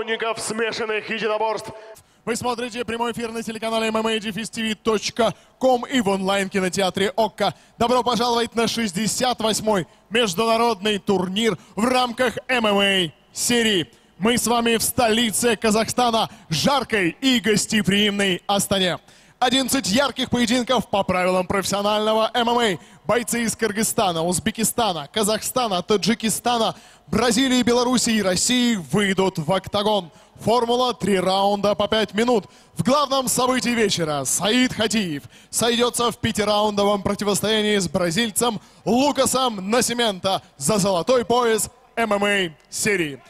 поклонников смешанных единоборств. Вы смотрите прямой эфир на телеканале MMADFSTV.com и в онлайн-кинотеатре ОККО. Добро пожаловать на 68-й международный турнир в рамках ММА серии. Мы с вами в столице Казахстана, жаркой и гостеприимной Астане. 11 ярких поединков по правилам профессионального ММА. Бойцы из Кыргызстана, Узбекистана, Казахстана, Таджикистана, Бразилии, Белоруссии и России выйдут в октагон. Формула три раунда по пять минут. В главном событии вечера Саид Хатиев сойдется в пятираундовом противостоянии с бразильцем Лукасом Насимента за золотой пояс ММА серии.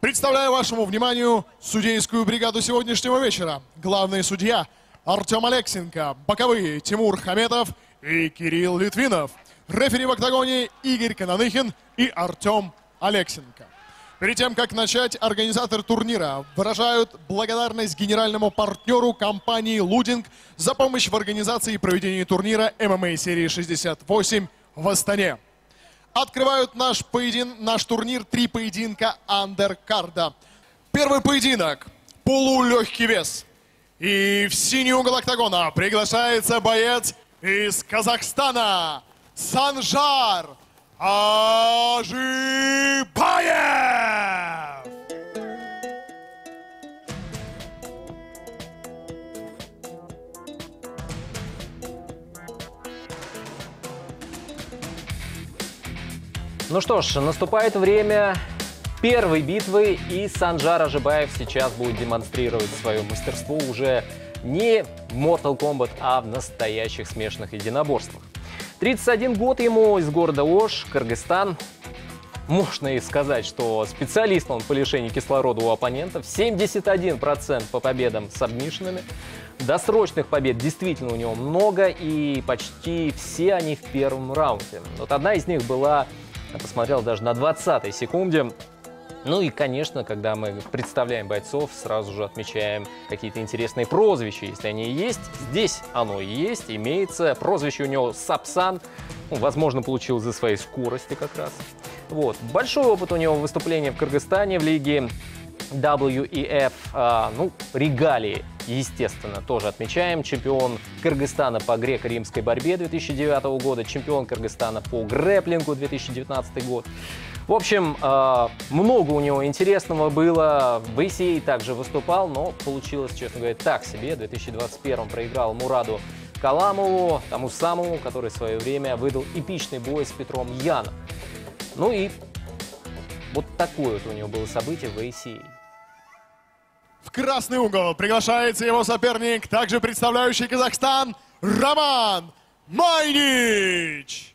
Представляю вашему вниманию судейскую бригаду сегодняшнего вечера. Главный судья Артем Алексенко, боковые Тимур Хаметов и Кирилл Литвинов. Рефери в октагоне Игорь Кананыхин и Артем Алексенко. Перед тем, как начать, организатор турнира выражают благодарность генеральному партнеру компании «Лудинг» за помощь в организации и проведении турнира ММА серии 68 в Астане. Открывают наш, поедин... наш турнир три поединка андеркарда. Первый поединок – полулегкий вес. И в синий угол октагона приглашается боец из Казахстана Санжар Ажибаев! Ну что ж, наступает время первой битвы, и Санжар Ажибаев сейчас будет демонстрировать свое мастерство уже не в Mortal Kombat, а в настоящих смешанных единоборствах. 31 год ему из города Ош, Кыргызстан. Можно и сказать, что специалист он по лишению кислорода у оппонентов. 71% по победам с обмишенными. Досрочных побед действительно у него много, и почти все они в первом раунде. Вот одна из них была, я посмотрел даже на 20-й секунде, ну и, конечно, когда мы представляем бойцов, сразу же отмечаем какие-то интересные прозвища, если они есть. Здесь оно есть, имеется. Прозвище у него Сапсан, ну, возможно, получил за своей скорости как раз. Вот. Большой опыт у него выступления в Кыргызстане в лиге WEF, а, ну, регалии, естественно, тоже отмечаем. Чемпион Кыргызстана по греко-римской борьбе 2009 года, чемпион Кыргызстана по грэплингу 2019 год. В общем, э, много у него интересного было. В Исии также выступал, но получилось, честно говоря, так себе. В 2021 проиграл Мураду Каламову, тому самому, который в свое время выдал эпичный бой с Петром Яном. Ну и вот такое вот у него было событие в Исии. В красный угол приглашается его соперник, также представляющий Казахстан, Роман Майнич.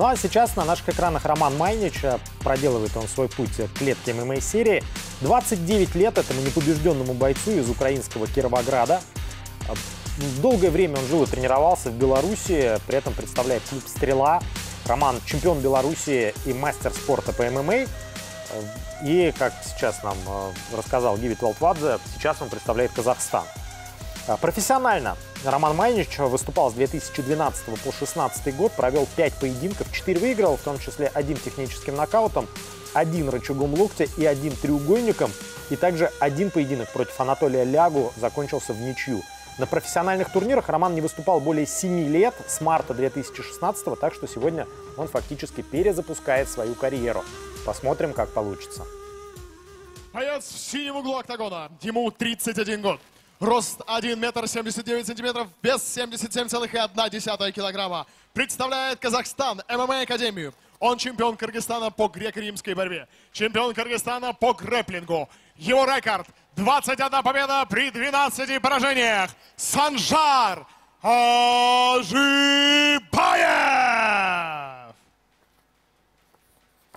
Ну а сейчас на наших экранах Роман Майнич. Проделывает он свой путь к клетке ММА-серии. 29 лет этому непобежденному бойцу из украинского Кировограда. Долгое время он жил и тренировался в Беларуси, при этом представляет клуб «Стрела». Роман – чемпион Беларуси и мастер спорта по ММА. И, как сейчас нам э, рассказал Гивит Валтвадзе, сейчас он представляет Казахстан. Профессионально Роман Майнич выступал с 2012 по 2016 год, провел 5 поединков, 4 выиграл, в том числе один техническим нокаутом, один рычагом локтя и один треугольником. И также один поединок против Анатолия Лягу закончился в ничью. На профессиональных турнирах Роман не выступал более 7 лет, с марта 2016, так что сегодня он фактически перезапускает свою карьеру. Посмотрим, как получится. Боец в синем углу октагона. Ему 31 год. Рост 1 метр 79 сантиметров, вес 77,1 килограмма. Представляет Казахстан ММА Академию. Он чемпион Кыргызстана по греко-римской борьбе. Чемпион Кыргызстана по грэплингу. Его рекорд 21 победа при 12 поражениях. Санжар Ажибаев!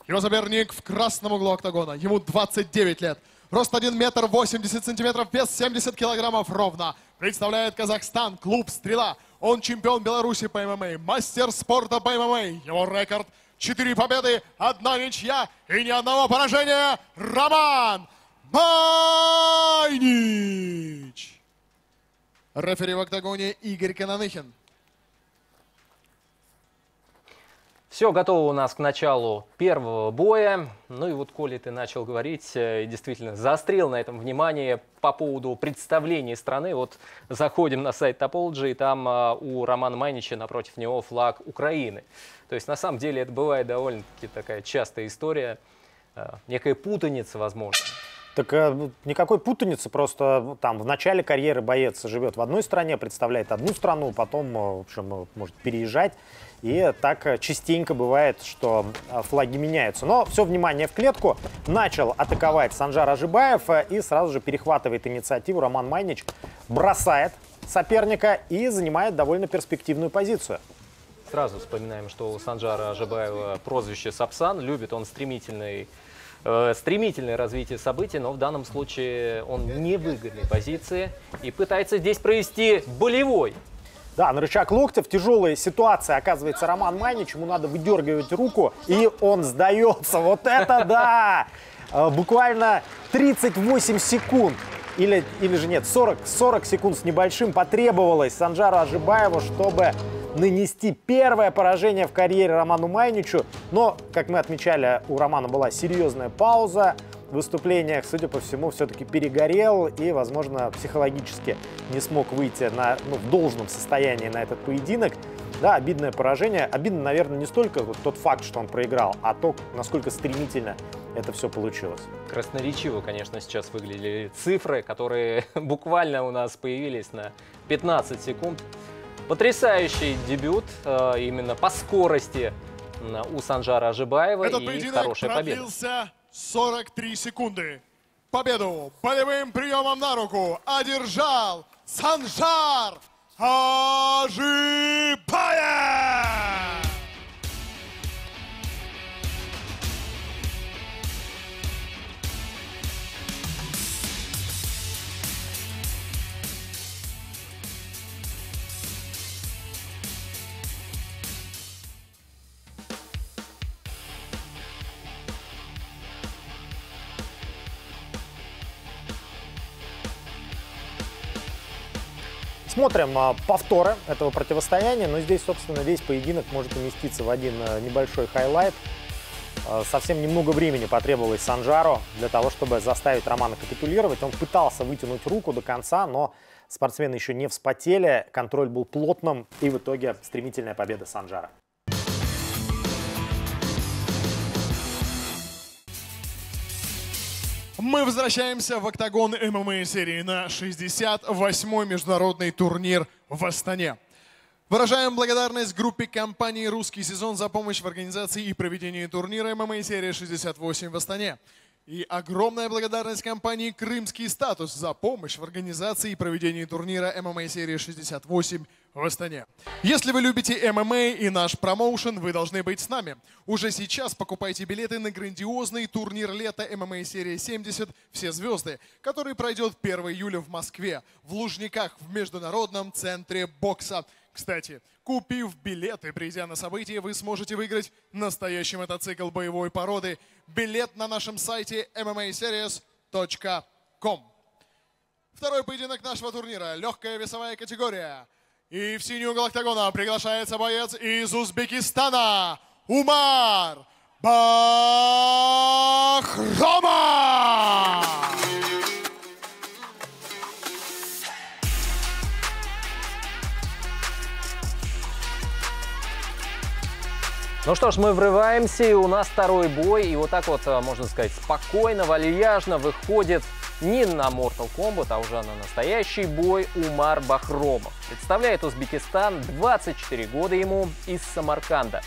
Его соперник в красном углу октагона. Ему 29 лет. Рост 1 метр 80 сантиметров, вес 70 килограммов ровно. Представляет Казахстан, клуб «Стрела». Он чемпион Беларуси по ММА, мастер спорта по ММА. Его рекорд Четыре победы, одна ничья и ни одного поражения. Роман Майнич. Рефери в октагоне Игорь Кананыхин. Все готово у нас к началу первого боя. Ну и вот, Коли, ты начал говорить, э, действительно, заострил на этом внимание по поводу представления страны. Вот заходим на сайт Topology, и там а, у Романа Майнича напротив него флаг Украины. То есть, на самом деле, это бывает довольно-таки такая частая история, э, некая путаница, возможно. Так э, ну, никакой путаницы, просто ну, там в начале карьеры боец живет в одной стране, представляет одну страну, потом, э, в общем, э, может переезжать. И так э, частенько бывает, что э, флаги меняются. Но все внимание в клетку. Начал атаковать Санжар Ажибаев э, и сразу же перехватывает инициативу Роман Майнич. Бросает соперника и занимает довольно перспективную позицию. Сразу вспоминаем, что у Санджара Ажибаева прозвище Сапсан. Любит он стремительный стремительное развитие событий, но в данном случае он в невыгодной позиции и пытается здесь провести болевой. Да, на рычаг локтя в тяжелой ситуации оказывается Роман Майнич, ему надо выдергивать руку, и он сдается. Вот это да! Э, Буквально 38 секунд, или, или же нет, 40, 40 секунд с небольшим потребовалось Санжару Ажибаеву, чтобы нанести первое поражение в карьере Роману Майничу. Но, как мы отмечали, у Романа была серьезная пауза выступлениях, судя по всему, все-таки перегорел и, возможно, психологически не смог выйти на, ну, в должном состоянии на этот поединок. Да, обидное поражение. Обидно, наверное, не столько вот тот факт, что он проиграл, а то, насколько стремительно это все получилось. Красноречиво, конечно, сейчас выглядели цифры, которые буквально у нас появились на 15 секунд. Потрясающий дебют э, именно по скорости у Санжара Ажибаева Этот и поединок хорошая победа. Продлился 43 секунды. Победу болевым приемом на руку одержал Санжар Ажибаев! Смотрим а, повторы этого противостояния, но здесь, собственно, весь поединок может уместиться в один а, небольшой highlight. А, Совсем немного времени потребовалось Санжару для того, чтобы заставить Романа капитулировать. Он пытался вытянуть руку до конца, но спортсмены еще не вспотели, контроль был плотным, и в итоге стремительная победа Санжара. Мы возвращаемся в октагон ММА серии на 68-й международный турнир в Астане. Выражаем благодарность группе компании «Русский сезон» за помощь в организации и проведении турнира ММА серия 68 в Астане. И огромная благодарность компании «Крымский статус» за помощь в организации и проведении турнира ММА серии 68 в Астане. Если вы любите ММА и наш промоушен, вы должны быть с нами. Уже сейчас покупайте билеты на грандиозный турнир лета ММА серии 70 «Все звезды», который пройдет 1 июля в Москве, в Лужниках, в Международном центре бокса. Кстати, купив билеты, придя на событие, вы сможете выиграть настоящий мотоцикл боевой породы. Билет на нашем сайте mmaseries.com. Второй поединок нашего турнира. Легкая весовая категория. И в синий угол октагона приглашается боец из Узбекистана Умар Бахрома. Ну что ж, мы врываемся, и у нас второй бой. И вот так вот, а, можно сказать, спокойно, вальяжно выходит не на Mortal Kombat, а уже на настоящий бой Умар Бахромов. Представляет Узбекистан, 24 года ему, из Самарканда.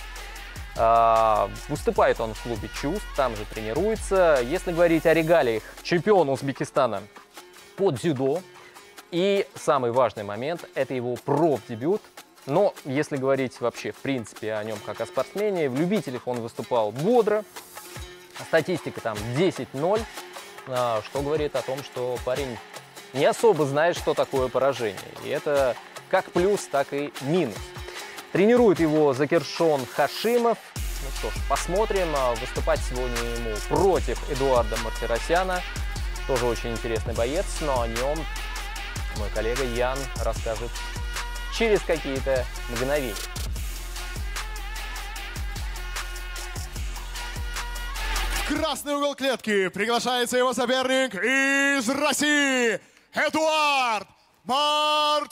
А, Выступает он в клубе «Чувств», там же тренируется. Если говорить о регалиях, чемпион Узбекистана по дзюдо. И самый важный момент – это его профдебют. Но если говорить вообще, в принципе, о нем как о спортсмене, в любителях он выступал бодро. Статистика там 10-0, а, что говорит о том, что парень не особо знает, что такое поражение. И это как плюс, так и минус. Тренирует его Закершон Хашимов. Ну, что ж, посмотрим. А, Выступать сегодня ему против Эдуарда Мартиросяна. Тоже очень интересный боец, но о нем мой коллега Ян расскажет через какие-то мгновения. Красный угол клетки приглашается его соперник из России Эдуард Мартиросян!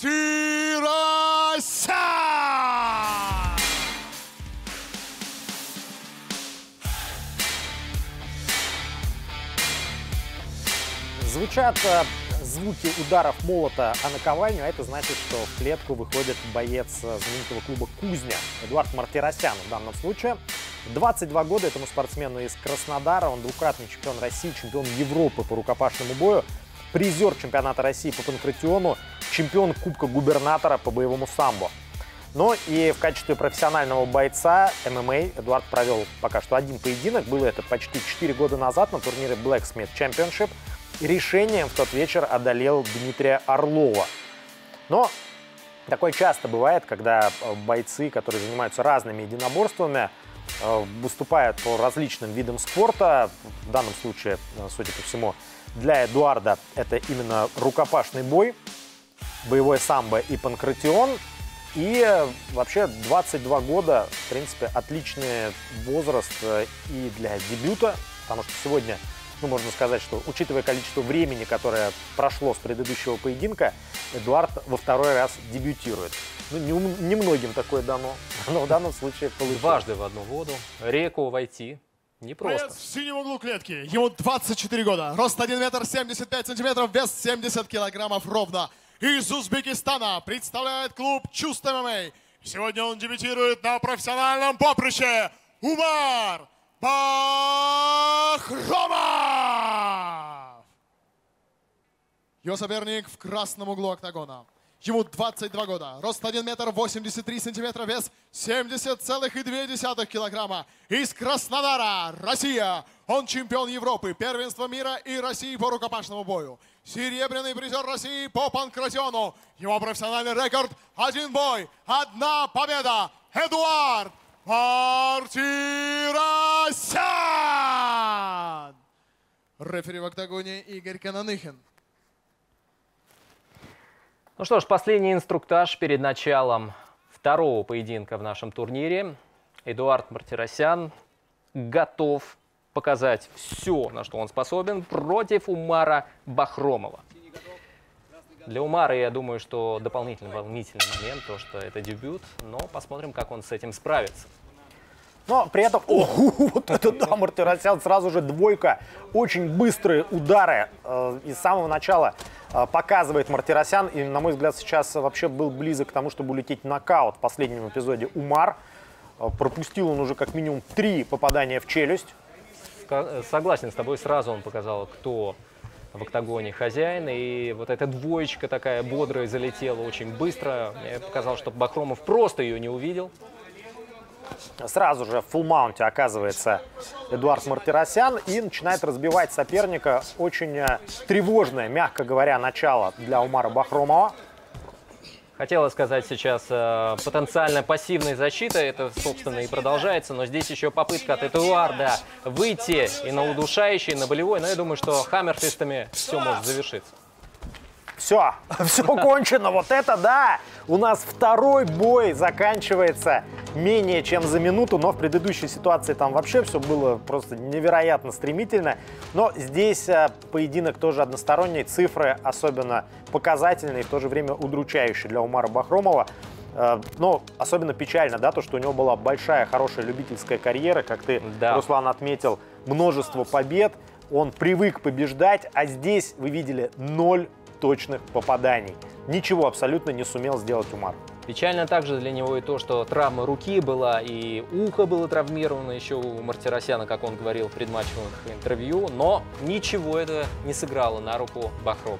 Звучат э, звуки ударов молота о наковальню, а это значит, что в клетку выходит боец знаменитого клуба «Кузня» Эдуард Мартиросян в данном случае. 22 года этому спортсмену из Краснодара, он двукратный чемпион России, чемпион Европы по рукопашному бою, призер чемпионата России по панкратиону, чемпион Кубка губернатора по боевому самбо. Но и в качестве профессионального бойца ММА Эдуард провел пока что один поединок. Было это почти 4 года назад на турнире Blacksmith Championship. Решением в тот вечер одолел Дмитрия Орлова. Но такое часто бывает, когда э, бойцы, которые занимаются разными единоборствами, э, выступают по различным видам спорта. В данном случае, э, судя по всему, для Эдуарда это именно рукопашный бой, боевой самбо и панкратион. И вообще 22 года, в принципе, отличный возраст и для дебюта, потому что сегодня, ну, можно сказать, что учитывая количество времени, которое прошло с предыдущего поединка, Эдуард во второй раз дебютирует. Ну, не ум- немногим такое дано, но в данном случае получилось. Дважды в одну воду, реку войти непросто. Боец в синем углу клетки. Ему 24 года. Рост 1 метр 75 сантиметров, вес 70 килограммов ровно. Из Узбекистана представляет клуб Чувство ММА. Сегодня он дебютирует на профессиональном поприще. Умар Бахромов! Его соперник в красном углу октагона. Ему 22 года, рост 1 метр 83 сантиметра, вес 70,2 килограмма. Из Краснодара, Россия. Он чемпион Европы, первенства мира и России по рукопашному бою. Серебряный призер России по панкратиону. Его профессиональный рекорд – один бой, одна победа. Эдуард Мартиросян! Рефери в октагоне Игорь Кананыхин. Ну что ж, последний инструктаж перед началом второго поединка в нашем турнире. Эдуард Мартиросян готов показать все, на что он способен, против Умара Бахромова. Для Умара, я думаю, что дополнительный волнительный момент, то, что это дебют, но посмотрим, как он с этим справится. Но при этом, ого, вот это да, Мартиросян, сразу же двойка. Очень быстрые удары э, и с самого начала э, показывает Мартиросян. И, на мой взгляд, сейчас вообще был близок к тому, чтобы улететь в нокаут в последнем эпизоде Умар. Э, пропустил он уже как минимум три попадания в челюсть. Согласен с тобой, сразу он показал, кто в октагоне хозяин. И вот эта двоечка такая бодрая залетела очень быстро. Я показал, что Бахромов просто ее не увидел. Сразу же в фулл-маунте оказывается Эдуард Мартиросян и начинает разбивать соперника. Очень э, тревожное, мягко говоря, начало для Умара Бахромова. Хотела сказать сейчас э, потенциально пассивной защиты, это, собственно, и продолжается, но здесь еще попытка от Эдуарда выйти и на удушающий, и на болевой, но я думаю, что хаммерфистами все может завершиться. Все, все кончено. Вот это да! У нас второй бой заканчивается менее чем за минуту, но в предыдущей ситуации там вообще все было просто невероятно стремительно. Но здесь э, поединок тоже односторонний, цифры особенно показательные, и в то же время удручающие для Умара Бахромова. Э, Но особенно печально, да, то, что у него была большая, хорошая любительская карьера, как ты, Да. Руслан, отметил, множество побед. Он привык побеждать, а здесь вы видели ноль точных попаданий. Ничего абсолютно не сумел сделать Умар. Печально также для него и то, что травма руки была, и ухо было травмировано еще у Мартиросяна, как он говорил в предматчевых интервью, но ничего это не сыграло на руку Бахрова.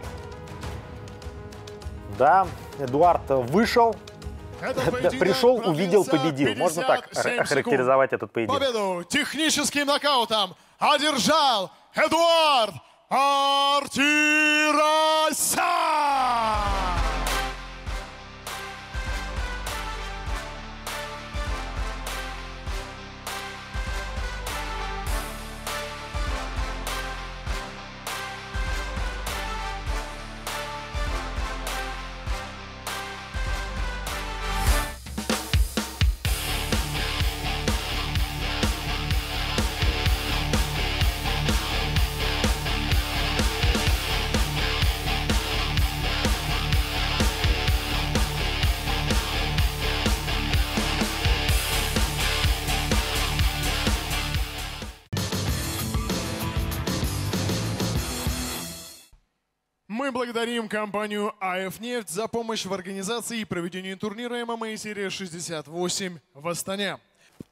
Да, Эдуард вышел, пришел, увидел, победил. Можно так 57 секунд. охарактеризовать этот поединок? Победу техническим нокаутом одержал Эдуард Артиросян! Мы благодарим компанию АФ «Нефть» за помощь в организации и проведении турнира ММА серия 68 в Астане.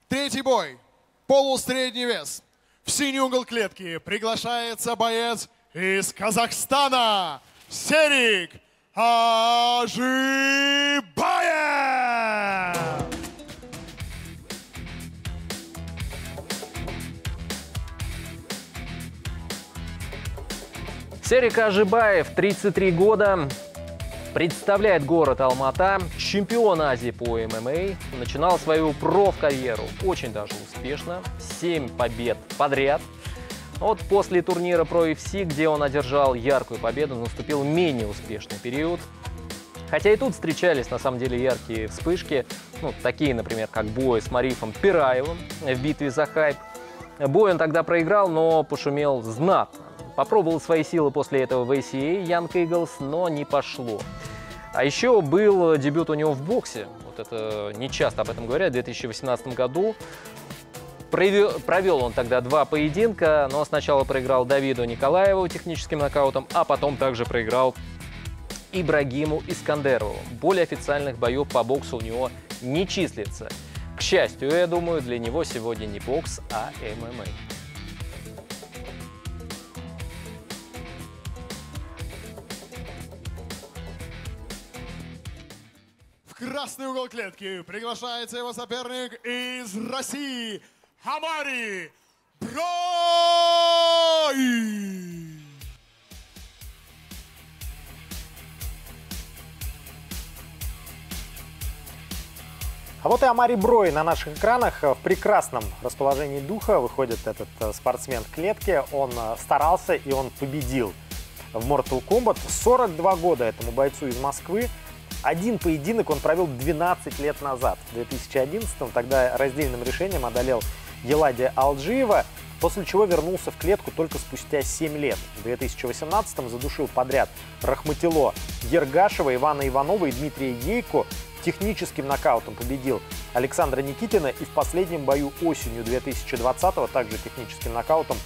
Третий бой. Полусредний вес. В синий угол клетки приглашается боец из Казахстана. Серик Ажибаев. Серик Ажибаев, 33 года, представляет город Алмата, чемпион Азии по ММА, начинал свою проф-карьеру очень даже успешно, 7 побед подряд. Вот после турнира Pro FC, где он одержал яркую победу, наступил менее успешный период. Хотя и тут встречались на самом деле яркие вспышки, ну, такие, например, как бой с Марифом Пираевым в битве за хайп. Бой он тогда проиграл, но пошумел знатно. Попробовал свои силы после этого в ACA Young Eagles, но не пошло. А еще был дебют у него в боксе. Вот это не часто об этом говорят. В 2018 году провел, он тогда два поединка, но сначала проиграл Давиду Николаеву техническим нокаутом, а потом также проиграл Ибрагиму Искандерову. Более официальных боев по боксу у него не числится. К счастью, я думаю, для него сегодня не бокс, а ММА. Красный угол клетки приглашается его соперник из России Хамари Брой. А вот и Амари Брой на наших экранах. В прекрасном расположении духа выходит этот э, спортсмен к клетке. Он э, старался и он победил в Mortal Kombat. 42 года этому бойцу из Москвы. Один поединок он провел 12 лет назад, в 2011 тогда раздельным решением одолел Еладия Алджиева, после чего вернулся в клетку только спустя 7 лет. В 2018 задушил подряд Рахматило Ергашева, Ивана Иванова и Дмитрия Ейко. Техническим нокаутом победил Александра Никитина и в последнем бою осенью 2020 также техническим нокаутом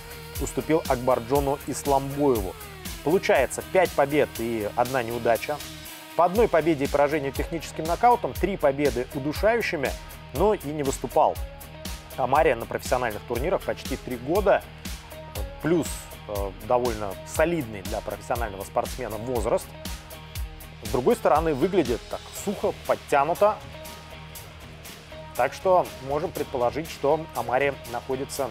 уступил Акбарджону Исламбоеву. Получается 5 побед и одна неудача. По одной победе и поражению техническим нокаутом, три победы удушающими, но и не выступал. Амария на профессиональных турнирах почти три года, плюс э, довольно солидный для профессионального спортсмена возраст. С другой стороны, выглядит так сухо, подтянуто. Так что можем предположить, что Амария находится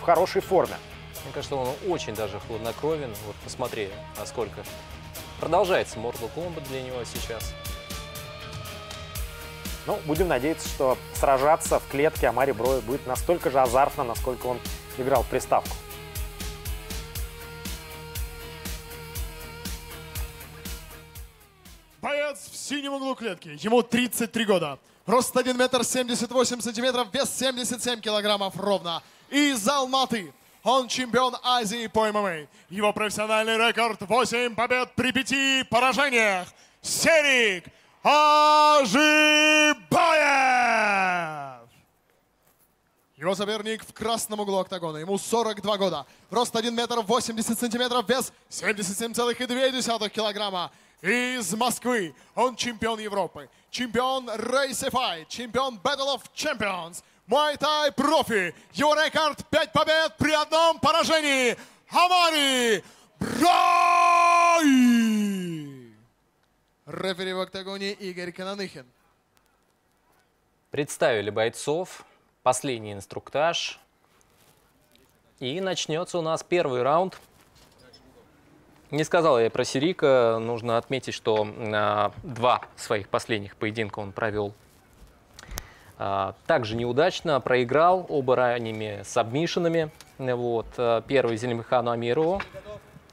в хорошей форме. Мне кажется, он очень даже хладнокровен. Вот посмотри, насколько Продолжается Mortal Kombat для него сейчас. Ну, будем надеяться, что сражаться в клетке Амари Броя будет настолько же азартно, насколько он играл в приставку. Боец в синем углу клетки. Ему 33 года. Рост 1 метр 78 сантиметров, вес 77 килограммов ровно. Из Алматы. Он чемпион Азии по ММА. Его профессиональный рекорд 8 побед при 5 поражениях. Серик Ажибаев! Его соперник в красном углу октагона. Ему 42 года. Рост 1 метр 80 сантиметров, вес 77,2 килограмма. Из Москвы. Он чемпион Европы, чемпион Race Fight, чемпион Battle of Champions, Муай-Тай профи. Его рекорд 5 побед при одном поражении. Хамари Брай! Рефери в октагоне Игорь Кананыхин. Представили бойцов. Последний инструктаж. И начнется у нас первый раунд. Не сказал я про Сирика. Нужно отметить, что а, два своих последних поединка он провел также неудачно проиграл оба ранними сабмишинами. Вот. А, первый Зелимхану Амирову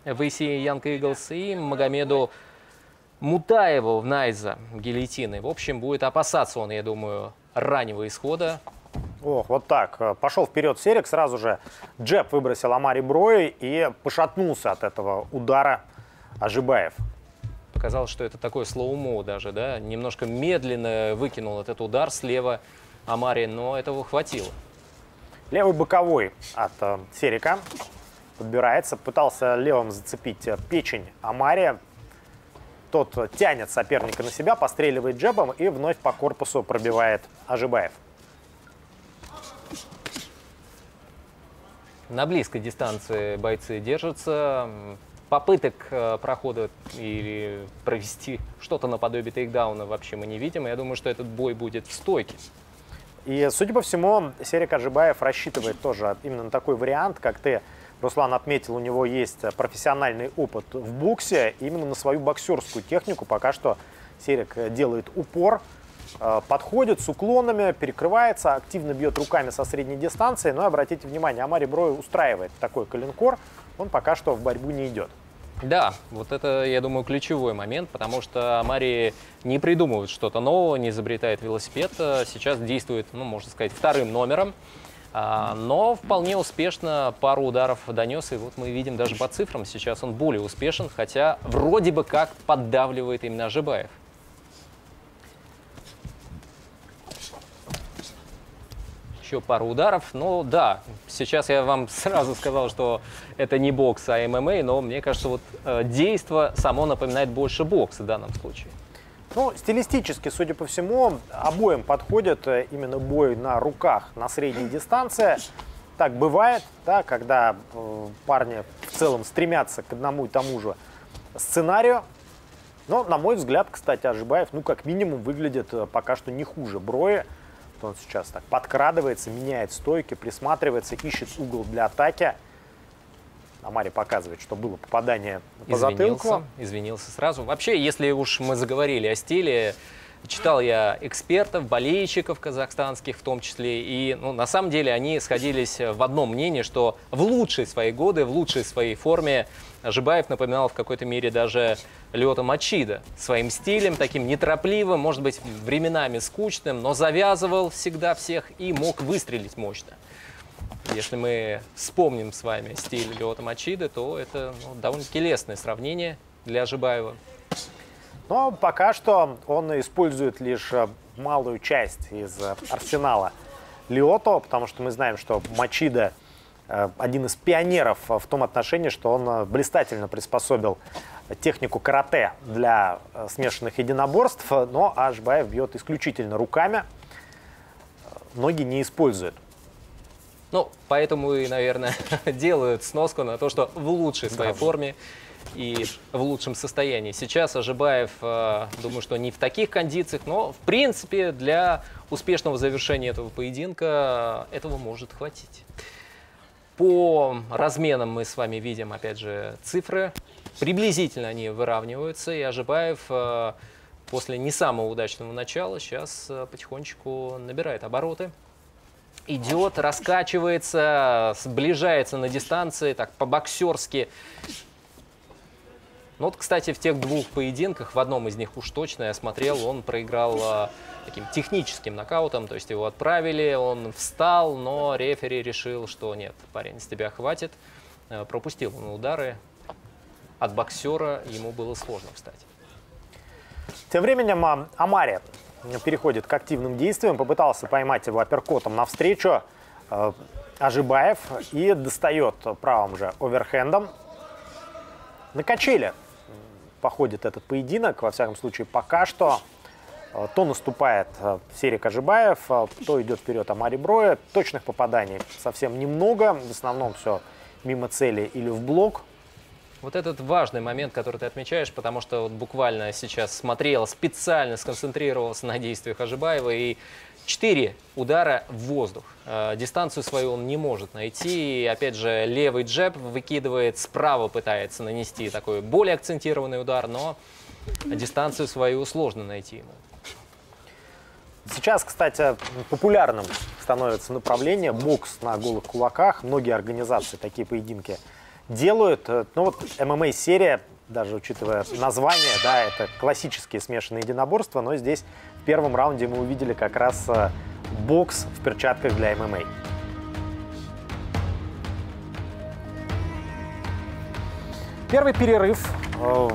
в ACA Young Eagles и Магомеду Мутаеву в Найза гильотины. В общем, будет опасаться он, я думаю, раннего исхода. Ох, вот так. Пошел вперед Серик, сразу же джеб выбросил Амари Брой и пошатнулся от этого удара Ажибаев. Показалось, что это такое slow-mo даже, да? Немножко медленно выкинул этот удар слева Амари, но этого хватило. Левый боковой от э, Серика. подбирается, пытался левым зацепить э, печень Амария. Тот тянет соперника на себя, постреливает джебом и вновь по корпусу пробивает Ажибаев. На близкой дистанции бойцы держатся. Попыток э, прохода или провести что-то наподобие тейкдауна вообще мы не видим. Я думаю, что этот бой будет в стойке. И, судя по всему, Серик Ажибаев рассчитывает тоже именно на такой вариант, как ты, Руслан, отметил, у него есть профессиональный опыт в боксе, именно на свою боксерскую технику пока что Серик делает упор, э, подходит с уклонами, перекрывается, активно бьет руками со средней дистанции, но обратите внимание, Амари Брой устраивает такой коленкор, он пока что в борьбу не идет. Да, вот это, я думаю, ключевой момент, потому что Мари не придумывает что-то нового, не изобретает велосипед. а Сейчас действует, ну, можно сказать, вторым номером. А, Но вполне успешно пару ударов донес, и вот мы видим даже по цифрам, сейчас он более успешен, хотя вроде бы как поддавливает именно Ажибаев. Еще пару ударов. Ну да, сейчас я вам сразу сказал, что это не бокс, а ММА, но мне кажется, вот э, действо само напоминает больше бокс в данном случае. Ну, стилистически, судя по всему, обоим подходит э, именно бой на руках на средней дистанции. Так бывает, да, когда э, парни в целом стремятся к одному и тому же сценарию. Но, на мой взгляд, кстати, Ажибаев, ну, как минимум, выглядит пока что не хуже Броя. Он сейчас так подкрадывается, меняет стойки, присматривается, ищет угол для атаки. Амари показывает, что было попадание по затылку. Извинился, извинился сразу. Вообще, если уж мы заговорили о стиле, читал я экспертов, болельщиков казахстанских в том числе, и ну, на самом деле они сходились в одном мнении, что в лучшие свои годы, в лучшей своей форме Жибаев напоминал в какой-то мере даже Лёта Мачида своим стилем, таким неторопливым, может быть, временами скучным, но завязывал всегда всех и мог выстрелить мощно. Если мы вспомним с вами стиль Лёта Мачиды, то это ну, довольно-таки лестное сравнение для Жибаева. Но пока что он использует лишь э, малую часть из э, арсенала Лиото, потому что мы знаем, что Мачида один из пионеров э, в том отношении, что он э, блистательно приспособил технику карате для э, смешанных единоборств, но Ашбаев бьет исключительно руками, э, ноги не использует. Ну, поэтому и, наверное, делают сноску на то, что в лучшей своей форме и в лучшем состоянии. Сейчас Ажибаев, э, думаю, что не в таких кондициях, но, в принципе, для успешного завершения этого поединка э, этого может хватить. По разменам мы с вами видим, опять же, цифры. Приблизительно они выравниваются, и Ажибаев э, после не самого удачного начала сейчас э, потихонечку набирает обороты. Идет, раскачивается, сближается на дистанции, так по-боксерски. Ну вот, кстати, в тех двух поединках, в одном из них уж точно я смотрел, он проиграл а, таким техническим нокаутом, то есть его отправили, он встал, но рефери решил, что нет, парень, с тебя хватит. Э, Пропустил он удары. От боксера ему было сложно встать. Тем временем а, Амари переходит к активным действиям, попытался поймать его апперкотом навстречу э, Ажибаев и достает правым же оверхендом. На качели походит этот поединок, во всяком случае пока что. Э, То наступает э, Серик Ажибаев, э, то идет вперед Амари Броя. Точных попаданий совсем немного, в основном все мимо цели или в блок. Вот этот важный момент, который ты отмечаешь, потому что вот буквально сейчас смотрел, специально сконцентрировался на действиях Ажибаева и четыре удара в воздух. Дистанцию свою он не может найти. И, опять же, левый джеб выкидывает, справа пытается нанести такой более акцентированный удар, но дистанцию свою сложно найти ему. Сейчас, кстати, популярным становится направление бокс на голых кулаках. Многие организации такие поединки делают. Ну вот ММА-серия, даже учитывая название, да, это классические смешанные единоборства, но здесь в первом раунде мы увидели как раз э, бокс в перчатках для ММА. Первый перерыв э,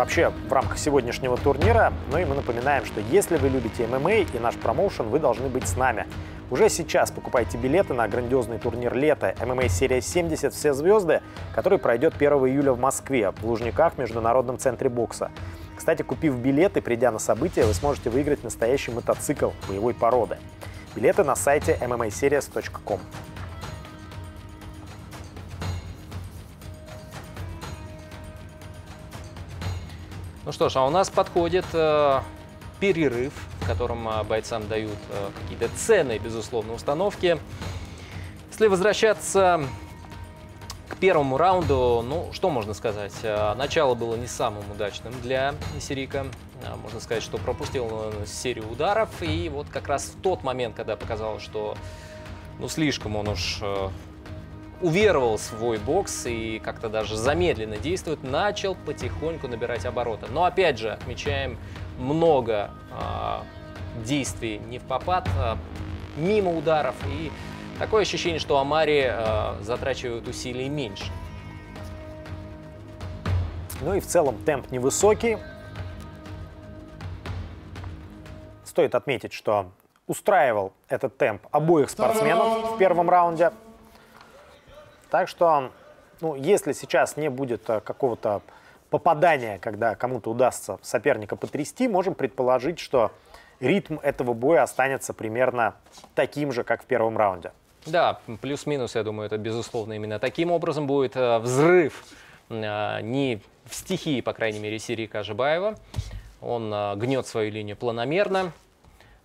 вообще в рамках сегодняшнего турнира. Ну и мы напоминаем, что если вы любите ММА и наш промоушен, вы должны быть с нами. Уже сейчас покупайте билеты на грандиозный турнир лета ММА серия 70 «Все звезды», который пройдет 1 июля в Москве, в Лужниках, в Международном центре бокса. Кстати, купив билеты, придя на событие, вы сможете выиграть настоящий мотоцикл боевой породы. Билеты на сайте mmaseries.com. Ну что ж, а у нас подходит э, перерыв, в котором э, бойцам дают э, какие-то ценные, безусловно, установки. Если возвращаться к первому раунду, ну, что можно сказать? Э, Начало было не самым удачным для Сирика. Э, Можно сказать, что пропустил серию ударов. И вот как раз в тот момент, когда показалось, что ну, слишком он уж уверовал свой бокс и как-то даже замедленно действует, начал потихоньку набирать обороты. Но опять же, отмечаем много а, действий не в попад, а мимо ударов. И такое ощущение, что Амари а, затрачивает усилий меньше. Ну и в целом темп невысокий. Стоит отметить, что устраивал этот темп обоих спортсменов в первом раунде. Так что, ну, если сейчас не будет э, какого-то попадания, когда кому-то удастся соперника потрясти, можем предположить, что ритм этого боя останется примерно таким же, как в первом раунде. Да, плюс-минус, я думаю, это безусловно именно таким образом будет э, взрыв э, не в стихии, по крайней мере, Сирика Ажибаева. Он гнет свою линию планомерно.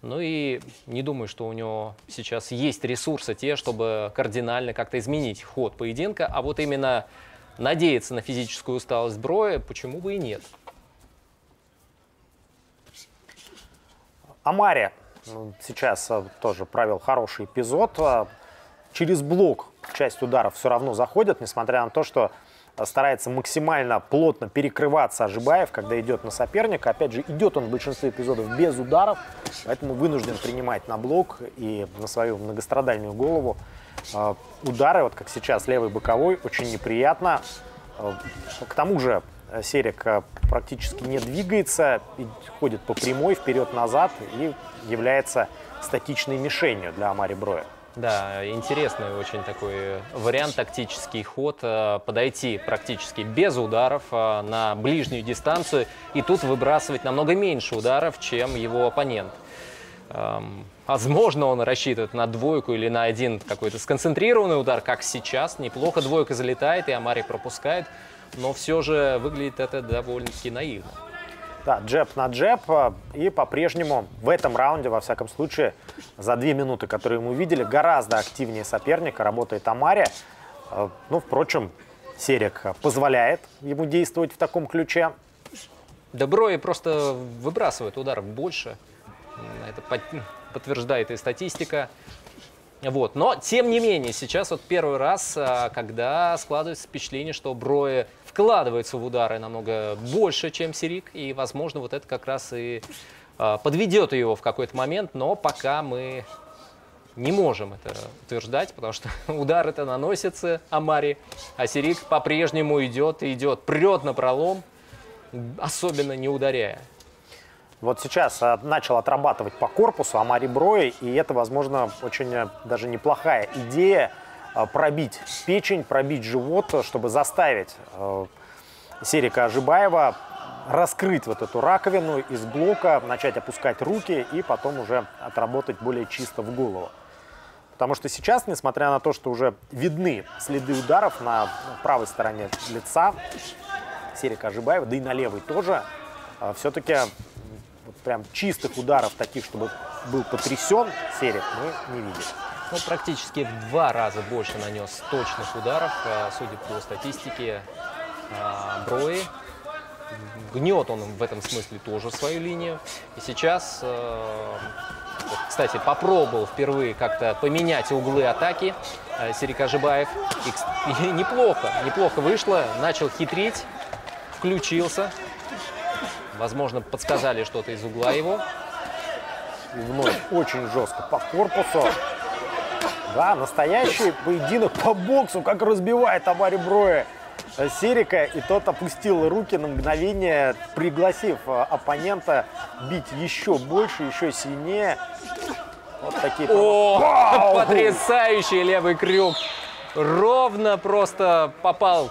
Ну и не думаю, что у него сейчас есть ресурсы те, чтобы кардинально как-то изменить ход поединка. А вот именно надеяться на физическую усталость Броя, почему бы и нет. Амари ну, сейчас э, тоже провел хороший эпизод. Э, Через блок часть ударов все равно заходит, несмотря на то, что старается максимально плотно перекрываться Ажибаев, когда идет на соперника. Опять же, идет он в большинстве эпизодов без ударов, поэтому вынужден принимать на блок и на свою многострадальную голову э, удары, вот как сейчас левый боковой, очень неприятно. Э, К тому же э, Серик э, практически не двигается, ходит по прямой вперед-назад и является статичной мишенью для Амари Броя. Да, интересный очень такой вариант, тактический ход. э, Подойти практически без ударов э, на ближнюю дистанцию и тут выбрасывать намного меньше ударов, чем его оппонент. Эм, Возможно, он рассчитывает на двойку или на один какой-то сконцентрированный удар, как сейчас. Неплохо двойка залетает, и Амари пропускает. Но все же выглядит это довольно-таки наивно. Да, джеб на джеб. э, И по-прежнему в этом раунде, во всяком случае, за две минуты, которые мы увидели, гораздо активнее соперника работает Амари. Э, Ну, впрочем, Серик позволяет ему действовать в таком ключе. Доброи просто выбрасывает ударов больше. Это под- подтверждает и статистика. Вот. Но, тем не менее, сейчас вот первый раз, а, когда складывается впечатление, что Брои вкладывается в удары намного больше, чем Сирик, и, возможно, вот это как раз и а, подведет его в какой-то момент, но пока мы не можем это утверждать, потому что удары-то наносятся Амари, а Сирик по-прежнему идет и идет, прет на пролом, особенно не ударяя. Вот сейчас э, начал отрабатывать по корпусу Амари Брой, и это, возможно, очень э, даже неплохая идея пробить печень, пробить живот, э, чтобы заставить э, Серика Ажибаева раскрыть вот эту раковину из блока, начать опускать руки и потом уже отработать более чисто в голову. Потому что сейчас, несмотря на то, что уже видны следы ударов на правой стороне лица Серика Ажибаева, да и на левой тоже, все-таки прям чистых ударов таких, чтобы был потрясен Серик, мы не видим. Ну, практически в два раза больше нанес точных ударов, э, судя по статистике э, Брои. Гнет он в этом смысле тоже свою линию. И сейчас, э, кстати, попробовал впервые как-то поменять углы атаки Серик Ажибаев. И, кс- и неплохо, неплохо вышло. Начал хитрить, включился. Возможно, подсказали что-то из угла его. И вновь очень жестко по корпусу. Да, настоящий поединок по боксу, как разбивает Амари Броя э, Серика. И тот опустил руки на мгновение, пригласив э, оппонента бить еще больше, еще сильнее. Вот такие О, потрясающий левый крюк. Ровно просто попал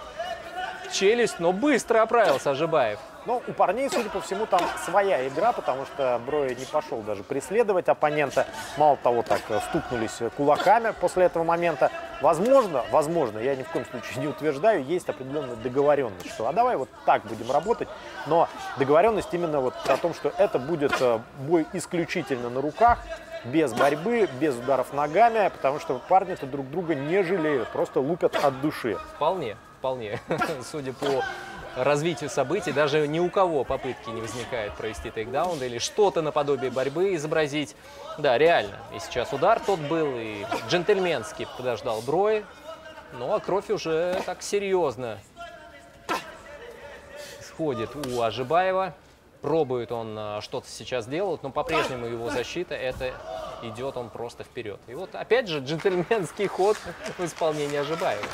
в челюсть, но быстро оправился Ажибаев. Ну, у парней, судя по всему, там своя игра, потому что Броя не пошел даже преследовать оппонента. Мало того, так э, стукнулись кулаками после этого момента. Возможно, возможно, я ни в коем случае не утверждаю, есть определенная договоренность, что а давай вот так будем работать. Но договоренность именно вот о том, что это будет э, бой исключительно на руках, без борьбы, без ударов ногами, потому что парни-то друг друга не жалеют, просто лупят от души. Вполне, вполне. Судя по развитию событий, даже ни у кого попытки не возникает провести тейкдаун или что-то наподобие борьбы изобразить. Да, реально. И сейчас удар тот был, и джентльменский подождал Брой. Ну, а кровь уже так серьезно сходит у Ажибаева. Пробует он а, что-то сейчас делать, но по-прежнему его защита, это идет он просто вперед. И вот опять же джентльменский ход в исполнении Ажибаева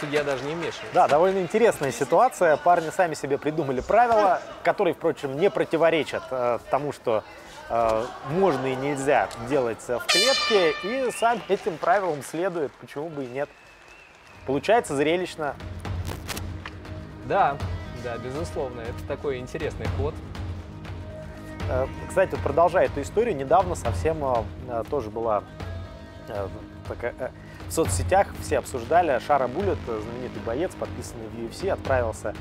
судья даже не вмешивается. Да, довольно интересная ситуация. Парни сами себе придумали правила, которые, впрочем, не противоречат э, тому, что э, можно и нельзя делать в клетке, и сами этим правилам следует, почему бы и нет. Получается зрелищно. Да, да, безусловно, это такой интересный ход. Э, кстати, продолжая эту историю, недавно совсем э, тоже была э, такая в соцсетях все обсуждали. Шара Буллет, знаменитый боец, подписанный в UFC, отправился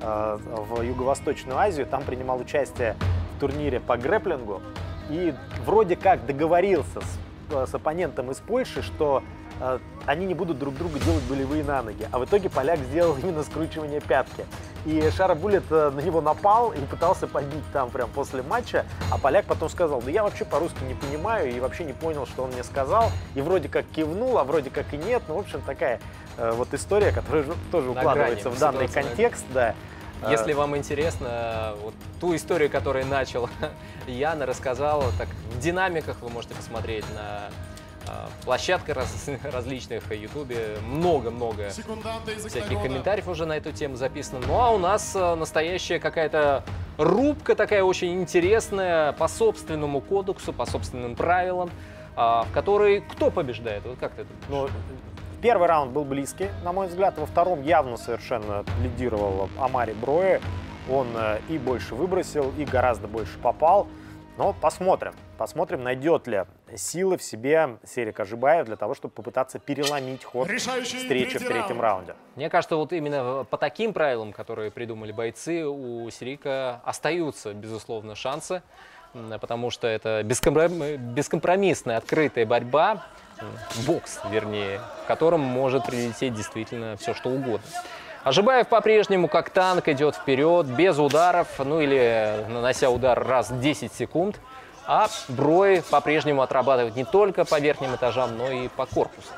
э, в Юго-Восточную Азию. Там принимал участие в турнире по грэплингу. И вроде как договорился с, с оппонентом из Польши, что э, они не будут друг другу делать болевые на ноги. А в итоге поляк сделал именно скручивание пятки. И Шара Буллет э, на него напал и пытался побить там прям после матча. А поляк потом сказал, да я вообще по-русски не понимаю и вообще не понял, что он мне сказал. И вроде как кивнул, а вроде как и нет. Ну, в общем, такая э, вот история, которая тоже На укладывается грани, в данный контекст. Да. Если Э, вам интересно, вот ту историю, которую начал Яна, рассказал, так в динамиках вы можете посмотреть на а, площадках раз- различных, в Ютубе, много-много всяких комментариев уже на эту тему записано. Ну а у нас э, настоящая какая-то рубка такая очень интересная по собственному кодексу, по собственным правилам, а, в которой кто побеждает? Вот как ты думаешь? Ну, первый раунд был близкий, на мой взгляд. Во втором явно совершенно лидировал Амари Броя. Он э, и больше выбросил, и гораздо больше попал. Но посмотрим. Посмотрим, найдет ли силы в себе Серик Ажибаев для того, чтобы попытаться переломить ход Решающий встречи в третьем раунд. раунде. Мне кажется, вот именно по таким правилам, которые придумали бойцы, у Сирика остаются, безусловно, шансы, потому что это бескомпром- бескомпромиссная открытая борьба, бокс, вернее, в котором может прилететь действительно все, что угодно. Ажибаев по-прежнему как танк идет вперед, без ударов, ну или нанося удар раз в 10 секунд. А Брой по-прежнему отрабатывает не только по верхним этажам, но и по корпусу.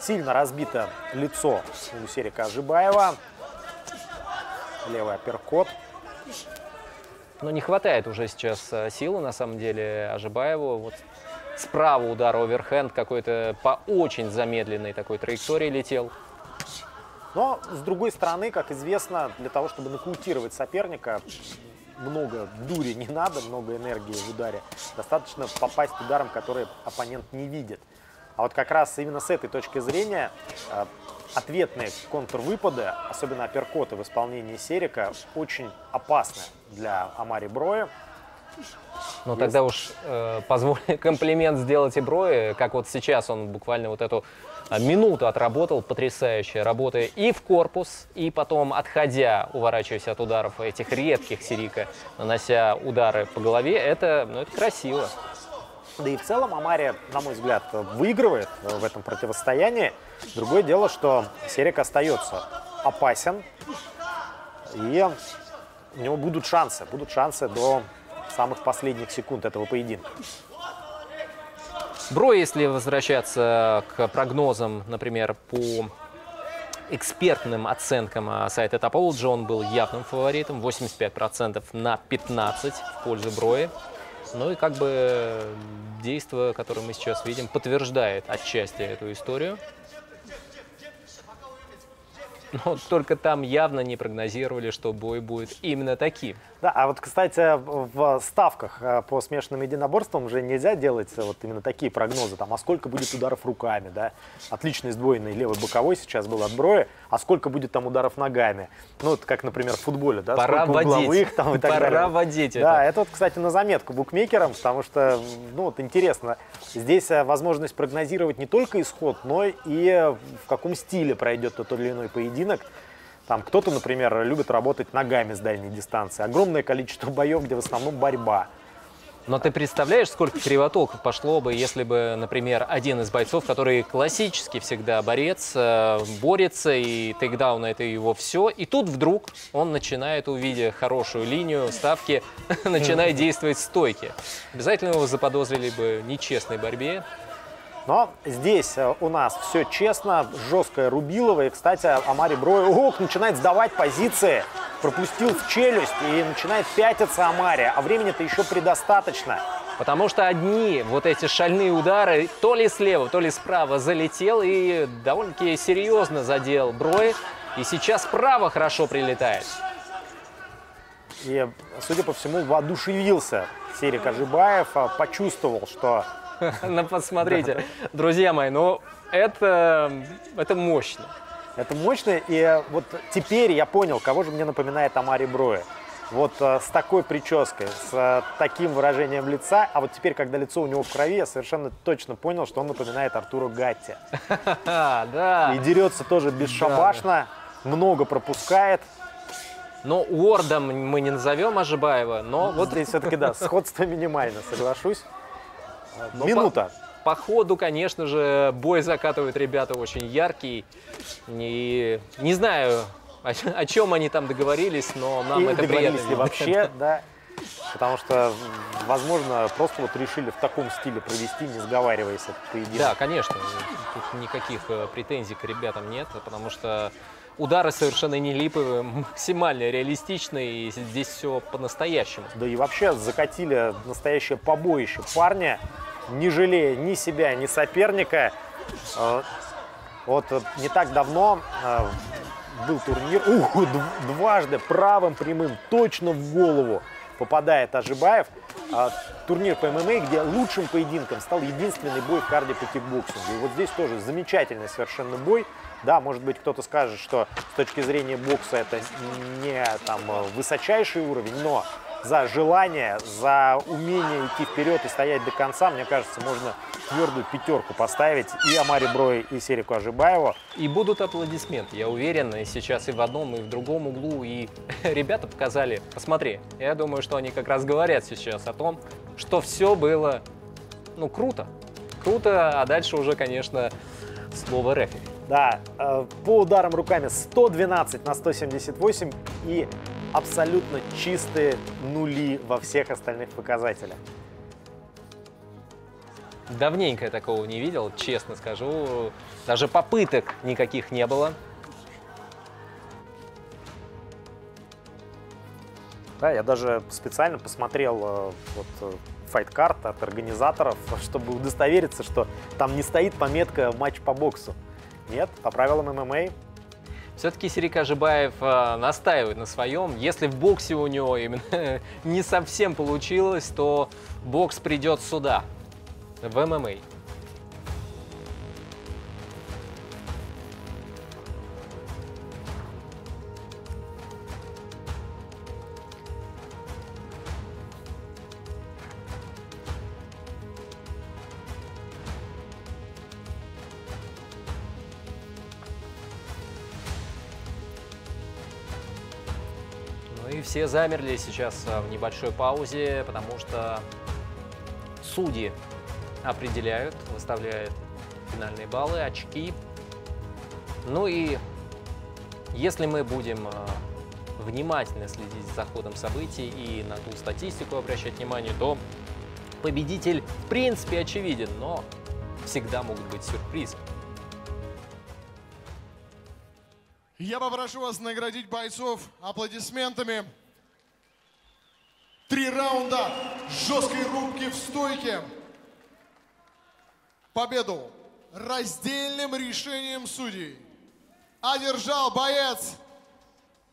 Сильно разбито лицо у Серика Ажибаева. Левый апперкот. Но не хватает уже сейчас э, силы, на самом деле, Ажибаеву. Вот справа удар оверхенд какой-то по очень замедленной такой траектории летел. Но, с другой стороны, как известно, для того, чтобы нокаутировать соперника, много дури не надо, много энергии в ударе. Достаточно попасть ударом, который оппонент не видит. А вот как раз именно с этой точки зрения э, ответные контрвыпады, особенно апперкоты в исполнении Серика, очень опасны для Амари Броя. Но тогда уж э, позволь комплимент сделать и Брое, как вот сейчас он буквально вот эту минуту отработал, потрясающе, работая и в корпус, и потом отходя, уворачиваясь от ударов этих редких Сирика, нанося удары по голове, это, ну, это красиво. Да и в целом Амари, на мой взгляд, выигрывает в этом противостоянии. Другое дело, что Серик остается опасен. И у него будут шансы. Будут шансы до самых последних секунд этого поединка. Бро, если возвращаться к прогнозам, например, по экспертным оценкам а, сайта Topology, он был явным фаворитом, 85% на 15 в пользу Броя. Ну и как бы действие, которое мы сейчас видим, подтверждает отчасти эту историю. Но только там явно не прогнозировали, что бой будет именно таким. Да, а вот, кстати, в ставках э, по смешанным единоборствам уже нельзя делать э, вот именно такие прогнозы. Там, а сколько будет ударов руками, да? Отличный сдвоенный левый боковой сейчас был от Броя. А сколько будет там ударов ногами? Ну, вот как, например, в футболе, да? Пора сколько вводить. угловых там и так Пора далее. вводить Да, это. это вот, кстати, на заметку букмекерам, потому что, ну, вот интересно. Здесь э, возможность прогнозировать не только исход, но и в каком стиле пройдет тот или иной поединок. Там кто-то, например, любит работать ногами с дальней дистанции. Огромное количество боев, где в основном борьба. Но ты представляешь, сколько кривотолков пошло бы, если бы, например, один из бойцов, который классически всегда борец, э, борется, и тейкдаун это его все, и тут вдруг он начинает, увидя хорошую линию ставки, начинает действовать стойки. Обязательно его заподозрили бы в нечестной борьбе. Но здесь э, у нас все честно, жесткое Рубилово. И, кстати, Амари Брой ох, начинает сдавать позиции. Пропустил в челюсть и начинает пятиться Амари. А времени-то еще предостаточно. Потому что одни вот эти шальные удары то ли слева, то ли справа залетел и довольно-таки серьезно задел Брой. И сейчас справа хорошо прилетает. И, судя по всему, воодушевился Серик Ажибаев, а, почувствовал, что Ну, посмотрите, друзья мои, ну, это, это мощно. это мощно. И вот теперь я понял, кого же мне напоминает Амари Броя. Вот э, с такой прической, с э, таким выражением лица, а вот теперь, когда лицо у него в крови, я совершенно точно понял, что он напоминает Артуру Гатти. Да. И дерется тоже бесшабашно, много пропускает. Но Уордом мы не назовем Ажибаева, но вот здесь все-таки, да, сходство минимально, соглашусь. Но Минута. по, по ходу, конечно же, бой закатывают ребята очень яркий. И не знаю, о, о чем они там договорились, но нам И это договорились приятно. ли вообще, да. Потому что, возможно, просто вот решили в таком стиле провести, не сговариваясь этот поединок. Да, конечно. Тут никаких э, претензий к ребятам нет, потому что удары совершенно не липовые, максимально реалистичные, и здесь все по-настоящему. Да и вообще закатили настоящее побоище парня, не жалея ни себя, ни соперника. Э, Вот не так давно э, был турнир, ух, дв- дважды правым прямым точно в голову попадает Ажибаев. А, Турнир по ММА, где лучшим поединком стал единственный бой в карде по кикбоксингу. И вот здесь тоже замечательный совершенно бой. Да, может быть, кто-то скажет, что с точки зрения бокса это не там э, высочайший уровень, но за желание, за умение идти вперед и стоять до конца, мне кажется, можно твердую пятерку поставить и Амари Брой, и Серику Ажибаеву. И будут аплодисменты, я уверен, и сейчас и в одном, и в другом углу. И ребята показали, посмотри, я думаю, что они как раз говорят сейчас о том, что все было, ну, круто. Круто, а дальше уже, конечно, слово рефери. Да, э, по ударам руками 112 на 178 и абсолютно чистые нули во всех остальных показателях. Давненько я такого не видел, честно скажу. Даже попыток никаких не было. Да, я даже специально посмотрел э, вот, э, файт-карт от организаторов, чтобы удостовериться, что там не стоит пометка «матч по боксу». Нет, по правилам ММА Все-таки Серика Жибаев э, настаивает на своем. Если в боксе у него именно не совсем получилось, то бокс придет сюда, в ММА. Все замерли сейчас а, в небольшой паузе, потому что судьи определяют, выставляют финальные баллы, очки. Ну и если мы будем а, внимательно следить за ходом событий и на ту статистику обращать внимание, то победитель в принципе очевиден, но всегда могут быть сюрпризы. Я попрошу вас наградить бойцов аплодисментами. Три раунда жесткой рубки в стойке. Победу раздельным решением судей одержал боец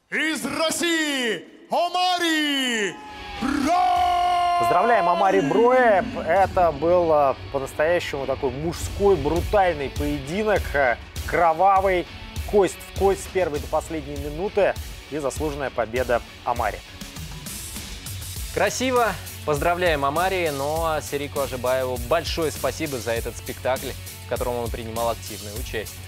из России Омари Бро! Поздравляем Амари Броя. Это был а, по-настоящему такой мужской, брутальный поединок. а, Кровавый, кость в кость с первой до последней минуты. И заслуженная победа Амари. Красиво. Поздравляем Амари, но Серику Ажибаеву большое спасибо за этот спектакль, в котором он принимал активное участие.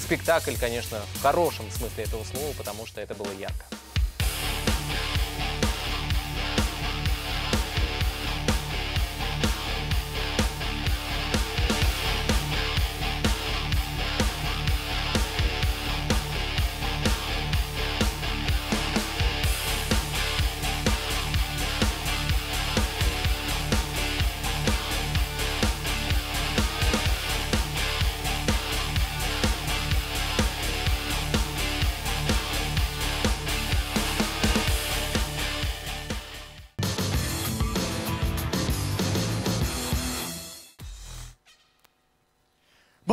Спектакль, конечно, в хорошем смысле этого слова, потому что это было ярко.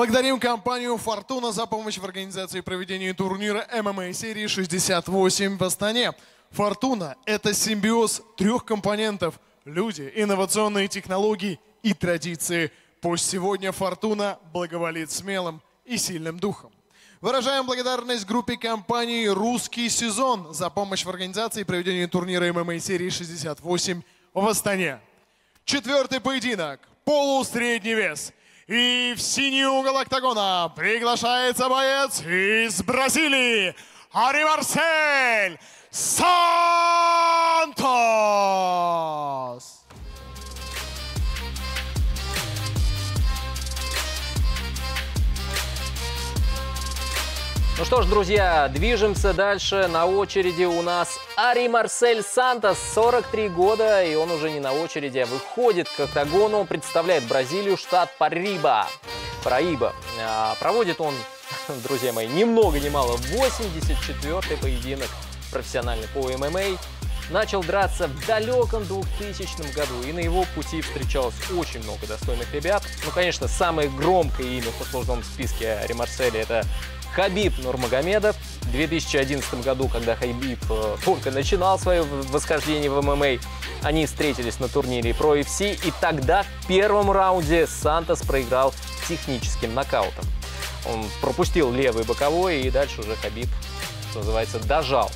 Благодарим компанию «Фортуна» за помощь в организации и проведении турнира ММА серии 68 в Астане. «Фортуна» — это симбиоз трех компонентов – люди, инновационные технологии и традиции. Пусть сегодня «Фортуна» благоволит смелым и сильным духом. Выражаем благодарность группе компании «Русский сезон» за помощь в организации и проведении турнира ММА серии 68 в Астане. Четвертый поединок. Полусредний вес. И в синий угол октагона приглашается боец из Бразилии. Ари Марсель Сантос. Ну что ж, друзья, движемся дальше. На очереди у нас Ари Марсель Сантос, 43 года, и он уже не на очереди, а выходит к октагону, представляет Бразилию, штат Париба. Параиба. А, Проводит он, друзья мои, ни много ни мало, 84-й поединок профессиональный по ММА. Начал драться в далеком 2000 году, и на его пути встречалось очень много достойных ребят. Ну, конечно, самое громкое имя в послужном списке Ари Марселя – это Хабиб Нурмагомедов. В 2011 году, когда Хабиб э, только начинал свое восхождение в ММА, они встретились на турнире Pro FC, и тогда в первом раунде Сантос проиграл техническим нокаутом. Он пропустил левый боковой, и дальше уже Хабиб, что называется, дожал.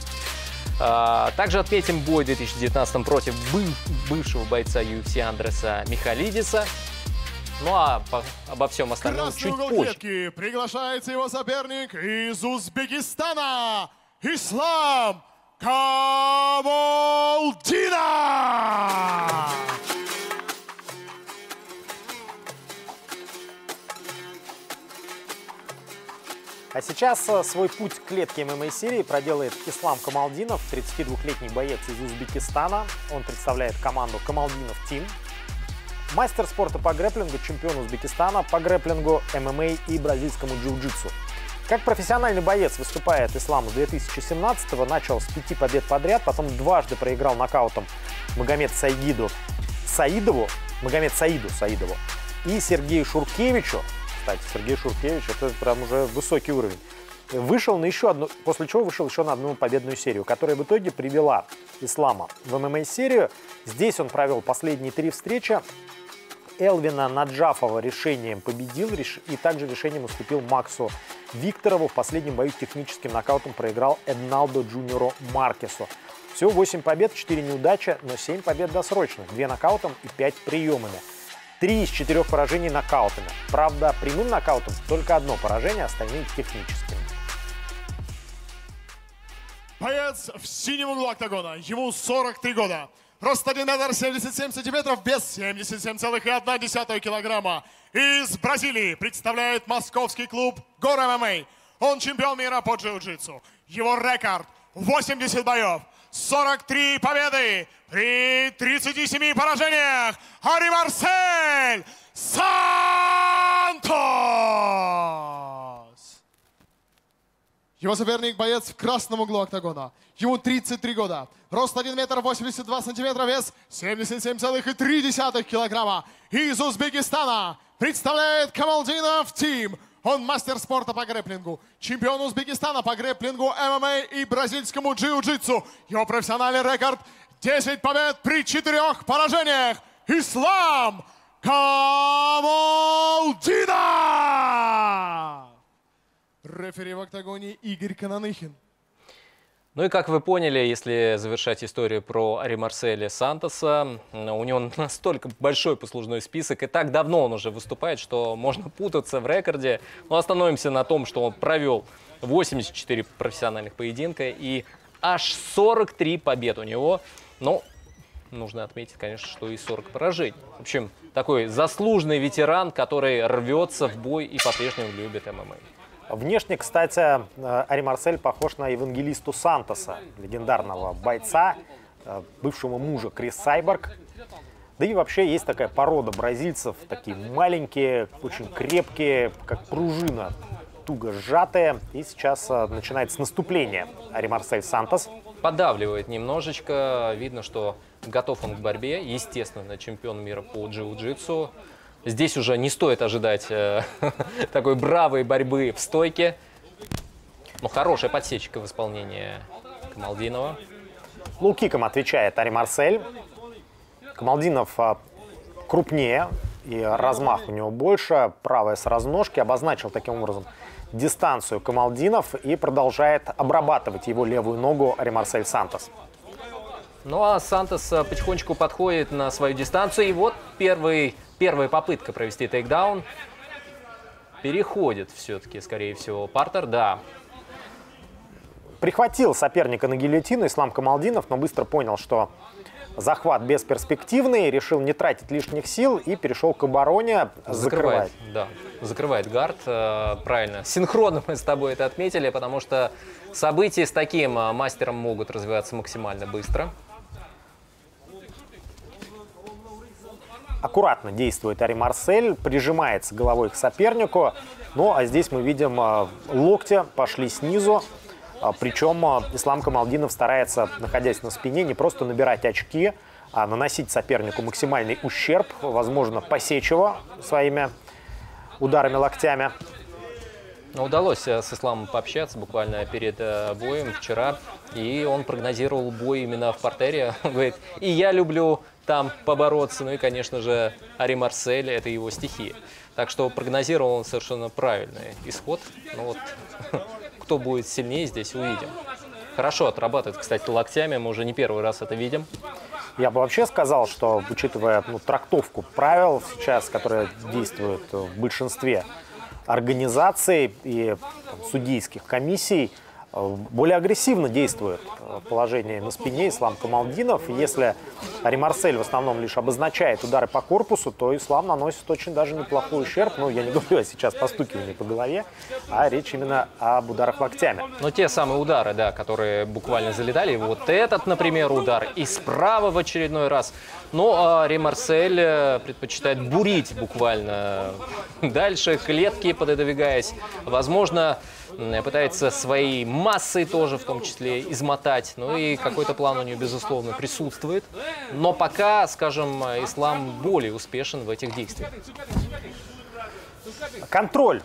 А, Также отметим бой в 2019 против бы- бывшего бойца UFC Андреса Михалидиса. Ну а по- обо всем остальном Красный чуть угол позже. клетки приглашается его соперник из Узбекистана. Ислам Камалдина. А сейчас э, свой путь к клетке ММА серии проделает Ислам Камалдинов, 32-летний боец из Узбекистана. Он представляет команду Камалдинов Тим. Мастер спорта по грэплингу, чемпион Узбекистана по грэплингу, ММА и бразильскому джиу-джитсу. Как профессиональный боец выступает Ислам с 2017-го, начал с пяти побед подряд, потом дважды проиграл нокаутом Магомед Саиду, Саидову, Магомед Саиду Саидову и Сергею Шуркевичу. Кстати, Сергей Шуркевич это прям уже высокий уровень. Вышел на еще одну, после чего вышел еще на одну победную серию, которая в итоге привела Ислама в ММА-серию. Здесь он провел последние три встречи. Элвина Наджафова решением победил и также решением уступил Максу Викторову. В последнем бою техническим нокаутом проиграл Эдналдо Джуниору Маркесу. Всего 8 побед, 4 неудачи, но 7 побед досрочных. 2 нокаутом и 5 приемами. Три из четырех поражений нокаутами. Правда, прямым нокаутом только одно поражение, остальные техническими. Боец в синем углу октагона. Ему 43 года. Рост 1 метр 77 сантиметров, вес 77,1 килограмма. Из Бразилии представляет московский клуб Гор ММА. Он чемпион мира по джиу-джитсу. Его рекорд 80 боев, 43 победы при 37 поражениях. Ари Марсель Сантос! Его соперник боец в красном углу октагона. Ему 33 года. Рост 1 метр 82 сантиметра, вес 77,3 килограмма. Из Узбекистана представляет Камалдинов Тим Он мастер спорта по грэплингу, чемпион Узбекистана по грэплингу, ММА и бразильскому джиу-джитсу. Его профессиональный рекорд 10 побед при четырех поражениях. Ислам Камалдина! Рефери в октагоне Игорь Кананыхин. Ну и как вы поняли, если завершать историю про Ари Марселя Сантоса, у него настолько большой послужной список, и так давно он уже выступает, что можно путаться в рекорде. Но остановимся на том, что он провел 84 профессиональных поединка и аж 43 побед у него. Ну, нужно отметить, конечно, что и 40 поражений. В общем, такой заслуженный ветеран, который рвется в бой и по-прежнему любит ММА. Внешне, кстати, э, Ари Марсель похож на Евангелисту Сантоса, легендарного бойца, э, бывшего мужа Крис Сайборг. Да и вообще есть такая порода бразильцев, такие маленькие, очень крепкие, как пружина, туго сжатые. И сейчас э, начинается наступление Ари Марсель Сантос. Подавливает немножечко, видно, что готов он к борьбе. Естественно, чемпион мира по джиу-джитсу. Здесь уже не стоит ожидать э, такой бравой борьбы в стойке. Но хорошая подсечка в исполнении Камалдинова. Лукиком отвечает Ари Марсель. Камалдинов а, крупнее и размах у него больше. Правая с разножки обозначил таким образом дистанцию Камалдинов и продолжает обрабатывать его левую ногу Ари Марсель Сантос. Ну а Сантос э, потихонечку подходит на свою дистанцию. И вот первый Первая попытка провести тейкдаун. Переходит все-таки, скорее всего, Партер, да. Прихватил соперника на гильотину Ислам Камалдинов, но быстро понял, что захват бесперспективный, решил не тратить лишних сил и перешел к обороне. Закрывает, закрывает. да, закрывает гард, э, правильно. Синхронно мы с тобой это отметили, потому что события с таким э, мастером могут развиваться максимально быстро. Аккуратно действует Ари Марсель, прижимается головой к сопернику. Ну, а здесь мы видим а, локти пошли снизу. А, причем а, Ислам Камалдинов старается, находясь на спине, не просто набирать очки, а наносить сопернику максимальный ущерб, возможно, посечь его своими ударами локтями. Но удалось э, с Исламом пообщаться буквально перед э, боем вчера, и он прогнозировал бой именно в портере. Он говорит, и я люблю там побороться. Ну и, конечно же, Ари Марсель – это его стихия. Так что прогнозировал он совершенно правильный исход. Ну вот, кто будет сильнее здесь, увидим. Хорошо отрабатывает, кстати, локтями, мы уже не первый раз это видим. Я бы вообще сказал, что, учитывая ну, трактовку правил сейчас, которые действуют в большинстве организаций и там, судейских комиссий, более агрессивно действует э, положение на спине Ислам Камалдинов. Если Ари Марсель в основном лишь обозначает удары по корпусу, то Ислам наносит очень даже неплохой ущерб. Ну, я не говорю сейчас постукивание по голове, а речь именно об ударах локтями. Но те самые удары, да, которые буквально залетали. Вот этот, например, удар и справа в очередной раз. Но а Ари Марсель э, предпочитает бурить буквально дальше, клетки пододвигаясь. Возможно, пытается своей массой тоже в том числе измотать. Ну и какой-то план у нее, безусловно, присутствует. Но пока, скажем, ислам более успешен в этих действиях. Контроль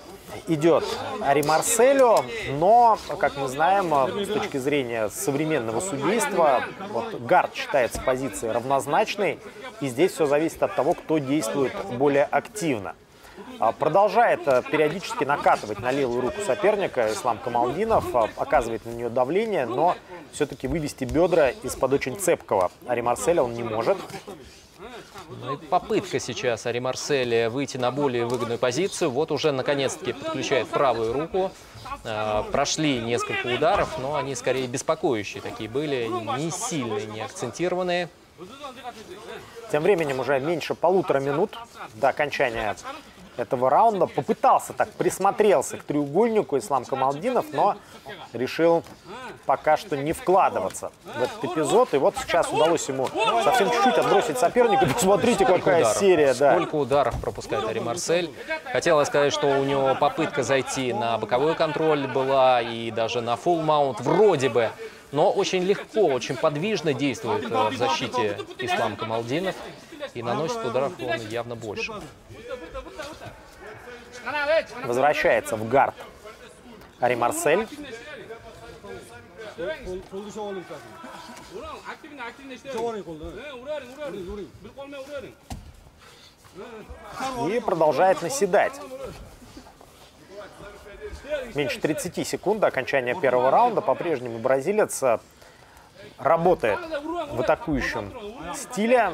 идет Ари Марселю, но, как мы знаем, с точки зрения современного судейства, вот гард считается позицией равнозначной, и здесь все зависит от того, кто действует более активно. А, продолжает э, периодически накатывать на левую руку соперника Ислам Камалдинов, а, оказывает на нее давление, но все-таки вывести бедра из-под очень цепкого Ари Марселя он не может. Ну и попытка сейчас Ари Марселя выйти на более выгодную позицию. Вот уже наконец-таки подключает правую руку. А, прошли несколько ударов, но они скорее беспокоящие такие были, не сильные, не акцентированные. Тем временем уже меньше полутора минут до окончания этого раунда. Попытался так, присмотрелся к треугольнику Ислам Камалдинов, но решил пока что не вкладываться в этот эпизод. И вот сейчас удалось ему совсем чуть-чуть отбросить соперника. Посмотрите, Сколько какая ударов. серия. Да. Сколько ударов пропускает Ари Марсель. Хотела сказать, что у него попытка зайти на боковой контроль была и даже на full маунт вроде бы. Но очень легко, очень подвижно действует э, в защите Ислам Камалдинов и наносит ударов он явно больше. Возвращается в гард Ари Марсель. И продолжает наседать. Меньше 30 секунд до окончания первого раунда. По-прежнему бразилец работает в атакующем стиле,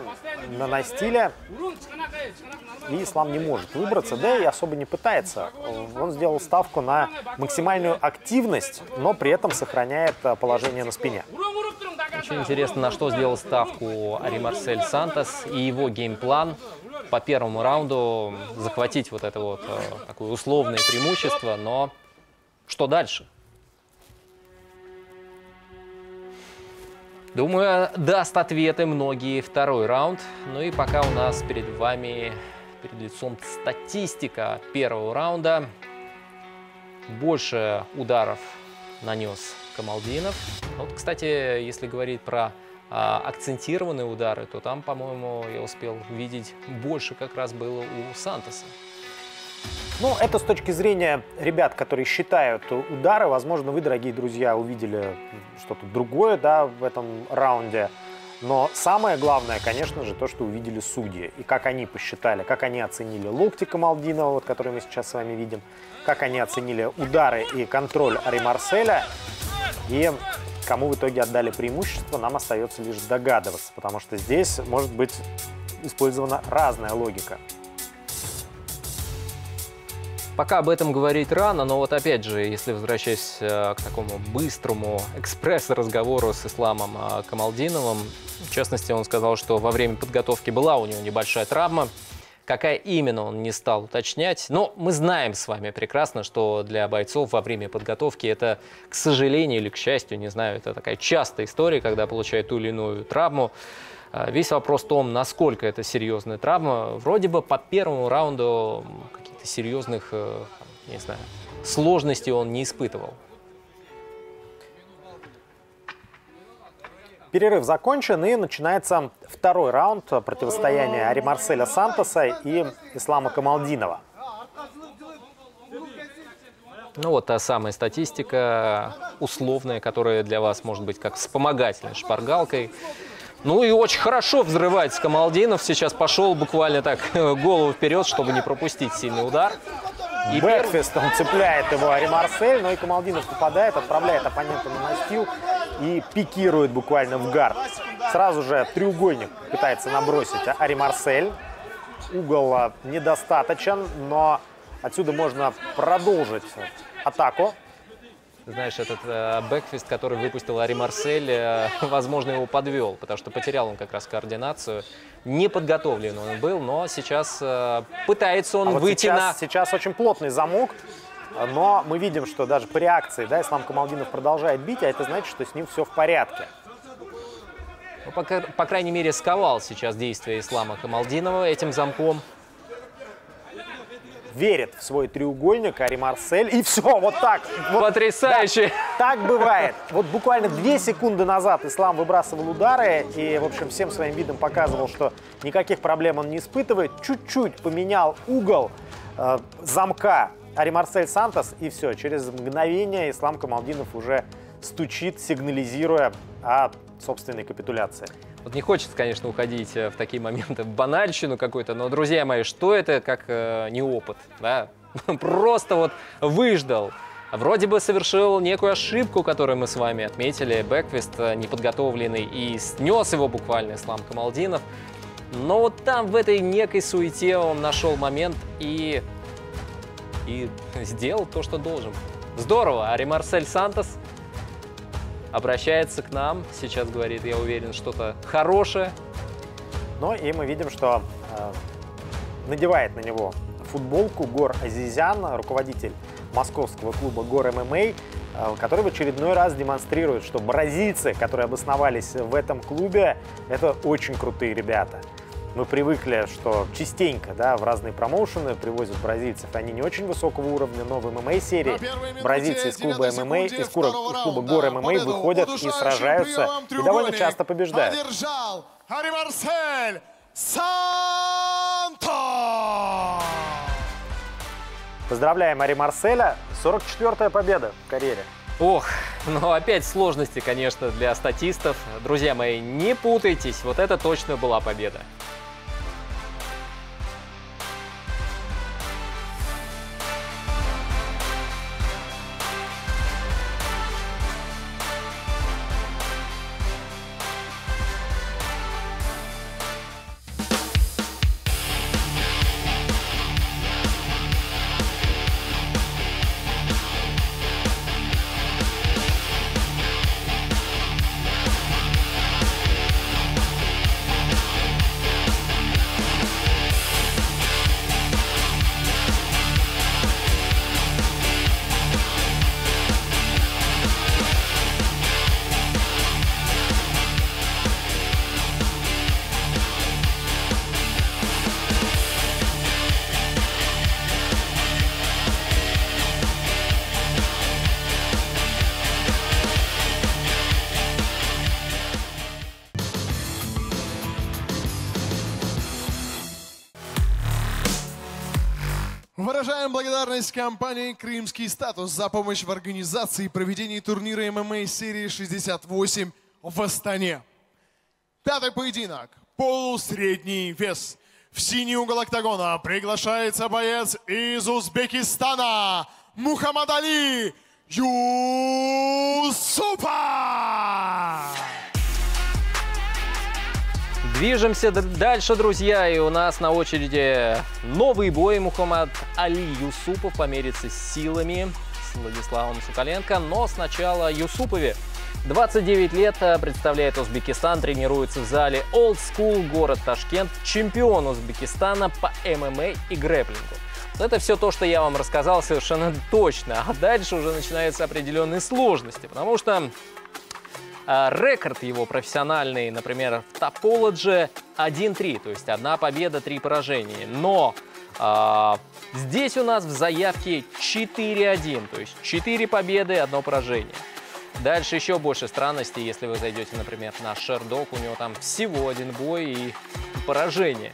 на настиле. И Ислам не может выбраться, да и особо не пытается. Он сделал ставку на максимальную активность, но при этом сохраняет э, положение на спине. Очень интересно, на что сделал ставку Ари Марсель Сантос и его геймплан по первому раунду захватить вот это вот э, такое условное преимущество, но что дальше? Думаю, даст ответы многие второй раунд. Ну и пока у нас перед вами, перед лицом статистика первого раунда. Больше ударов нанес Камалдинов. Вот, кстати, если говорить про а, акцентированные удары, то там, по-моему, я успел видеть больше как раз было у Сантоса. Ну, это с точки зрения ребят, которые считают удары. Возможно, вы, дорогие друзья, увидели что-то другое да, в этом раунде. Но самое главное, конечно же, то, что увидели судьи. И как они посчитали, как они оценили локти Камалдинова, вот, которые мы сейчас с вами видим, как они оценили удары и контроль Ари Марселя. И кому в итоге отдали преимущество, нам остается лишь догадываться, потому что здесь может быть использована разная логика. Пока об этом говорить рано, но вот опять же, если возвращаясь э, к такому быстрому экспресс-разговору с Исламом э, Камалдиновым, в частности, он сказал, что во время подготовки была у него небольшая травма, Какая именно, он не стал уточнять. Но мы знаем с вами прекрасно, что для бойцов во время подготовки это, к сожалению или к счастью, не знаю, это такая частая история, когда получают ту или иную травму. Э, весь вопрос в том, насколько это серьезная травма. Вроде бы по первому раунду каких-то серьезных, э, не знаю, сложностей он не испытывал. Перерыв закончен и начинается второй раунд противостояния Ари Марселя Сантоса и Ислама Камалдинова. Ну вот та самая статистика условная, которая для вас может быть как вспомогательной шпаргалкой. Ну и очень хорошо взрывается Камалдинов. Сейчас пошел буквально так голову вперед, чтобы не пропустить сильный удар. И Бэкфистом перв... цепляет его Ари Марсель, но и Камалдинов попадает, отправляет оппонента на настил и пикирует буквально в гард. Сразу же треугольник пытается набросить Ари Марсель. Угол а, недостаточен, но отсюда можно продолжить атаку. Знаешь, этот э, бэкфист, который выпустил Ари Марсель, э, возможно, его подвел, потому что потерял он как раз координацию. Неподготовлен он был, но сейчас э, пытается он а вот выйти сейчас, на... Сейчас очень плотный замок, но мы видим, что даже по реакции да, Ислам Камалдинов продолжает бить, а это значит, что с ним все в порядке. Ну, по, по крайней мере, сковал сейчас действия Ислама Камалдинова этим замком верит в свой треугольник Ари Марсель, и все, вот так. Вот, Потрясающе! Да, так бывает. Вот буквально две секунды назад Ислам выбрасывал удары и, в общем, всем своим видом показывал, что никаких проблем он не испытывает. Чуть-чуть поменял угол э, замка Ари Марсель Сантос, и все, через мгновение Ислам Камалдинов уже стучит, сигнализируя о собственной капитуляции. Вот не хочется, конечно, уходить э, в такие моменты в банальщину какую-то, но, друзья мои, что это как э, не опыт, да? Просто вот выждал. Вроде бы совершил некую ошибку, которую мы с вами отметили. Бэквист э, неподготовленный и снес его буквально Ислам Камалдинов. Но вот там, в этой некой суете, он нашел момент и, и сделал то, что должен. Здорово. Ари Марсель Сантос обращается к нам, сейчас говорит, я уверен, что-то хорошее. Ну и мы видим, что э, надевает на него футболку Гор Азизян, руководитель московского клуба Гор ММА, э, который в очередной раз демонстрирует, что бразильцы, которые обосновались в этом клубе, это очень крутые ребята. Мы привыкли, что частенько да, в разные промоушены привозят бразильцев, они не очень высокого уровня, но в ММА-серии бразильцы из клуба ММА, из клуба, из клуба Гор ММА выходят и сражаются, и довольно часто побеждают. Одержал Ари Марсель Санто! Поздравляем Ари Марселя. 44-я победа в карьере. Ох, ну опять сложности, конечно, для статистов. Друзья мои, не путайтесь, вот это точно была победа. Благодарность компании «Крымский статус» за помощь в организации и проведении турнира ММА серии 68 в Астане. Пятый поединок. Полусредний вес. В синий угол октагона приглашается боец из Узбекистана Мухаммад Али Юсупа. Движемся дальше, друзья, и у нас на очереди новый бой. Мухаммад Али Юсупов померится силами с Владиславом Соколенко, но сначала Юсупове. 29 лет, э, представляет Узбекистан, тренируется в зале Old School, город Ташкент, чемпион Узбекистана по ММА и грэплингу. Это все то, что я вам рассказал совершенно точно. А дальше уже начинаются определенные сложности, потому что Рекорд его профессиональный, например, в Topology 1-3, то есть одна победа, три поражения. Но а, здесь у нас в заявке 4-1, то есть 4 победы, одно поражение. Дальше еще больше странностей, если вы зайдете, например, на Шердок, у него там всего один бой и поражение.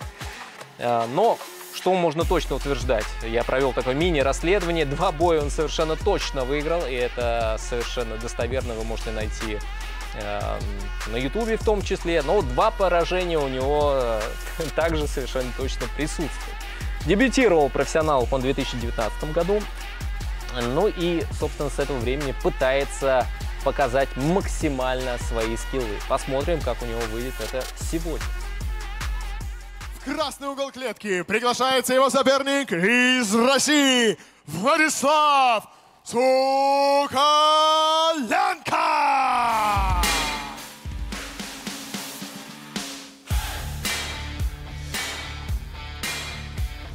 А, Но что можно точно утверждать? Я провел такое мини-расследование. Два боя он совершенно точно выиграл, и это совершенно достоверно вы можете найти на Ютубе в том числе. Но два поражения у него э, также совершенно точно присутствуют. Дебютировал профессионал он в 2019 году. Ну и, собственно, с этого времени пытается показать максимально свои скиллы. Посмотрим, как у него выйдет это сегодня. Красный угол клетки. Приглашается его соперник из России. Владислав Сукаленко.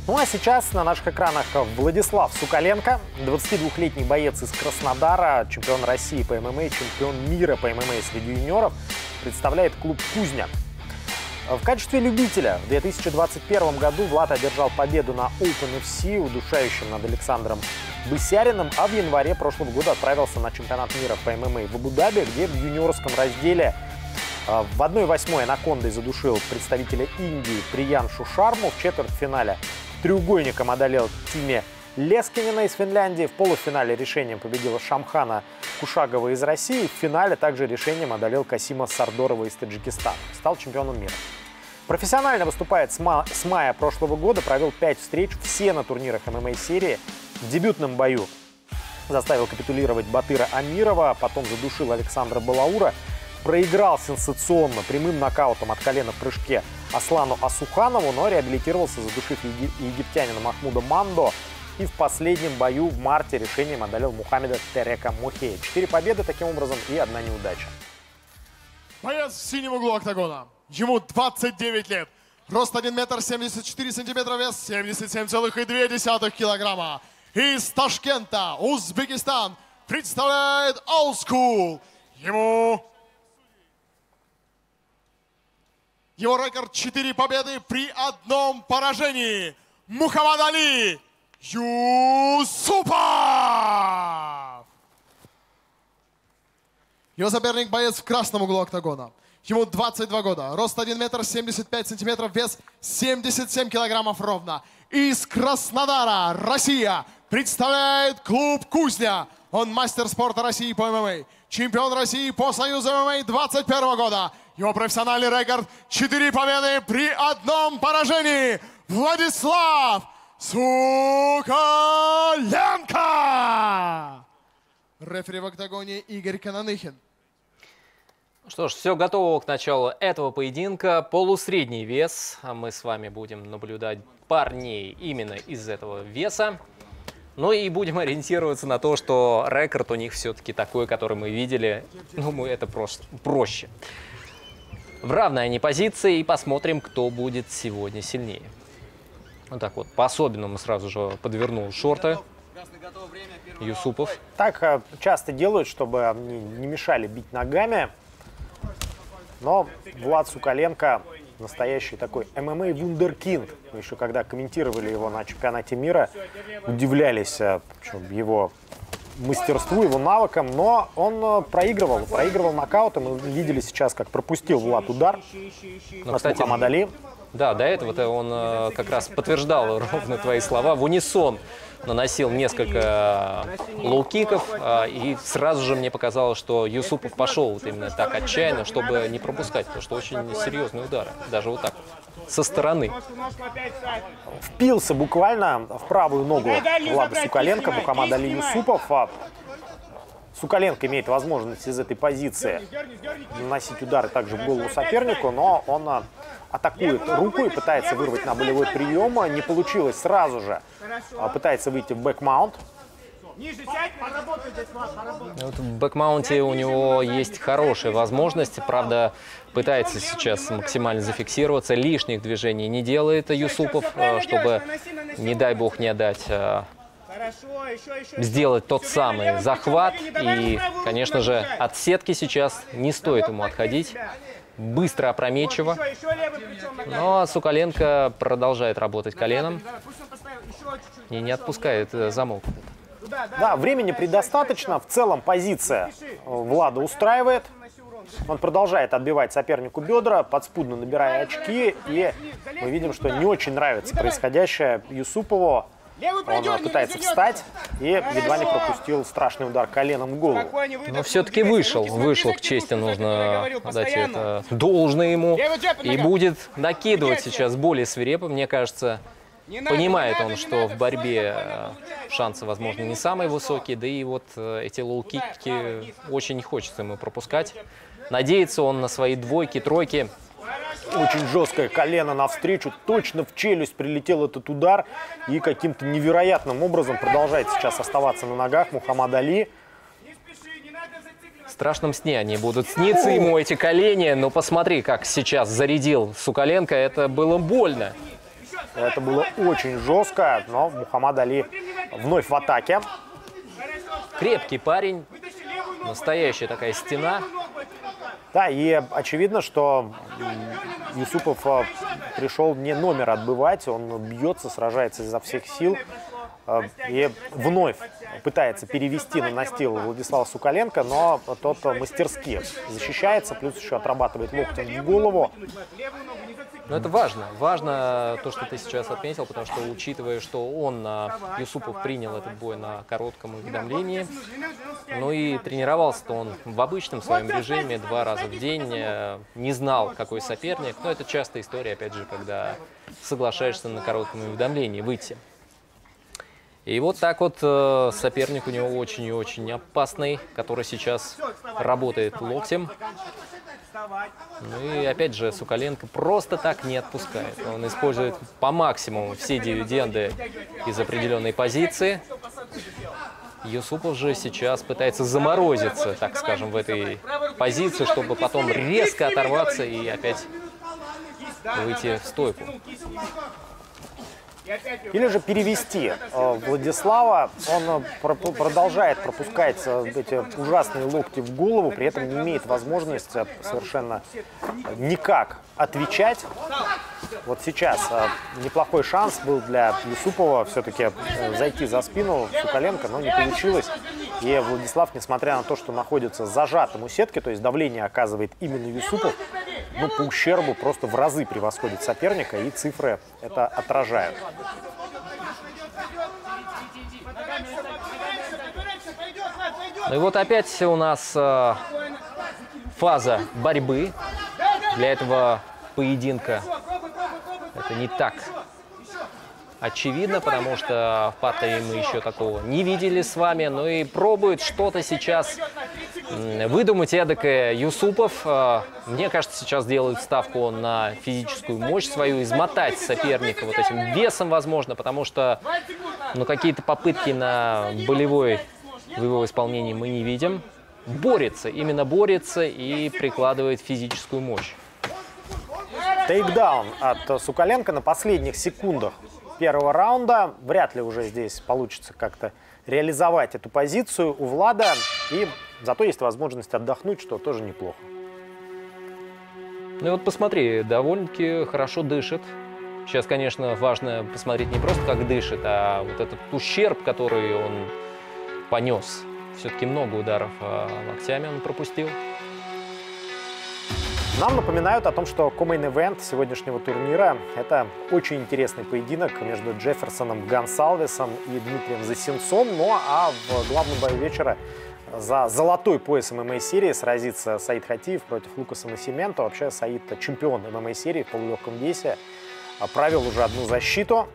Ну а сейчас на наших экранах Владислав Сукаленко, 22-летний боец из Краснодара, чемпион России по ММА, чемпион мира по ММА среди юниоров, представляет клуб «Кузня». В качестве любителя в 2021 году Влад одержал победу на OpenFC, удушающем над Александром Бысяриным, а в январе прошлого года отправился на чемпионат мира по ММА в Абу-Даби, где в юниорском разделе а, в 1-8 анакондой задушил представителя Индии Приян Шушарму. В четвертьфинале треугольником одолел Тиме Лескинина из Финляндии. В полуфинале решением победила Шамхана Кушагова из России. В финале также решением одолел Касима Сардорова из Таджикистана. Стал чемпионом мира. Профессионально выступает с, ма- с мая прошлого года, провел 5 встреч, все на турнирах ММА-серии. В дебютном бою заставил капитулировать Батыра Амирова, потом задушил Александра Балаура, проиграл сенсационно прямым нокаутом от колена в прыжке Аслану Асуханову, но реабилитировался, задушив еги- египтянина Махмуда Мандо. И в последнем бою в марте решением одолел Мухаммеда Терека Мухея. Четыре победы таким образом и одна неудача. Боец в синем углу октагона. Ему 29 лет. Рост 1 метр 74 сантиметра, вес 77,2 килограмма. Из Ташкента, Узбекистан, представляет Old School. Ему... Его рекорд 4 победы при одном поражении. Мухаммад Али Юсупов. Его соперник боец в красном углу октагона. Ему 22 года, рост 1 метр 75 сантиметров, вес 77 килограммов ровно. Из Краснодара, Россия, представляет клуб «Кузня». Он мастер спорта России по ММА, чемпион России по Союзу ММА 21 года. Его профессиональный рекорд – 4 победы при одном поражении. Владислав Сукаленко! Рефери в октагоне Игорь Кананыхин. Что ж, все готово к началу этого поединка. Полусредний вес. Мы с вами будем наблюдать парней именно из этого веса. Ну и будем ориентироваться на то, что рекорд у них все-таки такой, который мы видели. Ну, мы это просто проще. В равной они позиции и посмотрим, кто будет сегодня сильнее. Вот так вот, по-особенному сразу же подвернул шорты. Юсупов. Так э, часто делают, чтобы не мешали бить ногами. Но Влад Сукаленко настоящий такой ММА вундеркинд. Мы еще когда комментировали его на чемпионате мира, удивлялись э, причем его мастерству, его навыкам, но он э, проигрывал, проигрывал нокаутом. Мы видели сейчас, как пропустил Влад удар Ну, от кстати, Мухаммад Али. Да, до этого-то он э, как раз подтверждал ровно твои слова. В унисон наносил несколько э, лоу-киков, э, и сразу же мне показалось, что Юсупов пошел вот именно так отчаянно, чтобы не пропускать, потому что очень серьезные удары, даже вот так вот, со стороны. Впился буквально в правую ногу Влада Сукаленко, Мухаммад Али Юсупов. А Сукаленко имеет возможность из этой позиции наносить удары также в голову сопернику, но он а, атакует руку и пытается вырвать на болевой прием. А Не получилось сразу же. А, Пытается выйти в back mount. Ниже сядь, поработай здесь, Влад, поработай. Вот в back mount е у него есть хорошие возможности, правда, пытается сейчас максимально зафиксироваться, лишних движений не делает Юсупов, э, чтобы, не дай бог, не отдать сделать тот самый захват. И, конечно же, от сетки сейчас не стоит ему отходить. Быстро, опрометчиво. Но Сукаленко продолжает работать коленом и не отпускает э, замок. Да, времени предостаточно. В целом позиция э, Влада устраивает. Он продолжает отбивать сопернику бедра, подспудно набирая очки. И мы видим, что не очень нравится происходящее Юсупову. Он э, пытается встать и едва не пропустил страшный удар коленом в голову. Но все-таки вышел, вышел к чести, нужно дать это должное ему. И будет накидывать сейчас более свирепо, мне кажется. Понимает он, что в борьбе э, шансы, возможно, не самые высокие, да и вот э, эти лоу-кики очень не хочется ему пропускать. Надеется он на свои двойки, тройки. Очень жесткое колено навстречу, точно в челюсть прилетел этот удар. И каким-то невероятным образом продолжает сейчас оставаться на ногах Мухаммад Али. В страшном сне они будут сниться ему, эти колени. Но посмотри, как сейчас зарядил Сукаленко, это было больно. Это было очень жестко, но Мухаммад Али вновь в атаке. Крепкий парень, настоящая такая стена. Да, и очевидно, что Юсупов а, пришел не номер отбывать, он бьется, сражается изо всех сил а, и вновь пытается перевести на настил Владислава Сукаленко, но тот мастерски защищается, плюс еще отрабатывает локтем в голову. Но это важно. Важно то, что ты сейчас отметил, потому что учитывая, что он, а, Юсупов, принял этот бой на коротком уведомлении, ну и тренировался-то он в обычном своем режиме два раза в день, э, не знал, какой соперник. Но это частая история, опять же, когда соглашаешься на коротком уведомлении выйти. И вот так вот э, соперник у него очень и очень опасный, который сейчас работает локтем. Ну и опять же, Сукаленко просто так не отпускает. Он использует по максимуму все дивиденды из определенной позиции. Юсупов же сейчас пытается заморозиться, так скажем, в этой позиции, чтобы потом резко оторваться и опять выйти в стойку. Или же перевести э, Владислава. Он э, про- продолжает пропускать э, эти ужасные локти в голову, при этом не имеет возможности совершенно никак отвечать. Вот сейчас неплохой шанс был для Юсупова все-таки зайти за спину Сукаленко, но не получилось. И Владислав, несмотря на то, что находится зажатым у сетки, то есть давление оказывает именно Юсупов, ну, по ущербу просто в разы превосходит соперника, и цифры это отражают. Ну и вот опять у нас э, фаза борьбы. Для этого поединка это не так очевидно, потому что в партере мы еще такого не видели с вами. Ну и пробует что-то сейчас выдумать эдакое Юсупов. Э, Мне кажется, сейчас делают ставку на физическую мощь свою, измотать соперника вот этим весом, возможно, потому что ну, какие-то попытки на болевой в его исполнении мы не видим. Борется, именно борется и прикладывает физическую мощь. Тейкдаун от Сукаленко на последних секундах первого раунда. Вряд ли уже здесь получится как-то реализовать эту позицию у Влада. И зато есть возможность отдохнуть, что тоже неплохо. Ну и вот посмотри, довольно-таки хорошо дышит. Сейчас, конечно, важно посмотреть не просто как дышит, а вот этот ущерб, который он понес. Все-таки много ударов а, локтями он пропустил. Нам напоминают о том, что комейн ивент сегодняшнего турнира – это очень интересный поединок между Джефферсоном Гонсалвесом и Дмитрием Засенцом. Ну а в главном бою вечера за золотой пояс ММА-серии сразится Саид Хатиев против Лукаса Насименто. Вообще Саид – чемпион ММА-серии в полулегком весе. А Провел уже одну защиту.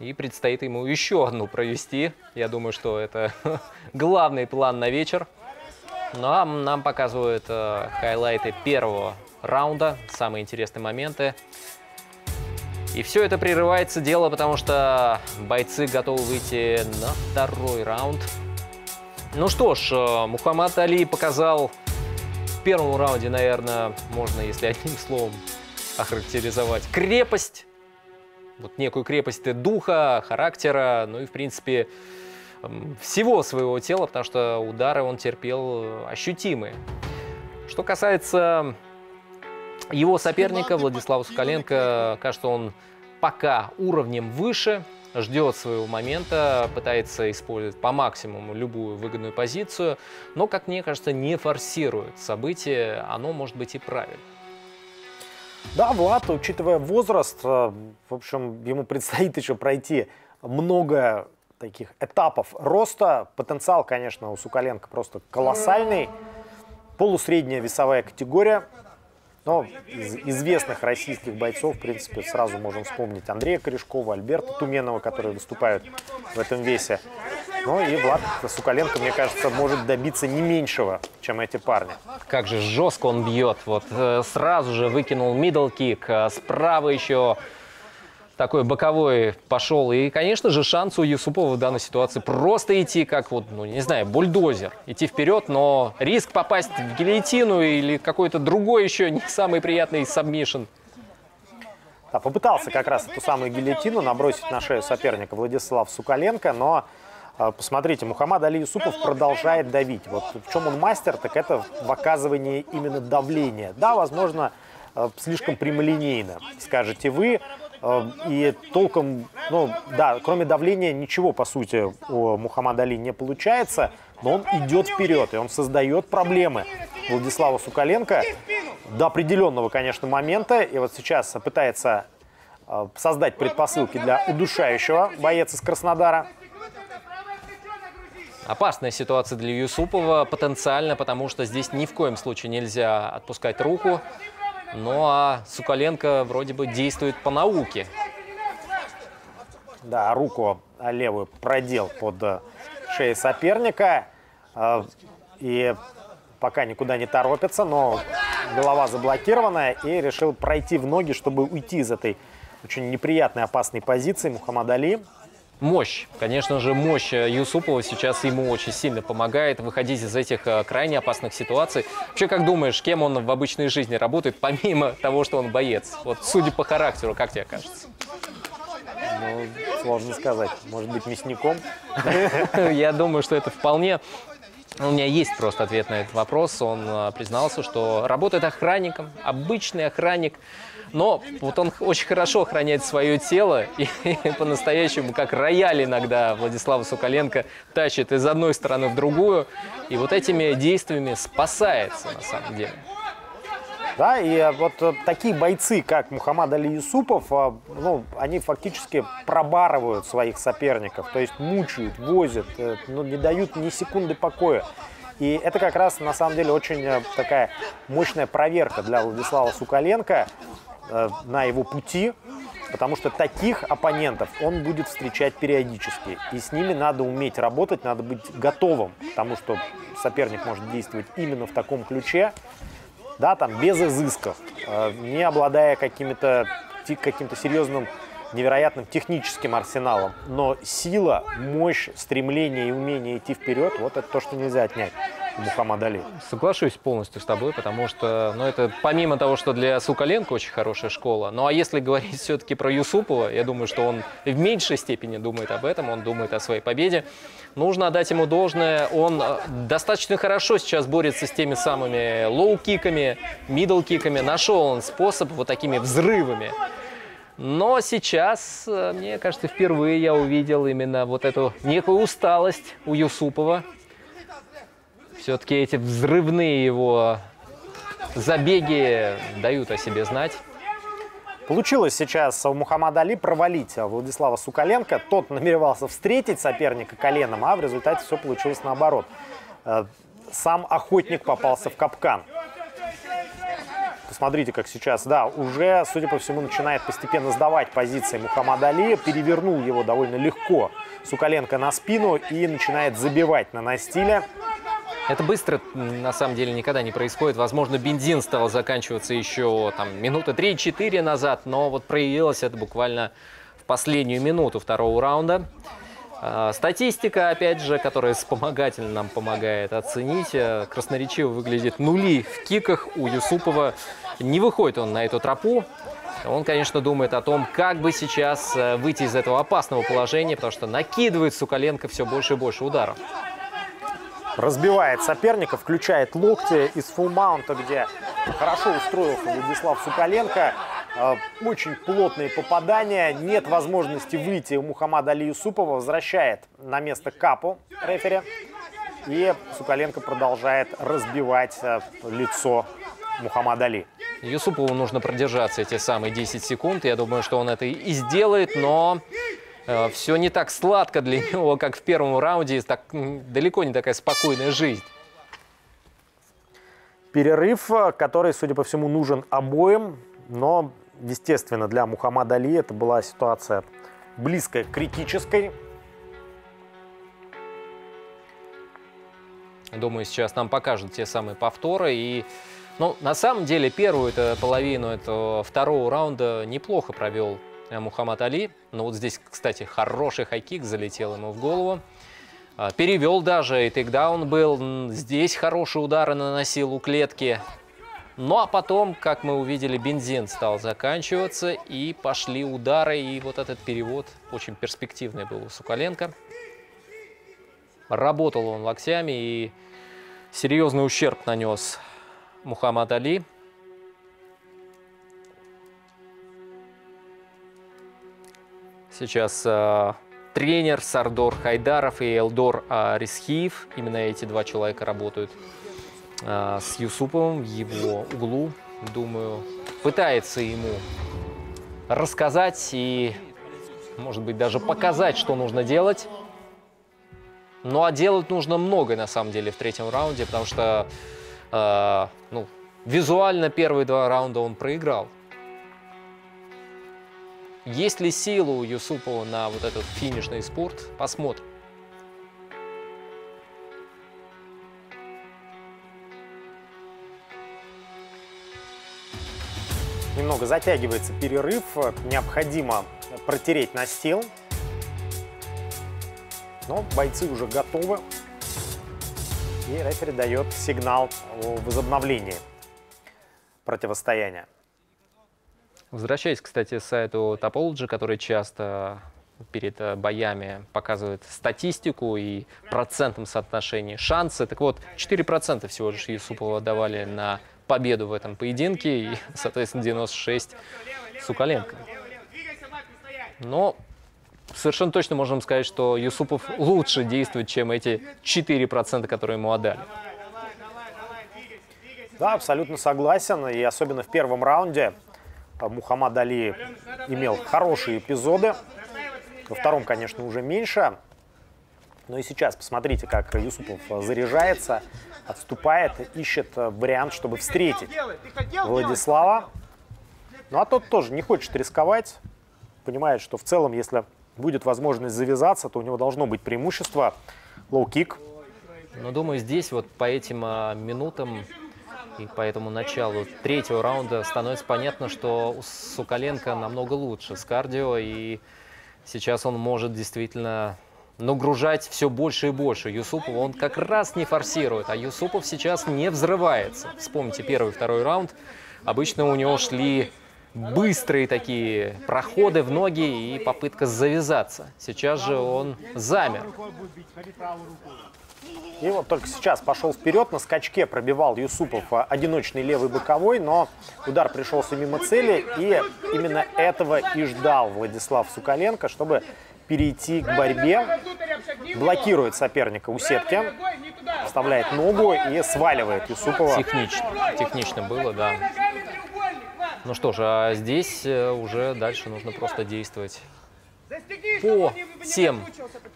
И предстоит ему еще одну провести. Я думаю, что это главный план на вечер. Ну а нам показывают э, хайлайты первого раунда, самые интересные моменты. И все это прерывается дело, потому что бойцы готовы выйти на второй раунд. Ну что ж, э, Мухаммад Али показал в первом раунде, наверное, можно, если одним словом охарактеризовать, крепость. Вот некую крепость духа, характера, ну и, в принципе, всего своего тела, потому что удары он терпел э, ощутимые. Что касается его соперника Владислава Соколенко, кажется, он пока уровнем выше, ждет своего момента, пытается использовать по максимуму любую выгодную позицию, но, как мне кажется, не форсирует события, оно может быть и правильно. Да, Влад, учитывая возраст, э, в общем, ему предстоит еще пройти много таких этапов роста. Потенциал, конечно, у Сукаленко просто колоссальный. Полусредняя весовая категория. Но из известных российских бойцов, в принципе, сразу можем вспомнить Андрея Корешкова, Альберта Туменова, которые выступают в этом весе. Ну и Влад Сукаленко, мне кажется, может добиться не меньшего, чем эти парни. Как же жестко он бьет. Вот э, сразу же выкинул middle kick, а справа еще такой боковой пошел. И, конечно же, шанс у Юсупова в данной ситуации просто идти как вот, ну, не знаю, бульдозер. Идти вперед, но риск попасть в гильотину или какой-то другой еще не самый приятный submission. Да, попытался как раз эту самую гильотину набросить на шею соперника Владислав Сукаленко, но э, посмотрите, Мухаммад Али Юсупов продолжает давить. Вот в чем он мастер, так это в оказывании именно давления. Да, возможно, э, слишком прямолинейно, скажете вы. Э, И толком, ну да, кроме давления ничего, по сути, у Мухаммада Али не получается, но он идет вперед, и он создает проблемы Владиславу Сукаленко до определенного, конечно, момента. И вот сейчас пытается э, создать предпосылки для удушающего боец из Краснодара. Опасная ситуация для Юсупова потенциально, потому что здесь ни в коем случае нельзя отпускать руку. Ну а Сукаленко вроде бы действует по науке. Да, руку левую продел под э, шеей соперника. Э, И пока никуда не торопится, но голова заблокированная и решил пройти в ноги, чтобы уйти из этой очень неприятной, опасной позиции Мухаммад Али. Мощь, конечно же, мощь э, Юсупова сейчас ему очень сильно помогает выходить из этих э, крайне опасных ситуаций. Вообще, как думаешь, кем он в обычной жизни работает, помимо того, что он боец? Вот судя по характеру, как тебе кажется? Ну, сложно сказать. Может быть, мясником. Я думаю, что это вполне... У меня есть просто ответ на этот вопрос. Он э, признался, что работает охранником, обычный охранник Но вот он очень хорошо охраняет свое тело и по-настоящему, как рояль иногда Владислава Сукаленко тащит из одной стороны в другую. И вот этими действиями спасается на самом деле. Да, и э, вот э, такие бойцы, как Мухаммад Али Юсупов, э, ну, они фактически пробарывают своих соперников, то есть мучают, возят, ну, не дают ни секунды покоя. И это как раз на самом деле очень такая мощная проверка для Владислава Сукаленко на его пути, потому что таких оппонентов он будет встречать периодически. И с ними надо уметь работать, надо быть готовым, потому что соперник может действовать именно в таком ключе, да, там без изысков, э, не обладая какими-то ти- каким-то серьезным, невероятным техническим арсеналом, но сила, мощь, стремление и умение идти вперед, вот это то, что нельзя отнять у Мухаммада Али. Соглашусь полностью с тобой, потому что, ну, это помимо того, что для Сукаленко очень хорошая школа, ну, а если говорить все-таки про Юсупова, я думаю, что он в меньшей степени думает об этом, он думает о своей победе. Нужно отдать ему должное, он э, достаточно хорошо сейчас борется с теми самыми лоу-киками, мидл-киками, нашел он способ вот такими взрывами. Но сейчас, э, мне кажется, впервые я увидел именно вот эту некую усталость у Юсупова. Все-таки эти взрывные его забеги дают о себе знать. Получилось сейчас у Мухаммада Али провалить Владислава Сукаленко. Тот намеревался встретить соперника коленом, а в результате все получилось наоборот. Э, Сам охотник попался в капкан. Посмотрите, как сейчас, да, уже, судя по всему, начинает постепенно сдавать позиции Мухаммад Али. Перевернул его довольно легко Сукаленко на спину и начинает забивать на настиле. Это быстро, на самом деле, никогда не происходит. Возможно, бензин стал заканчиваться еще там, минуты 3-4 назад, но вот проявилось это буквально в последнюю минуту второго раунда. А, Статистика, опять же, которая вспомогательно нам помогает оценить, э, красноречиво выглядит нули в киках у Юсупова. Не выходит он на эту тропу. Он, конечно, думает о том, как бы сейчас э, выйти из этого опасного положения, потому что накидывает Сукаленко все больше и больше ударов. Разбивает соперника, включает локти из фулмаунта, где хорошо устроился Владислав Сукаленко. Э, Очень плотные попадания, нет возможности выйти у Мухаммада Али Юсупова, возвращает на место капу рефери. И Сукаленко продолжает разбивать э, лицо Мухаммада Али. Юсупову нужно продержаться эти самые 10 секунд. Я думаю, что он это и сделает, но все не так сладко для него, как в первом раунде. Так, далеко не такая спокойная жизнь. Перерыв, э, который, судя по всему, нужен обоим, но, естественно, для Мухаммада Али это была ситуация близкая к критической. Думаю, сейчас нам покажут те самые повторы. И, ну, на самом деле, первую половину этого второго раунда неплохо провел э, Мухаммад Али. Но вот здесь, кстати, хороший хайкик залетел ему в голову. А, Перевел даже, и тейкдаун был. Здесь хорошие удары наносил у клетки. Ну а потом, как мы увидели, бензин стал заканчиваться, и пошли удары, и вот этот перевод очень перспективный был у Сукаленко. Работал он локтями, и серьезный ущерб нанес Мухаммад Али. Сейчас э, тренер Сардор Хайдаров и Элдор э, Рисхиев, именно эти два человека работают э, с Юсуповым в его углу. Думаю, пытается ему рассказать и, может быть, даже показать, что нужно делать. Ну а делать нужно много на самом деле в третьем раунде, потому что э, ну, визуально первые два раунда он проиграл. Есть ли сила у Юсупова на вот этот финишный спорт? Посмотрим. Немного затягивается перерыв, необходимо протереть настил. Но бойцы уже готовы. И рефери дает сигнал о возобновлении противостояния. Возвращаясь, кстати, к сайту Topology, который часто перед э, боями показывает статистику и процентном соотношении шансы. Так вот, 4% всего лишь Юсупова давали на победу в этом поединке и, соответственно, 96 Сукаленко. Но совершенно точно можем сказать, что Юсупов лучше действует, чем эти 4%, которые ему отдали. Да, абсолютно согласен. И особенно в первом раунде Мухаммад Али имел хорошие эпизоды. Во втором, конечно, уже меньше. Но и сейчас посмотрите, как Юсупов а, заряжается, отступает, ищет а, вариант, чтобы встретить? Владислава. Ну а тот тоже не хочет рисковать. Понимает, что в целом, если будет возможность завязаться, то у него должно быть преимущество. Лоу-кик. Но думаю, здесь вот по этим а, минутам и по этому началу третьего раунда становится понятно, что Сукаленко намного лучше с кардио, и сейчас он может действительно нагружать все больше и больше. Юсупова он как раз не форсирует, а Юсупов сейчас не взрывается. Вспомните первый и второй раунд. Обычно у него шли быстрые такие проходы в ноги и попытка завязаться. Сейчас же он замер. И вот только сейчас пошел вперед, на скачке пробивал Юсупов а, одиночный левый боковой, но удар пришелся мимо цели, и именно этого и ждал Владислав Сукаленко, чтобы перейти к борьбе, блокирует соперника у сетки, вставляет ногу и сваливает Юсупова. Технично, технично было, да. Ну что ж, а здесь э, уже дальше нужно просто действовать по тем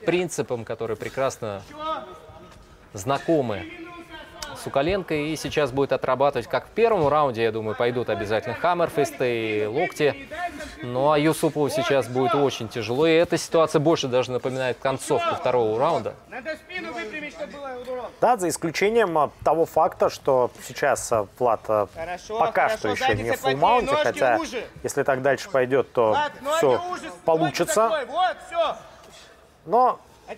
принципам, которые прекрасно знакомы Сукаленко. И сейчас будет отрабатывать, как в первом раунде, я думаю, пойдут обязательно хаммерфисты и локти. Ну а Юсупову сейчас будет очень тяжело. И эта ситуация больше даже напоминает концовку второго раунда. Надо спину выпрямить, чтобы было удобно. Да, за исключением а, того факта, что сейчас а, Влад а, Хорошо, пока хорошо, что еще не в ножки хотя уже. если так дальше пойдет, то Влад, все получится. Вот, все. Но А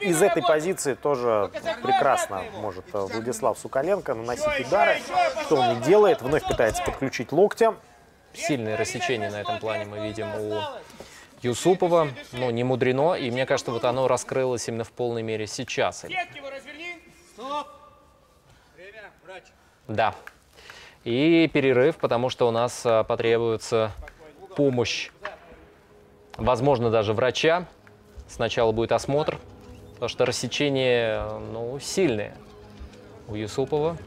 из этой позиции тоже прекрасно может а, Владислав Сукаленко наносить удары, что он и делает, вновь пытается подключить локтем. Сильное рассечение на этом плане мы видим у Юсупова. Ну, не мудрено. И мне кажется, вот оно раскрылось именно в полной мере сейчас. Да. И перерыв, потому что у нас а, потребуется помощь, возможно, даже врача. Сначала будет осмотр, потому что рассечение, ну, сильное у Юсупова.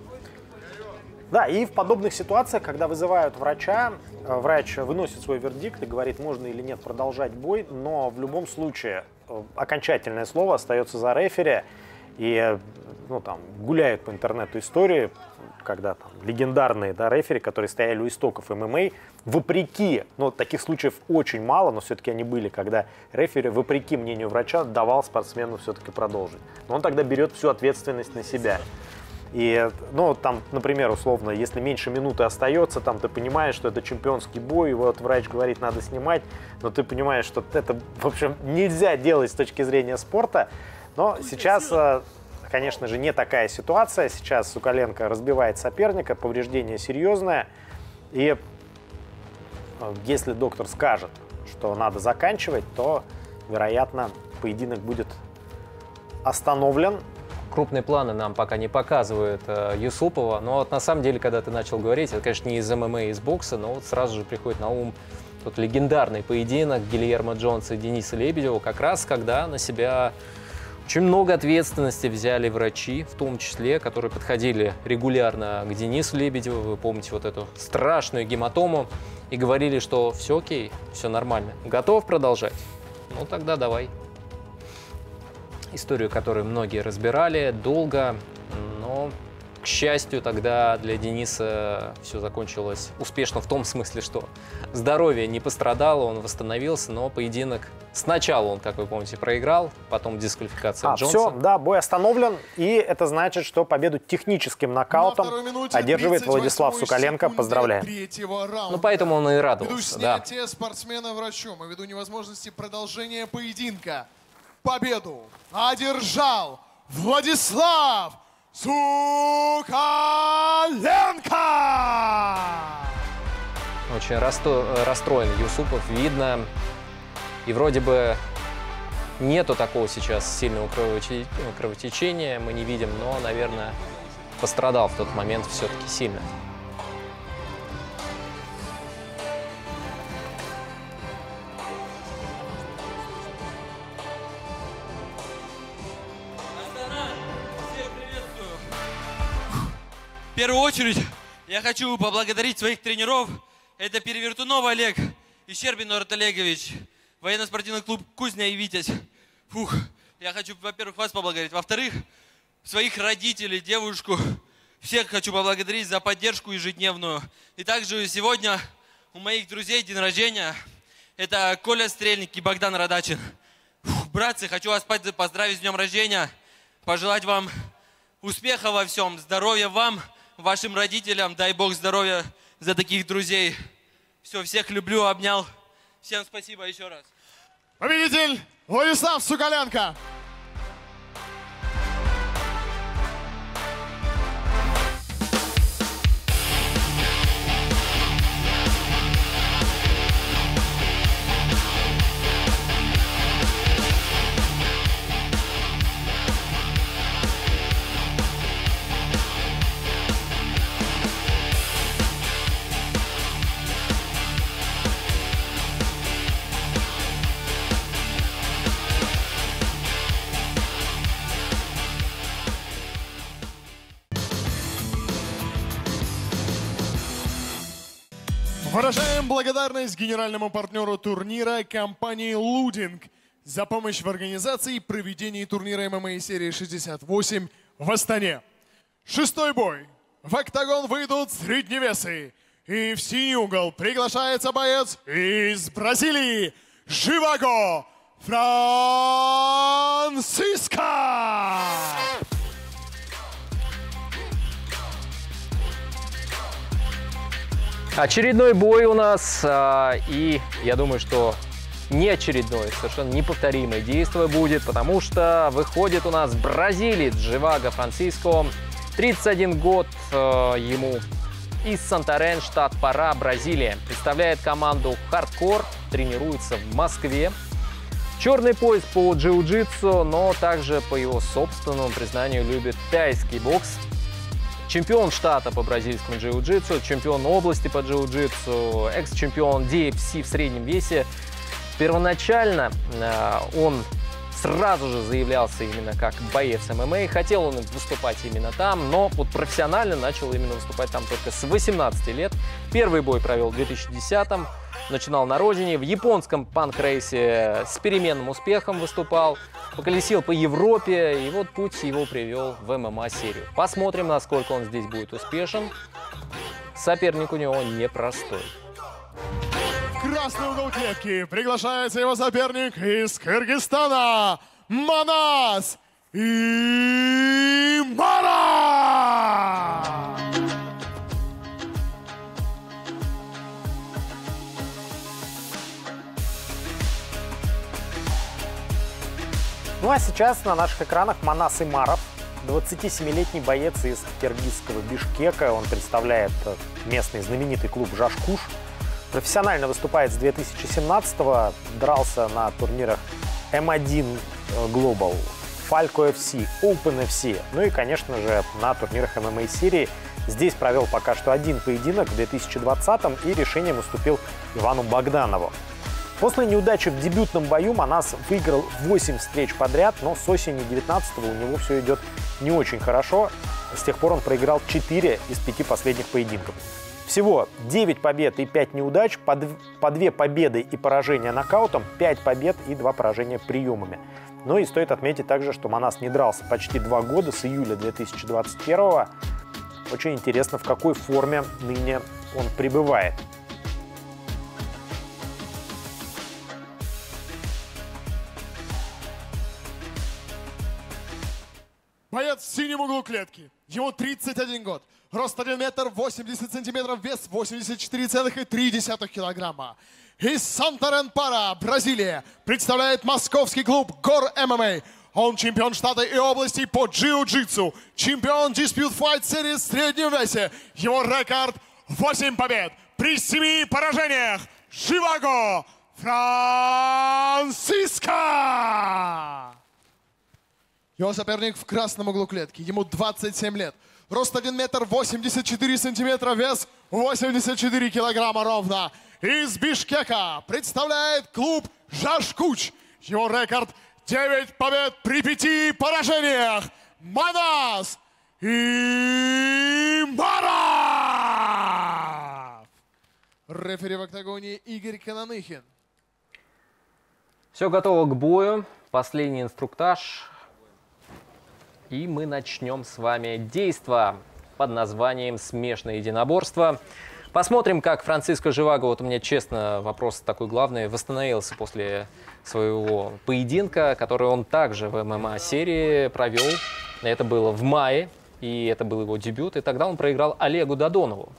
Да, и в подобных ситуациях, когда вызывают врача, э, врач выносит свой вердикт и говорит, можно или нет продолжать бой, но в любом случае э, окончательное слово остается за рефери. И э, ну, там, гуляют по интернету истории, когда там, легендарные да, рефери, которые стояли у истоков ММА, вопреки, ну, таких случаев очень мало, но все-таки они были, когда рефери, вопреки мнению врача, давал спортсмену все-таки продолжить. Но он тогда берет всю ответственность на себя. И, ну, там, например, условно, если меньше минуты остается, там ты понимаешь, что это чемпионский бой, и вот врач говорит, надо снимать, но ты понимаешь, что это, в общем, нельзя делать с точки зрения спорта. Но сейчас, э, конечно же, не такая ситуация. Сейчас Сукаленко разбивает соперника, повреждение серьезное. И если доктор скажет, что надо заканчивать, то, вероятно, поединок будет остановлен. Крупные планы нам пока не показывает э, Юсупова. Но вот на самом деле, когда ты начал говорить, это, конечно, не из ММА, из бокса, но вот сразу же приходит на ум тот легендарный поединок Гильермо Джонса и Дениса Лебедева, как раз когда на себя очень много ответственности взяли врачи, в том числе, которые подходили регулярно к Денису Лебедеву. Вы помните вот эту страшную гематому и говорили, что все окей, все нормально. Готов продолжать? Ну тогда давай. Историю, которую многие разбирали долго, но, к счастью, тогда для Дениса все закончилось успешно в том смысле, что здоровье не пострадало, он восстановился, но поединок сначала он, как вы помните, проиграл, потом дисквалификация А, Джонса. все, да, бой остановлен, и это значит, что победу техническим нокаутом На минуте одерживает 38-й Владислав Сукаленко. Поздравляем. Ну, поэтому он и радовался, да. спортсмена врачом и ввиду невозможности продолжения поединка победу одержал Владислав Сукаленко! Очень расстроен Юсупов, видно. И вроде бы нету такого сейчас сильного кровотече- кровотечения, мы не видим, но, наверное, пострадал в тот момент все-таки сильно. В первую очередь я хочу поблагодарить своих тренеров. Это Перевертунов Олег и Щербин Норат Олегович. Военно-спортивный клуб «Кузня» и «Витязь». Фух, я хочу, во-первых, вас поблагодарить. Во-вторых, своих родителей, девушку. Всех хочу поблагодарить за поддержку ежедневную. И также сегодня у моих друзей день рождения. Это Коля Стрельник и Богдан Радачин. Фух, братцы, хочу вас поздравить с днем рождения. Пожелать вам успеха во всем, здоровья вам, вашим родителям. Дай Бог здоровья за таких друзей. Все, всех люблю, обнял. Всем спасибо еще раз. Победитель Владислав Суколенко. Выражаем благодарность генеральному партнеру турнира компании «Лудинг» за помощь в организации и проведении турнира ММА серии 68 в Астане. Шестой бой. В октагон выйдут средневесы. И в синий угол приглашается боец из Бразилии Живаго Франциско! Очередной бой у нас, а, и я думаю, что не очередной, совершенно неповторимое действие будет, потому что выходит у нас бразилец Живаго Франциско, 31 год а, ему из Сантарен, штат Пара, Бразилия. Представляет команду «Хардкор», тренируется в Москве. Черный пояс по джиу-джитсу, но также, по его собственному признанию, любит тайский бокс чемпион штата по бразильскому джиу-джитсу, чемпион области по джиу-джитсу, экс-чемпион DFC в среднем весе. Первоначально э, он сразу же заявлялся именно как боец ММА. Хотел он выступать именно там, но вот профессионально начал именно выступать там только с 18 лет. Первый бой провел в 2010-м, начинал на родине. В японском панк-рейсе с переменным успехом выступал. Поколесил по Европе, и вот путь его привел в ММА-серию. Посмотрим, насколько он здесь будет успешен. Соперник у него непростой. Красный угол клетки приглашается его соперник из Кыргызстана Манас Имара! Ну а сейчас на наших экранах Манас Имаров, 27-летний боец из киргизского Бишкека. Он представляет местный знаменитый клуб «Жашкуш». Профессионально выступает с 2017-го, дрался на турнирах М1 Global, Falco FC, Open FC, ну и, конечно же, на турнирах ММА серии. Здесь провел пока что один поединок в 2020-м и решением уступил Ивану Богданову. После неудачи в дебютном бою Манас выиграл 8 встреч подряд, но с осени 19 у него все идет не очень хорошо. С тех пор он проиграл 4 из 5 последних поединков. Всего 9 побед и 5 неудач, по 2 победы и поражения нокаутом, 5 побед и 2 поражения приемами. Ну и стоит отметить также, что Манас не дрался почти 2 года, с июля 2021 -го. Очень интересно, в какой форме ныне он пребывает. Боец в синем углу клетки. Ему 31 год. Рост 1 метр 80 сантиметров, вес 84,3 килограмма. Из Сантарен-Пара, Бразилия, представляет московский клуб Гор ММА. Он чемпион штата и области по джиу-джитсу, чемпион Dispute Fight серии в среднем весе. Его рекорд 8 побед при 7 поражениях. Живаго Франциско! Его соперник в красном углу клетки. Ему 27 лет. Рост 1 метр 84 сантиметра, вес 84 килограмма ровно. Из Бишкека представляет клуб «Жашкуч». Его рекорд 9 побед при 5 поражениях. Манас и Маров! Рефери в октагоне Игорь Кананыхин. Все готово к бою. Последний инструктаж и мы начнем с вами действо под названием «Смешное единоборство». Посмотрим, как Франциско Живаго, вот у меня, честно, вопрос такой главный, восстановился после своего поединка, который он также в ММА-серии провел. Это было в мае, и это был его дебют. И тогда он проиграл Олегу Додонову.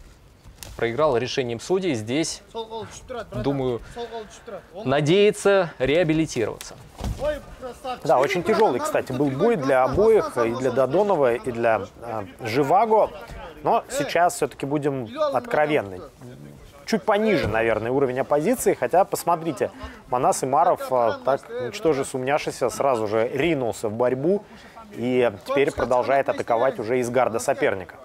Проиграл решением судей. Здесь, думаю, надеется реабилитироваться. Да, очень тяжелый, кстати, был бой для обоих, и для Додонова, и для э, Живаго. Но сейчас все-таки будем откровенны. Чуть пониже, наверное, уровень оппозиции, хотя, посмотрите, Манас Имаров, э, так, ничтоже сумняшися, сразу же ринулся в борьбу и теперь продолжает атаковать уже из гарда соперника.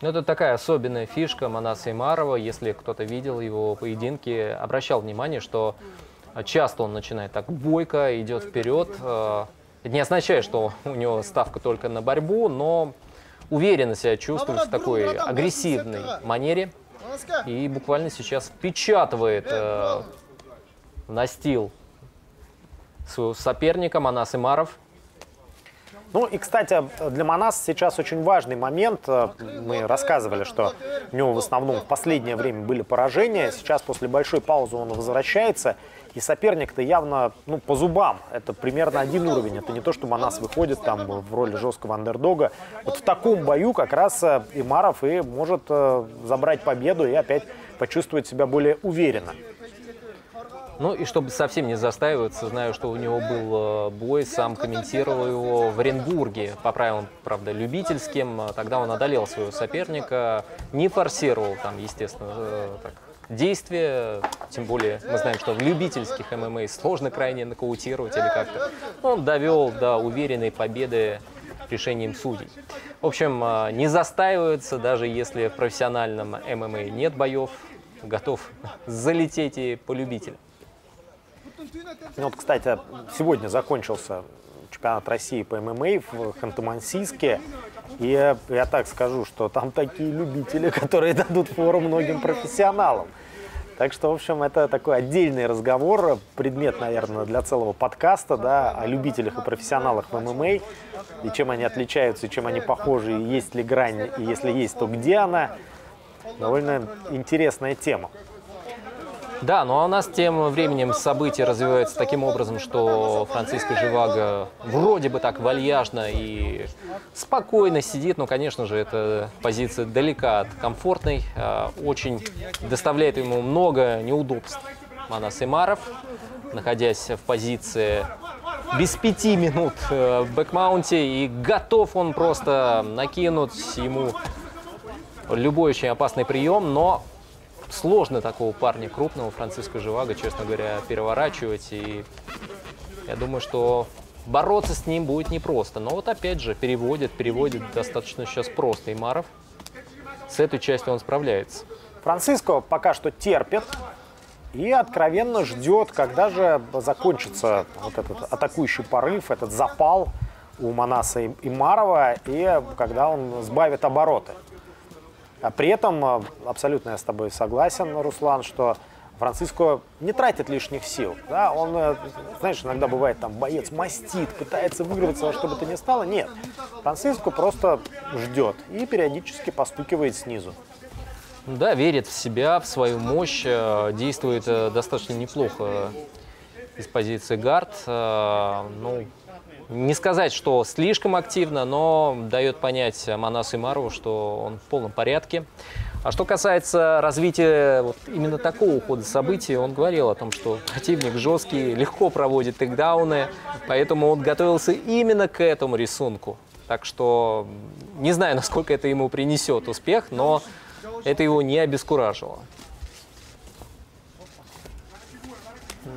Ну, это такая особенная фишка Манаса Имарова. Если кто-то видел его поединки, обращал внимание, что часто он начинает так бойко, идет вперед. Э, это не означает, что у него ставка только на борьбу, но уверенно себя чувствует в такой агрессивной манере. И буквально сейчас впечатывает э, настил своего соперника Манас Имаров. Ну и, кстати, для Манас сейчас очень важный момент. Мы рассказывали, что у него в основном в последнее время были поражения. Сейчас после большой паузы он возвращается. И соперник-то явно ну, по зубам. Это примерно один уровень. Это не то, что Манас выходит там в роли жесткого андердога. Вот в таком бою как раз э, Имаров и может э, забрать победу и опять почувствовать себя более уверенно. Ну и чтобы совсем не застаиваться, знаю, что у него был э, бой, сам комментировал его в Оренбурге, по правилам, правда, любительским. Тогда он одолел своего соперника, не форсировал там, естественно, э, так, действия, тем более мы знаем, что в любительских ММА сложно крайне нокаутировать или как-то. Он довел до уверенной победы решением судей. В общем, э, не застаивается, даже если в профессиональном ММА нет боев, готов залететь и по любителям. Ну, вот, кстати, сегодня закончился чемпионат России по ММА в Ханты-Мансийске. И я, так скажу, что там такие любители, которые дадут фору многим профессионалам. Так что, в общем, это такой отдельный разговор, предмет, наверное, для целого подкаста, да, о любителях и профессионалах в ММА, и чем они отличаются, и чем они похожи, и есть ли грань, и если есть, то где она. Довольно интересная тема. Да, ну а у нас тем временем события развиваются таким образом, что Франциско Живаго вроде бы так вальяжно и спокойно сидит, но, конечно же, эта позиция далека от комфортной, а, очень доставляет ему много неудобств. Манас Имаров, находясь в позиции без пяти минут э, в бэкмаунте, и готов он просто накинуть ему любой очень опасный прием, но сложно такого парня крупного, Франциско Живаго, честно говоря, переворачивать. И я думаю, что бороться с ним будет непросто. Но вот опять же, переводит, переводит достаточно сейчас просто Имаров. С этой частью он справляется. Франциско пока что терпит и откровенно ждет, когда же закончится вот этот атакующий порыв, этот запал у Манаса Имарова, и когда он сбавит обороты. А при этом а, абсолютно я с тобой согласен, Руслан, что Франциско не тратит лишних сил. Да? Он, э, знаешь, иногда бывает там боец мастит, пытается выигрываться во что бы то ни стало. Нет. Франциско просто ждет и периодически постукивает снизу. Да, верит в себя, в свою мощь, э, действует э, достаточно неплохо из позиции гард. Ну, не сказать, что слишком активно, но дает понять Манасу Имарову, что он в полном порядке. А что касается развития вот именно такого хода событий, он говорил о том, что противник жесткий, легко проводит тейкдауны, поэтому он готовился именно к этому рисунку. Так что не знаю, насколько это ему принесет успех, но это его не обескуражило.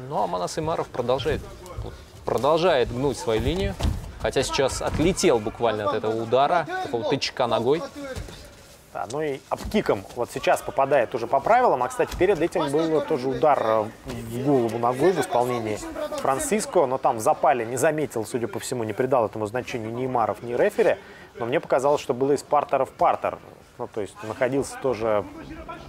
Ну а Манас Имаров продолжает продолжает гнуть свою линию. Хотя сейчас отлетел буквально от этого удара, такого тычка ногой. Да, ну и обкиком вот сейчас попадает уже по правилам. А, кстати, перед этим был тоже удар э, в голову ногой в исполнении Франциско. Но там в запале не заметил, судя по всему, не придал этому значению ни Имаров, ни рефери. Но мне показалось, что было из партера в партер. Ну, то есть находился тоже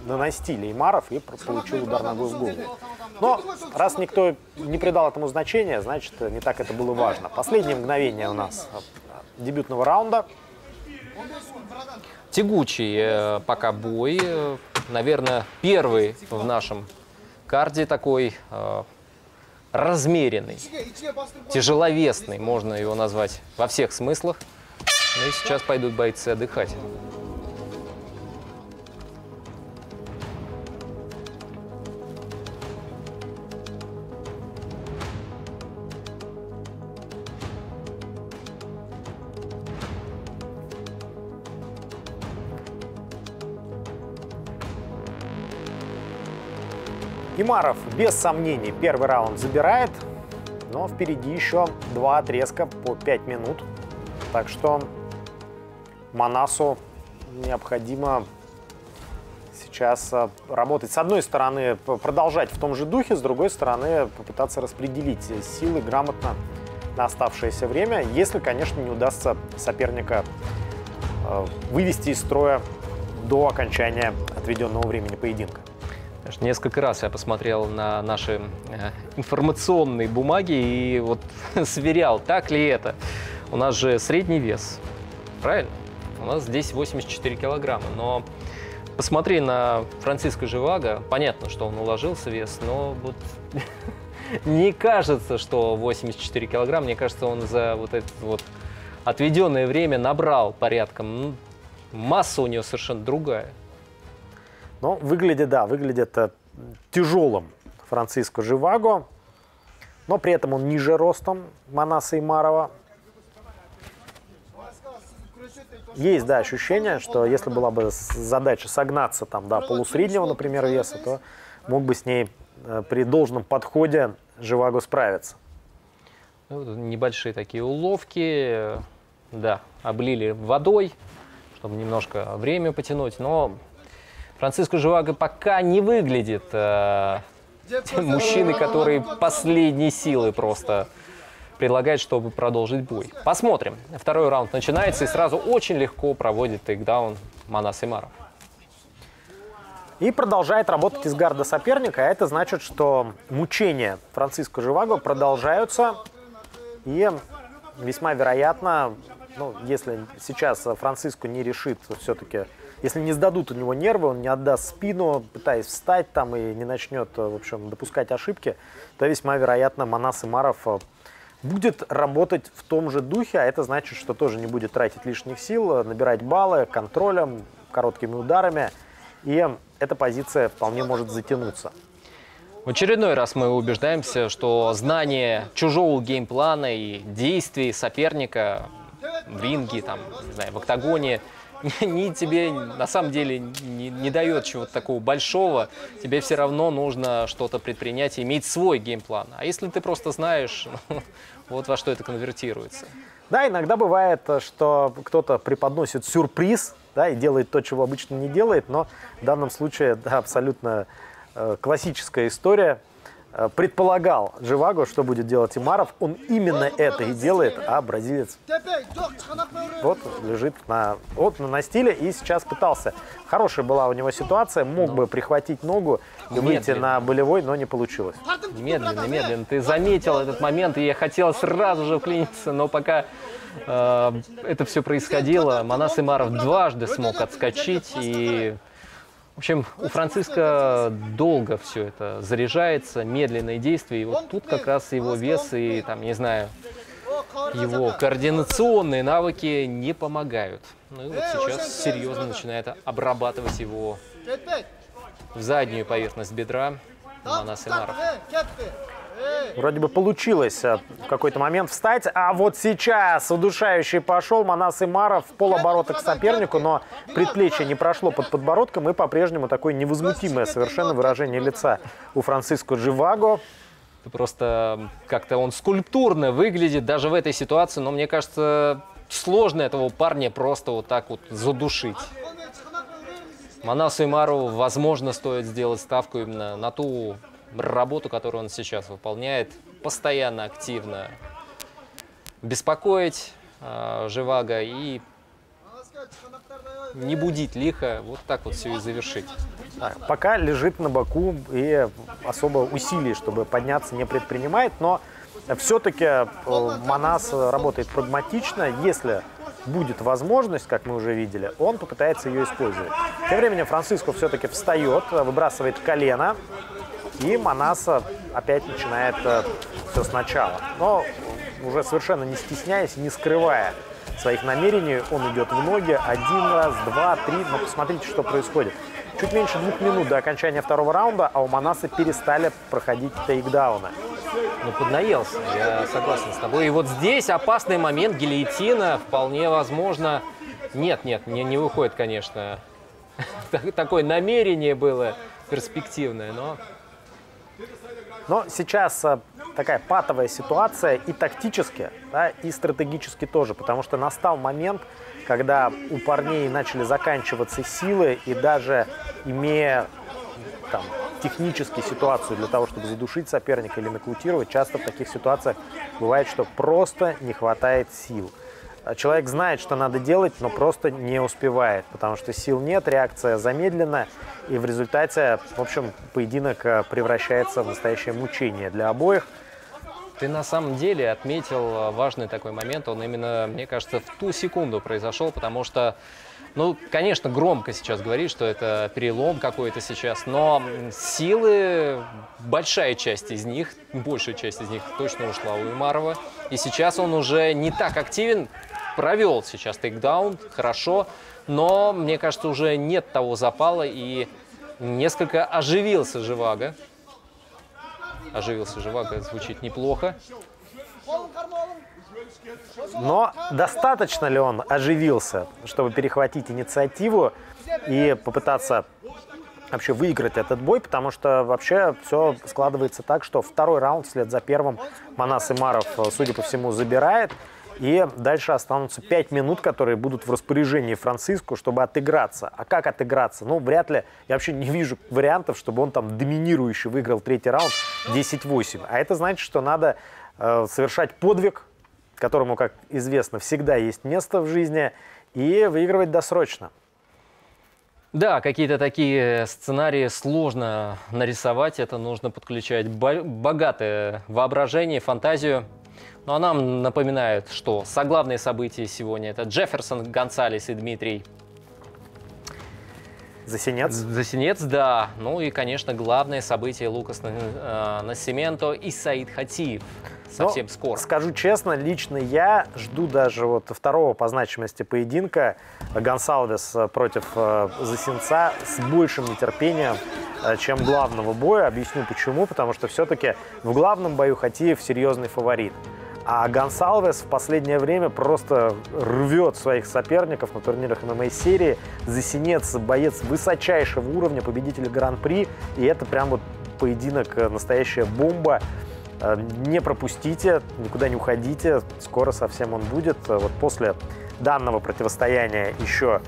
на настиле Имаров и получил удар ногой в голову. Но раз никто не придал этому значения, значит, не так это было важно. Последнее мгновение у нас э, дебютного раунда. Тягучий э, пока бой. Э, Наверное, первый в нашем карде такой размеренный, тяжеловесный, можно его назвать во всех смыслах. Ну и сейчас пойдут бойцы отдыхать. Имаров без сомнений первый раунд забирает, но впереди еще два отрезка по 5 минут. Так что Манасу необходимо сейчас а, работать. С одной стороны, продолжать в том же духе, с другой стороны, попытаться распределить силы грамотно на оставшееся время, если, конечно, не удастся соперника э, вывести из строя до окончания отведенного времени поединка. Несколько раз я посмотрел на наши э, информационные бумаги и вот сверял, так ли это. У нас же средний вес, правильно? У нас здесь 84 килограмма, но посмотри на Франциско Живаго, понятно, что он уложился вес, но вот не кажется, что 84 килограмма, мне кажется, он за вот это вот отведенное время набрал порядком. Масса у него совершенно другая. Но выглядит, да, выглядит э, тяжелым Франциско Живаго, но при этом он ниже ростом Манаса Имарова. Есть, да, ощущение, что если была бы задача согнаться там до полусреднего, например, веса, то мог бы с ней э, при должном подходе Живаго справиться. Ну, небольшие такие уловки, да, облили водой, чтобы немножко время потянуть, но Франциско Живаго пока не выглядит э, тем мужчиной, который последние силы просто предлагает, чтобы продолжить бой. Посмотрим. Второй раунд начинается и сразу очень легко проводит тейкдаун Манас Имаров. И продолжает работать из гарда соперника, а это значит, что мучения Франциско Живаго продолжаются. И весьма вероятно, ну, если сейчас Франциско не решит все-таки, если не сдадут у него нервы, он не отдаст спину, пытаясь встать там и не начнет, в общем, допускать ошибки, то весьма вероятно Манас Имаров э, будет работать в том же духе, а это значит, что тоже не будет тратить лишних сил, э, набирать баллы контролем, короткими ударами, и эта позиция вполне может затянуться. В очередной раз мы убеждаемся, что знание чужого геймплана и действий соперника в ринге, там, не знаю, в октагоне, ни тебе на самом деле не, не дает чего-то такого большого. Тебе все равно нужно что-то предпринять и иметь свой геймплан. А если ты просто знаешь, ну, вот во что это конвертируется. Да, иногда бывает, что кто-то преподносит сюрприз, да, и делает то, чего обычно не делает, но в данном случае, да, абсолютно э, классическая история. Э, предполагал Живаго, что будет делать Имаров, он именно это и делает, а бразилец вот лежит на, вот на настиле и сейчас пытался. Хорошая была у него ситуация, мог бы прихватить ногу и выйти Медленно. на болевой, но не получилось. Медленно, медленно. Ты заметил этот момент, и я хотел сразу же вклиниться, но пока э, это все происходило, Манас Имаров дважды смог отскочить, и, в общем, у Франциска долго все это заряжается, медленные действия, и вот тут как раз его вес и, там, не знаю, его координационные навыки не помогают. Ну и вот сейчас серьезно начинает обрабатывать его в заднюю поверхность бедра Манас Имаров. Вроде бы получилось э, в какой-то момент встать, а вот сейчас удушающий пошел Манас Имаров в полоборота к сопернику, но предплечье не прошло под подбородком и по-прежнему такое невозмутимое совершенно выражение лица у Франциско Живаго. Просто как-то он скульптурно выглядит даже в этой ситуации, но мне кажется, сложно этого парня просто вот так вот задушить. Манасу Имару, возможно, стоит сделать ставку именно на ту работу, которую он сейчас выполняет, постоянно активно беспокоить э, Живаго и не будить лихо, вот так вот все и завершить. Да, пока лежит на боку и особо усилий, чтобы подняться, не предпринимает, но все-таки Манас работает прагматично. Если будет возможность, как мы уже видели, он попытается ее использовать. Тем временем Франциско все-таки встает, выбрасывает колено, и Манаса опять начинает э, все сначала. Но уже совершенно не стесняясь, не скрывая своих намерений, он идет в ноги один раз, два, три. Но посмотрите, что происходит. Чуть меньше двух минут до окончания второго раунда, а у Манаса перестали проходить тейкдауны. Ну, поднаелся, я согласен с тобой. И вот здесь опасный момент, гильотина, вполне возможно... Нет, нет, не, не выходит, конечно. Такое намерение было перспективное, но... Но сейчас э, такая патовая ситуация и тактически, да, и стратегически тоже, потому что настал момент, когда у парней начали заканчиваться силы, и даже имея там, технически ситуацию для того, чтобы задушить соперника или нокаутировать, часто в таких ситуациях бывает, что просто не хватает сил. А человек знает, что надо делать, но просто не успевает, потому что сил нет, реакция замедлена, и в результате, в общем, поединок э, превращается в настоящее мучение для обоих. Ты на самом деле отметил э, важный такой момент. Он именно, мне кажется, в ту секунду произошел, потому что, ну, конечно, громко сейчас говорить, что это перелом какой-то сейчас, но силы, большая часть из них, большая часть из них точно ушла у Имарова. И сейчас он уже не так активен, провел сейчас тейкдаун, хорошо, но, мне кажется, уже нет того запала и несколько оживился Живаго. Оживился Живаго, звучит неплохо. Но достаточно ли он оживился, чтобы перехватить инициативу и попытаться вообще выиграть этот бой, потому что вообще все складывается так, что второй раунд вслед за первым Манас Имаров, судя по всему, забирает. И дальше останутся 5 минут, которые будут в распоряжении Франциску, чтобы отыграться. А как отыграться? Ну, вряд ли. Я вообще не вижу вариантов, чтобы он там доминирующий выиграл третий раунд 10-8. А это значит, что надо э, совершать подвиг, которому, как известно, всегда есть место в жизни, и выигрывать досрочно. Да, какие-то такие сценарии сложно нарисовать. Это нужно подключать богатое воображение, фантазию. Ну а нам напоминают, что соглавные события сегодня это Джефферсон, Гонсалес и Дмитрий. Засинец. Засинец, да. Ну и, конечно, главное событие Лукас э, Насименто и Саид Хатиев. Совсем Но, скоро. Скажу честно, лично я жду даже вот второго по значимости поединка Гонсалвес против э, Засинца с большим нетерпением, э, чем главного боя. Объясню почему. Потому что все-таки в главном бою Хатиев серьезный фаворит. А Гонсалвес в последнее время просто рвет своих соперников на турнирах ММА-серии. Засинец боец высочайшего уровня, победитель Гран-при. И это прям вот поединок, э, настоящая бомба. Э, не пропустите, никуда не уходите. Скоро совсем он будет. Э, вот после данного противостояния еще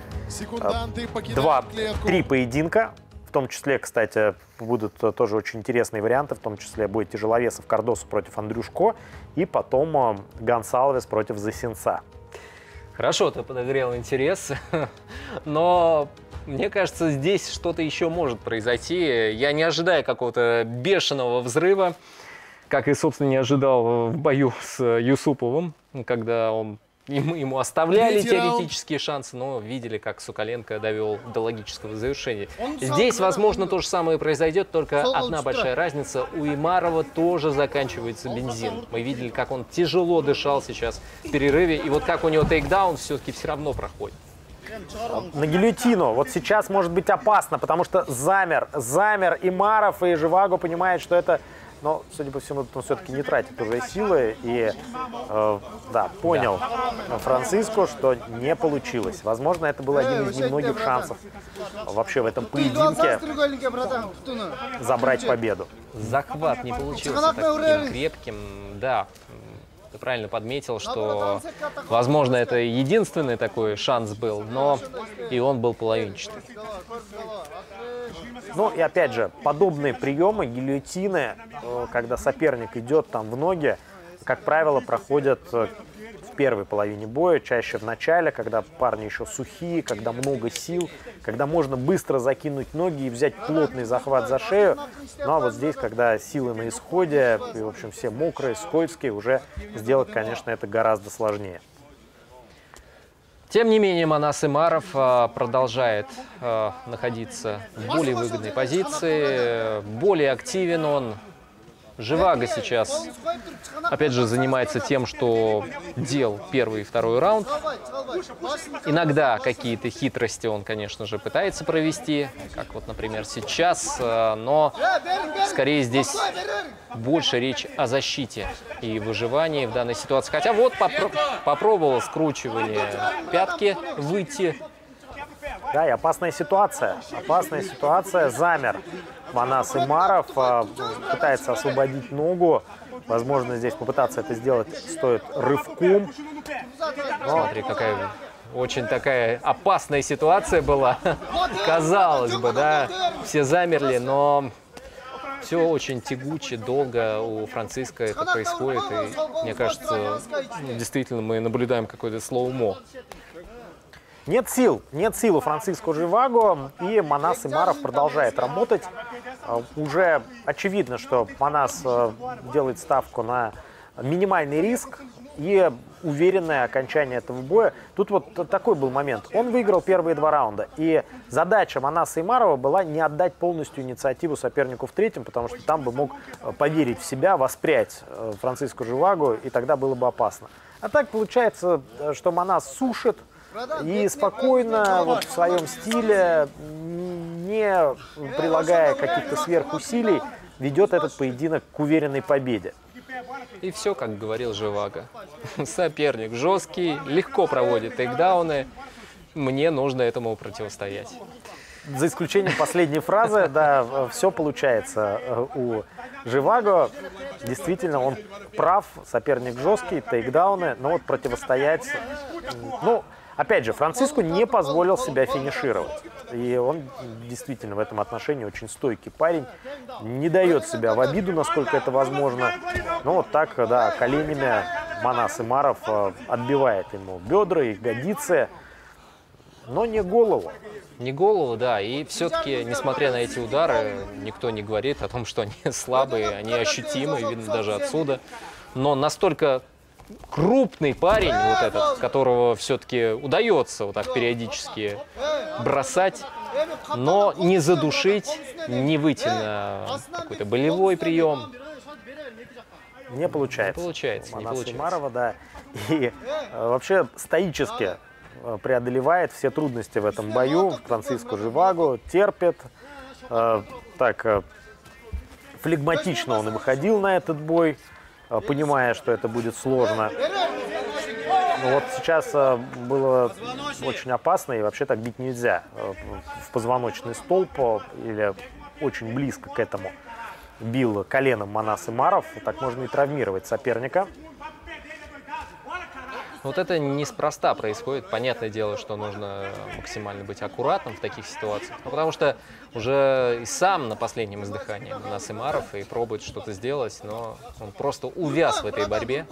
два, три поединка в том числе, кстати, будут тоже очень интересные варианты, в том числе будет тяжеловесов Кардосу против Андрюшко и потом э, Гонсалвес против Засинца. Хорошо, ты подогрел интерес, но мне кажется, здесь что-то еще может произойти. Я не ожидаю какого-то бешеного взрыва, как и, собственно, не ожидал в бою с Юсуповым, когда он Ему, ему оставляли Третий теоретические шансы, но видели, как Сукаленко довел до логического завершения. Он Здесь, возможно, то же самое произойдет, только одна большая разница. У Имарова тоже заканчивается бензин. Мы видели, как он тяжело дышал сейчас в перерыве. И вот как у него тейкдаун все-таки все равно проходит. На гильотину. Вот сейчас может быть опасно, потому что замер, замер Имаров, и Живаго понимает, что это но, судя по всему, он все-таки не тратит уже силы. И, э, да, понял да. Франциско, что не получилось. Возможно, это был один из немногих шансов вообще в этом поединке забрать победу. Захват не получился таким крепким. Да, ты правильно подметил, что, возможно, это единственный такой шанс был, но и он был половинчатый. Ну и опять же, подобные приемы, гильотины, э, когда соперник идет там в ноги, как правило, проходят э, первой половине боя, чаще в начале, когда парни еще сухие, когда много сил, когда можно быстро закинуть ноги и взять плотный захват за шею. Ну а вот здесь, когда силы на исходе, и, в общем, все мокрые, скользкие, уже сделать, конечно, это гораздо сложнее. Тем не менее, Манас Имаров а, продолжает а, находиться в более выгодной позиции, более активен он. Живаго сейчас, опять же, занимается тем, что дел первый и второй раунд. Иногда какие-то хитрости он, конечно же, пытается провести, как вот, например, сейчас, а, но скорее здесь больше речь о защите и выживании в данной ситуации. Хотя вот попро- попробовал скручивание пятки выйти. Да, и опасная ситуация. Опасная ситуация. Замер Манас Имаров. а, Пытается освободить ногу. Возможно, здесь попытаться это сделать стоит рывком. Смотри, какая очень такая опасная ситуация была. Казалось бы, да, все замерли, но все очень тягуче, долго у Франциска это происходит. И мне кажется, ну, действительно мы наблюдаем какое-то слоумо. Нет сил, нет сил у Франциско Живаго, и Манас Имаров продолжает работать. А, Уже очевидно, что Манас э, делает ставку на минимальный риск и уверенное окончание этого боя. Тут вот такой был момент. Он выиграл первые два раунда, и задача Манаса Имарова была не отдать полностью инициативу сопернику в третьем, потому что там бы мог э, поверить в себя, воспрять э, Франциско Живаго, и тогда было бы опасно. А так получается, э, что Манас сушит, и спокойно, вот в своем стиле, не прилагая каких-то сверхусилий, ведет этот поединок к уверенной победе. И все, как говорил Живаго. Соперник жесткий, легко проводит тейкдауны. Мне нужно этому противостоять. За исключением последней фразы, да, все получается э, у Живаго. Действительно, он прав, соперник жесткий, тейкдауны, но вот противостоять... Ну, опять же, Франциско не позволил себя финишировать. И он действительно в этом отношении очень стойкий парень. Не дает себя в обиду, насколько это возможно. Но вот так, да, коленями Манас Имаров э, отбивает ему бедра, ягодицы, но не голову. Не голову, да, и все-таки, несмотря на эти удары, никто не говорит о том, что они слабые, они ощутимы, видно даже отсюда. Но настолько крупный парень, вот этот, которого все-таки удается вот так периодически бросать, но не задушить, не выйти на какой-то болевой прием. Не получается. Не получается, У не получается. Имарова, да. И э, вообще стоически э, преодолевает все трудности в этом бою. Франциско Живаго терпит. Э, так, э, флегматично он и выходил на этот бой, э, понимая, что это будет сложно. Но вот сейчас э, было очень опасно, и вообще так бить нельзя. Э, В позвоночный столб э, или очень близко к этому бил коленом Манас Имаров. Так можно и травмировать соперника. Вот это неспроста происходит. Понятное дело, что нужно максимально быть аккуратным в таких ситуациях. Ну, потому что уже и сам на последнем издыхании нас Имаров и пробует что-то сделать, но он просто увяз в этой борьбе,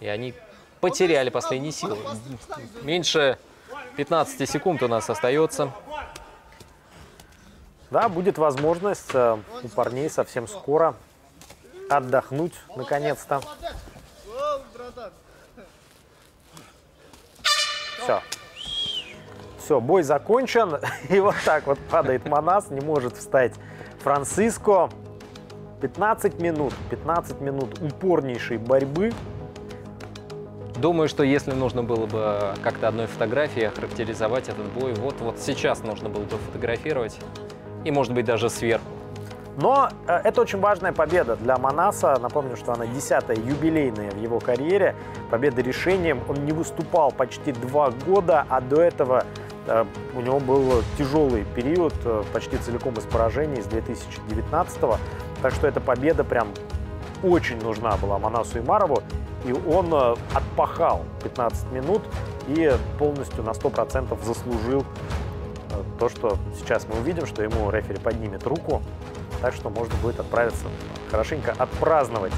и они потеряли последние силы. Меньше 15 секунд у нас остается. Да, будет возможность э, у парней совсем скоро отдохнуть наконец-то. Все. Все, бой закончен. И вот так вот падает Манас, не может встать Франциско. 15 минут, 15 минут упорнейшей борьбы. Думаю, что если нужно было бы как-то одной фотографией охарактеризовать этот бой, вот, вот сейчас нужно было бы фотографировать. И, может быть, даже сверху. Но э, это очень важная победа для Манаса. Напомню, что она десятая юбилейная в его карьере. Победа решением. Он не выступал почти два года, а до этого э, у него был тяжелый период, э, почти целиком из поражений с 2019 -го. Так что эта победа прям очень нужна была Манасу Имарову. И он отпахал 15 минут и полностью на 100% заслужил то, что сейчас мы увидим, что ему рефери поднимет руку. Так что можно будет отправиться хорошенько отпраздновать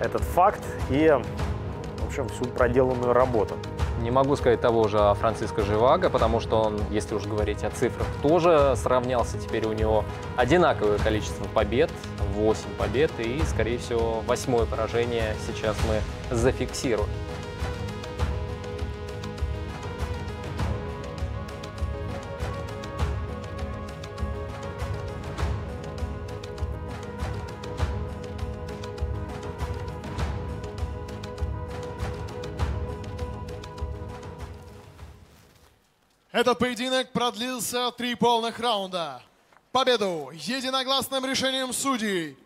этот факт и общем, всю проделанную работу. Не могу сказать того же о Франциско Живаго, потому что он, если уж говорить о цифрах, тоже сравнялся. Теперь у него одинаковое количество побед, 8 побед, и, скорее всего, восьмое поражение сейчас мы зафиксируем. Этот поединок продлился три полных раунда. Победу единогласным решением судей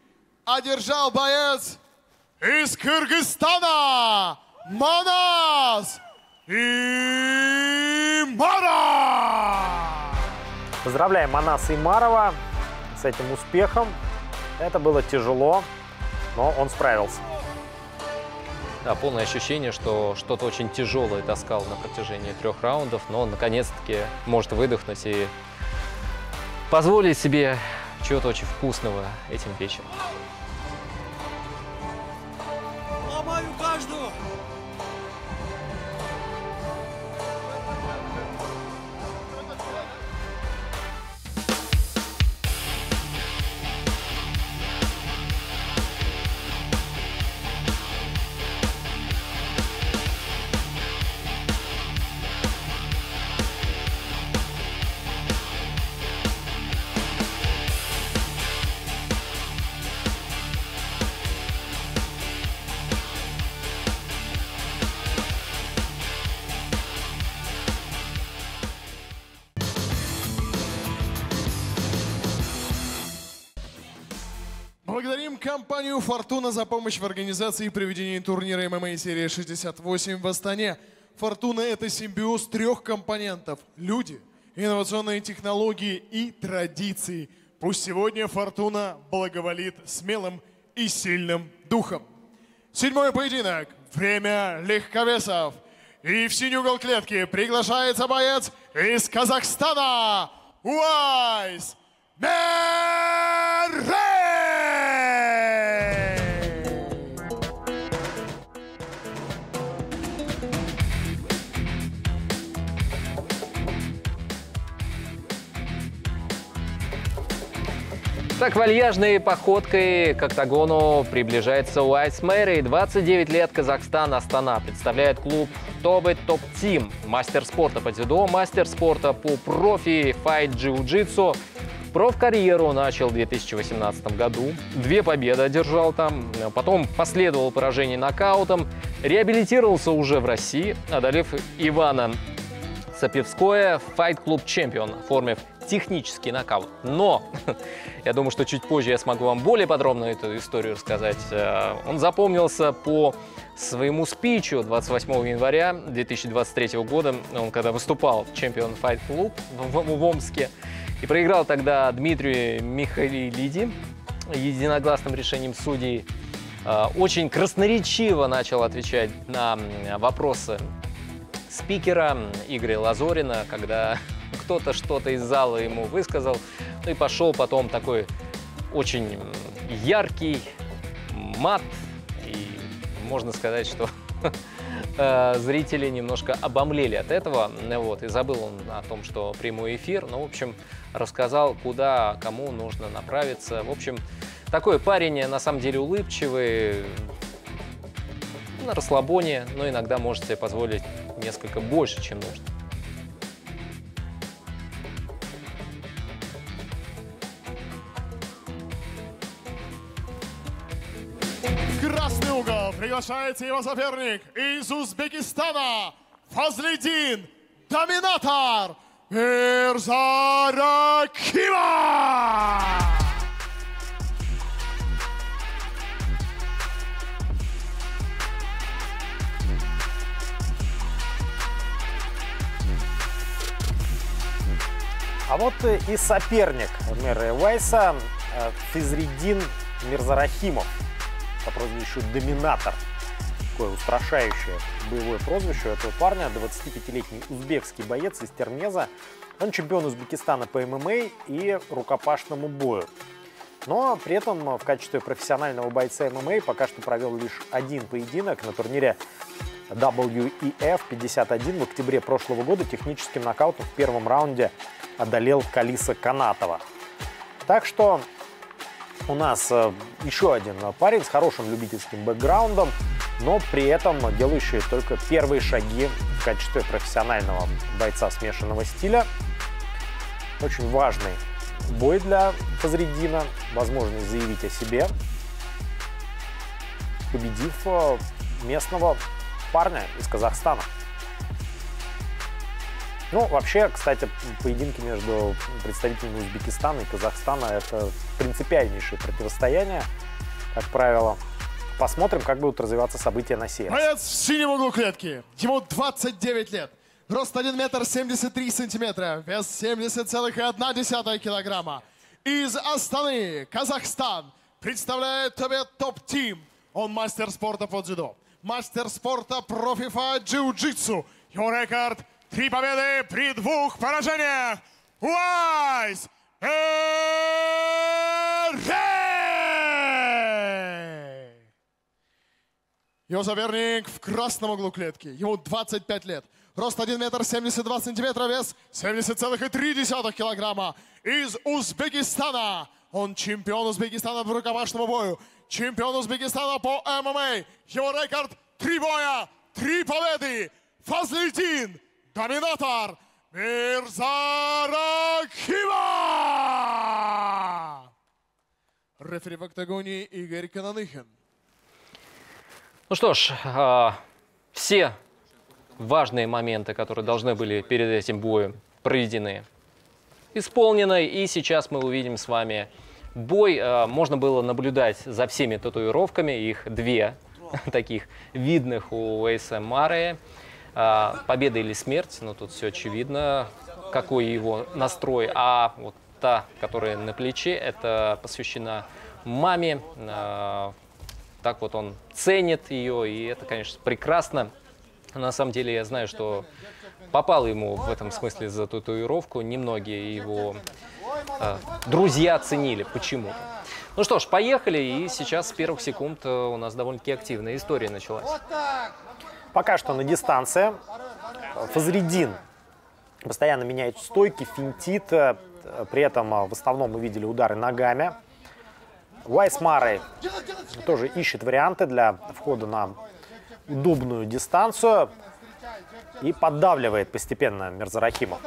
одержал боец из Кыргызстана Манас Имара! Поздравляем Манаса Имарова с этим успехом. Это было тяжело, но он справился. Да, полное ощущение, что что-то очень тяжелое таскал на протяжении трех раундов, но он наконец-таки может выдохнуть и позволить себе чего-то очень вкусного этим вечером. Ломаю каждую! Компанию «Фортуна» за помощь в организации и проведении турнира ММА серия 68 в Астане. «Фортуна» — это симбиоз трех компонентов – люди, инновационные технологии и традиции. Пусть сегодня «Фортуна» благоволит смелым и сильным духом. Седьмой поединок. Время легковесов. И в синий угол клетки приглашается боец из Казахстана. Уайс Мерей! Так вальяжной походкой к октагону приближается Уайс Мэри. 29 лет Казахстан, Астана. Представляет клуб Тобы Топ Тим. Мастер спорта по дзюдо, мастер спорта по профи, файт джиу-джитсу. Проф-карьеру начал в 2018 году. Две победы одержал там. Потом последовало поражение нокаутом. Реабилитировался уже в России, одолев Ивана Сапевское Fight Club Champion, оформив технический нокаут. Но я думаю, что чуть позже я смогу вам более подробно эту историю рассказать. Э, Он запомнился по своему спичу 28 января 2023 года, он когда выступал в Champion Fight Club в, в- Омске, и проиграл тогда Дмитрию Михайлиди единогласным решением судей. Э, Очень красноречиво начал отвечать на вопросы спикера Игоря Лазорина, когда кто-то что-то из зала ему высказал. Ну и пошел потом такой очень яркий мат. И можно сказать, что э, зрители немножко обомлели от этого. Вот, и забыл он о том, что прямой эфир. Ну, в общем, рассказал, куда, кому нужно направиться. В общем, такой парень, на самом деле, улыбчивый, на расслабоне, но иногда может себе позволить несколько больше, чем нужно. Красный угол. Приглашается его соперник из Узбекистана. Фазлидин Доминатор. Мирзаракима! А вот и соперник мэра Вайса э, Физридин Мирзарахимов по прозвищу Доминатор. Такое устрашающее боевое прозвище у этого парня. 25-летний узбекский боец из Термеза. Он чемпион Узбекистана по ММА и рукопашному бою. Но при этом в качестве профессионального бойца ММА пока что провел лишь один поединок на турнире WEF 51 в октябре прошлого года техническим нокаутом в первом раунде одолел Калиса Канатова. Так что у нас э, еще один парень с хорошим любительским бэкграундом, но при этом делающий только первые шаги в качестве профессионального бойца смешанного стиля. Очень важный бой для Фазреддина, возможность заявить о себе, победив э, местного парня из Казахстана. Ну, вообще, кстати, поединки между представителями Узбекистана и Казахстана – это принципиальнейшее противостояние, как правило. Посмотрим, как будут развиваться события на севере. Боец в синем углу клетки. Ему 29 лет. Рост 1 метр 73 сантиметра. Вес 70,1 килограмма. Из Астаны, Казахстан, представляет тебе топ-тим. Он мастер спорта по дзюдо. Мастер спорта профифа джиу-джитсу. Его рекорд – три победы при двух поражениях. Уайс! Его соперник в красном углу клетки. Ему 25 лет. Рост 1 метр 72 сантиметра, вес 70,3 килограмма. Из Узбекистана. Он чемпион Узбекистана по рукопашному бою. Чемпион Узбекистана по ММА. Его рекорд – три боя, три победы. Фазлидин, доминатор, Мирзаракима! Рефери в октагоне Игорь Кананыхин. Ну что ж, а, все важные моменты, которые должны были перед этим боем проведены, исполнены. И сейчас мы увидим с вами бой. А, можно было наблюдать за всеми татуировками, их две таких видных у Уэйса Маре. А, Победа или смерть, ну тут все очевидно, какой его настрой. А вот та, которая на плече, это посвящена маме. А, Так вот он ценит ее, и это, конечно, прекрасно. На самом деле я знаю, что попал ему в этом смысле за татуировку. Немногие его э, друзья ценили почему-то. Ну что ж, поехали. И сейчас с первых секунд э, у нас довольно-таки активная история началась. Пока что на дистанции. Фазредин постоянно меняет стойки, финтит. При этом э, в основном мы видели удары ногами. Уайс Марей тоже ищет варианты для входа на удобную дистанцию и поддавливает постепенно Мирзарахимов.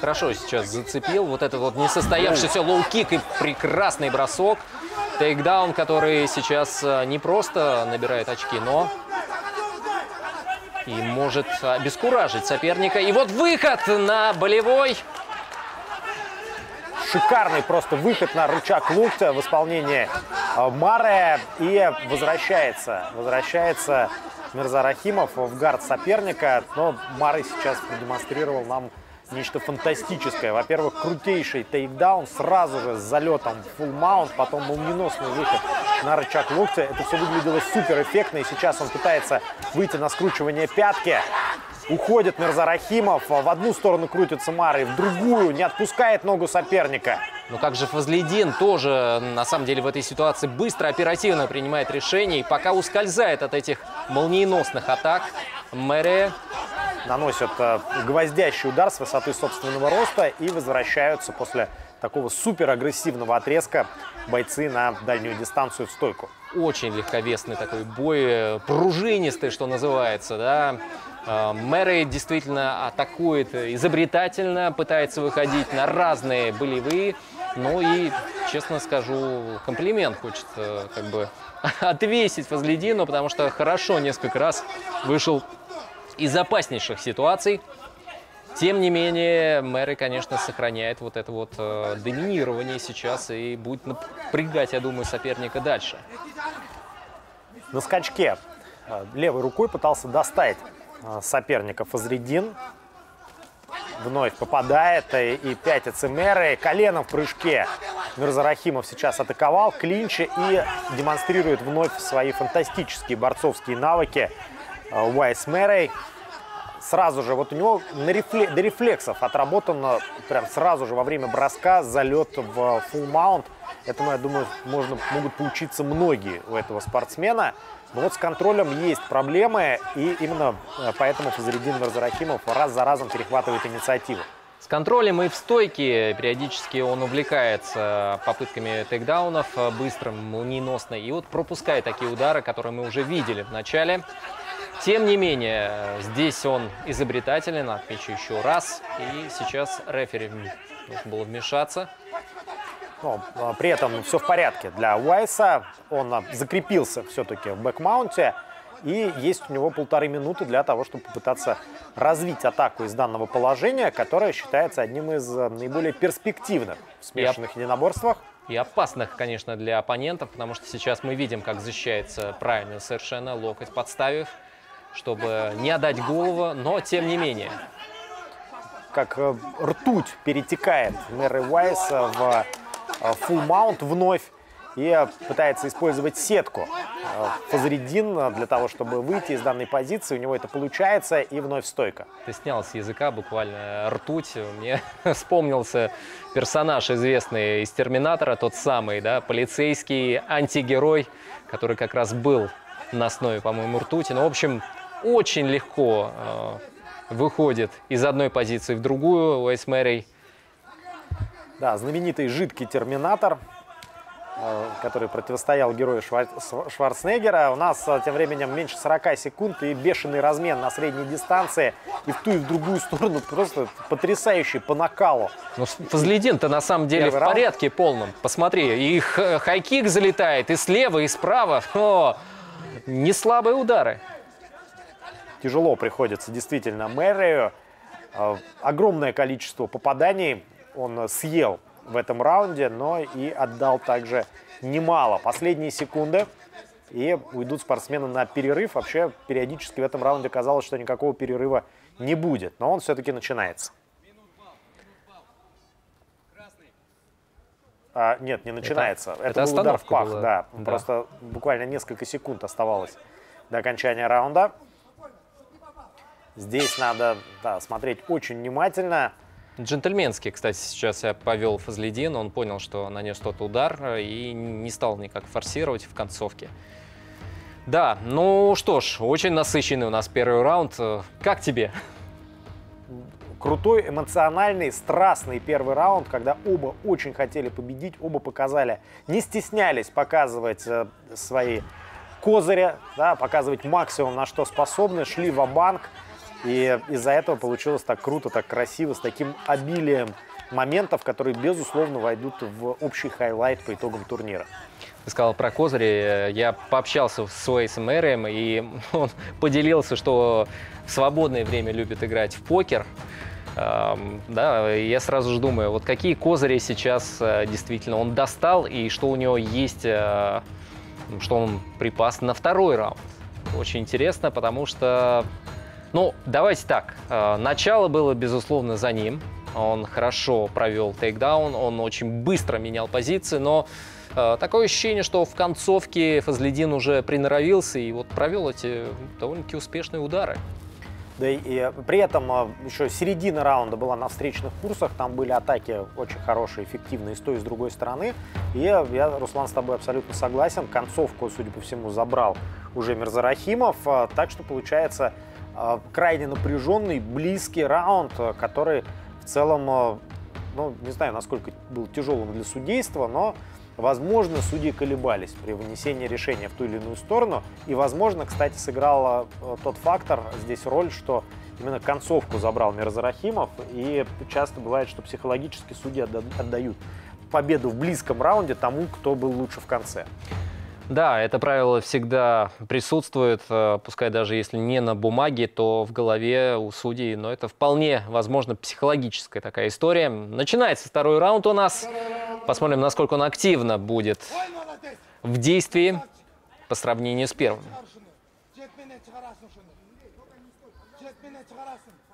Хорошо сейчас зацепил. Вот это вот несостоявшийся лоу-кик и прекрасный бросок. Тейкдаун, который сейчас э, не просто набирает очки, но и может обескуражить соперника. И вот выход на болевой. Шикарный просто выход на рычаг локтя в исполнении э, Маре. И возвращается, возвращается Мирзорахимов в гард соперника. Но Маре сейчас продемонстрировал нам нечто фантастическое. Во-первых, крутейший тейкдаун сразу же с залетом в full маунт, потом молниеносный выход на рычаг локтя. Это все выглядело супер эффектно, и сейчас он пытается выйти на скручивание пятки. Уходит Мирзарахимов, в одну сторону крутится Мары, в другую, не отпускает ногу соперника. Ну как же Фазлидин тоже, на самом деле, в этой ситуации быстро, оперативно принимает решение и пока ускользает от этих молниеносных атак. Мэри Наносят э, гвоздящий удар с высоты собственного роста и возвращаются после такого супер агрессивного отрезка бойцы на дальнюю дистанцию в стойку. очень легковесный такой бой, э, пружинистый, что называется, да. Э, Мэри действительно атакует изобретательно, пытается выходить на разные болевые. Ну и, честно скажу, комплимент хочется как бы отвесить Фазлидину, потому что хорошо несколько раз вышел из опаснейших ситуаций. Тем не менее, Мэри, конечно, сохраняет вот это вот э, доминирование сейчас и будет напрягать, я думаю, соперника дальше. На скачке э, левой рукой пытался достать э, соперника Фазредин. Вновь попадает и, и пятится Мэры. Коленом в прыжке Мирзарахимов сейчас атаковал клинче и демонстрирует вновь свои фантастические борцовские навыки э, Уайс Мэрой. Сразу же, вот у него на рефле- до рефлексов отработано прям сразу же во время броска залет в full mount. Этому, я думаю, можно, могут поучиться многие у этого спортсмена. Но вот с контролем есть проблемы, и именно э, поэтому Фазаридин Мирзарахимов раз за разом перехватывает инициативу. С контролем и в стойке периодически он увлекается попытками тейкдаунов э, быстрым, молниеносно. И вот пропускает такие удары, которые мы уже видели в начале. Тем не менее, здесь он изобретателен, отмечу еще раз. И сейчас рефери должен был вмешаться. Но а, при этом все в порядке. Для Уайса он а, закрепился все-таки в бэкмаунте. И есть у него полторы минуты для того, чтобы попытаться развить атаку из данного положения, которое считается одним из а, наиболее перспективных в смешанных единоборствах. И опасных, конечно, для оппонентов, потому что сейчас мы видим, как защищается правильно совершенно, локоть подставив, чтобы не отдать голову, но тем не менее. Как э, ртуть перетекает Мэри Уайса в full mount вновь и пытается использовать сетку. Фазридин для того, чтобы выйти из данной позиции, у него это получается, и вновь стойка. Ты снял с языка буквально ртуть. Мне вспомнился персонаж известный из «Терминатора», тот самый, да, полицейский антигерой, который как раз был на основе, по-моему, ртути. Ну, в общем, очень легко э, выходит из одной позиции в другую Уэйс Мэрей. Да, знаменитый жидкий терминатор, э, который противостоял герою Шварценеггера. У нас э, тем временем меньше 40 секунд и бешеный размен на средней дистанции. И в ту и в другую сторону просто потрясающий по накалу. Ну, Фазлидин-то на самом деле Первый в раунд. порядке полном. Посмотри, и хайкик залетает и слева, и справа. О, не слабые удары. Тяжело приходится действительно Мэрию. Э, огромное количество попаданий он съел в этом раунде, но и отдал также немало. Последние секунды. И уйдут спортсмены на перерыв. Вообще, периодически в этом раунде казалось, что никакого перерыва не будет. Но он все-таки начинается. А, нет, не начинается. Это, это, это был удар в пах, была. да. да. Просто буквально несколько секунд оставалось до окончания раунда. Здесь надо да, смотреть очень внимательно. Джентльменский, кстати, сейчас я повел Фазлидин, он понял, что нанес тот удар и не стал никак форсировать в концовке. Да, ну что ж, очень насыщенный у нас первый раунд. Как тебе? Крутой, эмоциональный, страстный первый раунд, когда оба очень хотели победить, оба показали, не стеснялись показывать э, свои козыри, да, показывать максимум, на что способны, шли в банк и из-за этого получилось так круто, так красиво, с таким обилием моментов, которые, безусловно, войдут в общий хайлайт по итогам турнира. Ты сказал про козыри. Я пообщался с Мэрием, и он поделился, что в свободное время любит играть в покер. Да, я сразу же думаю, вот какие козыри сейчас э, действительно он достал, и что у него есть, э, что он припас на второй раунд. Очень интересно, потому что ну, давайте так. Э, начало было, безусловно, за ним. Он хорошо провел тейкдаун, он очень быстро менял позиции, но э, такое ощущение, что в концовке Фазлидин уже приноровился и вот провел эти довольно-таки успешные удары. Да и, и при этом э, еще середина раунда была на встречных курсах, там были атаки очень хорошие, эффективные с той и с другой стороны. И я, Руслан, с тобой абсолютно согласен. Концовку, судя по всему, забрал уже Мирзарахимов. Так что получается крайне напряженный, близкий раунд, э, который в целом, э, ну, не знаю, насколько был тяжелым для судейства, но, возможно, судьи колебались при вынесении решения в ту или иную сторону. И, возможно, кстати, сыграл тот фактор здесь роль, что именно концовку забрал Мирзарахимов. И часто бывает, что психологически судьи отдают победу в близком раунде тому, кто был лучше в конце. Да, это правило всегда присутствует, э, пускай даже если не на бумаге, то в голове у судей, но это вполне, возможно, психологическая такая история. Начинается второй раунд у нас. Посмотрим, насколько он активно будет в действии по сравнению с первым.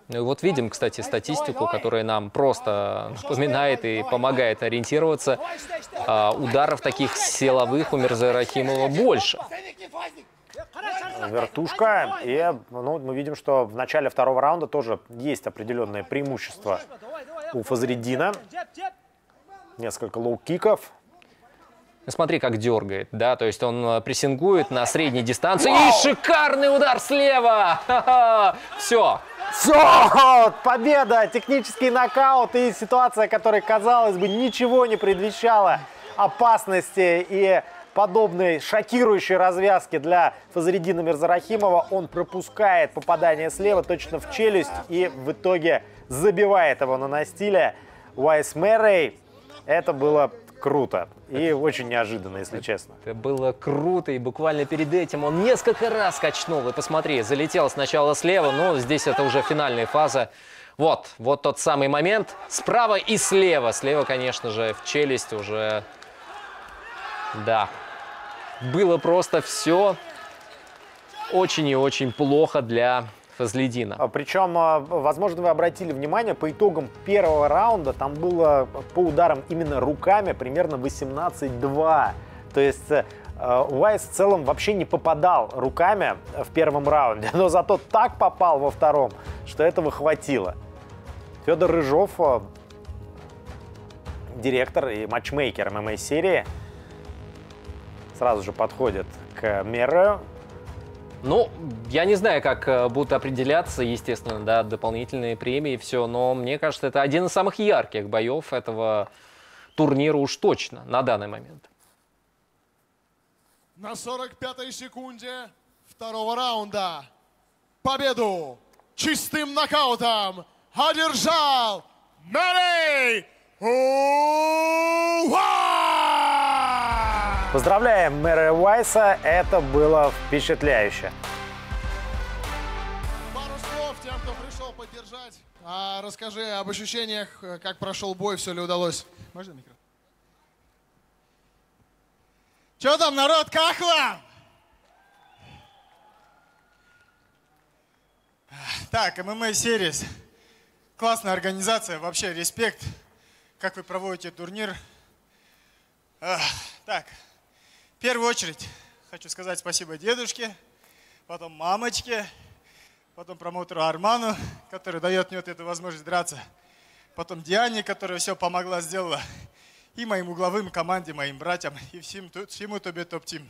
Ну и вот видим, кстати, статистику, которая нам просто напоминает и помогает ориентироваться. А, ударов таких силовых у Мирзорахимова больше. Вертушка. И ну, мы видим, что в начале второго раунда тоже есть определенное преимущество у Фазриддина. Несколько лоу-киков. Смотри, как дергает, да, то есть он э, прессингует на средней дистанции. И шикарный удар слева! Все, Все, победа, технический нокаут и ситуация, которая, казалось бы, ничего не предвещала опасности и подобной шокирующей развязки для Фазаридина Мирзарахимова. Он пропускает попадание слева точно в челюсть и в итоге забивает его на настиле. Уайс Мэррей. Это было круто и очень неожиданно, если честно. Это было круто, и буквально перед этим он несколько раз качнул. И посмотри, залетел сначала слева, но здесь это уже финальная фаза. Вот, вот тот самый момент. Справа и слева. Слева, конечно же, в челюсть уже... Да. Было просто все очень и очень плохо для Фазлидина. А, Причем, а, возможно, вы обратили внимание, по итогам первого раунда там было по ударам именно руками примерно 18-2. То есть э, Уайс в целом вообще не попадал руками в первом раунде, но зато так попал во втором, что этого хватило. Федор Рыжов, э, директор и матчмейкер ММА-серии, сразу же подходит к Меррею. Ну, я не знаю, как э, будут определяться, естественно, да, дополнительные премии и все, но мне кажется, это один из самых ярких боев этого турнира уж точно на данный момент. На 45-й секунде второго раунда победу чистым нокаутом одержал Мэрей Уайт! Поздравляем мэра Уайса, это было впечатляюще. Пару слов тем, кто пришел поддержать. А расскажи об ощущениях, э, как прошел бой, все ли удалось. Можно микро? Че там, народ, как вам? Так, ММА Series. Классная организация, вообще респект, как вы проводите турнир. Ах, Так, в первую очередь хочу сказать спасибо дедушке, потом мамочке, потом промоутеру Арману, который дает мне вот эту возможность драться, потом Диане, которая все помогла, сделала, и моим угловым команде, моим братьям, и всем, всему тебе топ-тим.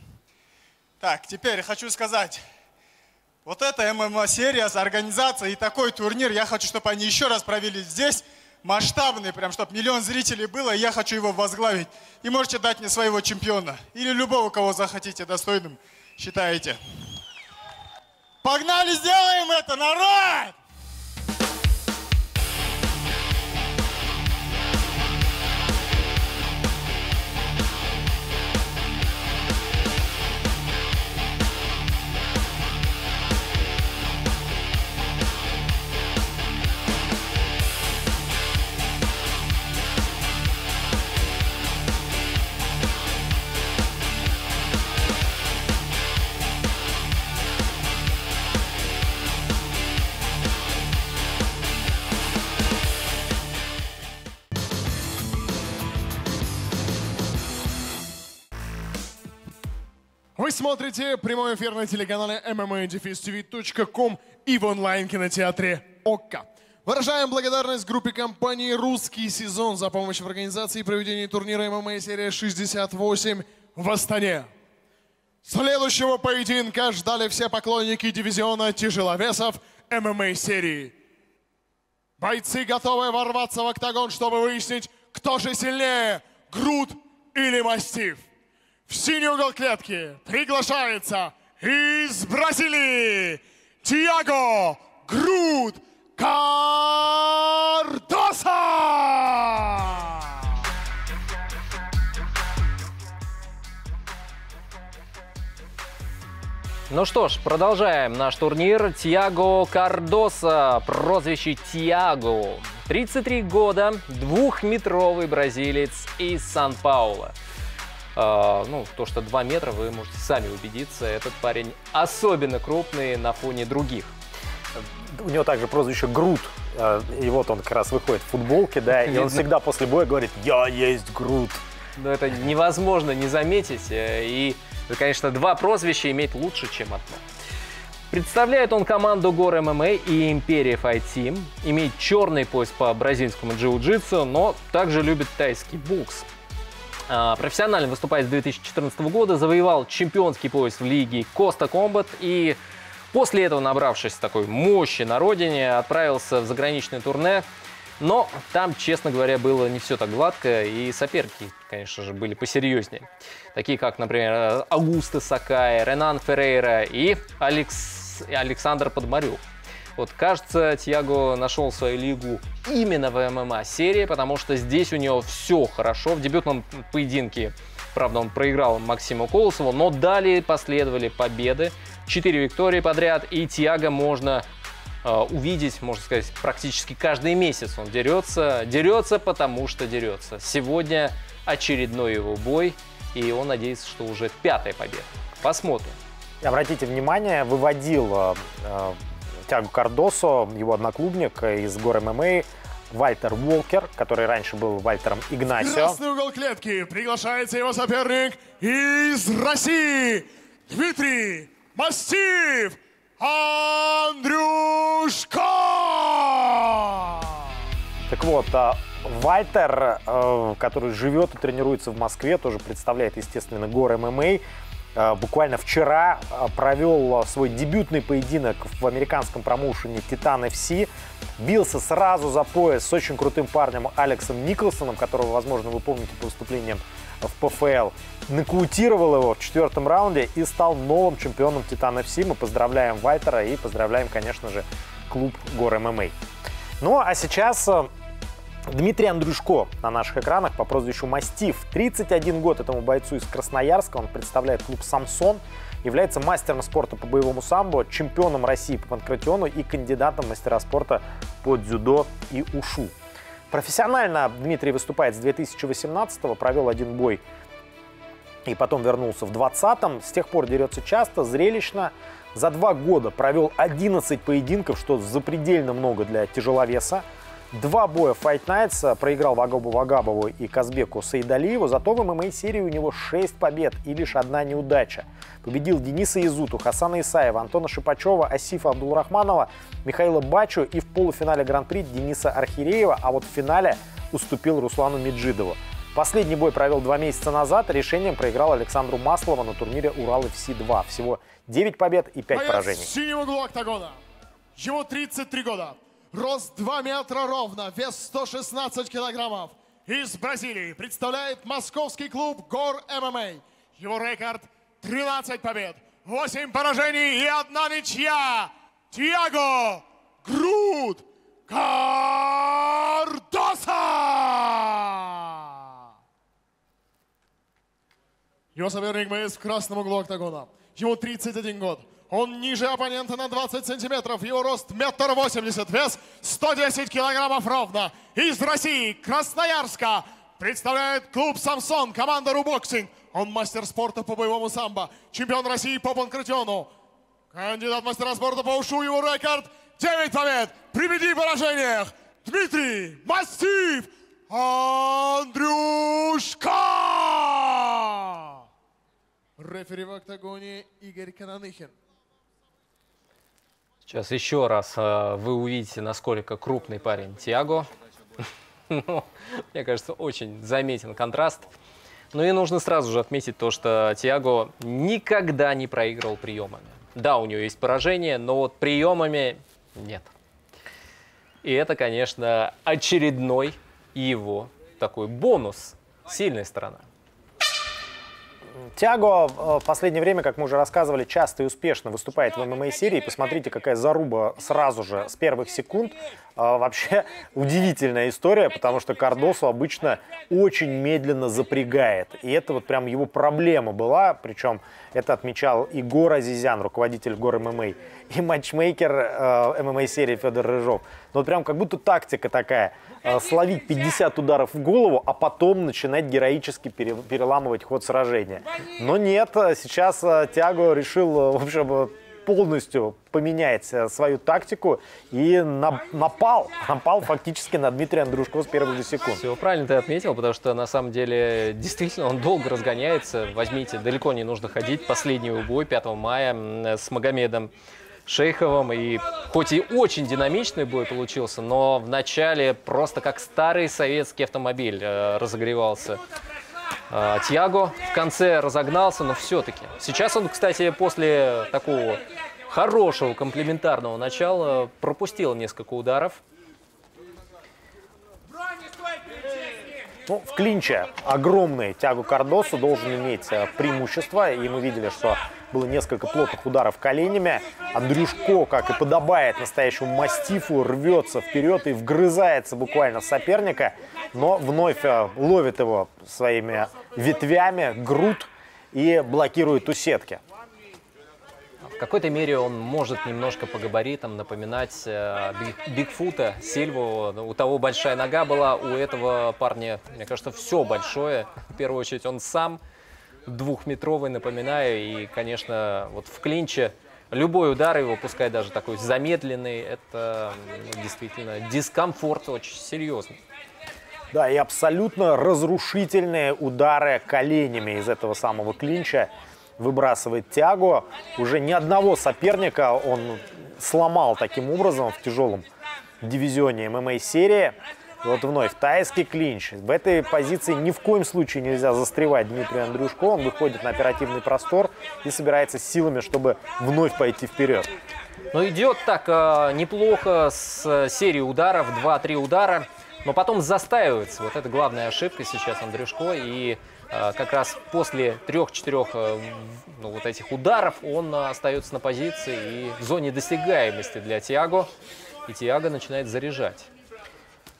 Так, теперь хочу сказать, вот эта ММА-серия с организацией и такой турнир, я хочу, чтобы они еще раз провели здесь, масштабный, прям, чтобы миллион зрителей было, и я хочу его возглавить. И можете дать мне своего чемпиона, или любого, кого захотите достойным, считаете. Погнали, сделаем это, народ! Смотрите прямой эфир на телеканале mmadefistv.com и в онлайн-кинотеатре ОККО. Выражаем благодарность группе компании «Русский сезон» за помощь в организации и проведении турнира ММА серия 68 в Астане. Следующего поединка ждали все поклонники дивизиона тяжеловесов ММА серии. Бойцы готовы ворваться в октагон, чтобы выяснить, кто же сильнее, Груд или Мастиф. В синий угол клетки приглашается из Бразилии Тиаго Груд Кардоса! Ну что ж, продолжаем наш турнир. Тиаго Кардоса, прозвище Тиаго. 33 года, двухметровый бразилец из Сан-Паула. А, ну, то, что 2 метра, вы можете сами убедиться. Этот парень особенно крупный на фоне других. У него также прозвище Грут. Э, И вот он как раз выходит в футболке, да, и он всегда после боя говорит «Я есть Грут». Но это невозможно не заметить. э, И, конечно, два прозвища иметь лучше, чем одно. Представляет он команду Гор ММА и Империя Fight Team. Имеет черный пояс по бразильскому джиу-джитсу, но также любит тайский бокс. А, Профессионально выступает с 2014 года, завоевал чемпионский пояс в лиге Коста Комбат и после этого, набравшись такой мощи на родине, отправился в заграничное турне. Но там, честно говоря, было не все так гладко, и соперники, конечно же, были посерьезнее. Такие как, например, Аугусто Сакай, Ренан Феррейра и Алекс... Александр Подмарюк. Вот, кажется, Тьяго нашел свою лигу именно в ММА-серии, потому что здесь у него все хорошо. В дебютном поединке, правда, он проиграл Максиму Колосову, но далее последовали победы. Четыре виктории подряд, и Тьяго можно э, увидеть, можно сказать, практически каждый месяц. Он дерется, дерется, потому что дерется. Сегодня очередной его бой, и он надеется, что уже пятая победа. Посмотрим. Обратите внимание, выводил э, Тягу Кардосо, его одноклубник из гор ММА, Вальтер Уолкер, который раньше был Вальтером Игнасио. Красный угол клетки. Приглашается его соперник из России. Дмитрий Мастив Андрюшко! Так вот, а, Вальтер, э, который живет и тренируется в Москве, тоже представляет, естественно, гор ММА. Э, Буквально вчера э, провел свой дебютный поединок в американском промоушене Titan FC. Бился сразу за пояс с очень крутым парнем Алексом Николсоном, которого, возможно, вы помните по выступлениям в ПФЛ. Нокаутировал его в четвертом раунде и стал новым чемпионом Titan FC. Мы поздравляем Вальтера и поздравляем, конечно же, клуб Гор ММА. Ну, а сейчас э, Дмитрий Андрюшко на наших экранах по прозвищу Мастив. 31 год этому бойцу из Красноярска. Он представляет клуб «Самсон». Является мастером спорта по боевому самбо, чемпионом России по панкратиону и кандидатом мастера спорта по дзюдо и ушу. Профессионально Дмитрий выступает с 2018-го, провел один бой и потом вернулся в 20-м. С тех пор дерется часто, зрелищно. За два года провел 11 поединков, что запредельно много для тяжеловеса. Два боя Fight Nights проиграл Вагабу Вагабову и Казбеку Саидалиеву, зато в ММА-серии у него 6 побед и лишь одна неудача. Победил Дениса Изуту, Хасана Исаева, Антона Шипачева, Асифа Абдулрахманова, Михаила Бачу и в полуфинале Гран-при Дениса Архиреева, а вот в финале уступил Руслану Меджидову. Последний бой провел два месяца назад, решением проиграл Александру Маслова на турнире Урал FC-2. Всего 9 побед и 5 Боец поражений. в синем углу октагона. Ему 33 года. Рост 2 метра ровно, вес 116 килограммов. Из Бразилии представляет московский клуб Гор ММА. Его рекорд 13 побед, 8 поражений и одна ничья. Тиаго Груд Кардоса! Его соперник боец в красном углу октагона. Ему 31 год. Он ниже оппонента на 20 сантиметров. Его рост метр восемьдесят, вес 110 килограммов ровно. Из России, Красноярска, представляет клуб «Самсон», команда «Рубоксинг». Он мастер спорта по боевому самбо, чемпион России по панкратиону. Кандидат в мастера спорта по ушу, его рекорд 9 побед при пяти поражениях. Дмитрий Мастив Андрюшка! Рефери в октагоне Игорь Кананыхин. Сейчас еще раз э, вы увидите, насколько крупный парень Тиаго. Ну, Мне кажется, очень заметен контраст. Ну и нужно сразу же отметить то, что Тиаго никогда не проигрывал приемами. Да, у него есть поражение, но вот приемами нет. И это, конечно, очередной его такой бонус, сильная сторона. Тяго э, в последнее время, как мы уже рассказывали, часто и успешно выступает в ММА-серии. Посмотрите, какая заруба сразу же, с первых секунд. Э, Вообще удивительная история, потому что Кардосу обычно очень медленно запрягает. И это вот прям его проблема была. Причем это отмечал и Гор Азизян, руководитель Гор ММА, и матчмейкер э, ММА-серии Федор Рыжов. Ну вот прям как будто тактика такая. Э, Словить 50 ударов в голову, а потом начинать героически пере- переламывать ход сражения. Но нет, э, сейчас э, Тиаго решил, в общем, полностью поменять свою тактику и на- напал, напал фактически на Дмитрия Андрушкова с первых же секунд. Все правильно ты отметил, потому что на самом деле действительно он долго разгоняется. Возьмите, далеко не нужно ходить. Последний его бой 5 мая с Магомедом Шейховым. И хоть и очень динамичный бой получился, но в начале просто как старый советский автомобиль э, разогревался А, Тьяго в конце разогнался, но все-таки. Сейчас он, кстати, после такого хорошего комплементарного начала пропустил несколько ударов. Ну, в клинче огромный Тягу Кардосу должен иметь э, преимущество. И мы видели, что было несколько плотных ударов коленями. Андрюшко, как и подобает настоящему мастифу, рвется вперед и вгрызается буквально соперника. Но вновь э, ловит его своими ветвями, груд и блокирует у сетки. Какой-то мере он может немножко по габаритам напоминать э, Биг- Бигфута, Сильву. У того большая нога была, у этого парня, мне кажется, все большое. В первую очередь он сам двухметровый, напоминаю. И, конечно, вот в клинче любой удар его, пускай даже такой замедленный, это действительно дискомфорт очень серьезный. Да, и абсолютно разрушительные удары коленями из этого самого клинча выбрасывает тягу. Уже ни одного соперника он сломал таким образом в тяжелом дивизионе ММА-серии. Вот вновь тайский клинч. В этой позиции ни в коем случае нельзя застревать Дмитрию Андрюшко. Он выходит на оперативный простор и собирается силами, чтобы вновь пойти вперед. Ну, идет так э, неплохо с э, серии ударов, 2-3 удара, но потом застаивается. Вот это главная ошибка сейчас Андрюшко. И как раз после трех-четырех э, ну, вот этих ударов он э, остается на позиции и в зоне досягаемости для Тиаго. И Тиаго начинает заряжать.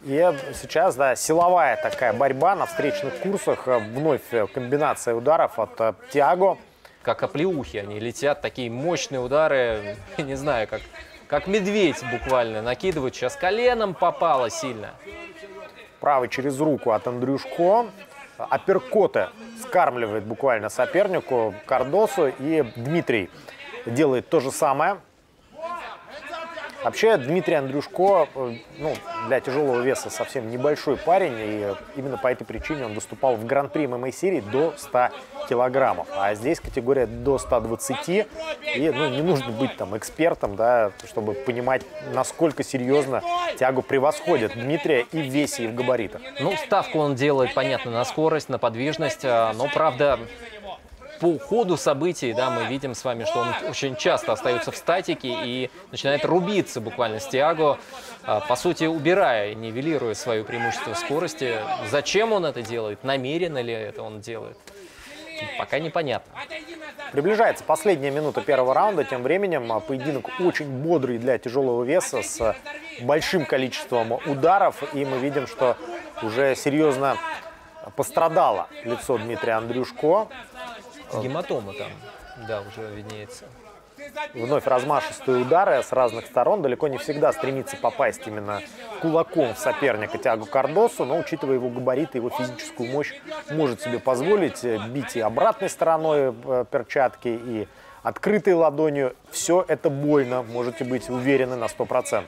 И сейчас, да, силовая такая борьба на встречных курсах. Э, Вновь комбинация ударов от Тиаго. Как оплеухи они летят, такие мощные удары, не знаю, как, как медведь буквально накидывают. Сейчас коленом попало сильно. Правый через руку от Андрюшко. Апперкоты скармливает буквально сопернику Кардосу. И Дмитрий делает то же самое. Вообще Дмитрий Андрюшко э, ну, для тяжелого веса совсем небольшой парень. И именно по этой причине он выступал в гран-при ММА серии до 100 килограммов. А здесь категория до 120. И ну, не нужно быть там экспертом, да, чтобы понимать, насколько серьезно тягу превосходит Дмитрия и в весе, и в габаритах. Ну, ставку он делает, понятно, на скорость, на подвижность, а, но, правда, по ходу событий, да, мы видим с вами, что он очень часто остается в статике и начинает рубиться буквально с Тиаго, а, по сути, убирая, нивелируя свое преимущество скорости. Зачем он это делает? Намеренно ли это он делает? Пока непонятно. Приближается последняя минута первого раунда. Тем временем а, поединок очень бодрый для тяжелого веса с большим количеством ударов. И мы видим, что уже серьезно пострадало лицо Дмитрия Андрюшко. Гематома там, да, уже виднеется. Вновь размашистые удары с разных сторон. Далеко не всегда стремится попасть именно кулаком в соперника Тягу Кардосу. Но, учитывая его габариты, его физическую мощь, может себе позволить э, бить и обратной стороной э, перчатки, и открытой ладонью. Все это больно, можете быть уверены на 100%.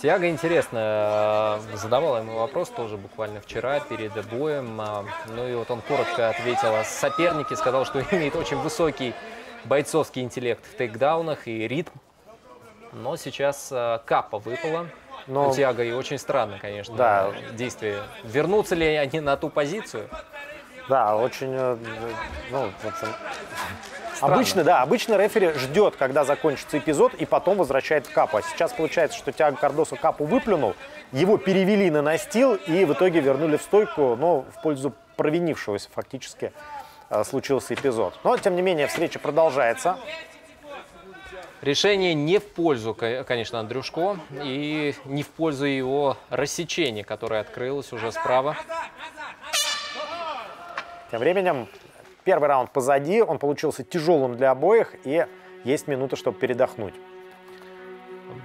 Тиаго, интересно, э, задавал ему вопрос тоже буквально вчера перед боем. а, Ну и вот он коротко ответил о сопернике, сказал, что имеет очень высокий бойцовский интеллект в тейкдаунах и ритм. Но сейчас э, капа выпала. Но- У Тиаго и очень странно, конечно, Да. действие. Вернутся ли они на ту позицию? Да, очень, э, ну, в общем... Обычно, да, обычно рефери ждет, когда закончится эпизод, и потом возвращает капу. А сейчас получается, что Тиаго Кардосо капу выплюнул, его перевели на настил и в итоге вернули в стойку, но в пользу провинившегося фактически э, случился эпизод. Но, тем не менее, встреча продолжается. Решение не в пользу, ко- конечно, Андрюшко и не в пользу его рассечения, которое открылось уже справа. Тем временем первый раунд позади, он получился тяжелым для обоих, и есть минута, чтобы передохнуть.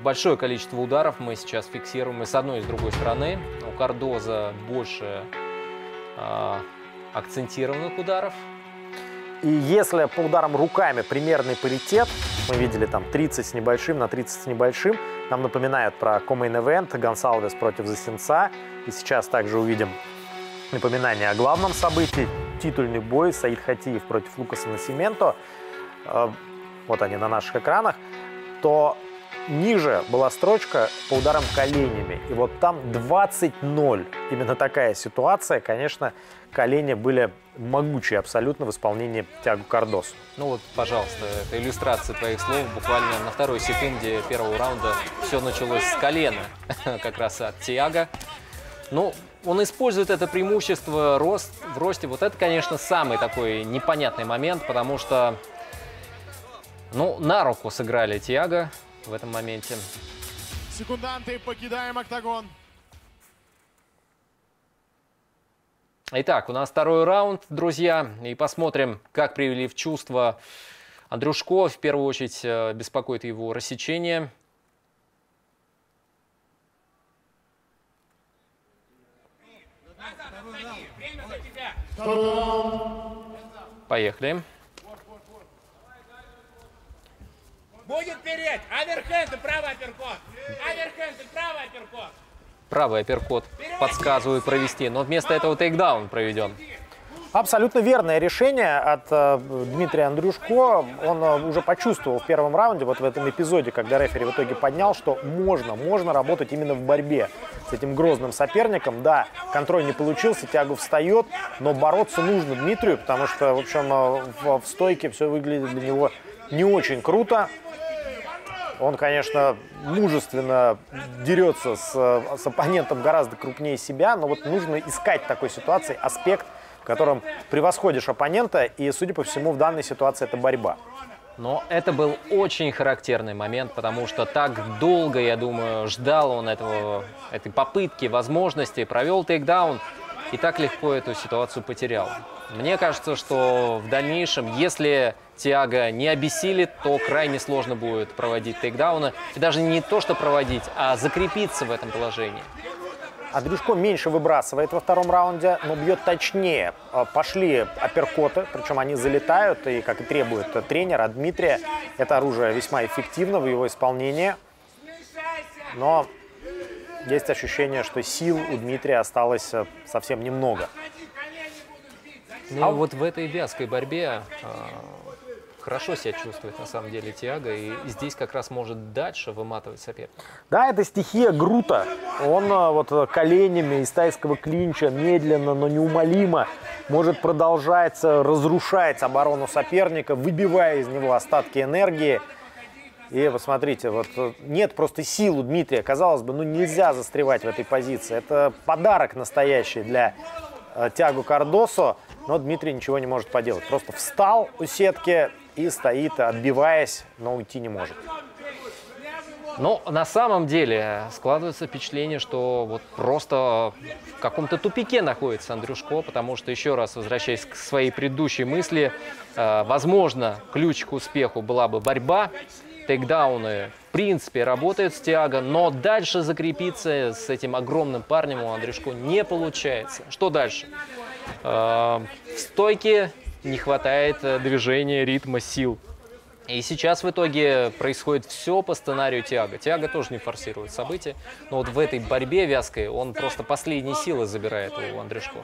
Большое количество ударов мы сейчас фиксируем и с одной, и с другой стороны. У Кардоза больше а, акцентированных ударов. И если по ударам руками примерный паритет, мы видели там 30 с небольшим на 30 с небольшим, нам напоминают про Event Гонсалвес против Засенца. И сейчас также увидим напоминание о главном событии. Титульный бой Саид Хатиев против Лукаса Насименто. Э, Вот они на наших экранах. То ниже была строчка по ударам коленями. И вот там 20-0. Именно такая ситуация. Конечно, колени были могучие абсолютно в исполнении Тягу Кардос. Ну вот, пожалуйста, это иллюстрация твоих слов. Буквально на второй секунде первого раунда все началось с колена, как раз от Тиаго. Ну, он использует это преимущество рост, в росте. Вот это, конечно, самый такой непонятный момент, потому что, ну, на руку сыграли Тиаго в этом моменте. Секунданты, покидаем октагон. Итак, у нас второй раунд, друзья, и посмотрим, как привели в чувство Андрюшко. В первую очередь э, беспокоит его рассечение. Поехали. Будет переть. Аверхенд и правый апперкот. Аверхенд и правый апперкот. Правый апперкот подсказывают провести, но вместо этого тейкдаун проведен. Абсолютно верное решение от э, Дмитрия Андрюшко. Он э, уже почувствовал в первом раунде, вот в этом эпизоде, когда рефери в итоге поднял, что можно, можно работать именно в борьбе с этим грозным соперником. Да, контроль не получился, тягу встает, но бороться нужно Дмитрию, потому что, в общем, э, в, в стойке все выглядит для него не очень круто. Он, конечно, мужественно дерется с, с оппонентом гораздо крупнее себя, но вот нужно искать в такой ситуации аспект, в котором превосходишь оппонента, и, судя по всему, в данной ситуации это борьба. Но это был очень характерный момент, потому что так долго, я думаю, ждал он этого, этой попытки, возможности, провел тейкдаун и так легко эту ситуацию потерял. Мне кажется, что в дальнейшем, если Тиаго не обессилит, то крайне сложно будет проводить тейкдауны. И даже не то, что проводить, а закрепиться в этом положении. Андрюшко меньше выбрасывает во втором раунде, но бьет точнее. А, Пошли апперкоты, причем они залетают, и, как и требует тренер от Дмитрия, это оружие весьма эффективно в его исполнении. Но есть ощущение, что сил у Дмитрия осталось э, совсем немного. Ну, а вот в этой вязкой борьбе а, хорошо себя чувствует на самом деле Тиаго, и здесь как раз может дальше выматывать соперника. Да, это стихия Грута. Он а, вот э, коленями из тайского клинча медленно, но неумолимо может продолжать э, разрушать оборону соперника, выбивая из него остатки энергии. И посмотрите, вот э, нет просто сил у Дмитрия. Казалось бы, ну нельзя застревать в этой позиции. Это подарок настоящий для Тягу Кардосо, но Дмитрий ничего не может поделать. Просто встал у сетки и стоит, отбиваясь, но уйти не может. Но на самом деле складывается впечатление, что вот просто в каком-то тупике находится Андрюшко, потому что, еще раз возвращаясь к своей предыдущей мысли, э, возможно, ключ к успеху была бы борьба, тейкдауны в принципе работают с Тиаго, но дальше закрепиться с этим огромным парнем у Андрюшко не получается. Что дальше? Э, В стойке не хватает э, движения, ритма, сил. И сейчас в итоге происходит все по сценарию Тиаго. Тиаго тоже не форсирует события, но вот в этой борьбе вязкой он просто последние силы забирает у Андрюшко.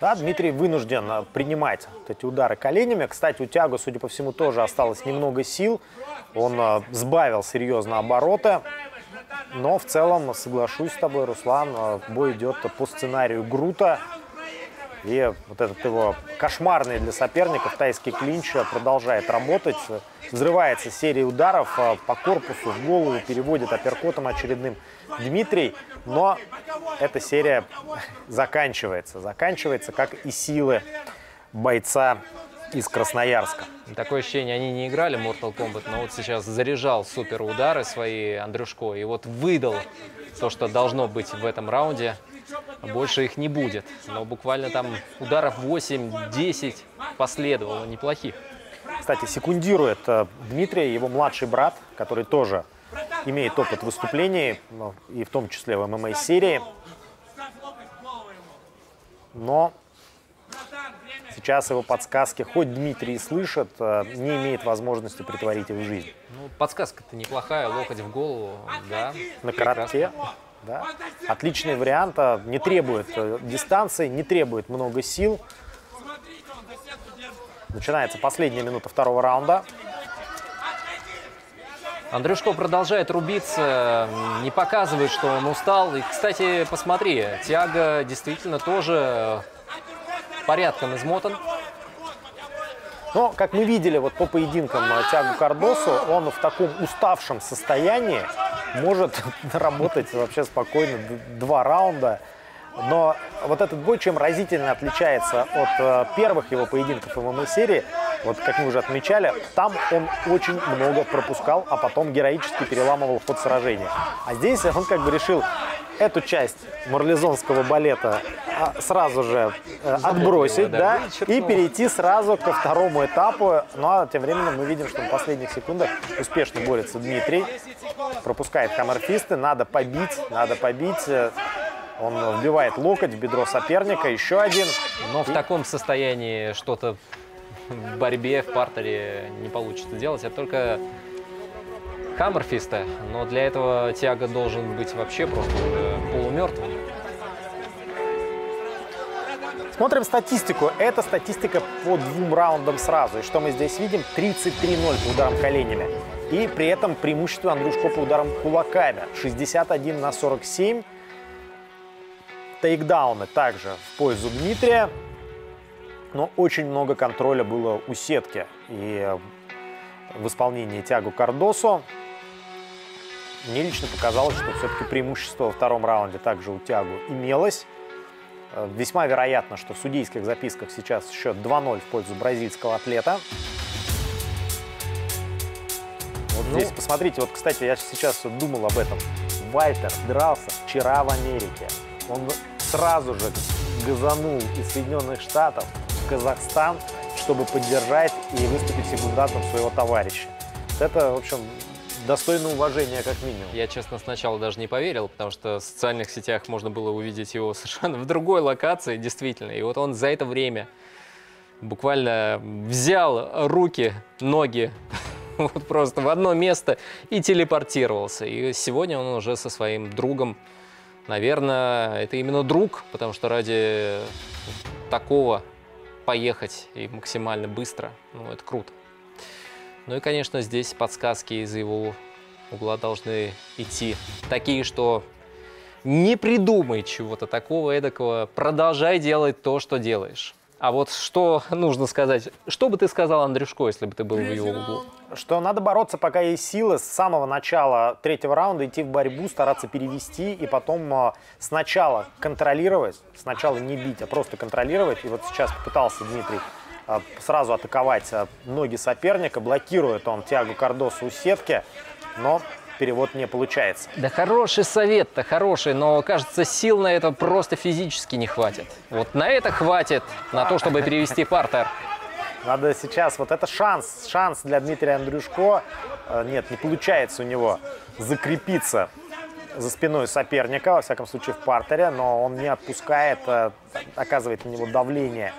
Да, Дмитрий вынужден а, принимать вот эти удары коленями. Кстати, у Тиаго, судя по всему, тоже осталось немного сил. Он а, сбавил серьезно обороты. Но в целом, соглашусь с тобой, Руслан, бой идет по сценарию Грута. И вот этот его кошмарный для соперников тайский клинч продолжает работать. Взрывается серия ударов а, по корпусу, в голову, переводит апперкотом очередным Дмитрий. Но эта серия заканчивается. Заканчивается, как и силы бойца из Красноярска. Такое ощущение, они не играли Mortal Kombat, но вот сейчас заряжал супер удары свои Андрюшко и вот выдал то, что должно быть в этом раунде. Больше их не будет. Но буквально там ударов 8-10 последовало неплохих. Кстати, секундирует э, Дмитрия его младший брат, который тоже имеет опыт выступлений, и в том числе в ММА-серии. Но сейчас его подсказки, хоть Дмитрий и слышит, э, не имеет возможности притворить их в жизнь. Ну, подсказка-то неплохая, локоть в голову, да. На прекрасно. Да. Отличный вариант, а, не требует э, дистанции, не требует много сил. Начинается последняя минута второго раунда. Андрюшко продолжает рубиться, не показывает, что он устал. И, кстати, посмотри, Тиаго действительно тоже порядком измотан. Но, как мы видели вот по поединкам Тиагу Кардосу, он в таком уставшем состоянии может работать вообще спокойно два раунда. Но вот этот бой чем разительно отличается от э, первых его поединков в ММА-серии, вот как мы уже отмечали, там он очень много пропускал, а потом героически переламывал ход сражения. А здесь он как бы решил эту часть марлезонского балета а, сразу же э, отбросить, да, и перейти сразу ко второму этапу. Ну а тем временем мы видим, что на последних секундах успешно борется Дмитрий. Пропускает хаммерфисты, надо побить, надо побить. Он вбивает локоть в бедро соперника, еще один. Но в таком состоянии что-то в борьбе, в партере не получится делать. Это только Хаммерфиста. Но для этого Тиаго должен быть вообще просто полумертвым. Смотрим статистику. Это статистика по двум раундам сразу. И что мы здесь видим? 33-0 по ударам коленями. И при этом преимущество Андрюшко по ударам кулаками. 61 на 47. Тейкдауны также в пользу Дмитрия. Но очень много контроля было у сетки. И в исполнении Тягу Кардосо мне лично показалось, что все-таки преимущество во втором раунде также у Тягу имелось. Э, Весьма вероятно, что в судейских записках сейчас счет 2-0 в пользу бразильского атлета. Вот здесь, посмотрите, вот, кстати, я сейчас думал об этом. Вальтер дрался вчера в Америке. Он сразу же газанул из Соединенных Штатов в Казахстан, чтобы поддержать и выступить секундантом своего товарища. Это, в общем, достойно уважения как минимум. Я, честно, сначала даже не поверил, потому что в социальных сетях можно было увидеть его совершенно в другой локации, действительно. И вот он за это время буквально взял руки, ноги вот просто в одно место и телепортировался. И сегодня он уже со своим другом, наверное, это именно друг, потому что ради такого поехать и максимально быстро, ну, это круто. Ну и, конечно, здесь подсказки из его угла должны идти. Такие, что не придумай чего-то такого, эдакого, продолжай делать то, что делаешь. А вот что нужно сказать? Что бы ты сказал Андрюшко, если бы ты был в его углу? Что надо бороться, пока есть силы, с самого начала третьего раунда идти в борьбу, стараться перевести и потом э, сначала контролировать, сначала не бить, а просто контролировать. И вот сейчас попытался Дмитрий э, сразу атаковать э, ноги соперника, блокирует он Тиагу Кардосу у сетки, но перевод не получается. Да хороший совет-то хороший, но кажется, сил на это просто физически не хватит. Вот на это хватит, на то, чтобы перевести партер. Надо сейчас, вот это шанс, шанс для Дмитрия Андрюшко. Э, Нет, не получается у него закрепиться за спиной соперника, во всяком случае в партере, но он не отпускает, э, оказывает на него давление.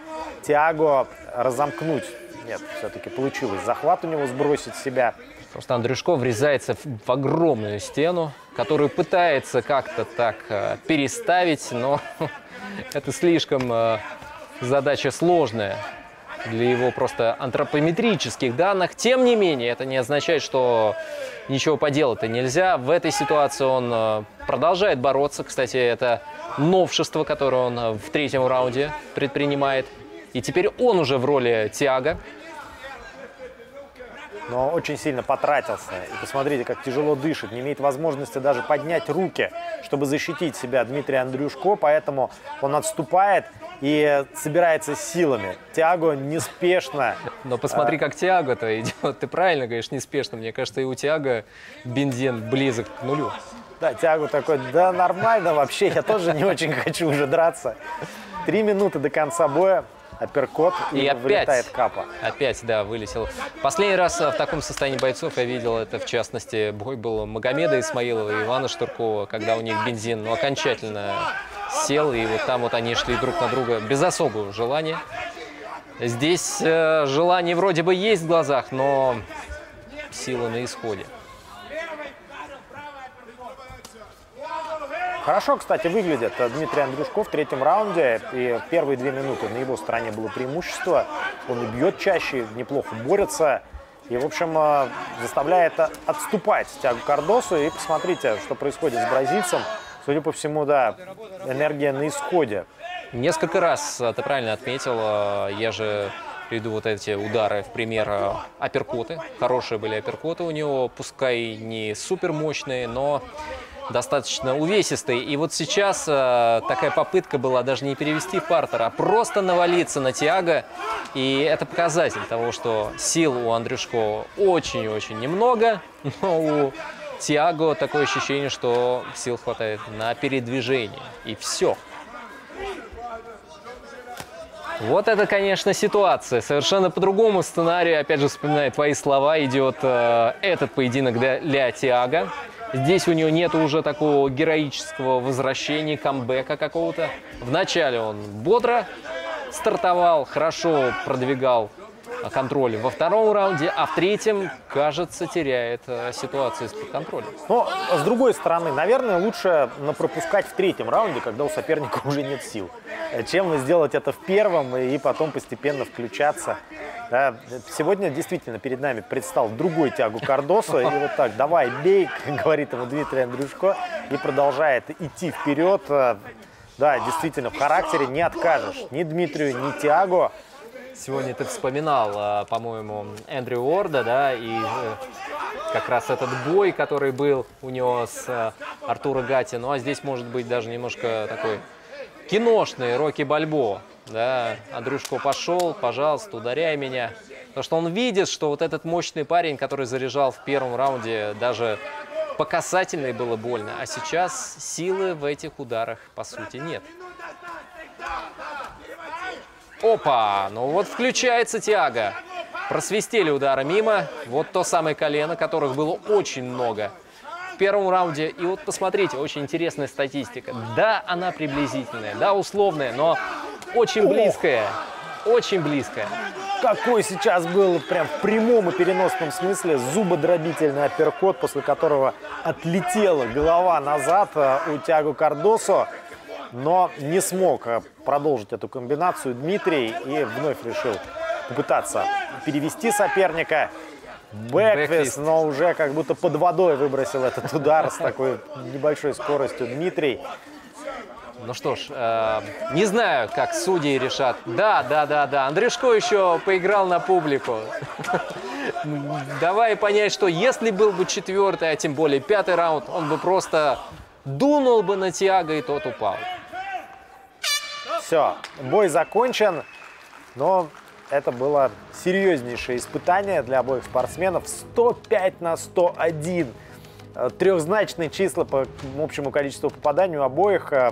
Тиаго разомкнуть. Нет, все-таки получилось. Захват у него сбросить себя. Просто Андрюшко врезается в огромную стену, которую пытается как-то так э, переставить, но это слишком э, задача сложная для его просто антропометрических данных. Тем не менее, это не означает, что ничего поделать-то нельзя. В этой ситуации он э, продолжает бороться. Кстати, это новшество, которое он э, в третьем раунде предпринимает. И теперь он уже в роли Тиага. Но очень сильно потратился. И посмотрите, как тяжело дышит, не имеет возможности даже поднять руки, чтобы защитить себя Дмитрий Андрюшко, поэтому он отступает и собирается силами. Тиаго неспешно. Но посмотри, как Тиаго-то идет. Ты правильно говоришь, неспешно. Мне кажется, и у Тиаго бензин близок к нулю. Да, Тиаго такой, да нормально вообще, я тоже не очень хочу уже драться. Три минуты до конца боя, апперкот и, И опять. вылетает капа. Опять, да, вылетел. Последний раз э, в таком состоянии бойцов я видел это, в частности, бой был Магомеда Исмаилова и Ивана Штуркова, когда у них бензин ну, окончательно сел, и вот там вот они шли друг на друга без особого желания. Здесь э, желание вроде бы есть в глазах, но сила на исходе. Хорошо, кстати, выглядит Дмитрий Андрюшко в третьем раунде. И первые две минуты на его стороне было преимущество. Он и бьет чаще, неплохо борется. И, в общем, э, заставляет отступать Тиаго Кардосу. И посмотрите, что происходит с бразильцем. Судя по всему, да, энергия на исходе. Несколько раз э, ты правильно отметил, э, я же приведу вот эти удары в пример апперкоты. Хорошие были апперкоты у него, пускай не супер мощные, но достаточно увесистые. И вот сейчас э, такая попытка была даже не перевести в партер, а просто навалиться на Тиаго. И это показатель того, что сил у Андрюшко очень-очень немного, но у Тиаго такое ощущение, что сил хватает на передвижение. И все. Вот это, конечно, ситуация. Совершенно по другому сценарию, опять же, вспоминая твои слова, идет э, этот поединок для, для Тиаго. Здесь у него нет уже такого героического возвращения, камбэка какого-то. Вначале он бодро стартовал, хорошо продвигал э, контроль во втором раунде, а в третьем, кажется, теряет э, ситуацию из-под контроля. Но, с другой стороны, наверное, лучше пропускать в третьем раунде, когда у соперника уже нет сил, чем сделать это в первом и потом постепенно включаться. Да, сегодня действительно перед нами предстал другой тягу Кардоса. И вот так, давай, бей, говорит ему Дмитрий Андрюшко. И продолжает идти вперед. Да, действительно, в характере не откажешь ни Дмитрию, ни Тиаго. Сегодня ты вспоминал, а, по-моему, Эндрю Уорда, да, и э, как раз этот бой, который был у него с э, Артуро Гати. Ну а здесь может быть даже немножко такой киношный Рокки Бальбо. Да, Андрюшко пошел, пожалуйста, ударяй меня. Потому что он видит, что вот этот мощный парень, который заряжал в первом раунде, даже по касательной было больно. А сейчас силы в этих ударах, по сути, нет. Опа! Ну вот включается Тиаго. Просвистели удары мимо. Вот то самое колено, которых было очень много в первом раунде. И вот посмотрите, очень интересная статистика. Да, она приблизительная, да, условная, но очень близкая. Очень близкая. Какой сейчас был прям в прямом и переносном смысле зубодробительный апперкот, после которого отлетела голова назад э, у Тиаго Кардосо. Но не смог э, продолжить эту комбинацию Дмитрий и вновь решил попытаться перевести соперника. Бэкфист. но уже как будто под водой выбросил этот удар с такой небольшой скоростью Дмитрий. Ну что ж, э, не знаю, как судьи решат. Да, да, да, да. Андрюшко еще поиграл на публику. Давай понять, что если был бы четвертый, а тем более пятый раунд, он бы просто дунул бы на Тиаго, и тот упал. Все, бой закончен, но это было серьезнейшее испытание для обоих спортсменов. 105 на 101. Э, Трехзначные числа по общему количеству попаданий у обоих. Э,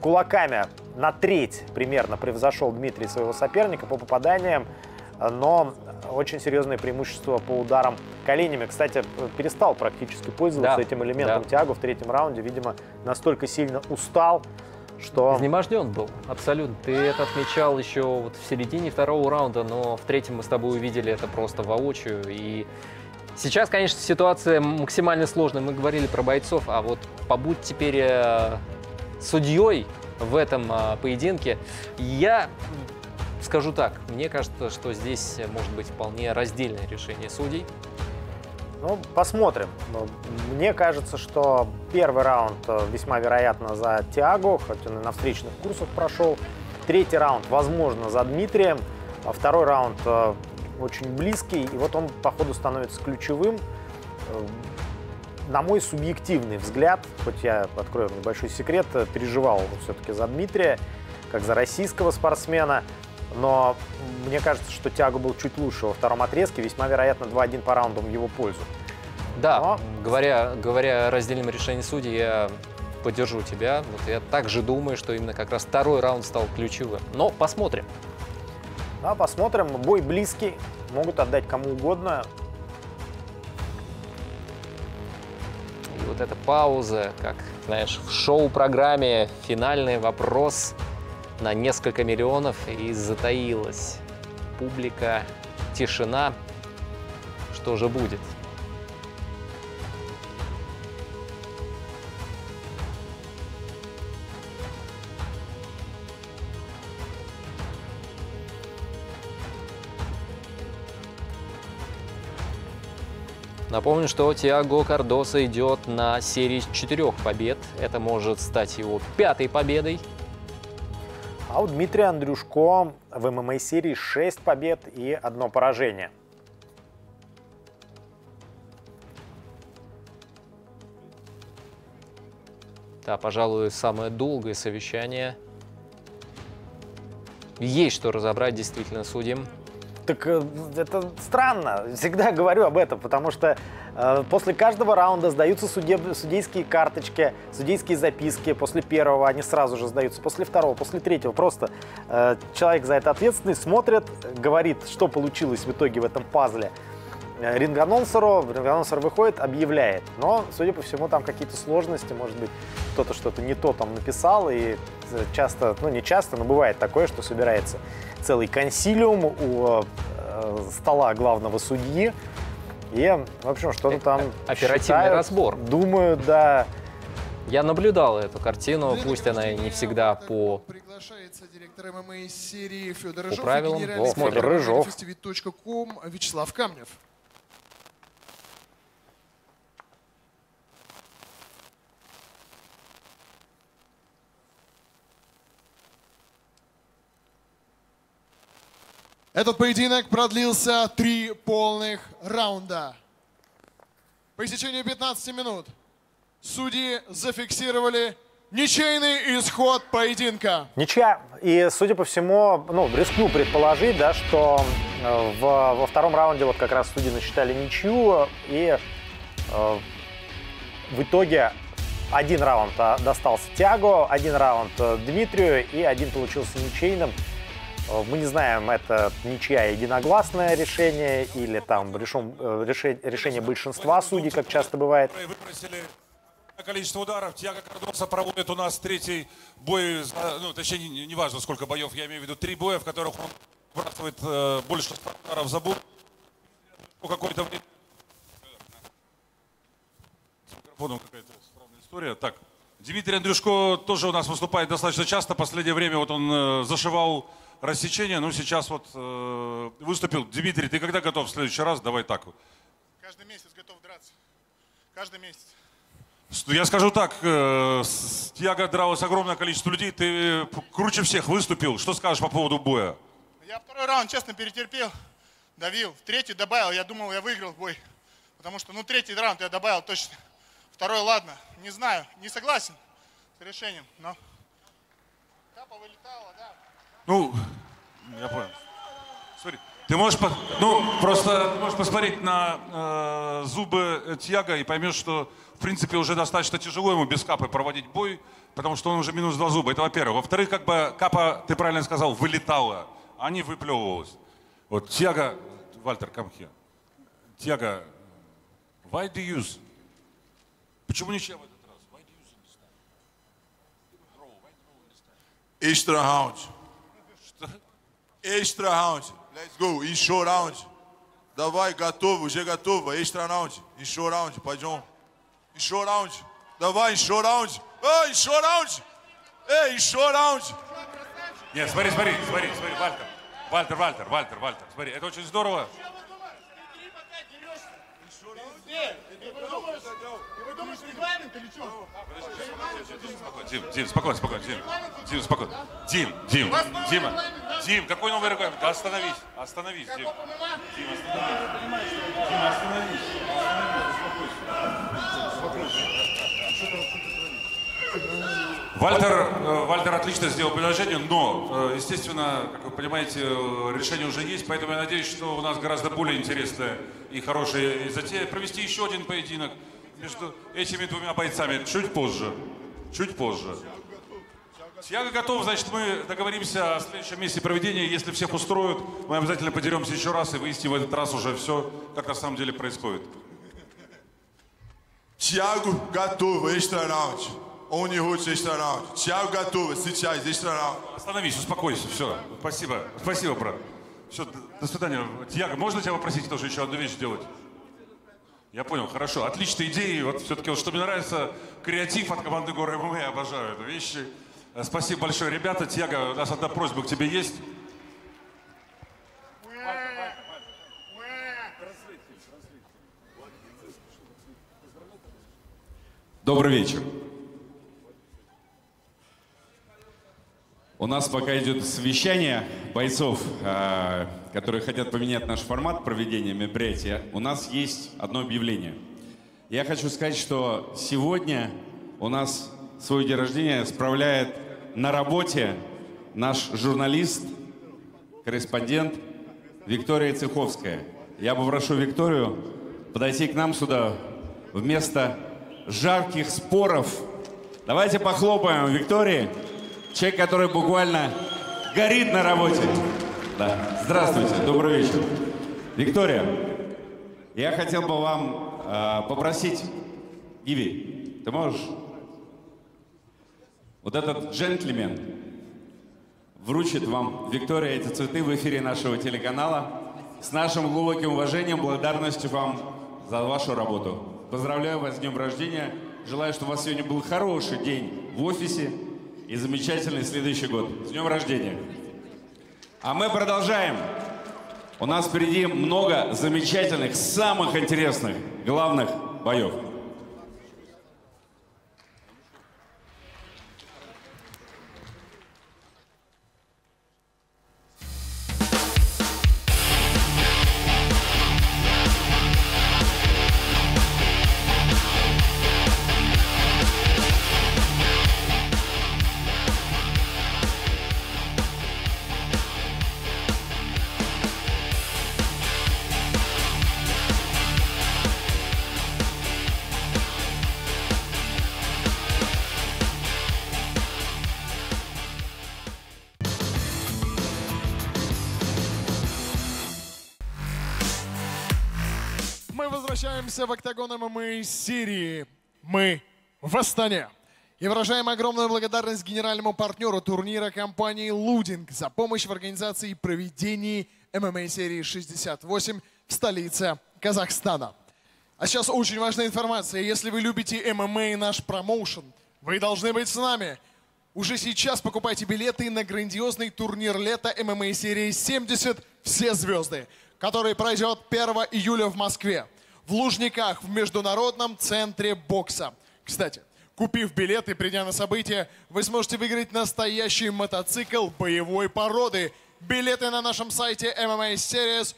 Кулаками на треть примерно превзошел Дмитрий своего соперника по попаданиям, э, но очень серьезное преимущество по ударам коленями. Кстати, э, перестал практически пользоваться Да, этим элементом да. Тиаго в третьем раунде. Видимо, настолько сильно устал, что... Изнеможден был, абсолютно. Ты это отмечал еще вот в середине второго раунда, но в третьем мы с тобой увидели это просто воочию. И сейчас, конечно, ситуация максимально сложная. Мы говорили про бойцов, а вот побудь теперь э, судьей в этом э, поединке. Я скажу так, мне кажется, что здесь может быть вполне раздельное решение судей. Ну, посмотрим. Ну, Мне кажется, что первый раунд э, весьма вероятно за Тиаго, хоть он и на встречных курсах прошел. Третий раунд, возможно, за Дмитрием. А второй раунд э, очень близкий, и вот он, по ходу, становится ключевым. Э, На мой субъективный взгляд, хоть я открою небольшой секрет, переживал все-таки за Дмитрия, как за российского спортсмена. Но мне кажется, что Тиаго был чуть лучше во втором отрезке. Весьма вероятно 2-1 по раундам в его пользу. Да, Но- говоря, говоря о раздельном решении судей, я поддержу тебя. Вот я также думаю, что именно как раз второй раунд стал ключевым. Но посмотрим. Да, посмотрим. Бой близкий. Могут отдать кому угодно. И вот эта пауза, как, знаешь, в шоу-программе финальный вопрос на несколько миллионов и затаилась публика, тишина. Что же будет? Напомню, что Тиаго Кардоса идет на серии четырех побед. Это может стать его пятой победой. А у Дмитрия Андрюшко в ММА-серии 6 побед и одно поражение. Да, пожалуй, самое долгое совещание. Есть что разобрать действительно судьям. Так э, это странно, всегда говорю об этом, потому что после каждого раунда сдаются судеб- судейские карточки, судейские записки. После первого они сразу же сдаются, после второго, после третьего. Просто э, человек за это ответственный, смотрит, говорит, что получилось в итоге в этом пазле. Э, Ринг-анонсеру, ринг-анонсер выходит, объявляет. Но, судя по всему, там какие-то сложности, может быть, кто-то что-то не то там написал, и э, часто, ну не часто, но бывает такое, что собирается целый консилиум у э, стола главного судьи, и, в общем, что-то там оперативный считают, разбор. Думают, да. Я наблюдал эту картину, пусть она и не всегда по Приглашается директор ММА серии Федор По Рыжов правилам. и генеральный О, Федор Рыжов. Вячеслав Камнев. Этот поединок продлился три полных раунда. По истечению 15 минут судьи зафиксировали ничейный исход поединка. Ничья. И, судя по всему, ну, рискну предположить, да, что э, в- во втором раунде вот как раз судьи насчитали ничью, и э, в итоге один раунд а, достался Тиаго, один раунд э, Дмитрию, и один получился ничейным. Э, Мы не знаем, это ничья единогласное решение или там решен- э, реше- решение большинства судей, как часто бывает. количество ударов. Тиаго Кардоса проводит у нас третий бой, ну, точнее, не- неважно, сколько боев, я имею в виду три боя, в которых он выбрасывает э, больше 100 ударов за бой. Какое-то время... С микрофоном какая-то странная история. Так, Дмитрий Андрюшко тоже у нас выступает достаточно часто. Последнее время вот он э, зашивал рассечение, ну сейчас вот э, выступил. Дмитрий, ты когда готов в следующий раз? Давай так. Каждый месяц готов драться. Каждый месяц. Я скажу так, э, с Тиаго дралось огромное количество людей, ты э, круче всех выступил. Что скажешь по поводу боя? Я второй раунд, честно, перетерпел, давил. Третий добавил, я думал, я выиграл бой. Потому что, ну, третий раунд я добавил точно. Второй, ладно, не знаю, не согласен с решением, но... Капа вылетала, да. Ну, я понял. Смотри, ты можешь, ну, просто можешь посмотреть на э, зубы Тьяга и поймешь, что, в принципе, уже достаточно тяжело ему без капы проводить бой, потому что он уже минус два зуба. Это во-первых. Во-вторых, как бы капа, ты правильно сказал, вылетала, а не выплевывалась. Вот Тьяга, Вальтер, come here. Тьяга, why do you use? Почему ничья в этот раз? Why do you use? Extra round. Extra round. Let's go. Еще раунд. Давай, готово, уже готово. Extra раунд. Еще раунд, пойдем. Еще раунд. Давай, еще раунд. Эй, еще раунд. Эй, еще раунд. Нет, смотри, смотри, смотри, смотри, Вальтер. Вальтер, Вальтер, Вальтер, Вальтер. Смотри, это очень здорово. Дим, Дим, спокойно, спокойно, Дим. Дим, спокойно. Дим, Дим, Дима. Дим, какой новый регламент? Да остановись, остановись, Дим. Дим, остановись. Дим, остановись. Вальтер, э, Вальтер отлично сделал предложение, но, э, естественно, как вы понимаете, э, решение уже есть, поэтому я надеюсь, что у нас гораздо более интересная и хорошая затея провести еще один поединок между этими двумя бойцами чуть позже. Чуть позже. Тьяго готов, значит, мы договоримся о следующем месте проведения. Если всех устроит, мы обязательно подеремся еще раз и выясним в этот раз уже все, как на самом деле происходит. Thiago, готово. Раунд. Он не хочет раунд. Thiago, готово. Сейчас, раунд. Остановись, успокойся, все. Спасибо, спасибо, брат. Все, до, свидания. Тьяго, можно тебя попросить тоже еще одну вещь сделать? Я понял, хорошо. Отличная идея. Вот все-таки, вот, что мне нравится, креатив от команды Горы ММА. Я обожаю эту вещь. Э, спасибо большое, ребята. Тяга, у нас одна просьба к тебе есть. Добрый вечер. У нас пока идет совещание бойцов, э, которые хотят поменять наш формат проведения мероприятия. У нас есть одно объявление. Я хочу сказать, что сегодня у нас свой день рождения справляет на работе наш журналист, корреспондент Виктория Цеховская. Я попрошу Викторию подойти к нам сюда вместо жарких споров. Давайте похлопаем Виктории. Человек, который буквально горит на работе. Да. Здравствуйте, добрый вечер. Виктория, я хотел бы вам э, попросить, Иви, ты можешь? Вот этот джентльмен вручит вам, Виктория, эти цветы в эфире нашего телеканала. С нашим глубоким уважением, благодарностью вам за вашу работу. Поздравляю вас с днем рождения. Желаю, чтобы у вас сегодня был хороший день в офисе и замечательный следующий год. С днем рождения! А мы продолжаем. У нас впереди много замечательных, самых интересных, главных боев. Возвращаемся в октагон ММА серии «Мы в Астане». И выражаем огромную благодарность генеральному партнеру турнира компании «Лудинг» за помощь в организации и проведении ММА серии 68 в столице Казахстана. А сейчас очень важная информация. Если вы любите ММА и наш промоушен, вы должны быть с нами. Уже сейчас покупайте билеты на грандиозный турнир лета ММА серии 70 «Все звезды», который пройдет 1 июля в Москве, в Лужниках, в Международном центре бокса. Кстати, купив билет и придя на событие, вы сможете выиграть настоящий мотоцикл боевой породы. Билеты на нашем сайте mmaseries.com.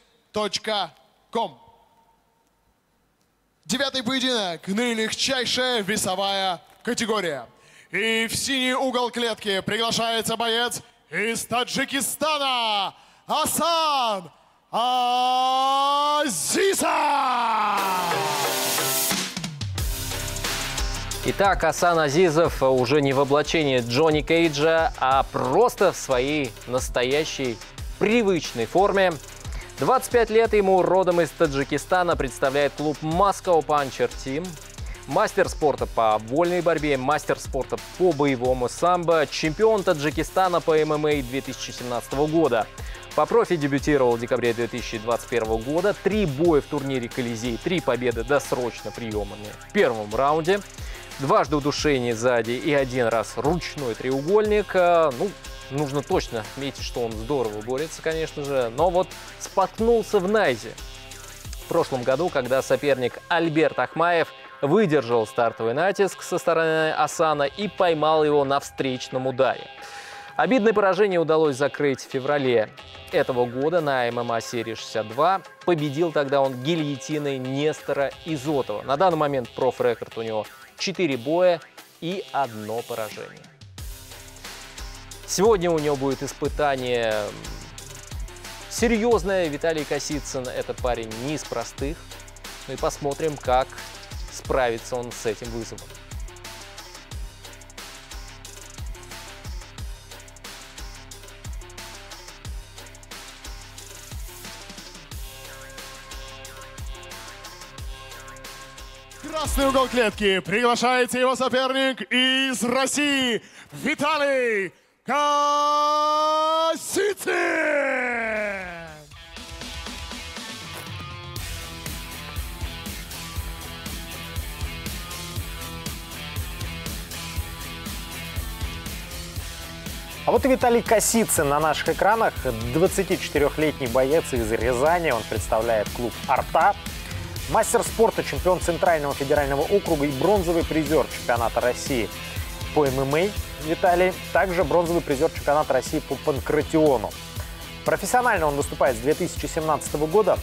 Девятый поединок. Наилегчайшая весовая категория. И в синий угол клетки приглашается боец из Таджикистана Асан Азиза! Итак, Асан Азизов уже не в облачении Джонни Кейджа, а просто в своей настоящей привычной форме. 25 лет ему родом из Таджикистана представляет клуб Moscow Puncher Team. Мастер спорта по вольной борьбе, мастер спорта по боевому самбо, чемпион Таджикистана по ММА 2017 года. По профи дебютировал в декабре 2021 года. Три боя в турнире «Колизей», три победы досрочно приеманы в первом раунде. Дважды удушение сзади и один раз ручной треугольник. А, Ну, нужно точно отметить, что он здорово борется, конечно же. Но вот споткнулся в Найзе. В прошлом году, когда соперник Альберт Ахмаев выдержал стартовый натиск со стороны Асана и поймал его на встречном ударе. Обидное поражение удалось закрыть в феврале этого года на ММА серии 62. Победил тогда он гильотиной Нестора Изотова. На данный момент проф-рекорд у него 4 боя и одно поражение. Сегодня у него будет испытание серьезное. Виталий Косицын – это парень не из простых. Ну и посмотрим, как справится он с этим вызовом. Красный угол клетки. Приглашается его соперник из России Виталий Косицын. А вот и Виталий Косицын на наших экранах. 24-летний боец из Рязани. Он представляет клуб «Арта». Мастер спорта, чемпион Центрального федерального округа и бронзовый призер чемпионата России по ММА Виталий. Также бронзовый призер чемпионата России по панкратиону. Профессионально он выступает с 2017 года.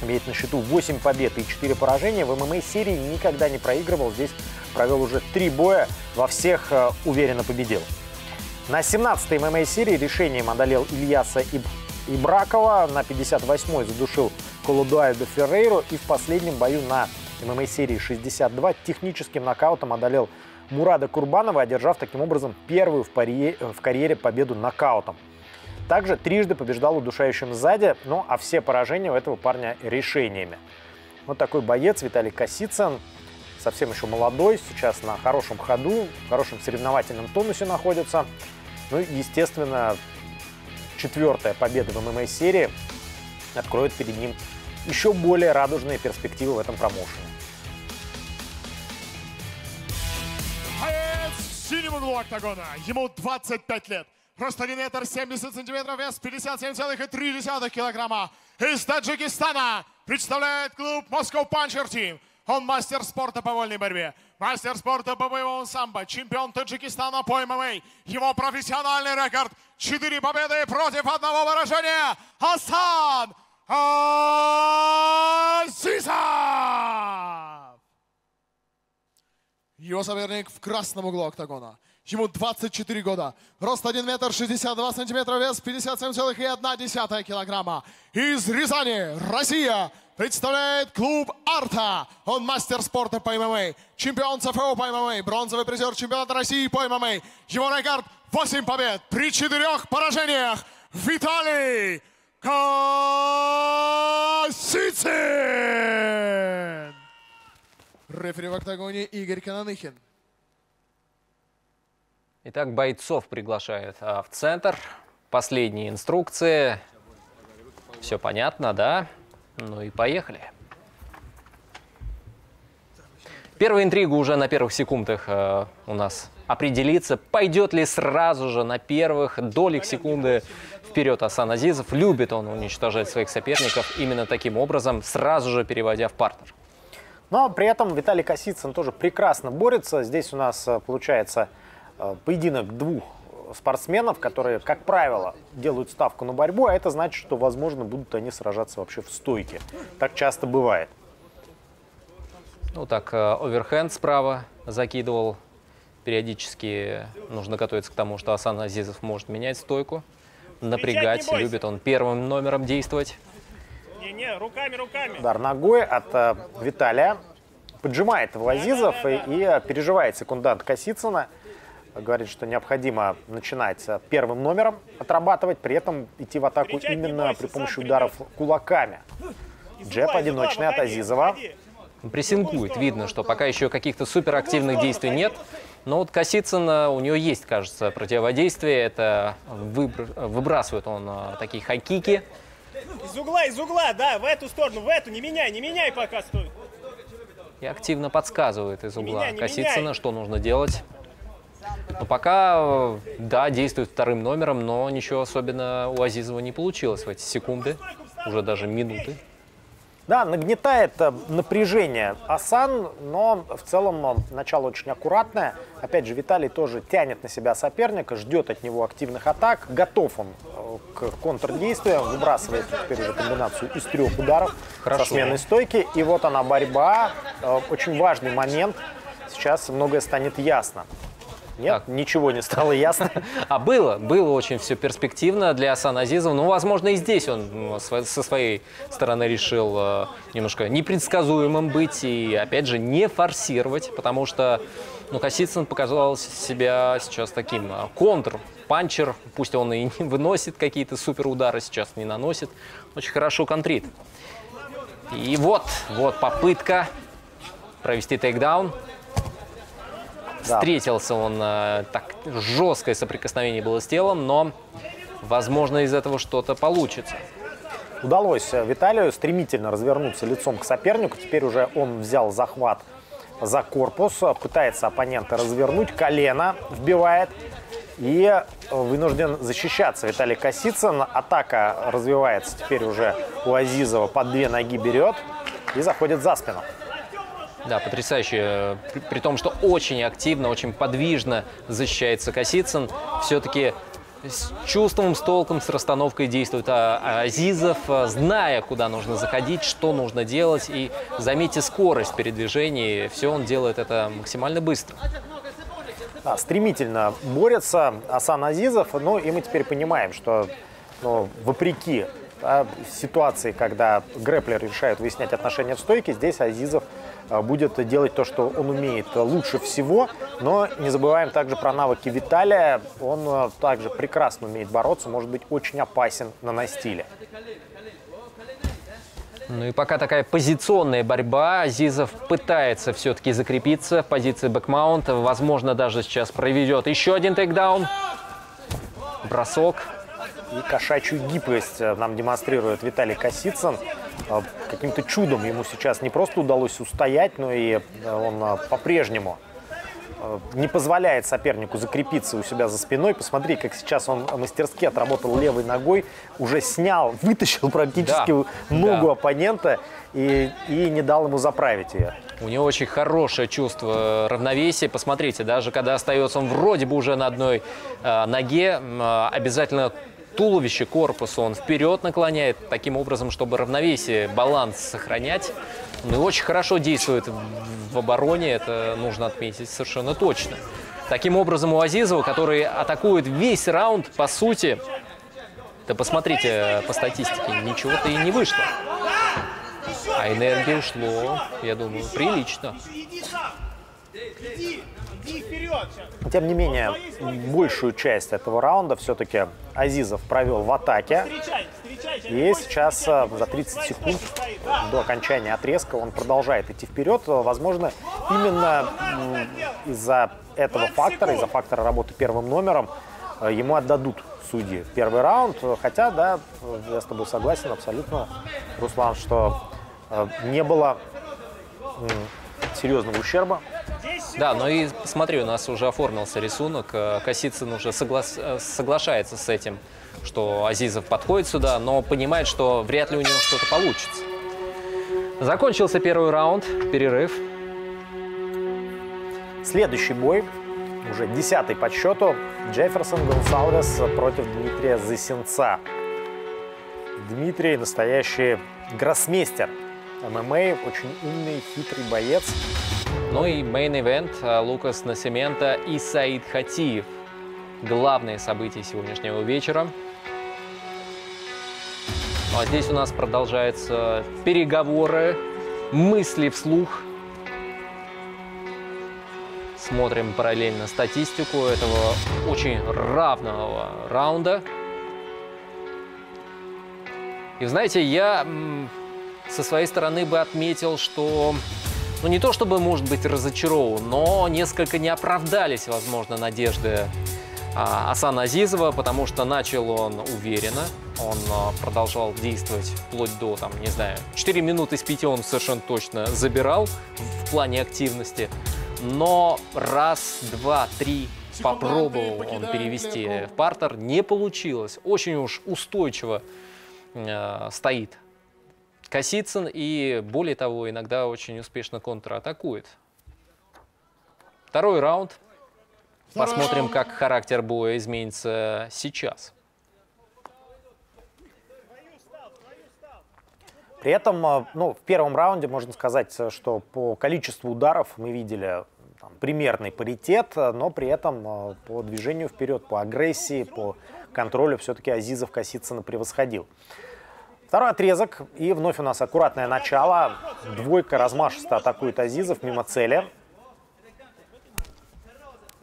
Имеет на счету 8 побед и 4 поражения. В ММА-серии никогда не проигрывал. Здесь провел уже 3 боя. Во всех э, уверенно победил. На 17-й ММА-серии решением одолел Ильяса Иб... Ибракова. На 58-й задушил Колудуайда Феррейру. И в последнем бою на ММА-серии 62 техническим нокаутом одолел Мурада Курбанова, одержав таким образом первую в, паре... в карьере победу нокаутом. Также трижды побеждал удушающим сзади, ну а все поражения у этого парня решениями. Вот такой боец Виталий Косицын, совсем еще молодой, сейчас на хорошем ходу, в хорошем соревновательном тонусе находится. Ну и, естественно, четвертая победа в ММА-серии откроет перед ним еще более радужные перспективы в этом промоушене. Боец в октагона. Ему 25 лет. Рост 1 метр 70 сантиметров, вес 57,3 килограмма. Из Таджикистана представляет клуб Moscow Puncher Team. Он мастер спорта по вольной борьбе, мастер спорта по боевому самбо, чемпион Таджикистана по ММА. Его профессиональный рекорд – 4 победы против одного поражения. Асан Азизов! Его соперник в красном углу октагона. Ему 24 года. Рост 1 метр 62 сантиметра, вес 57,1 килограмма. Из Рязани, Россия, представляет клуб «Арта». Он мастер спорта по ММА, чемпион ЦФО по ММА, бронзовый призер чемпионата России по ММА. Его рекорд 8 побед при 4 поражениях. Виталий Косицын! Рефери в октагоне Игорь Кананыхин. Итак, бойцов приглашают а, в центр. Последние инструкции. Все понятно, да? Ну и поехали. Первая интрига уже на первых секундах э, у нас определится, пойдет ли сразу же на первых долях секунды вперед Асан Азизов. Любит он уничтожать своих соперников именно таким образом, сразу же переводя в партер. Но при этом Виталий Косицын тоже прекрасно борется. Здесь у нас э, получается э, поединок двух спортсменов, которые, как правило, делают ставку на борьбу, а это значит, что, возможно, будут они сражаться вообще в стойке. Так часто бывает. Ну так, э, оверхенд справа закидывал. Периодически нужно готовиться к тому, что Асан Азизов может менять стойку, напрягать. Любит он первым номером действовать. Не-не, руками, руками. Удар ногой от э, Виталия. Поджимает его Азизов и, и, э, переживает секундант Косицына. Говорит, что необходимо начинать первым номером отрабатывать, при этом идти в атаку Кричать именно бойся, при помощи ударов кулаками. Джеб одиночный от Азизова. Прессингует. Видно, что пока еще каких-то суперактивных действий нет. Но вот Косицын, у него есть, кажется, противодействие. Это выбр- выбрасывает он э, такие хайкики. Из угла, из угла, да, в эту сторону, в эту, не меняй, не меняй пока, стой. и активно подсказывает из угла не Косицына, меняй. что нужно делать. Но пока, да, действует вторым номером, но ничего особенно у Азизова не получилось в эти секунды, уже даже минуты. Да, нагнетает э, напряжение Асан, но в целом э, начало очень аккуратное. Опять же, Виталий тоже тянет на себя соперника, ждет от него активных атак. Готов он э, к контрдействию, выбрасывает теперь уже комбинацию из трех ударов Хорошо. со сменной стойки. И вот она борьба. Очень важный момент. Сейчас многое станет ясно. Нет, ничего не стало ясно. А было, было очень все перспективно для Асана Азизова. Ну, возможно, и здесь он м, сво- со своей стороны решил э, немножко непредсказуемым быть и, опять же, не форсировать, потому что, ну, Косицын показал себя сейчас таким э, контр-панчер, пусть он и не выносит какие-то суперудары, сейчас не наносит, очень хорошо контрит. И вот, вот попытка провести тейкдаун. Встретился он, э, так жесткое соприкосновение было с телом, но, возможно, из этого что-то получится. Удалось э, Виталию стремительно развернуться лицом к сопернику. Теперь уже он взял захват за корпус, э, пытается оппонента развернуть, колено вбивает и вынужден защищаться. Виталий Косицын. Атака развивается теперь уже у Азизова. Под две ноги берет. и заходит за спину. Да, потрясающе. При, при том, что очень активно, очень подвижно защищается Косицын, все-таки с чувством, с толком, с расстановкой действует а, а Азизов, а, зная, куда нужно заходить, что нужно делать. И заметьте скорость передвижения, все он делает это максимально быстро. Да, стремительно борется Асан Азизов, ну и мы теперь понимаем, что ну, вопреки да, ситуации, когда грэплер решает выяснять отношения в стойке, здесь Азизов будет делать то, что он умеет лучше всего. Но не забываем также про навыки Виталия. Он а, также прекрасно умеет бороться, может быть очень опасен на настиле. Ну и пока такая позиционная борьба, Азизов пытается все-таки закрепиться в позиции бэкмаунта. Возможно, даже сейчас проведет еще один тейкдаун. Бросок. И кошачью гибкость э, нам демонстрирует Виталий Косицын. Э, каким-то чудом ему сейчас не просто удалось устоять, но и э, он по-прежнему не позволяет сопернику закрепиться у себя за спиной. Посмотри, как сейчас он мастерски отработал левой ногой, уже снял, вытащил практически да, ногу да. оппонента и, и не дал ему заправить ее. У него очень хорошее чувство равновесия. Посмотрите, даже когда остается он вроде бы уже на одной э, ноге, э, обязательно туловище, корпус он вперед наклоняет, таким образом, чтобы равновесие, баланс сохранять. Ну и очень хорошо действует в обороне, это нужно отметить совершенно точно. Таким образом, у Азизова, который атакует весь раунд, по сути, да посмотрите по статистике, ничего-то и не вышло. А энергии ушло, я думаю, прилично. Тем не менее, большую часть этого раунда все-таки Азизов провел в атаке. И сейчас э, за 30 секунд до окончания отрезка он продолжает идти вперед. Возможно, именно из-за этого фактора, из-за фактора работы первым номером, э, ему отдадут судьи первый раунд. Хотя, да, я с тобой согласен абсолютно, Руслан, что э, не было серьезного ущерба да, но и смотри, у нас уже оформился рисунок, э, Косицын уже согла... Э, соглашается с этим, что Азизов подходит сюда, но понимает, что вряд ли у него что-то получится. Закончился первый раунд, перерыв. Следующий бой, уже десятый по счету, Джефферсон Гонсалвес против Дмитрия Засенца. Дмитрий настоящий гроссмейстер ММА, очень умный, хитрый боец. Ну и мейн-эвент Лукас Насименто и Саид Хатиев. Главные события сегодняшнего вечера. Ну, а здесь у нас продолжаются переговоры, мысли вслух. Смотрим параллельно статистику этого очень равного раунда. И знаете, я со своей стороны бы отметил, что ну не то чтобы, может быть, разочарован, но несколько не оправдались, возможно, надежды а, Асана Азизова, потому что начал он уверенно, он а, продолжал действовать вплоть до, там, не знаю, 4 минуты из 5 он совершенно точно забирал в плане активности, но раз, два, три попробовал он перевести в партер, не получилось, очень уж устойчиво э, стоит Косицын и, более того, иногда очень успешно контратакует. Второй раунд. Посмотрим, как характер боя изменится сейчас. При этом, э, ну, в первом раунде можно сказать, что по количеству ударов мы видели там, примерный паритет, но при этом э, по движению вперед, по агрессии, по контролю все-таки Азизов Косицына превосходил. Второй отрезок. И вновь у нас аккуратное начало. Двойка размашисто атакует Азизов мимо цели.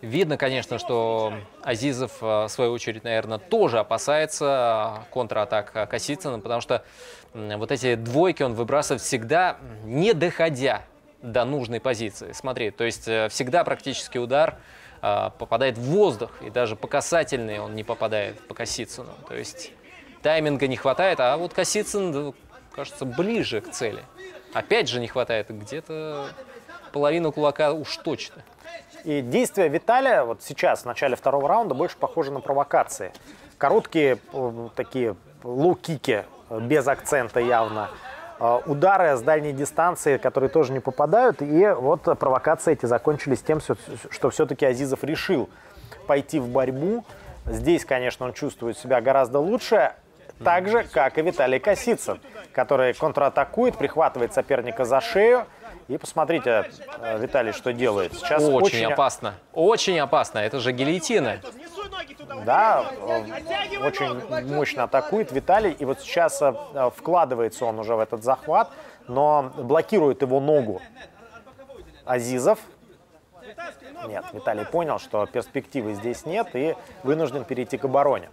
Видно, конечно, что Азизов, э, в свою очередь, наверное, тоже опасается контратак Косицына, потому что вот эти двойки он выбрасывает всегда, не доходя до нужной позиции. Смотри, то есть э, всегда практически удар э, попадает в воздух, и даже по касательной он не попадает по Косицыну. То есть тайминга не хватает, а вот Косицын, кажется, ближе к цели. Опять же не хватает, где-то половину кулака уж точно. И действия Виталия вот сейчас, в начале второго раунда, больше похожи на провокации. Короткие такие лоу-кики, без акцента явно, Э, Удары с дальней дистанции, которые тоже не попадают. И вот провокации эти закончились тем, что все-таки Азизов решил пойти в борьбу. Здесь, конечно, он чувствует себя гораздо лучше. Так же, как и Виталий Косицын, который контратакует, прихватывает соперника за шею. И посмотрите, э, Виталий, что делает. Сейчас Очень, опасно. Очень опасно. Это же гильотина. Да, э, очень мощно атакует Виталий. И вот сейчас э, вкладывается он уже в этот захват, но блокирует его ногу Азизов. Нет, Виталий понял, что перспективы здесь нет и вынужден перейти к обороне.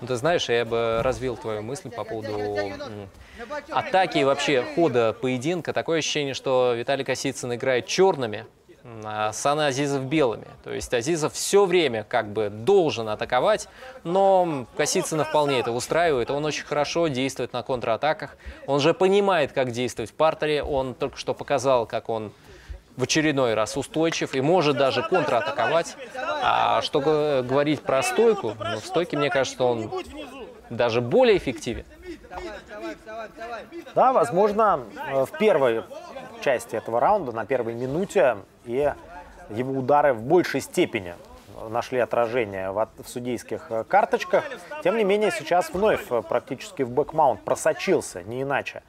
Ну, ты знаешь, я бы развил твою мысль по поводу атаки и вообще хода поединка. Такое ощущение, что Виталий Косицын играет черными, а Сана Азизов белыми. То есть Азизов все время как бы должен атаковать, но Косицына вполне это устраивает. Он очень хорошо действует на контратаках. Он же понимает, как действовать в партере. Он только что показал, как он в очередной раз устойчив и может даже контратаковать. А что говорить про стойку? Ну, в стойке, мне кажется, он даже более эффективен. Да, возможно, э, в первой части этого раунда, на первой минуте, и его удары в большей степени нашли отражение в, судейских э, карточках. Тем не менее, сейчас вновь э, практически в бэкмаунт просочился, не иначе.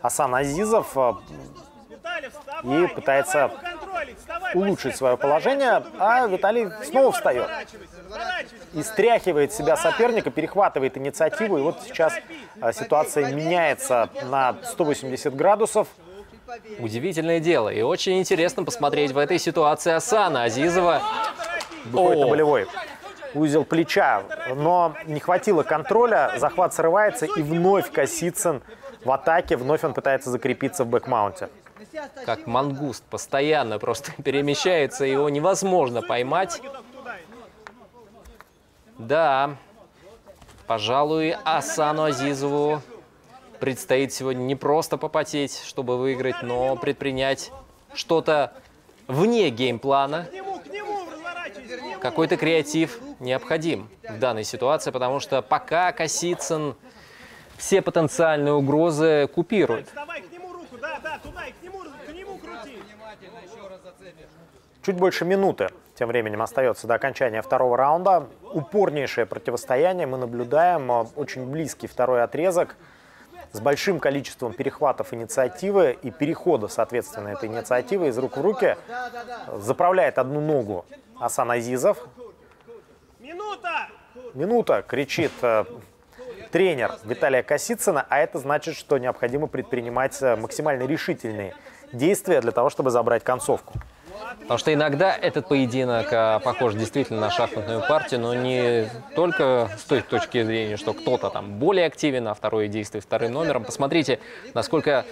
Асан Азизов и пытается улучшить свое положение, а Виталий снова встает и стряхивает себя соперника, перехватывает инициативу. И вот сейчас э, ситуация меняется на 180 градусов. Удивительное дело. И очень интересно посмотреть в этой ситуации Асана Азизова. Выходит на болевой. Узел плеча, но не хватило контроля, захват срывается и вновь Косицын в атаке, вновь он пытается закрепиться в бэкмаунте. Как мангуст, постоянно просто перемещается, его невозможно поймать. Да, пожалуй, Асану Азизову предстоит сегодня не просто попотеть, чтобы выиграть, но предпринять что-то вне геймплана. Какой-то креатив необходим в данной ситуации, потому что пока Косицын все потенциальные угрозы купирует. Давай к нему руку, да, да, туда и к нему, к нему крути. Чуть больше минуты тем временем остается до окончания второго раунда. Упорнейшее противостояние мы наблюдаем. э, Очень близкий второй отрезок с большим количеством перехватов инициативы и перехода, соответственно, этой инициативы из рук в руки. Заправляет одну ногу Асан Азизов. Минута! Минута, кричит э, тренер Виталия Косицына, а это значит, что необходимо предпринимать э, максимально решительные действия для того, чтобы забрать концовку. Потому что иногда этот поединок а, похож действительно на шахматную партию, но не только с той точки зрения, что кто-то там более активен, а второй действует вторым номером. Посмотрите, насколько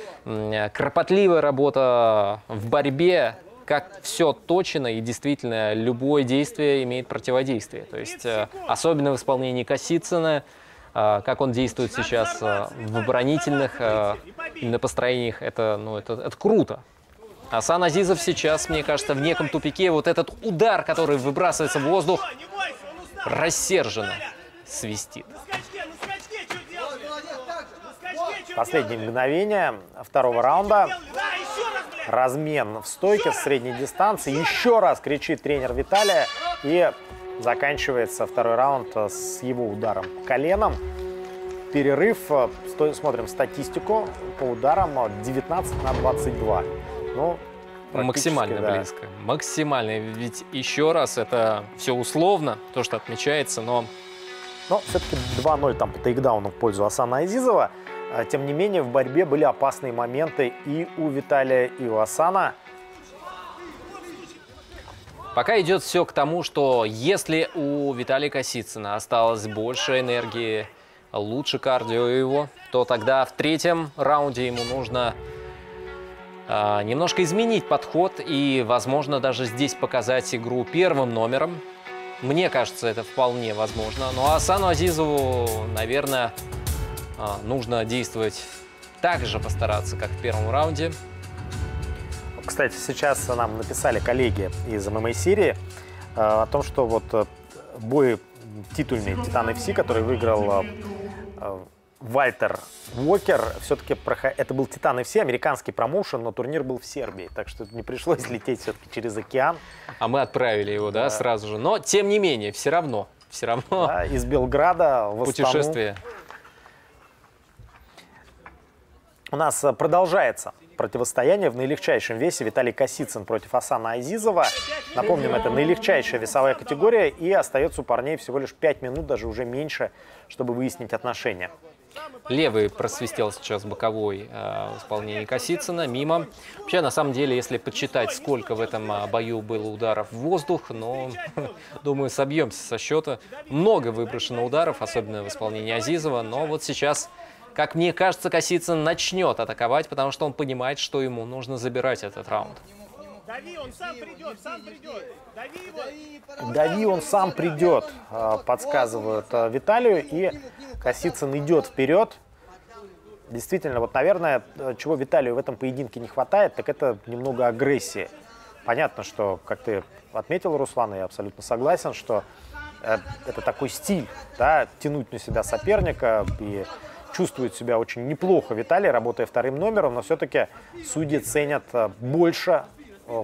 кропотливая работа в борьбе, как все точно и действительно любое действие имеет противодействие. То есть э, особенно в исполнении Косицына, а, как он действует сейчас а, в оборонительных именно построениях, это, ну, это, это круто. Асан Азизов сейчас, мне кажется, в неком тупике. Вот этот удар, который выбрасывается в воздух, рассерженно свистит. Последние мгновения второго раунда. Размен в стойке с средней дистанции. Еще раз кричит тренер Виталия. И заканчивается второй раунд с его ударом коленом. Перерыв. Смотрим статистику по ударам 19 на 22. Ну, практически, Максимально да. близко. Максимально. Ведь еще раз, это все условно, то, что отмечается, но Но все-таки 2-0 там по тейкдауну в пользу Асана Азизова. А, Тем не менее, в борьбе были опасные моменты и у Виталия, и у Асана. Пока идет все к тому, что если у Виталия Косицына осталось больше энергии, лучше кардио его, то тогда в третьем раунде ему нужно немножко изменить подход и, возможно, даже здесь показать игру первым номером. Мне кажется, это вполне возможно. Ну а Асану Азизову, наверное, а, нужно действовать так же постараться, как в первом раунде. Кстати, сейчас нам написали коллеги из ММА серии э, о том, что вот э, бой титульный Титан FC, который выиграл Вальтер Уокер. Все-таки это был Титан FC, американский промоушен, но турнир был в Сербии, так что не пришлось лететь все-таки через океан. А мы отправили его, да, да, сразу же. Но, тем не менее, все равно, все равно. Да, из Белграда в Путешествие. У нас э, продолжается противостояние в наилегчайшем весе Виталий Косицын против Асана Азизова. Напомним, это наилегчайшая весовая категория и остается у парней всего лишь 5 минут, даже уже меньше, чтобы выяснить отношения. Левый просвистел сейчас боковой э, в исполнении Косицына, мимо. Вообще, на самом деле, если подсчитать, сколько в этом э, бою было ударов в воздух, но, думаю, собьемся со счета. Много выброшено ударов, особенно в исполнении Азизова, но вот сейчас как мне кажется, Косицын начнет атаковать, потому что он понимает, что ему нужно забирать этот раунд. Дави, он сам придет, сам придет. Дави его. Дави, он сам придет, а, подсказывают а, Виталию. И Косицын идет вперед. Действительно, вот, наверное, чего Виталию в этом поединке не хватает, так это немного агрессии. Понятно, что, как ты отметил, Руслан, я абсолютно согласен, что э, это такой стиль, да, тянуть на себя соперника и чувствует себя очень неплохо Виталий, работая вторым номером, но все-таки судьи ценят э, больше,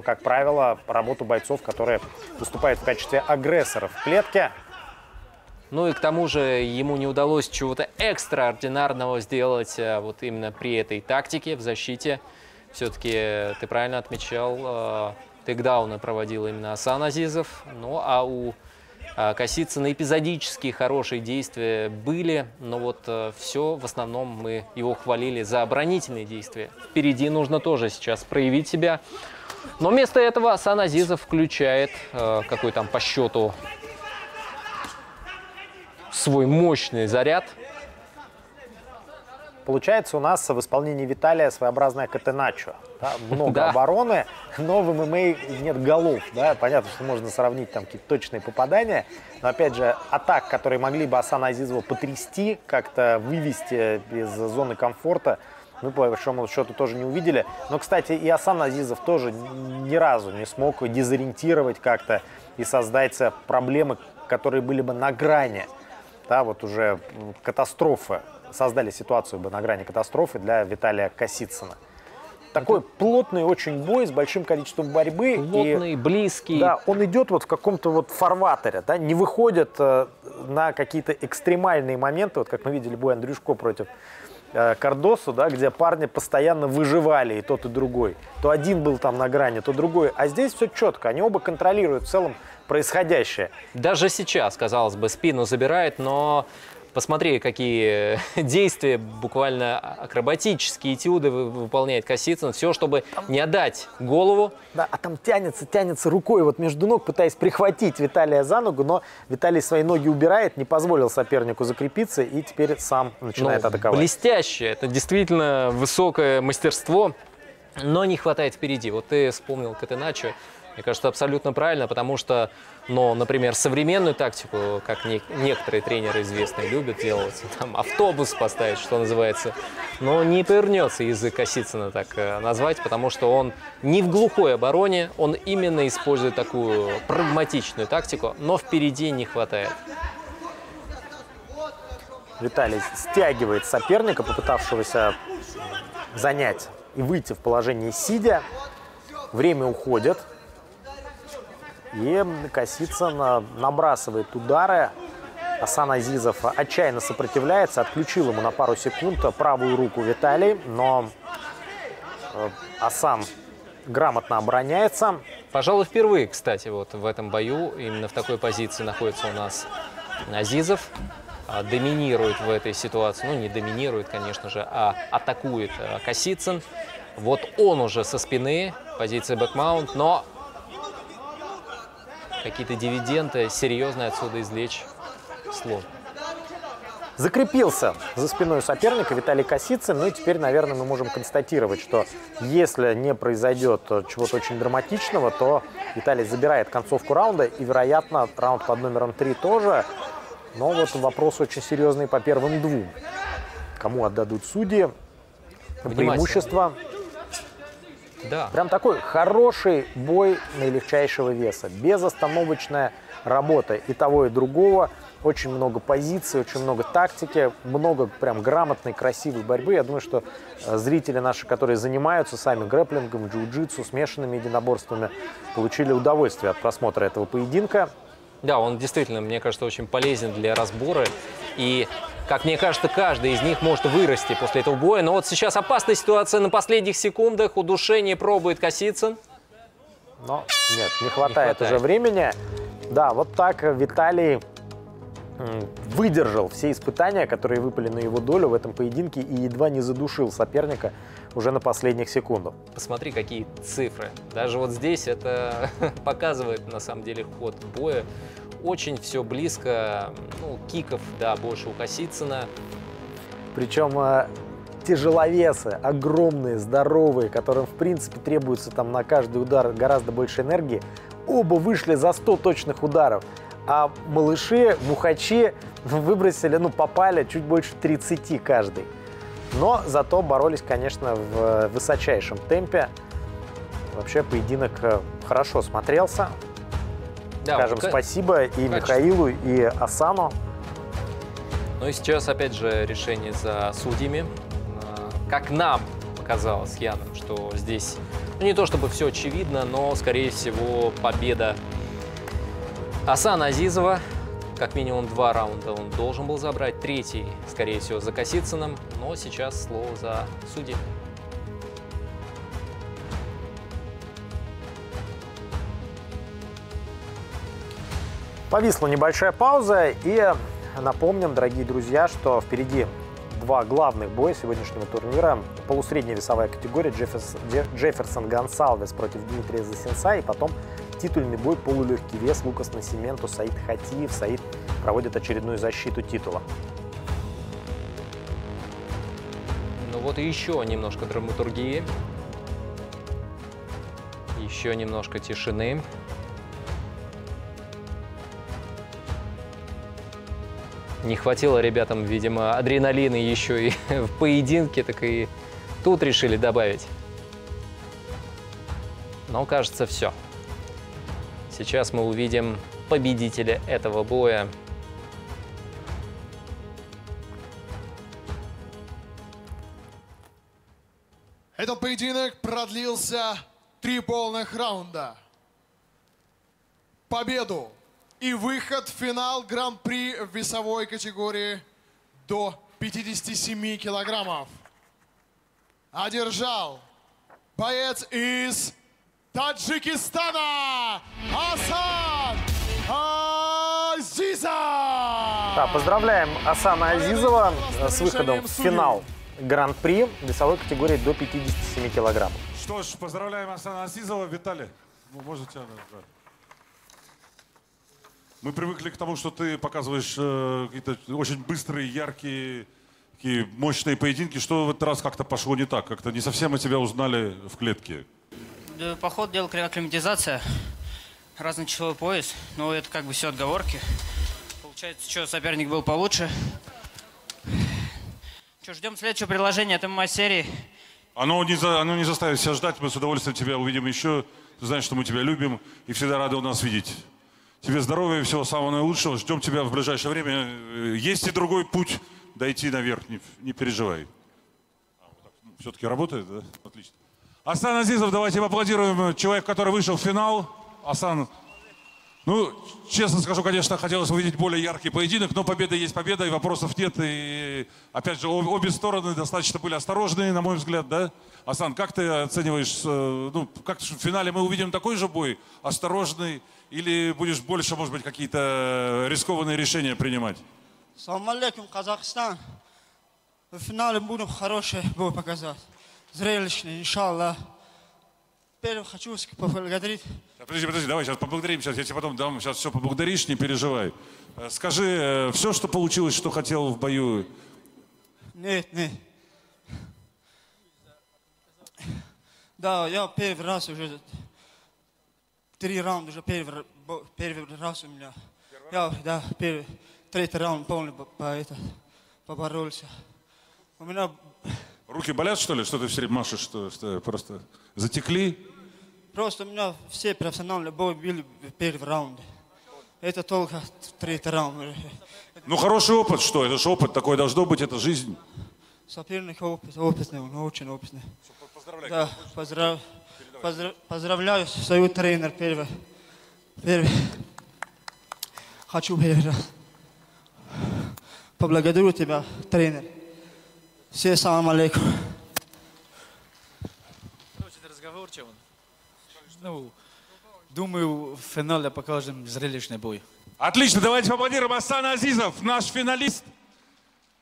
как правило, работу бойцов, которые выступают в качестве агрессоров в клетке. Ну и к тому же ему не удалось чего-то экстраординарного сделать э, вот именно при этой тактике в защите. Все-таки ты правильно отмечал, тейкдауны проводил именно Асан Азизов. Ну а у Косицына эпизодические хорошие действия были, но вот э, все в основном мы его хвалили за оборонительные действия. Впереди нужно тоже сейчас проявить себя. Но вместо этого Асан Азизов включает, э, какой там по счету, свой мощный заряд – Получается у нас в исполнении Виталия своеобразная катеначо. Да? Много да. обороны, но в ММА нет голов. Да? Понятно, что можно сравнить там какие-то точные попадания. Но опять же, атак, которые могли бы Асана Азизова потрясти, как-то вывести из зоны комфорта, мы по большому счету тоже не увидели. Но, кстати, и Асан Азизов тоже ни разу не смог дезориентировать как-то и создать проблемы, которые были бы на грани да, вот уже катастрофы создали ситуацию бы на грани катастрофы для Виталия Косицына. Такой Это... плотный очень бой с большим количеством борьбы. Плотный, и, близкий. Да, он идет вот в каком-то вот фарватере, да, не выходит э, на какие-то экстремальные моменты, вот как мы видели бой Андрюшко против Кардосу, да, где парни постоянно выживали, и тот, и другой. То один был там на грани, то другой. А здесь все четко, они оба контролируют в целом происходящее. Даже сейчас, казалось бы, спину забирает, но Посмотри, какие действия, буквально акробатические этюды выполняет Косицын. Все, чтобы не отдать голову. Да, а там тянется, тянется рукой вот между ног, пытаясь прихватить Виталия за ногу, но Виталий свои ноги убирает, не позволил сопернику закрепиться и теперь сам начинает ну, атаковать. Блестяще. Это действительно высокое мастерство, но не хватает впереди. Вот ты вспомнил Катеначо. Мне кажется, абсолютно правильно, потому что, ну, например, современную тактику, как не, некоторые тренеры известные любят делать, там автобус поставить, что называется, но не повернется язык Косицына так э, назвать, потому что он не в глухой обороне, он именно использует такую прагматичную тактику, но впереди не хватает. Виталий стягивает соперника, попытавшегося занять и выйти в положение сидя. Время уходит. И Косицын набрасывает удары. Асан Азизов отчаянно сопротивляется, отключил ему на пару секунд правую руку Виталий, но э, Асан грамотно обороняется. Пожалуй, впервые, кстати, вот в этом бою именно в такой позиции находится у нас Азизов. А, доминирует в этой ситуации, ну не доминирует, конечно же, а атакует э, Косицын. Вот он уже со спины, позиция бэкмаунт, но какие-то дивиденды серьезные отсюда извлечь сложно. Закрепился за спиной соперника Виталий Косицын. Ну и теперь, наверное, мы можем констатировать, что если не произойдет чего-то очень драматичного, то Виталий забирает концовку раунда. И, вероятно, раунд под номером 3 тоже. Но вот вопрос очень серьезный по первым двум. Кому отдадут судьи? Преимущество да. Прям такой хороший бой наилегчайшего веса. Безостановочная работа и того, и другого. Очень много позиций, очень много тактики, много прям грамотной, красивой борьбы. Я думаю, что э, зрители наши, которые занимаются сами грэплингом, джиу-джитсу, смешанными единоборствами, получили удовольствие от просмотра этого поединка. Да, он действительно, мне кажется, очень полезен для разбора. И, как мне кажется, каждый из них может вырасти после этого боя. Но вот сейчас опасная ситуация на последних секундах. Удушение пробует Косицын. Но нет, не хватает, хватает. уже времени. Да, вот так Виталий выдержал все испытания, которые выпали на его долю в этом поединке и едва не задушил соперника уже на последних секундах. Посмотри, какие цифры. Даже вот здесь это показывает, на самом деле, ход боя. Очень все близко. Ну, киков, да, больше у Косицына. Причем э, тяжеловесы, огромные, здоровые, которым, в принципе, требуется там на каждый удар гораздо больше энергии, оба вышли за 100 точных ударов. А малыши, мухачи выбросили, ну, попали чуть больше 30 каждый. Но зато боролись, конечно, в высочайшем темпе. Вообще поединок э, хорошо смотрелся. Да, Скажем ка- спасибо и качественно. Михаилу, и Асану. Ну и сейчас, опять же, решение за судьями. А, Как нам показалось Яном, что здесь ну, не то чтобы все очевидно, но, скорее всего, победа Асана Азизова. Как минимум два раунда он должен был забрать. Третий, скорее всего, за Косицыным. Но сейчас слово за судьями. Повисла небольшая пауза, и напомним, дорогие друзья, что впереди два главных боя сегодняшнего турнира. Полусредняя весовая категория Джефферс- Дже- Джефферсон Гонсалвес против Дмитрия Засенца, и потом титульный бой полулегкий вес Лукас Насименту, Саид Хатиев. Саид проводит очередную защиту титула. Ну вот и еще немножко драматургии. Еще немножко тишины. Не хватило ребятам, видимо, адреналина еще и в поединке, так и тут решили добавить. Но кажется, все. Сейчас мы увидим победителя этого боя. Этот поединок продлился три полных раунда. Победу и выход в финал Гран-при в весовой категории до 57 килограммов одержал боец из Таджикистана Асан Азиза! Да, поздравляем Асана Азизова с выходом в финал Гран-при весовой категории до 57 килограммов. Что ж, поздравляем Асана Асизова. Виталий, ну, можно тебя? да. Мы привыкли к тому, что ты показываешь э, какие-то очень быстрые, яркие, такие мощные поединки. Что в этот раз как-то пошло не так? Как-то не совсем мы тебя узнали в клетке. Да, Поход делал акклиматизация, разный часовой пояс, но это как бы все отговорки. Получается, что соперник был получше. Что, ждем следующего предложения от ММА-серии. Оно не, за- оно не заставит себя ждать. Мы с удовольствием тебя увидим еще. Ты знаешь, что мы тебя любим и всегда рады у нас видеть. Тебе здоровья и всего самого наилучшего. Ждем тебя в ближайшее время. Э, Есть и другой путь дойти наверх. Не, не переживай. Все-таки работает, да? Отлично. Асан Азизов, давайте поаплодируем. Человек, который вышел в финал. Асан, ну, честно скажу, конечно, хотелось увидеть более яркий поединок, но победа есть победа, и вопросов нет. И, опять же, об- обе стороны достаточно были осторожные, на мой взгляд, да? Асан, как ты оцениваешь, э, ну, как в финале мы увидим такой же бой, осторожный, или будешь больше, может быть, какие-то рискованные решения принимать? Салам алейкум, Казахстан. В финале будем хороший бой показать. Зрелищный, иншаллах. Первым хочу поблагодарить Подожди, подожди, давай сейчас поблагодарим, сейчас я тебе потом дам, сейчас все поблагодаришь, не переживай. Э, Скажи, все, что получилось, что хотел в бою, Нет, нет. Да, я первый раз уже, три раунда уже первый, первый раз у меня. Я, да, первый, третий раунд полный по, по это, поборолся. У меня руки болят, что ли, что ты все время машешь, что, что просто затекли? просто у меня все профессиональные бои были в первом раунде. Это только третий раунд. Ну, хороший опыт, что? Это же опыт такой должно быть, это жизнь. Соперник опыт, опытный, он очень опытный. Да, поздрав... поздрав- поздравляю свою тренер первый. Первый. Хочу первый раз. Поблагодарю тебя, тренер. Все салам алейкум. Очень разговорчив. Ну, думаю, в финале покажем зрелищный бой. Отлично, давайте поаплодируем Асан Азизов, наш финалист.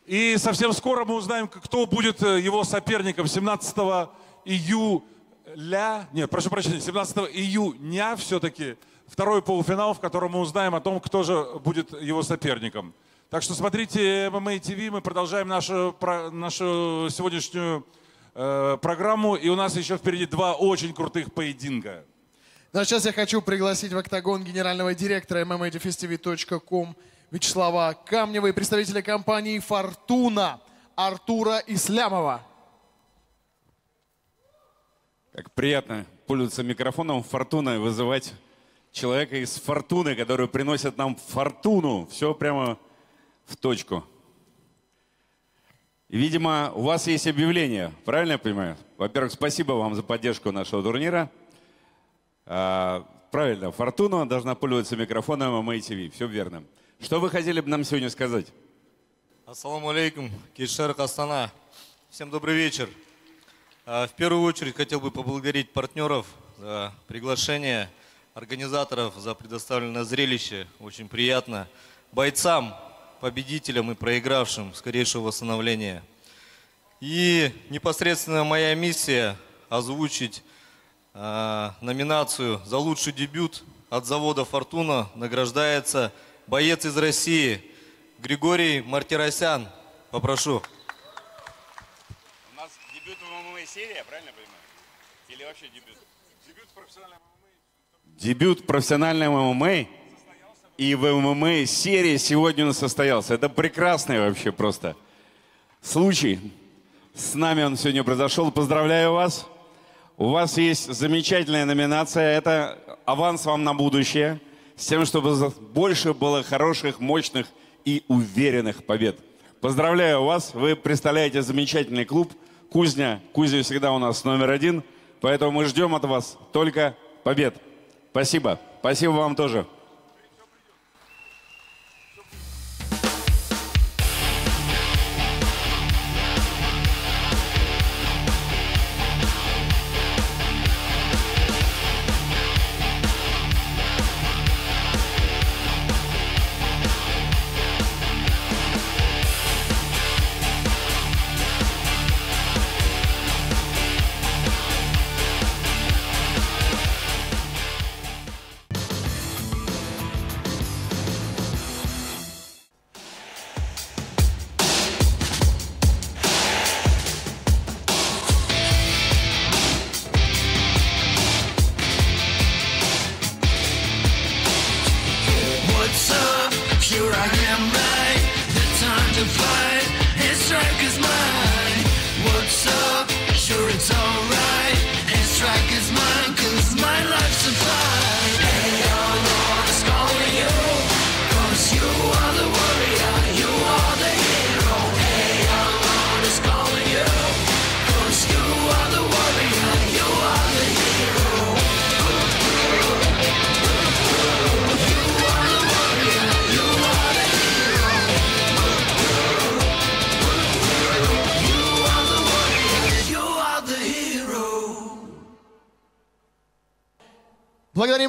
И совсем скоро мы узнаем, кто будет э, его соперником 17 июля, нет, прошу прощения, 17 июня все-таки второй полуфинал, в котором мы узнаем о том, кто же будет его соперником. Так что смотрите MMA TV, мы продолжаем нашу, про- нашу сегодняшнюю э, программу, и у нас еще впереди два очень крутых поединка. Ну а сейчас я хочу пригласить в октагон генерального директора mmagfstv.com Вячеслава Камнева и представителя компании «Фортуна» Артура Ислямова. Как приятно пользоваться микрофоном фортуной, вызывать человека из фортуны, который приносит нам фортуну. Все прямо в точку. Видимо, у вас есть объявление, правильно я понимаю? Во-первых, спасибо вам за поддержку нашего турнира. А, правильно, Фортуна должна пользоваться микрофоном MMA TV. Все верно. Что вы хотели бы нам сегодня сказать? Ассаламу алейкум, Кишер Астана. Всем добрый вечер. А, В первую очередь хотел бы поблагодарить партнеров за приглашение, организаторов за предоставленное зрелище. Очень приятно. Бойцам, победителям и проигравшим скорейшего восстановления. И непосредственно моя миссия озвучить а, номинацию за лучший дебют от завода «Фортуна» награждается боец из России Григорий Мартиросян. Попрошу. У нас дебют в ММА серия, правильно я понимаю? Или вообще дебют? Дебют в профессиональном Дебют профессионального ММА и в ММА серии сегодня он состоялся. Это прекрасный вообще просто случай. С нами он сегодня произошел. Поздравляю вас. У вас есть замечательная номинация. Это аванс вам на будущее. С тем, чтобы больше было хороших, мощных и уверенных побед. Поздравляю вас. Вы представляете замечательный клуб. Кузня. Кузня всегда у нас номер один. Поэтому мы ждем от вас только побед. Спасибо. Спасибо вам тоже.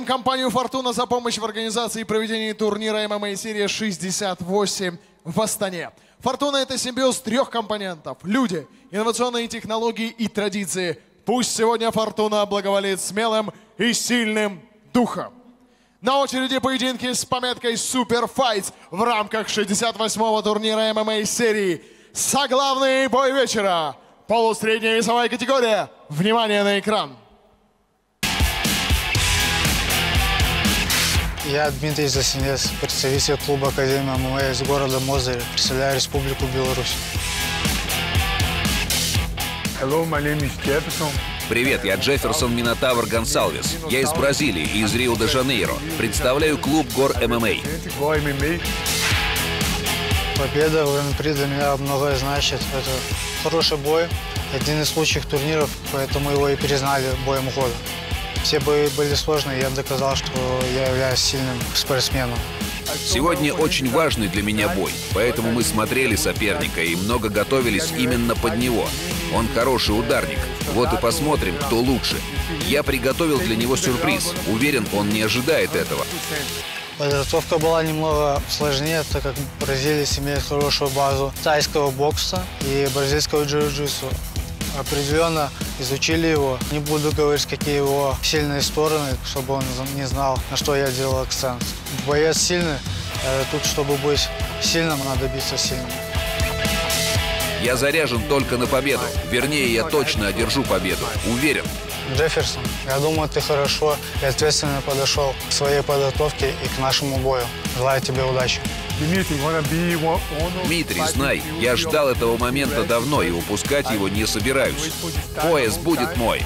Благодарим компанию «Фортуна» за помощь в организации и проведении турнира ММА серия 68 в Астане. «Фортуна» — это симбиоз трех компонентов. Люди, инновационные технологии и традиции. Пусть сегодня «Фортуна» благоволит смелым и сильным духом. На очереди поединки с пометкой «Супер Файт» в рамках 68-го турнира ММА серии. Соглавный бой вечера. Полусредняя весовая категория. Внимание на экран. Я Дмитрий Засинец, представитель клуба Академия ММА из города Мозырь, представляю Республику Беларусь. Hello, my name is Jefferson. Привет, я Джефферсон Минотавр Гонсалвес. Я из Бразилии, из Рио-де-Жанейро. Представляю клуб Гор ММА. Победа в Гран-при для меня многое значит. Это хороший бой, один из лучших турниров, поэтому его и признали боем года. Все бои были сложные, я доказал, что я являюсь сильным спортсменом. Сегодня очень важный для меня бой, поэтому мы смотрели соперника и много готовились именно под него. Он хороший ударник. Вот и посмотрим, кто лучше. Я приготовил для него сюрприз. Уверен, он не ожидает этого. Подготовка была немного сложнее, так как бразилец имеет хорошую базу тайского бокса и бразильского джиу-джитсу. Определенно изучили его. Не буду говорить, какие его сильные стороны, чтобы он не знал, на что я делал акцент. Боец сильный, э, тут, чтобы быть сильным, надо биться сильным. Я заряжен только на победу. Вернее, я точно одержу победу. Уверен. Джефферсон, я думаю, ты хорошо и ответственно подошел к своей подготовке и к нашему бою. Желаю тебе удачи. Дмитрий, знай, я ждал этого момента давно и упускать его не собираюсь. Пояс будет мой.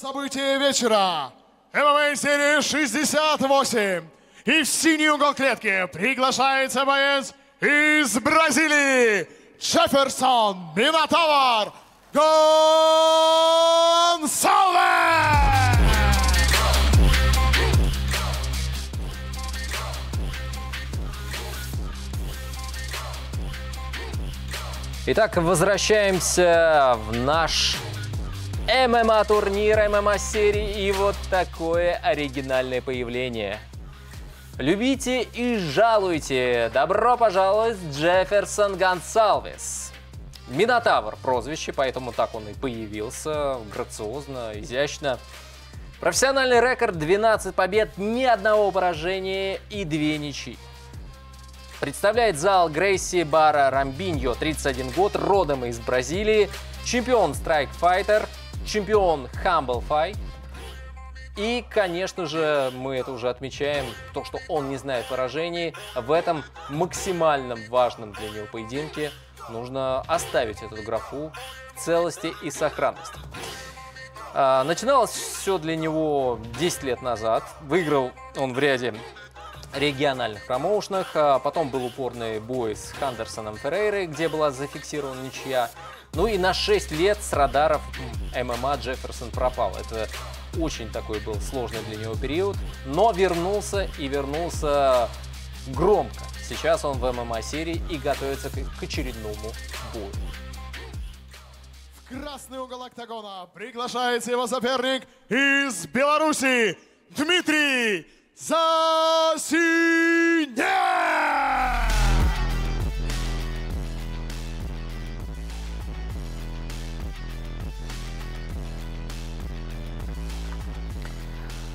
Событие вечера. ММА серии 68. И в синий угол клетки приглашается боец из Бразилии Джефферсон Минотавр Гонсалвес! Итак, возвращаемся в наш ММА-турнир, ММА-серии и вот такое оригинальное появление. Любите и жалуйте. Добро пожаловать, Джефферсон Гонсалвес. Минотавр прозвище, поэтому так он и появился. Грациозно, изящно. Профессиональный рекорд 12 побед, ни одного поражения и две ничьи. Представляет зал Грейси Бара Рамбиньо, 31 год, родом из Бразилии, чемпион Strike Fighter, чемпион Humble Fight. И, конечно же, мы это уже отмечаем, то, что он не знает поражений. В этом максимально важном для него поединке нужно оставить эту графу в целости и сохранности. А, Начиналось все для него 10 лет назад. Выиграл он в ряде региональных промоушенах. А Потом был упорный бой с Хандерсоном Феррейрой, где была зафиксирована ничья. Ну и на 6 лет с радаров ММА Джефферсон пропал. Это очень такой был сложный для него период. Но вернулся и вернулся громко. Сейчас он в ММА-серии и готовится к очередному бою. Красный угол октагона приглашается его соперник из Беларуси Дмитрий Засиня!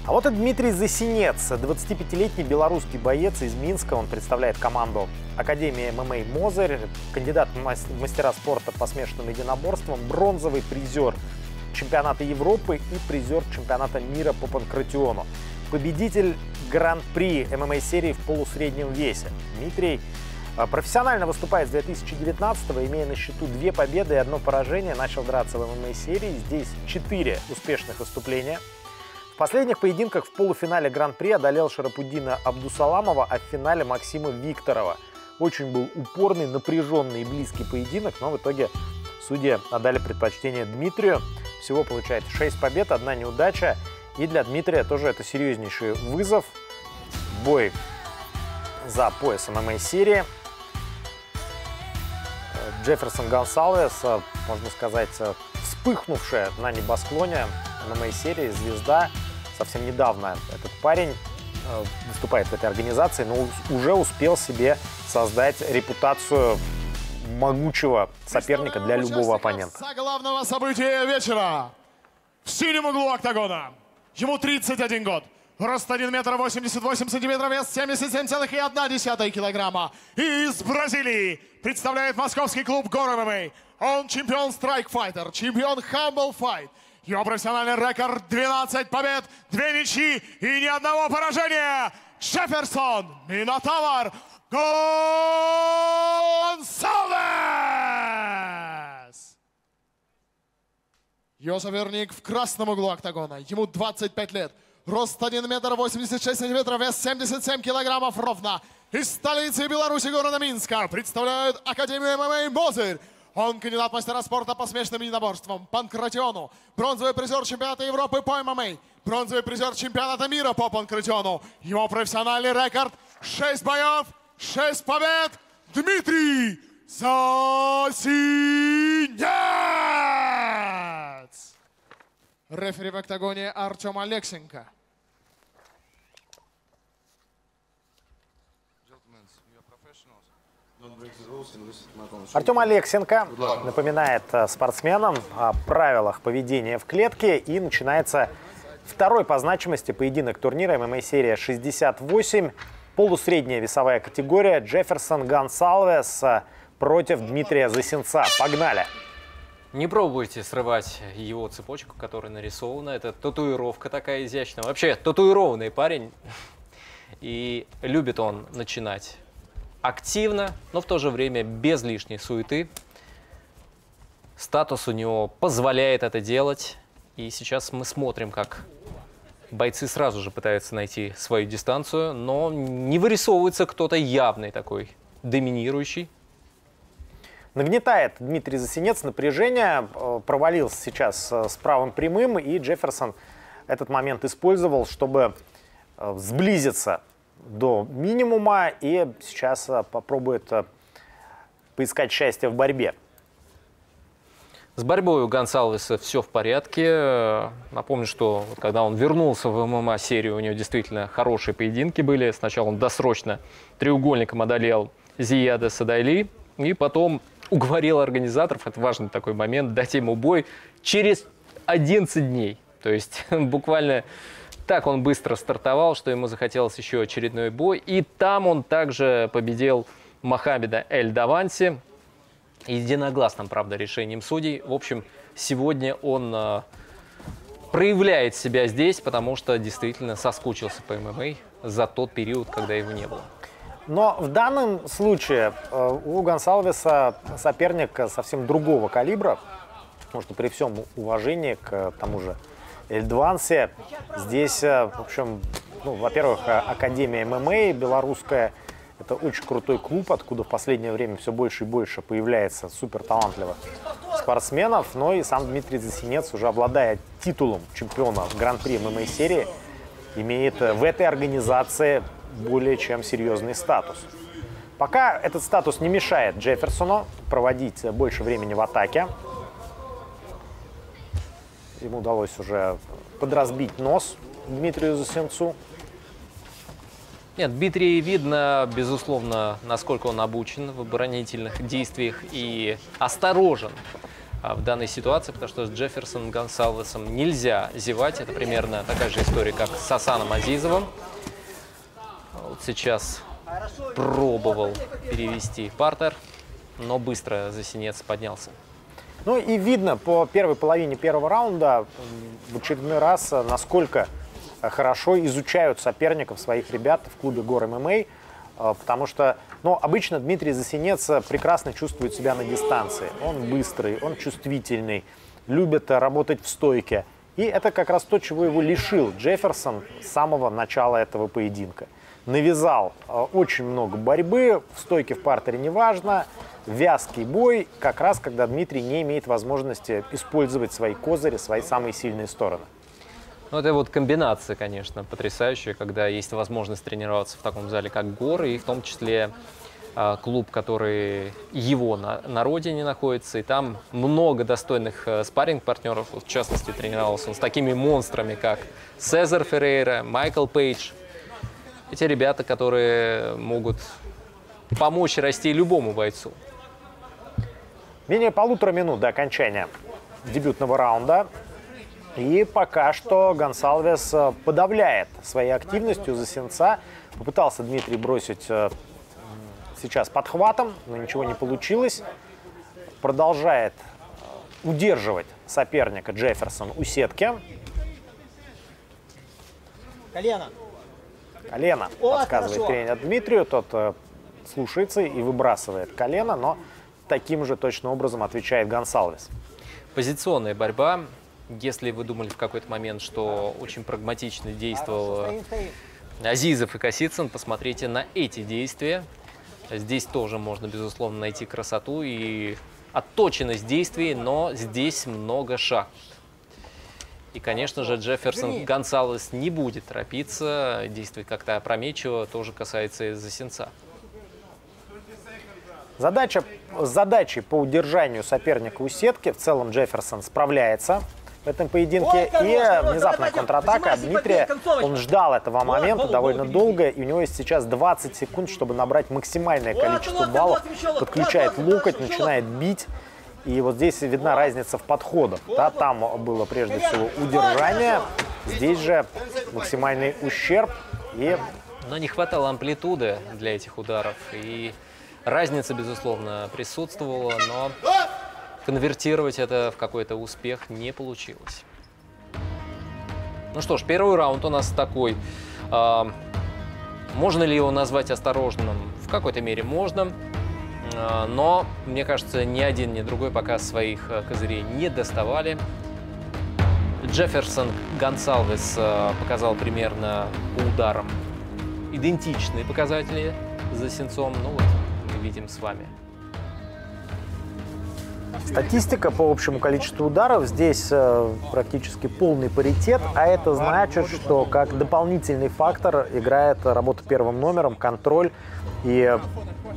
А вот и Дмитрий Засинец, 25-летний белорусский боец из Минска. Он представляет команду Академии ММА «Мозырь», кандидат в мастера спорта по смешанным единоборствам, бронзовый призер чемпионата Европы и призер чемпионата мира по панкратиону. Победитель Гран-при ММА-серии в полусреднем весе. Дмитрий а, профессионально выступает с 2019 имея на счету две победы и одно поражение. Начал драться в ММА-серии. Здесь четыре успешных выступления. В последних поединках в полуфинале Гран-при одолел Шарапудина Абдусаламова, а в финале Максима Викторова. Очень был упорный, напряженный и близкий поединок, но в итоге судьи отдали предпочтение Дмитрию. Всего получает 6 побед, одна неудача. И для Дмитрия тоже это серьезнейший вызов. Бой за пояс ММА-серии. Джефферсон Гонсалвес, э, можно сказать, э, вспыхнувшая на небосклоне ММА-серии, звезда. Совсем недавно этот парень э, выступает в этой организации, но уже успел себе создать репутацию могучего соперника для любого оппонента. За главного события вечера. В синем углу октагона. Ему 31 год. Рост 1 метр 88 сантиметров, вес 77,1 килограмма. Из Бразилии представляет московский клуб Гор. Он чемпион Fighter, чемпион Fight. Его профессиональный рекорд 12 побед, 2 ничьи и ни одного поражения. Джефферсон Минотавр Гонсалес! Его соперник в красном углу октагона. Ему 25 лет. Рост 1 метр 86 сантиметров, вес 77 килограммов ровно. Из столицы Беларуси, города Минска, представляют Академию ММА «Мозырь». Он кандидат мастера спорта по смешанным единоборствам, панкратиону, бронзовый призер чемпионата Европы по ММА, бронзовый призер чемпионата мира по панкратиону. Его профессиональный рекорд 6 боев, 6 побед. Дмитрий Засинец! Рефери в октагоне Артем Алексенко. Артем Алексенко напоминает э, спортсменам о правилах поведения в клетке. И начинается второй по значимости поединок турнира ММА-серия 68. Полусредняя весовая категория Джефферсон Гонсалвес э, против Дмитрия Засинца. Погнали! Не пробуйте срывать его цепочку, которая нарисована. Это татуировка такая изящная. Вообще, татуированный парень. И любит он начинать активно, но в то же время без лишней суеты. Статус у него позволяет это делать. И сейчас мы смотрим, как бойцы сразу же пытаются найти свою дистанцию, но не вырисовывается кто-то явный такой, доминирующий. Нагнетает Дмитрий Засинец напряжение, э, провалился сейчас э, с правым прямым, и Джефферсон этот момент использовал, чтобы э, сблизиться до минимума и сейчас попробует поискать счастье в борьбе. С борьбой у Гонсалвеса все в порядке. Напомню, что когда он вернулся в ММА-серию, у него действительно хорошие поединки были. Сначала он досрочно треугольником одолел Зияда Садайли, и потом уговорил организаторов, это важный такой момент, дать ему бой через 11 дней. То есть буквально так он быстро стартовал, что ему захотелось еще очередной бой. И там он также победил Мохаммеда Эль Даванси единогласным, правда, решением судей. В общем, сегодня он э, проявляет себя здесь, потому что действительно соскучился по ММА за тот период, когда его не было. Но в данном случае э, у Гонсалвеса соперник совсем другого калибра, потому что при всем уважении к тому же Эльдвансе, здесь, э, в общем, ну, во-первых, э, Академия ММА белорусская, это очень крутой клуб, откуда в последнее время все больше и больше появляется супер талантливых спортсменов. Но и сам Дмитрий Засинец, уже обладая титулом чемпиона Гран-при ММА серии, имеет в этой организации более чем серьезный статус. Пока этот статус не мешает Джефферсону проводить больше времени в атаке. Ему удалось уже подразбить нос Дмитрию Засенцу. Нет, Дмитрий видно, безусловно, насколько он обучен в оборонительных действиях и осторожен а, в данной ситуации, потому что с Джефферсоном Гонсалвесом нельзя зевать. Это примерно такая же история, как с Асаном Азизовым. Вот сейчас пробовал перевести партер, но быстро Засинец поднялся. Ну и видно по первой половине первого раунда в очередной раз, насколько хорошо изучают соперников своих ребят в клубе Гор ММА, потому что ну, обычно Дмитрий Засинец прекрасно чувствует себя на дистанции. Он быстрый, он чувствительный, любит работать в стойке. И это как раз то, чего его лишил Джефферсон с самого начала этого поединка. Навязал очень много борьбы, в стойке в партере неважно, вязкий бой, как раз когда Дмитрий не имеет возможности использовать свои козыри, свои самые сильные стороны. Ну, это вот комбинация, конечно, потрясающая, когда есть возможность тренироваться в таком зале, как горы, и в том числе э, клуб, который его на, на родине находится, и там много достойных э, спарринг-партнеров, вот, в частности, тренировался он с такими монстрами, как Сезар Феррейра, Майкл Пейдж. Эти ребята, которые могут помочь расти любому бойцу. Менее полутора минут до окончания дебютного раунда. И пока что Гонсалвес э, подавляет своей активностью за сенца. Попытался Дмитрий бросить э, сейчас подхватом, но ничего не получилось. Продолжает э, удерживать соперника Джефферсон у сетки. Колено. Колено, О, подсказывает хорошо. тренер Дмитрию. Тот слушается и выбрасывает колено, но таким же точно образом отвечает Гонсалвес. Позиционная борьба. Если вы думали в какой-то момент, что очень прагматично действовал э, Азизов и Косицын, посмотрите на эти действия. Здесь тоже можно, безусловно, найти красоту и отточенность действий, но здесь много шаг. И, конечно же, Джефферсон Гонсалес не будет торопиться, действовать как-то опрометчиво, тоже касается и Засенца. Задача, с задачей по удержанию соперника у сетки в целом Джефферсон справляется в этом поединке. И внезапная контратака от Дмитрия. Он ждал этого момента довольно долго, и у него есть сейчас 20 секунд, чтобы набрать максимальное количество баллов. Подключает локоть, начинает бить. И вот здесь видна разница в подходах. Да, там было прежде всего удержание, здесь же максимальный ущерб. И Но не хватало амплитуды для этих ударов. И разница, безусловно, присутствовала, но конвертировать это в какой-то успех не получилось. Ну что ж, первый раунд у нас такой. А, можно ли его назвать осторожным? В какой-то мере можно. А, Но, мне кажется, ни один, ни другой пока своих а, козырей не доставали. Джефферсон Гонсалвес а, показал примерно по ударам идентичные показатели за Сенцом. Ну вот, мы видим с вами. Статистика по общему количеству ударов здесь э, практически полный паритет, а это значит, что как дополнительный фактор играет работа первым номером, контроль и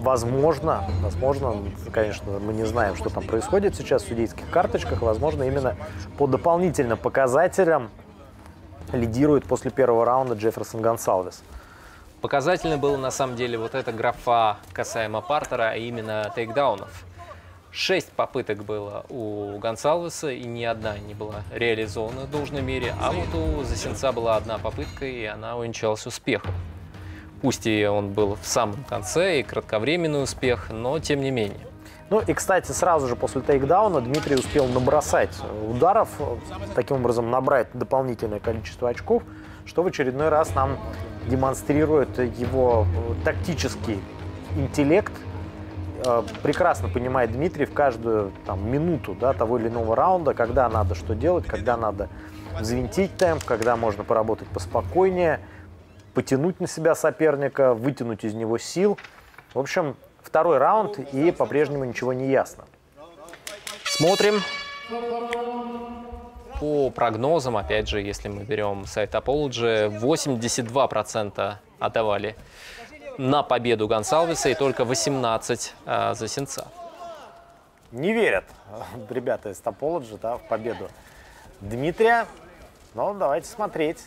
возможно, возможно, конечно, мы не знаем, что там происходит сейчас в судейских карточках, возможно, именно по дополнительным показателям лидирует после первого раунда Джефферсон Гонсалвес. Показательно было на самом деле вот эта графа касаемо партера, а именно тейкдаунов. Шесть попыток было у Гонсалвеса, и ни одна не была реализована в должной мере. А вот у Засенца была одна попытка, и она увенчалась успехом. Пусть и он был в самом конце, и кратковременный успех, но тем не менее. Ну и, кстати, сразу же после тейкдауна Дмитрий успел набросать ударов, таким образом набрать дополнительное количество очков, что в очередной раз нам демонстрирует его тактический интеллект. Э, Прекрасно понимает Дмитрий в каждую там, минуту да, того или иного раунда, когда надо что делать, когда надо взвинтить темп, когда можно поработать поспокойнее, потянуть на себя соперника, вытянуть из него сил. В общем, второй раунд, и по-прежнему ничего не ясно. Смотрим. По прогнозам, опять же, если мы берем сайт Apology, 82% отдавали на победу Гонсалвеса и только 18 э, за Сенца. Не верят ребята из Topology да, в победу Дмитрия. Но давайте смотреть.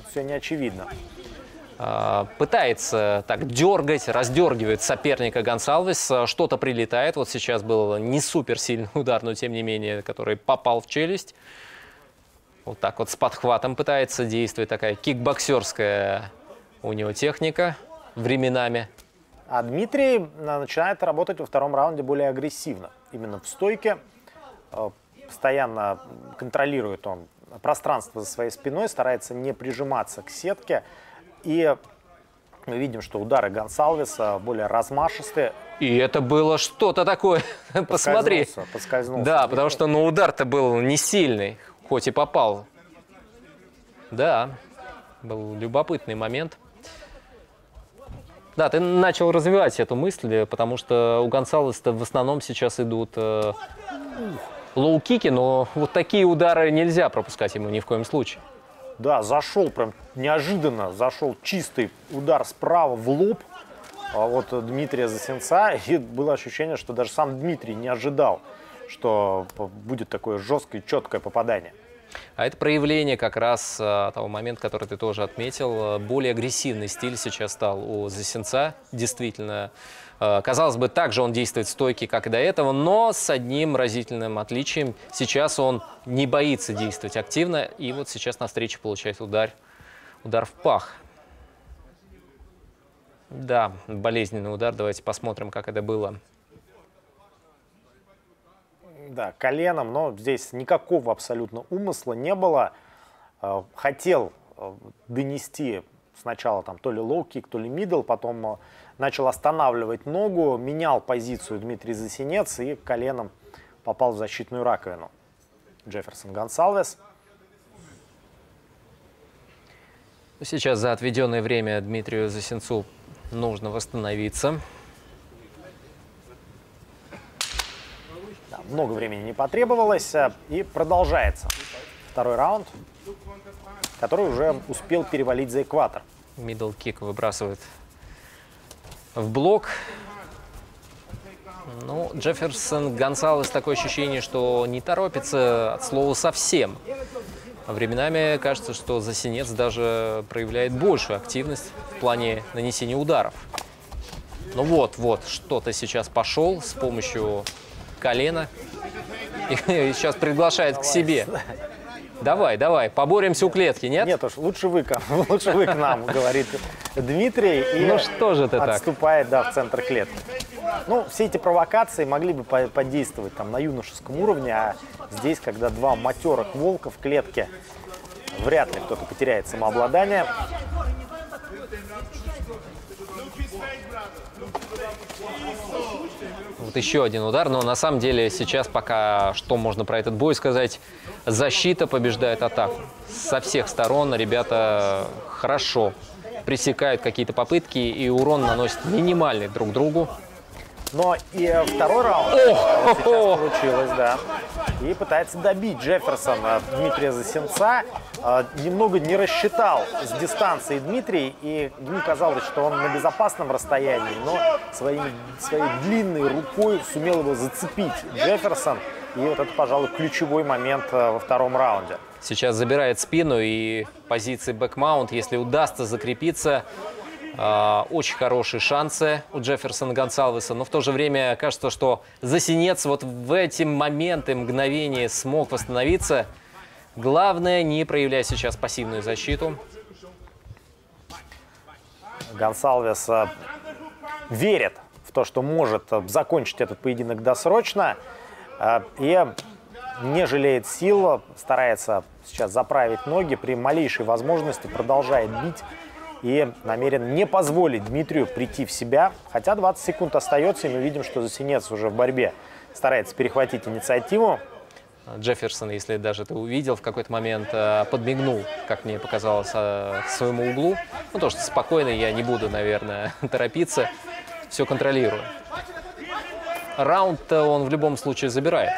Тут все не очевидно. А, пытается так дергать, раздергивает соперника Гонсалвес, что-то прилетает. Вот сейчас был не супер сильный удар, но тем не менее, который попал в челюсть. Вот так вот с подхватом пытается действовать такая кикбоксерская у него техника временами. А Дмитрий э, начинает работать во втором раунде более агрессивно. Именно в стойке. Э, Постоянно контролирует он пространство за своей спиной, старается не прижиматься к сетке. И мы видим, что удары Гонсалвеса более размашистые. И это было что-то такое. Посмотри. Поскользнулся. Да, потому что ну, удар-то был не сильный, хоть и попал. Да, был любопытный момент. Да, ты начал развивать эту мысль, потому что у Гонсалвеса в основном сейчас идут э, лоу-кики, но вот такие удары нельзя пропускать ему ни в коем случае. Да, зашел прям неожиданно, зашел чистый удар справа в лоб, а, вот Дмитрия Засенца. И было ощущение, что даже сам Дмитрий не ожидал, что будет такое жесткое, четкое попадание. А это проявление как раз а, того момента, который ты тоже отметил. Более агрессивный стиль сейчас стал у Засенца. Действительно, казалось бы, также он действует стойкий, как и до этого, но с одним разительным отличием. Сейчас он не боится действовать активно, и вот сейчас на встрече получает удар, удар в пах. Да, болезненный удар. Давайте посмотрим, как это было. Да, коленом, но здесь никакого абсолютно умысла не было. Э, Хотел э, донести сначала там то ли лоу-кик, то ли мидл, потом э, начал останавливать ногу, менял позицию Дмитрий Засинец и коленом попал в защитную раковину. Джефферсон Гонсалвес. Сейчас за отведенное время Дмитрию Засинцу нужно восстановиться. Да, много времени не потребовалось э, и продолжается второй раунд, который уже успел перевалить за экватор. Мидл кик выбрасывает в блок. Ну, Джефферсон Гонсалвес такое ощущение, что не торопится от слова совсем. А временами кажется, что Засинец даже проявляет большую активность в плане нанесения ударов. Ну вот, вот, что-то сейчас пошел с помощью колена. И сейчас приглашает к себе. Давай, давай, поборемся у клетки, нет? Нет уж, лучше вы, лучше вы к нам, говорит Дмитрий. И Ну что же ты так? отступает, да, в центр клетки. Ну, все эти провокации могли бы по- подействовать там на юношеском уровне, а здесь, когда два матерых волка в клетке, вряд ли кто-то потеряет самообладание. Вот еще один удар, но на самом деле сейчас пока что можно про этот бой сказать? Защита побеждает атаку. Со всех сторон ребята хорошо пресекают какие-то попытки и урон наносят минимальный друг другу. Но и второй раунд вот сейчас получилось, да. И пытается добить Джефферсон Дмитрия Засенца. Э, Немного не рассчитал с дистанции Дмитрий, и ему казалось, что он на безопасном расстоянии, но своими, своей длинной рукой сумел его зацепить Джефферсон. И вот это, пожалуй, ключевой момент э, во втором раунде. Сейчас забирает спину и позиции бэкмаунт, если удастся закрепиться, э, очень хорошие шансы у Джефферсона Гонсалвеса, но в то же время кажется, что Засинец вот в эти моменты, мгновения смог восстановиться. Главное, не проявлять сейчас пассивную защиту. Гонсалвес э, верит в то, что может э, закончить этот поединок досрочно э, и не жалеет сил, старается сейчас заправить ноги при малейшей возможности, продолжает бить и намерен не позволить Дмитрию прийти в себя. Хотя 20 секунд остается, и мы видим, что Засинец уже в борьбе старается перехватить инициативу. Джефферсон, если даже ты увидел, в какой-то момент э, подмигнул, как мне показалось, э, к своему углу. Ну, то, что спокойно, я не буду, наверное, торопиться, все контролирую. Раунд он в любом случае забирает.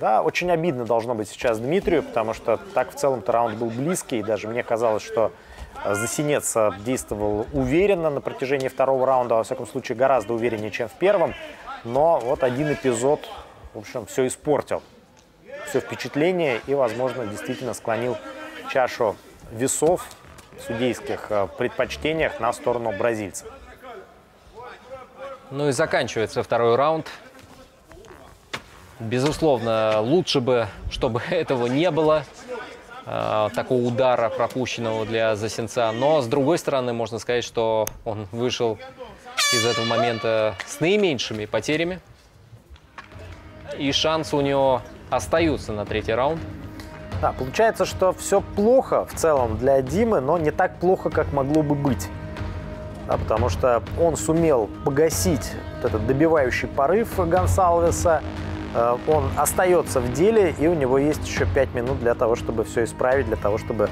Да, очень обидно должно быть сейчас Дмитрию, потому что так в целом-то раунд был близкий. Даже мне казалось, что э, Засинец э, действовал уверенно на протяжении второго раунда, во всяком случае гораздо увереннее, чем в первом. Но вот один эпизод, в общем, все испортил. Все впечатление и, возможно, действительно склонил чашу весов в судейских э, предпочтениях на сторону бразильца. Ну и заканчивается второй раунд. Безусловно, лучше бы, чтобы этого не было, э, такого удара пропущенного для Засенца. Но, с другой стороны, можно сказать, что он вышел из этого момента с наименьшими потерями. И шансы у него остаются на третий раунд. Да, получается, что все плохо в целом для Димы, но не так плохо, как могло бы быть. Да, потому что он сумел погасить вот этот добивающий порыв Гонсалвеса. Э, Он остается в деле, и у него есть еще 5 минут для того, чтобы все исправить, для того, чтобы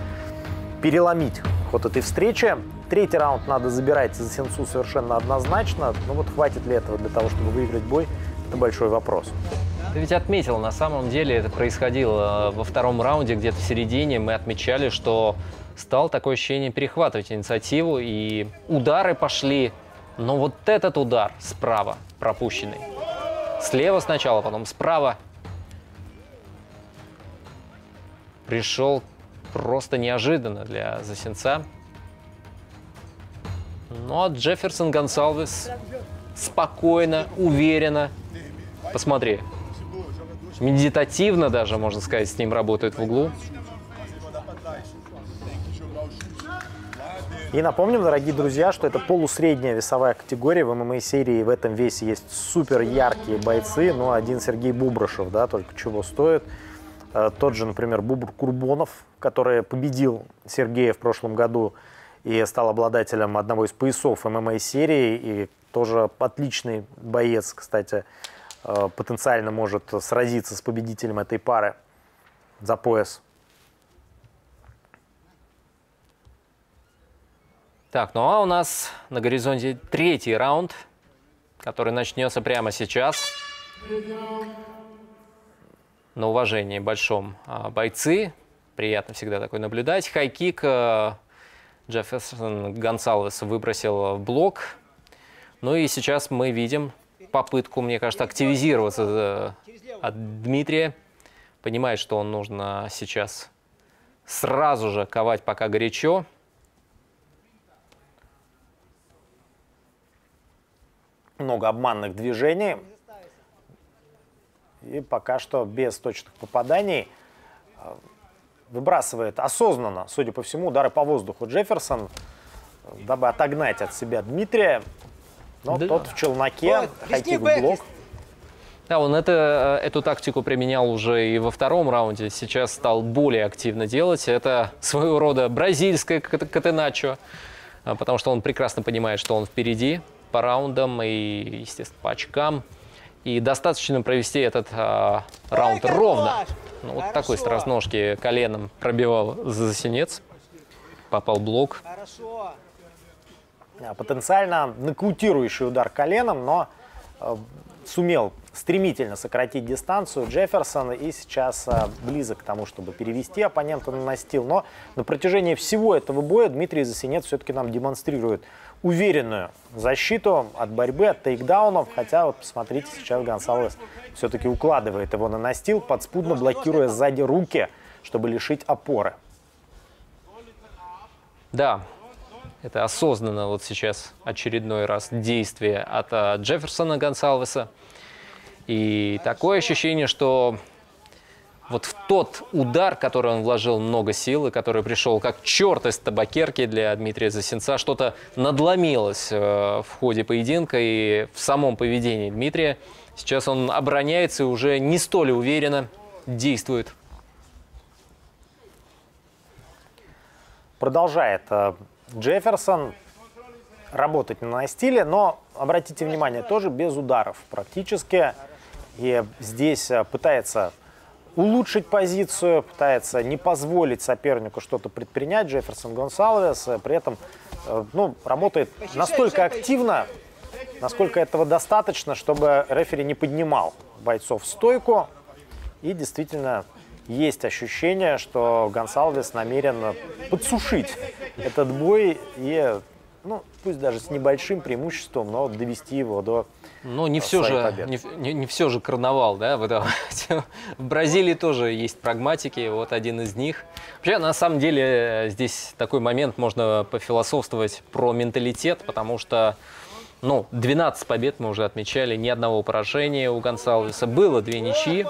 переломить ход этой встречи. Третий раунд надо забирать за Сенцу совершенно однозначно. Но вот хватит ли этого для того, чтобы выиграть бой, это большой вопрос. Ты ведь отметил, на самом деле это происходило во втором раунде, где-то в середине. Мы отмечали, что стал такое ощущение перехватывать инициативу, и удары пошли. Но вот этот удар справа пропущенный. Слева сначала, потом справа. Пришел просто неожиданно для Засенца. Ну а Джефферсон Гонсалвес спокойно, уверенно. Посмотри, медитативно даже, можно сказать, с ним работает в углу. И напомним, дорогие друзья, что это полусредняя весовая категория. В ММА-серии в этом весе есть супер яркие бойцы. Ну, один Сергей Бубрышев, да, только чего стоит. Э, Тот же, например, Бубр Курбонов, который победил Сергея в прошлом году. и стал обладателем одного из поясов ММА-серии. И тоже отличный боец, кстати, потенциально может сразиться с победителем этой пары за пояс. Так, ну а у нас на горизонте третий раунд, который начнется прямо сейчас. На уважении большом а, бойцы. Приятно всегда такой наблюдать. Хайкик э, Джефферсон Гонсалес выбросил в блок. Ну и сейчас мы видим попытку, мне кажется, активизироваться э, от Дмитрия. Понимает, что он нужно сейчас сразу же ковать, пока горячо. много обманных движений. И пока что без точных попаданий э, выбрасывает осознанно, судя по всему, удары по воздуху Джефферсон, дабы отогнать от себя Дмитрия. Но Да. тот в челноке, хайкик в блок. Да, он это, э, эту тактику применял уже и во втором раунде. Сейчас стал более активно делать. Это своего рода бразильское кат- катеначо, а, потому что он прекрасно понимает, что он впереди по раундам и, естественно, по очкам. И достаточно провести этот а, раунд ровно. Ну, вот такой с разножки коленом пробивал за синец. Попал блок. А, Потенциально нокаутирующий удар коленом, но э, сумел стремительно сократить дистанцию Джефферсон и сейчас э, близок к тому, чтобы перевести оппонента на настил. Но на протяжении всего этого боя Дмитрий Засинец все-таки нам демонстрирует уверенную защиту от борьбы, от тейкдаунов. Хотя, вот посмотрите, сейчас Гонсалес все-таки укладывает его на настил, подспудно блокируя сзади руки, чтобы лишить опоры. Да, это осознанно вот сейчас очередной раз действие от а, Джефферсона Гонсалвеса. И такое ощущение, что вот в тот удар, который он вложил много сил, и который пришел как черт из табакерки для Дмитрия Засинца, что-то надломилось э, в ходе поединка и в самом поведении Дмитрия. Сейчас он обороняется и уже не столь уверенно действует. Продолжает э, Джефферсон работать на настиле, но обратите внимание, тоже без ударов практически. И здесь э, пытается улучшить позицию, пытается не позволить сопернику что-то предпринять Джефферсон Гонсалвес, э, при этом э, ну, работает настолько активно, насколько этого достаточно, чтобы рефери не поднимал бойцов в стойку. И действительно есть ощущение, что Гонсалвес намерен подсушить этот бой и, ну, пусть даже с небольшим преимуществом, но довести его до Ну, не э, все же, не, не- не все же карнавал, да, выдавать. В Бразилии тоже есть прагматики, вот один из них. Вообще, на самом деле, э, здесь такой момент, можно пофилософствовать про менталитет, потому что, ну, 12 побед мы уже отмечали, ни одного поражения у Гонсалвеса. Было две ничьи,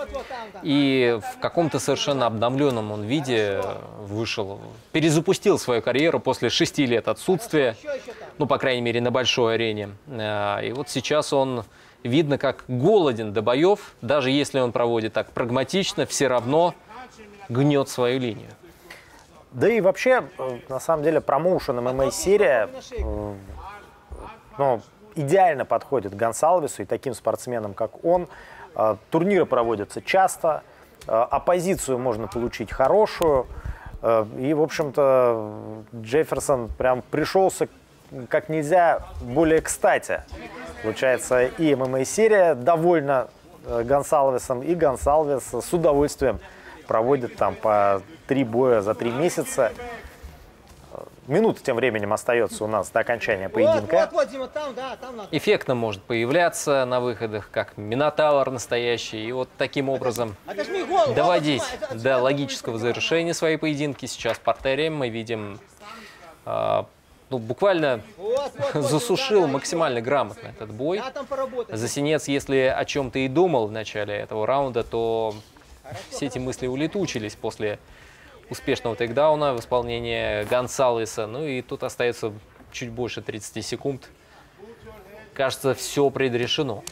и в каком-то совершенно обновленном он виде вышел, перезапустил свою карьеру после шести лет отсутствия, ну, по крайней мере, на большой арене. А, И вот сейчас он видно, как голоден до боев, даже если он проводит так прагматично, все равно гнет свою линию. Да и вообще, э, на самом деле, промоушен ММА-серия э, ну, идеально подходит Гонсалвесу и таким спортсменам, как он. Э, Турниры проводятся часто, э, оппозицию можно получить хорошую. Э, И, в общем-то, Джефферсон прям пришелся как нельзя более кстати. Получается, и ММА-серия довольна э, Гонсалвесом, и Гонсалвес с удовольствием проводит там по три боя за три месяца. Минута тем временем остается у нас до окончания поединка. Вот, вот, Дима, там, да, там надо. Эффектно может появляться на выходах, как Минотавр настоящий, и вот таким образом Отожми голову, доводить голову отжимай, это- до логического завершения свои поединки. Сейчас портере мы видим, а, ну, буквально Вот, вот, вот, засушил да, да, максимально грамотно этот бой. Да. Засинец, если о чем-то и думал в начале этого раунда, то все эти мысли улетучились после успешного тейкдауна в исполнении Гонсалеса. Ну и тут остается чуть больше 30 секунд. Кажется, все предрешено.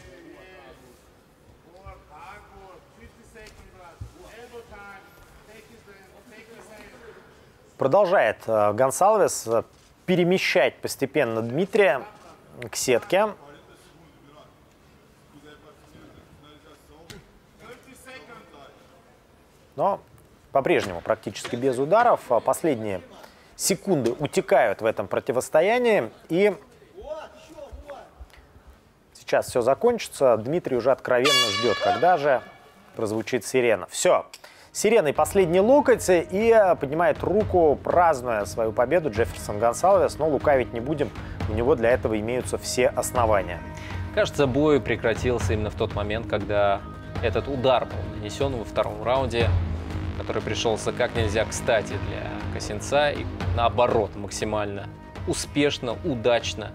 Продолжает э, Гонсалвес э, перемещать постепенно Дмитрия к сетке. Но по-прежнему практически без ударов. А Последние секунды утекают в этом противостоянии. И сейчас все закончится. Дмитрий уже откровенно ждет, когда же прозвучит сирена. Все. Сиреной последний локоть и поднимает руку, празднуя свою победу Джефферсон Гонсалвес. Но лукавить не будем, у него для этого имеются все основания. Кажется, бой прекратился именно в тот момент, когда этот удар был нанесен во втором раунде, который пришелся как нельзя кстати для Косинца и наоборот максимально успешно, удачно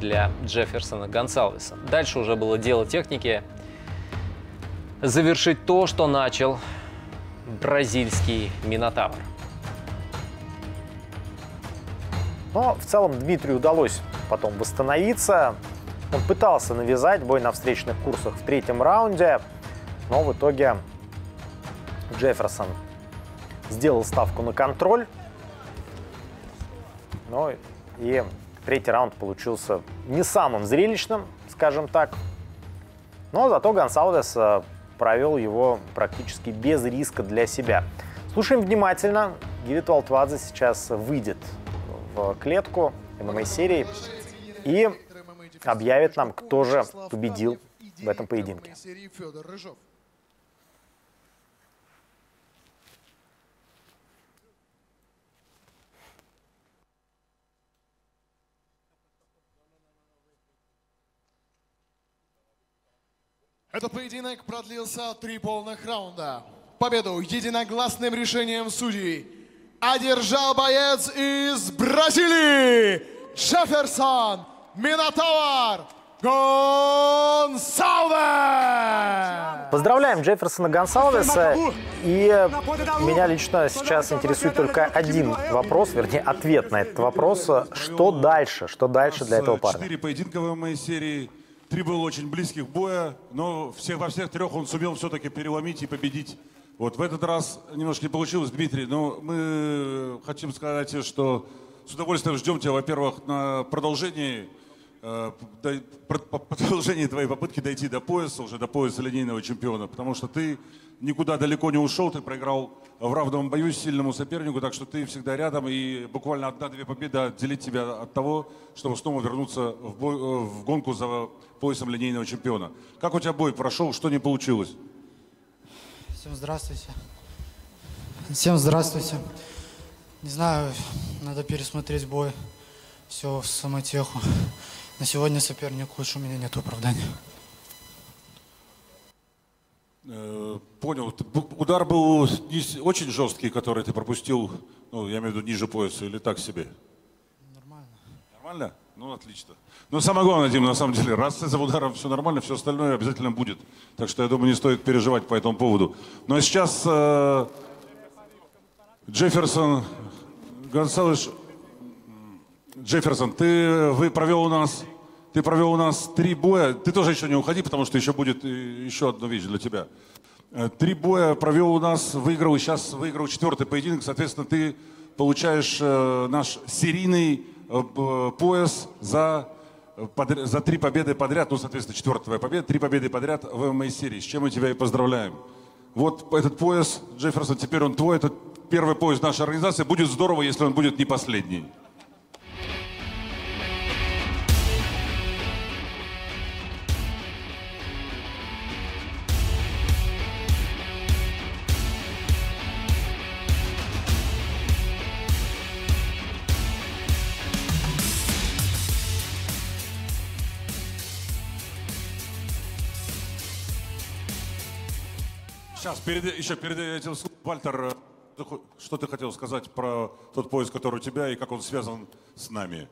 для Джефферсона Гонсалвеса. Дальше уже было дело техники завершить то, что начал бразильский Минотавр. Но в целом Дмитрию удалось потом восстановиться. Он пытался навязать бой на встречных курсах в третьем раунде, но в итоге Джефферсон сделал ставку на контроль. Ну и третий раунд получился не самым зрелищным, скажем так. Но зато Гонсалвес э, провел его практически без риска для себя. Слушаем внимательно. Гивит Валтвадзе сейчас выйдет в клетку ММА-серии и объявит нам, кто же победил в этом поединке. Этот поединок продлился три полных раунда. Победу единогласным решением судей одержал боец из Бразилии Джефферсон Минотавар Гонсалвес! Поздравляем Джефферсона Гонсалвеса. И меня лично сейчас интересует только один вопрос, вернее, ответ на этот вопрос. Что дальше? Что дальше для этого парня? Четыре поединка в моей серии. Три было очень близких боя, но всех, во всех трех он сумел все-таки переломить и победить. Вот в этот раз немножко не получилось, Дмитрий, но мы хотим сказать, что с удовольствием ждем тебя, во-первых, на продолжении, э, продолжении твоей попытки дойти до пояса, уже до пояса линейного чемпиона, потому что ты никуда далеко не ушел, ты проиграл в равном бою сильному сопернику, так что ты всегда рядом, и буквально одна-две победы отделить тебя от того, чтобы снова вернуться в, бой- э, в гонку за поясом линейного чемпиона. Как у тебя бой прошел, что не получилось? Всем здравствуйте. Всем здравствуйте. Не знаю, надо пересмотреть бой. Все в самотеху. На сегодня соперник лучше, у меня нет оправдания. Э, Понял. Удар был очень жесткий, который ты пропустил, ну, я имею в виду ниже пояса, или так себе? Нормально. Нормально? Ну, отлично. Но самое главное, Дим, на самом деле, раз с этим ударом все нормально, все остальное обязательно будет. Так что, я думаю, не стоит переживать по этому поводу. Ну, а сейчас э, Джефферсон, Гонсалес, Джефферсон, ты, вы провел у нас, ты провел у нас три боя. Ты тоже еще не уходи, потому что еще будет еще одна вещь для тебя. Э, Три боя провел у нас, выиграл, сейчас выиграл четвертый поединок. Соответственно, ты получаешь э, наш серийный э, пояс за, подр- за три победы подряд. Ну, соответственно, четвертая твоя победа, три победы подряд в ММА серии. С чем мы тебя и поздравляем. Вот этот пояс, Джефферсон, теперь он твой. Это первый пояс нашей организации. Будет здорово, если он будет не последний. Перед, еще перед этим, Вальтер, э, что ты хотел сказать про тот пояс, который у тебя, и как он связан с нами?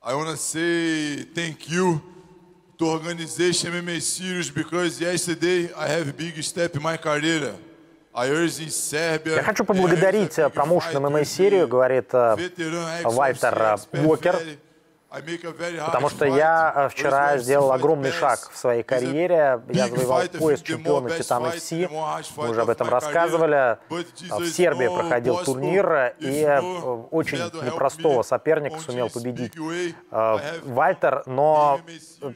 I want to say thank you to organization MMA Series because yesterday I have a big step in my career. Я хочу поблагодарить э, промоушен ММА-серию, говорит э, Вальтер Уокер. Потому что я э, вчера сделал огромный шаг в своей карьере. Я завоевал пояс чемпиона Титана FC. Мы уже об этом рассказывали. А В Сербии проходил турнир, If и э, очень непростого соперника сумел победить э, Вальтер, но э,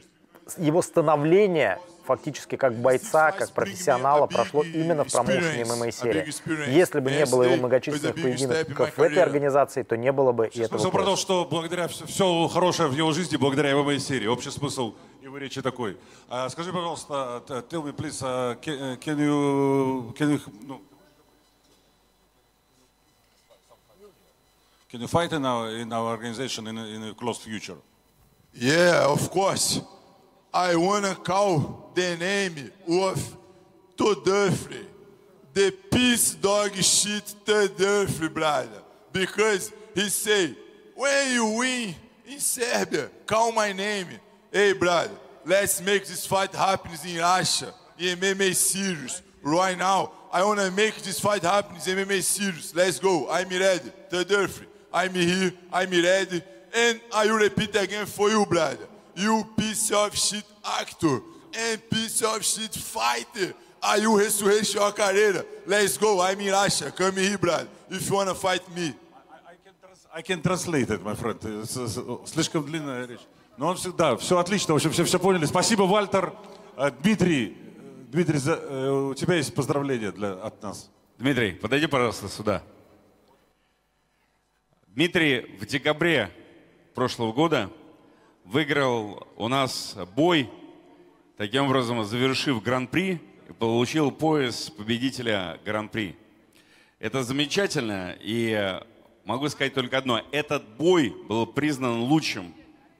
его становление фактически как бойца, как профессионала прошло именно в промоушене ММА-серии. Если бы не было его многочисленных поединков в этой организации, то не было бы и этого Смысл про что благодаря все, все хорошее в его жизни, благодаря ММА серии. Общий смысл его речи такой. А, скажи, пожалуйста, tell me, please, uh, can, can you, can you, ну, can you fight in our, in our organization in in a close future? Yeah, of course. I wanna call the name of Todufri, the peace dog shit Todufri, brother. Because he say, when you win in Serbia, call my name. Hey, brother, let's make this fight happen in Russia, in MMA series. Right now, I wanna make this fight happen in MMA series. Let's go. I'm ready. Todufri, I'm here. I'm ready. And I will repeat again for you, brother. You piece of shit actor and piece of shit fighter. Are you resurrection your career? Let's go. I'm in Russia. Come here, brother. If you wanna fight me. I can translate it, my friend. Слишком длинная речь. Но он всегда, все отлично, в общем, все, все поняли. Спасибо, Вальтер. Э, Дмитрий, э, Дмитрий, за- э, у тебя есть поздравления для, от нас. Дмитрий, подойди, пожалуйста, сюда. Дмитрий в декабре прошлого года выиграл у нас бой, таким образом завершив гран-при и получил пояс победителя гран-при. Это замечательно, и могу сказать только одно. Этот бой был признан лучшим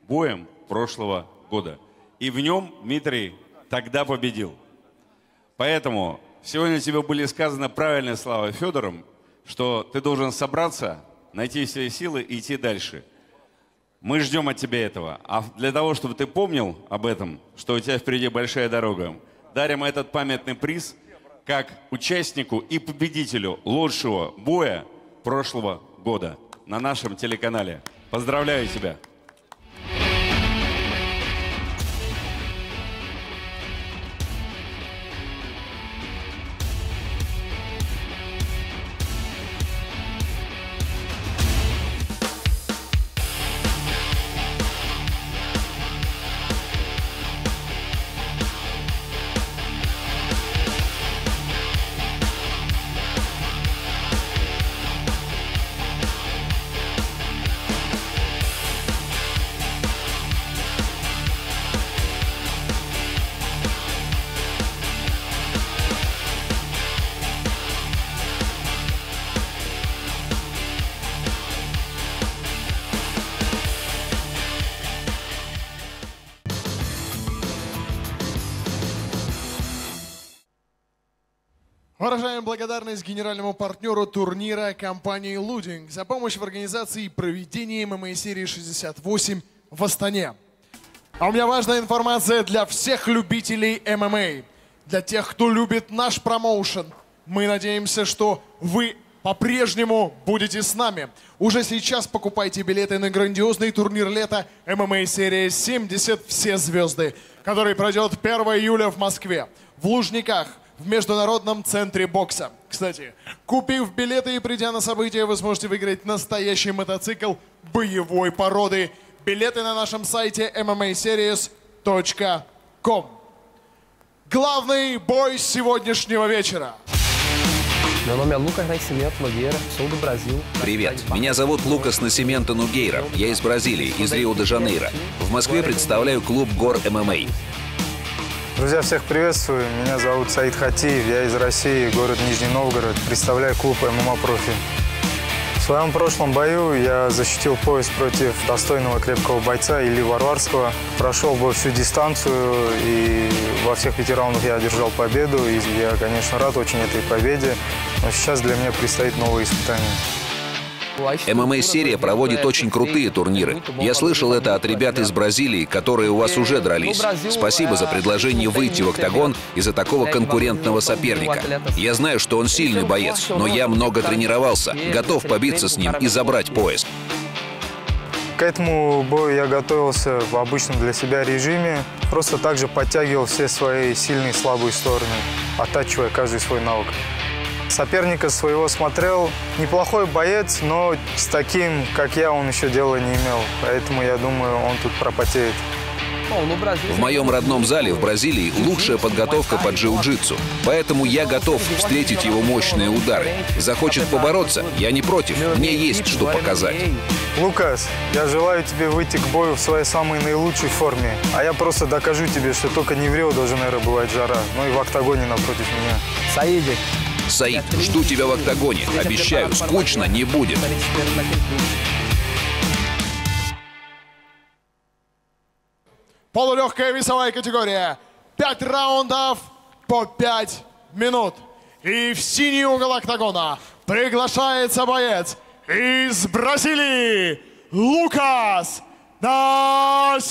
боем прошлого года. И в нем Дмитрий тогда победил. Поэтому сегодня тебе были сказаны правильные слова Федором, что ты должен собраться, найти все силы и идти дальше. Мы ждем от тебя этого. А для того, чтобы ты помнил об этом, что у тебя впереди большая дорога, дарим этот памятный приз как участнику и победителю лучшего боя прошлого года на нашем телеканале. Поздравляю тебя! Генеральному партнеру турнира компании «Лудинг» за помощь в организации и проведении ММА-серии 68 в Астане. А у меня важная информация для всех любителей ММА, для тех, кто любит наш промоушен. Мы надеемся, что вы по-прежнему будете с нами. Уже сейчас покупайте билеты на грандиозный турнир лета ММА-серия 70 «Все звезды», который пройдет 1 июля в Москве, в Лужниках, в Международном центре бокса. Кстати, купив билеты и придя на событие, вы сможете выиграть настоящий мотоцикл боевой породы. Билеты на нашем сайте mmaseries.com. Главный бой сегодняшнего вечера. Meu nome é Lucas Nascimento Nogueira, sou do Brasil. Привет, меня зовут Лукас Насименто Нугейра. Я из Бразилии, из Рио-де-Жанейро. В Москве представляю клуб Гор ММА. Друзья, всех приветствую. Меня зовут Саид Хатиев. Я из России, город Нижний Новгород. Представляю клуб ММА Профи. В своем прошлом бою я защитил пояс против достойного крепкого бойца Ильи Варварского. Прошел бы всю дистанцию и во всех пяти раундах я одержал победу. И я, конечно, рад очень этой победе. Но сейчас для меня предстоит новое испытание. ММА-серия проводит очень крутые турниры. Я слышал это от ребят из Бразилии, которые у вас уже дрались. Спасибо за предложение выйти в октагон из-за такого конкурентного соперника. Я знаю, что он сильный боец, но я много тренировался, готов побиться с ним и забрать пояс. К этому бою я готовился в обычном для себя режиме. Просто также подтягивал все свои сильные и слабые стороны, оттачивая каждый свой навык. Соперника своего смотрел. Неплохой боец, но с таким, как я, он еще дела не имел. Поэтому я думаю, он тут пропотеет. В моем родном зале в Бразилии лучшая подготовка по джиу-джитсу. Поэтому я готов встретить его мощные удары. Захочет побороться, я не против. Мне есть что показать. Лукас, я желаю тебе выйти к бою в своей самой наилучшей форме. А я просто докажу тебе, что только не в Рио Жанейро бывает жара, но и в октагоне напротив меня. Саидик. Саид, жду тебя в октагоне. Обещаю, скучно не будет. Полулегкая весовая категория. Пять раундов по пять минут. И в синий угол октагона приглашается боец из Бразилии Лукас Насимента.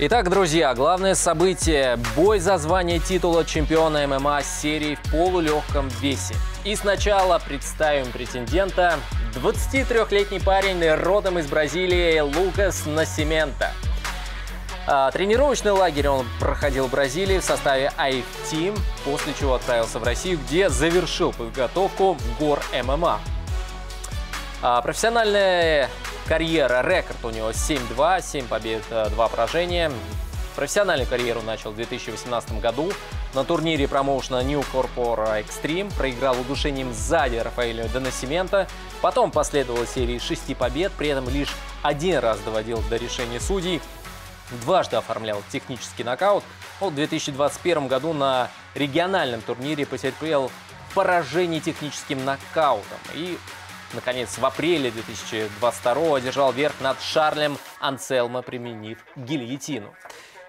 Итак, друзья, главное событие – бой за звание титула чемпиона ММА серии в полулегком весе. И сначала представим претендента – 23-летний парень родом из Бразилии Лукас Насимента. А, Тренировочный лагерь он проходил в Бразилии в составе IF Team, после чего отправился в Россию, где завершил подготовку в ГОР ММА. А, Профессиональная карьера, рекорд у него 7-2, 7 побед, 2 поражения. Профессиональную карьеру начал в 2018 году. На турнире промоушена New Corpora Extreme проиграл удушением сзади Рафаэлю Донасимента. Потом последовала серия шести побед, при этом лишь один раз доводил до решения судей. Дважды оформлял технический нокаут. Вот в 2021 году на региональном турнире потерпел поражение техническим нокаутом. И Наконец, в апреле 2022 одержал верх над Шарлем Анселмо, применив гильотину.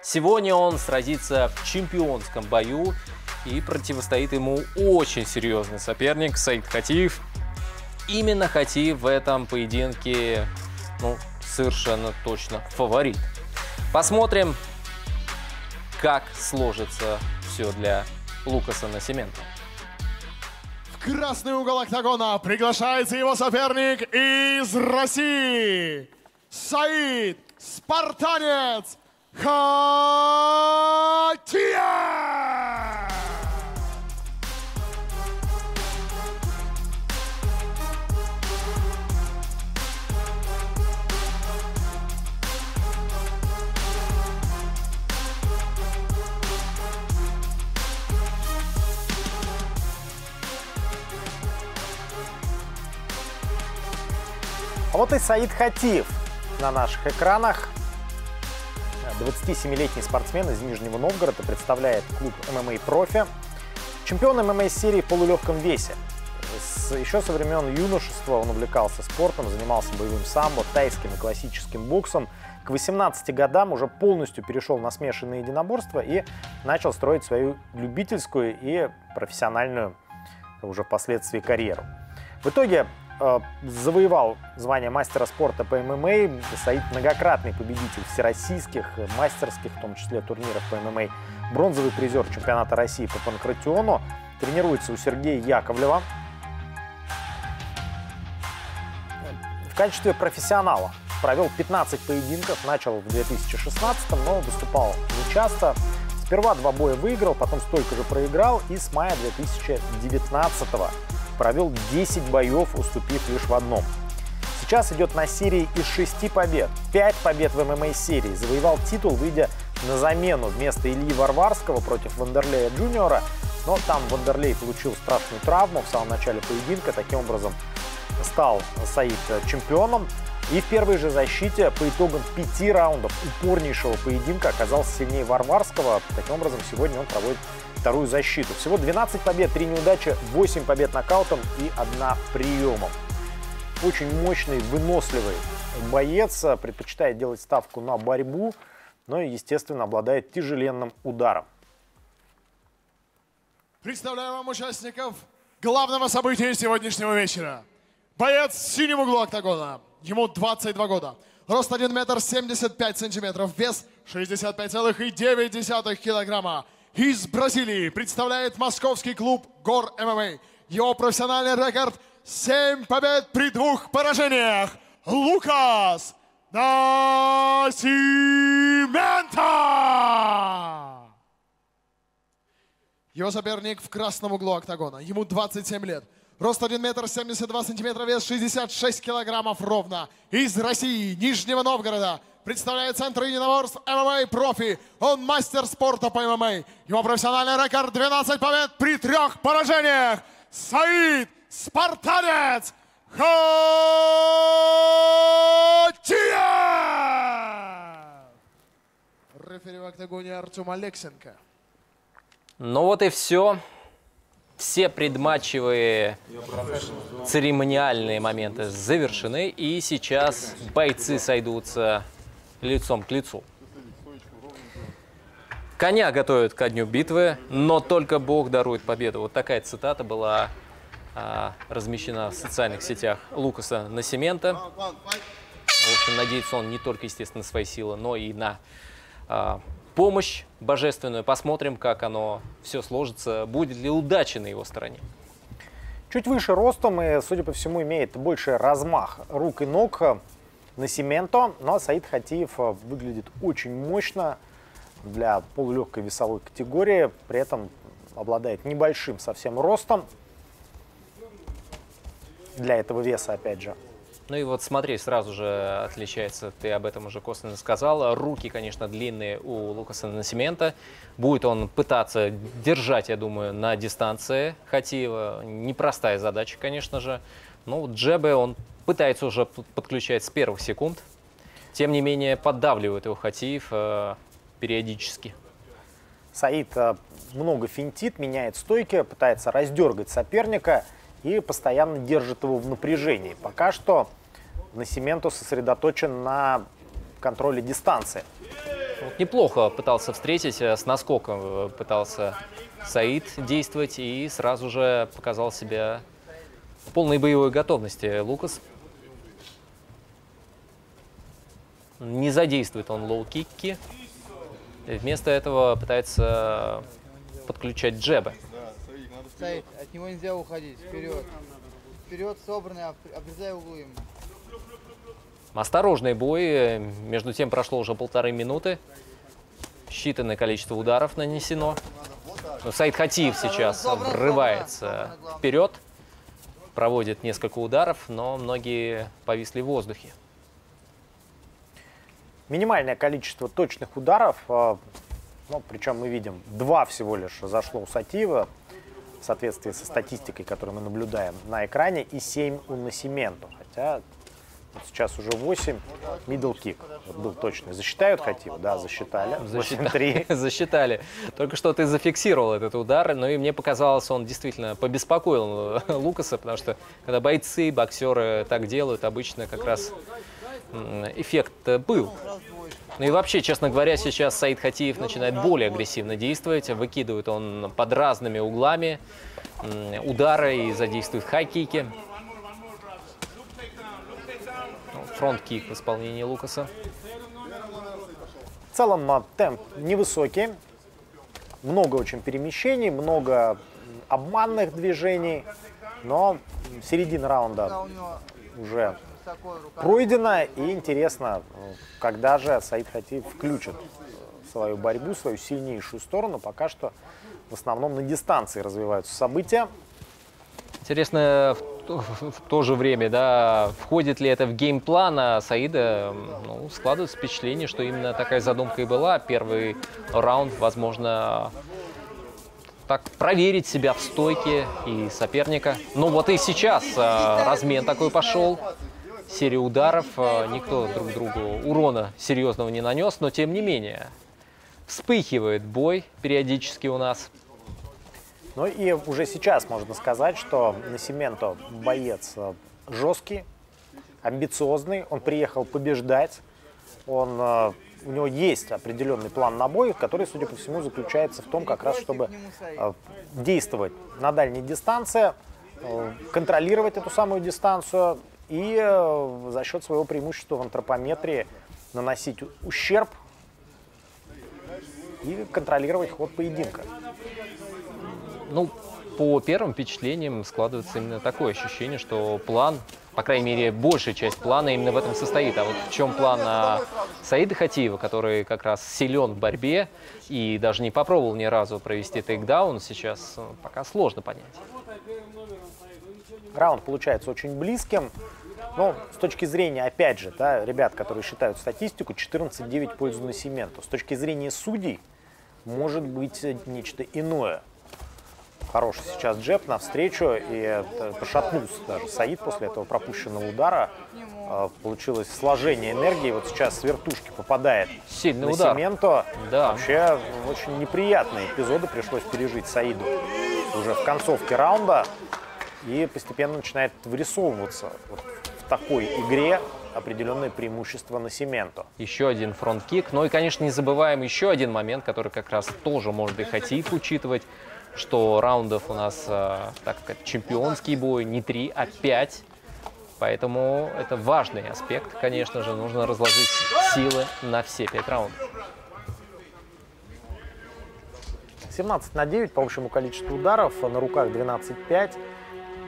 Сегодня он сразится в чемпионском бою и противостоит ему очень серьезный соперник Саид Хатиев. Именно Хатиев в этом поединке ну, совершенно точно фаворит. Посмотрим, как сложится все для Лукаса Насимента. Красный угол октагона приглашается его соперник из России. Саид Спартанец Хатия! А вот и Саид Хатиев на наших экранах. 27-летний спортсмен из Нижнего Новгорода представляет клуб ММА «Профи». Чемпион ММА серии в полулегком весе. С, еще со времен юношества он увлекался спортом, занимался боевым самбо, тайским и классическим боксом. К 18 годам уже полностью перешел на смешанные единоборства и начал строить свою любительскую и профессиональную уже впоследствии карьеру. В итоге завоевал звание мастера спорта по ММА. Саид многократный победитель всероссийских, э, мастерских, в том числе турниров по ММА. Бронзовый призер чемпионата России по панкратиону. Тренируется у Сергея Яковлева. В качестве профессионала провел 15 поединков, начал в 2016, но выступал нечасто. Сперва два боя выиграл, потом столько же проиграл и с мая 2019 провел 10 боев, уступив лишь в одном. Сейчас идет на серии из 6 побед. 5 побед в ММА серии. Завоевал титул, выйдя на замену вместо Ильи Варварского против Вандерлея Джуниора. Но там Вандерлей получил страшную травму в самом начале поединка. Таким образом стал Саид чемпионом. И в первой же защите по итогам пяти раундов упорнейшего поединка оказался сильнее Варварского. Таким образом, сегодня он проводит вторую защиту. Всего 12 побед, 3 неудачи, 8 побед нокаутом и 1 приемом. Очень мощный, выносливый боец, предпочитает делать ставку на борьбу, но естественно, обладает тяжеленным ударом. Представляю вам участников главного события сегодняшнего вечера. Боец в синем углу октагона. Ему 22 года. Рост 1 метр 75 сантиметров. Вес 65,9 килограмма. Из Бразилии представляет московский клуб Гор ММА. Его профессиональный рекорд 7 побед при двух поражениях. Лукас Насимента! Его соперник в красном углу октагона. Ему 27 лет. Рост 1 метр 72 сантиметра, вес 66 килограммов ровно. Из России, Нижнего Новгорода. Представляет Центр единоборств ММА профи. Он мастер спорта по ММА. Его профессиональный рекорд 12 побед при трех поражениях. Саид Спартанец Хатиев! Рефери в октагоне Артем Алексенко. Ну вот и все. Все предматчевые церемониальные моменты завершены. И сейчас бойцы сойдутся лицом к лицу. Коня готовят ко дню битвы, но только Бог дарует победу. Вот такая цитата была а, размещена в социальных сетях Лукаса Насимента. В общем, надеется он не только, естественно, на свои силы, но и на а, помощь божественную. Посмотрим, как оно все сложится, будет ли удача на его стороне. Чуть выше ростом и, судя по всему, имеет больше размах рук и ног на Сименто, но Саид Хатиев выглядит очень мощно для полулегкой весовой категории, при этом обладает небольшим совсем ростом для этого веса, опять же. Ну и вот смотри, сразу же отличается, ты об этом уже косвенно сказал. Руки, конечно, длинные у Лукаса Насимента. Будет он пытаться держать, я думаю, на дистанции Хатиева. Непростая задача, конечно же. Ну, джебы он пытается уже подключать с первых секунд. Тем не менее, поддавливает его Хатиев э, периодически. Саид э, много финтит, меняет стойки, пытается раздергать соперника и постоянно держит его в напряжении. Пока что Насименто сосредоточен на контроле дистанции. Вот неплохо пытался встретить, э, с наскоком э, пытался Саид действовать и сразу же показал себя в полной боевой готовности Лукас. Не задействует он лоу-кикки. Вместо этого пытается подключать джебы. Саид, от него нельзя уходить. Вперед. Вперед, собранный, обрезай углы ему. Осторожный бой. Между тем прошло уже полторы минуты. Считанное количество ударов нанесено. Но Саид Хатиев сейчас врывается вперед. Проводит несколько ударов, но многие повисли в воздухе. Минимальное количество точных ударов, ну, причем мы видим, два всего лишь зашло у Сатиева, в соответствии со статистикой, которую мы наблюдаем на экране, и 7 у Насименто. Хотя вот сейчас уже 8. Middle kick. Вот был точный. Засчитают Хатива? Да, засчитали. 8-3. Засчитали. Только что ты зафиксировал этот удар, но и мне показалось, он действительно побеспокоил Лукаса, потому что когда бойцы, боксеры так делают, обычно как раз эффект был. Ну и вообще, честно говоря, сейчас Саид Хатиев начинает более агрессивно действовать. Выкидывает он под разными углами удары и задействует хай-кики. Фронт-кик в исполнении Лукаса. В целом темп невысокий, много очень перемещений, много обманных движений, но середина раунда уже пройдена и интересно, когда же Саид Хатиев включит свою борьбу, свою сильнейшую сторону. Пока что в основном на дистанции развиваются события. Интересно в, в то же время, да, входит ли это в геймплан а Саида, ну, складывается впечатление, что именно такая задумка и была. Первый раунд, возможно, так проверить себя в стойке и соперника. Ну вот и сейчас а, размен такой пошел. Серия ударов, а, никто друг другу урона серьезного не нанес, но тем не менее вспыхивает бой периодически у нас. Ну и уже сейчас можно сказать, что Насименто боец э, жесткий, амбициозный, он приехал побеждать, он, э, у него есть определенный план на бой, который, судя по всему, заключается в том, как раз, чтобы э, действовать на дальней дистанции, контролировать эту самую дистанцию и за счет своего преимущества в антропометрии наносить ущерб и контролировать ход поединка ну, по первым впечатлениям складывается именно такое ощущение, что план, по крайней мере, большая часть плана именно в этом состоит. А вот в чем план а, Саида Хатиева, который как раз силен в борьбе и даже не попробовал ни разу провести тейкдаун, сейчас э, пока сложно понять. Раунд получается очень близким. Но с точки зрения, опять же, да, ребят, которые считают статистику, 14-9 в пользу Насименту. С точки зрения судей, может быть нечто иное. Хороший сейчас джеб навстречу, и пошатнулся даже Саид после этого пропущенного удара. Э, Получилось сложение энергии. Вот сейчас с вертушки попадает Сильный на удар. Сементо. Да. Вообще очень неприятные эпизоды пришлось пережить Саиду уже в концовке раунда. И постепенно начинает вырисовываться вот в такой игре определенное преимущество на Сементо. Еще один фронт-кик. Ну и, конечно, не забываем еще один момент, который как раз тоже может и Хатиев учитывать, что раундов у нас, э, так это чемпионский бой, не три, а пять. Поэтому это важный аспект, конечно же. Нужно разложить силы на все пять раундов. 17 на 9 по общему количеству ударов, на руках 12-5,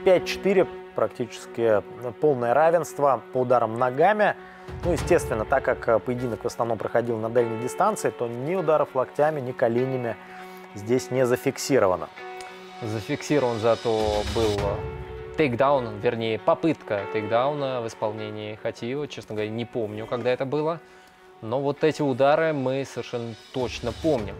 5-4 практически полное равенство по ударам ногами. Ну, естественно, так как э, поединок в основном проходил на дальней дистанции, то ни ударов локтями, ни коленями здесь не зафиксировано. Зафиксирован зато был тейкдаун, вернее, попытка тейкдауна в исполнении Хатиева. Честно говоря, не помню, когда это было. Но вот эти удары мы совершенно точно помним.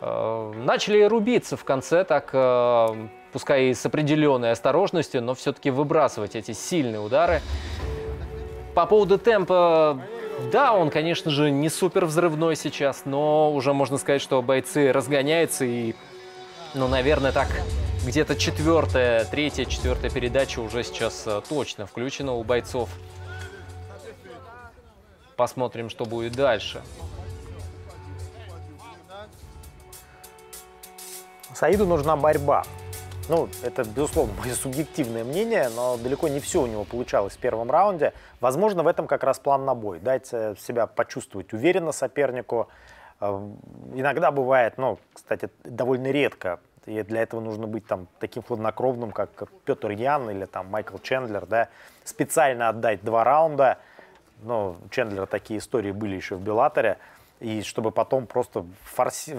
Э, Начали рубиться в конце, так, э, пускай и с определенной осторожностью, но все-таки выбрасывать эти сильные удары. По поводу темпа, да, он, конечно же, не супер взрывной сейчас, но уже можно сказать, что бойцы разгоняются и, ну, наверное, так где-то четвертая, третья, четвертая передача уже сейчас э, точно включена у бойцов. Посмотрим, что будет дальше. Саиду нужна борьба. Ну, это, безусловно, мое субъективное мнение, но далеко не все у него получалось в первом раунде. Возможно, в этом как раз план на бой. Дать э, себя почувствовать уверенно сопернику. Э, Иногда бывает, ну, кстати, довольно редко, и для этого нужно быть там таким хладнокровным, как Петр Ян или там Майкл Чендлер, да, специально отдать два раунда. Ну, Чендлера такие истории были еще в Беллаторе. И чтобы потом просто форси...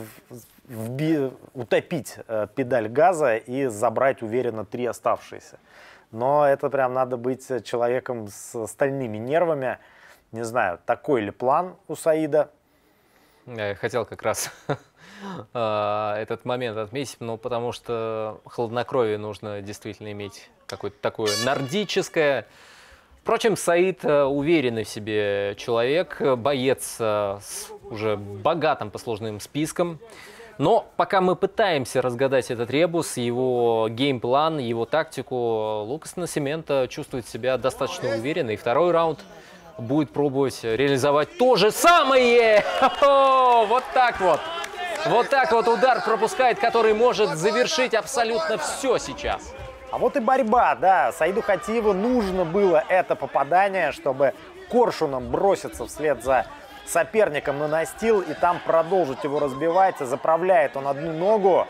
вби- утопить э, педаль газа и забрать уверенно три оставшиеся. Но это прям надо быть человеком с стальными нервами. Не знаю, такой ли план у Саида. Я хотел как раз а, этот момент отметить, ну, потому что хладнокровие нужно действительно иметь какое-то такое нордическое. Впрочем, Саид э, уверенный в себе человек, э, боец э, с уже богатым послужным списком. Но пока мы пытаемся разгадать этот ребус, его геймплан, его тактику, Лукас Насимента чувствует себя достаточно уверенно. И второй раунд будет пробовать реализовать то же самое. Хо-хо! Вот так вот. Вот так вот удар пропускает, который может завершить абсолютно все сейчас. А вот и борьба, да. Саиду Хатиеву нужно было это попадание, чтобы коршуном броситься вслед за соперником на настил и там продолжить его разбивать. Заправляет он одну ногу.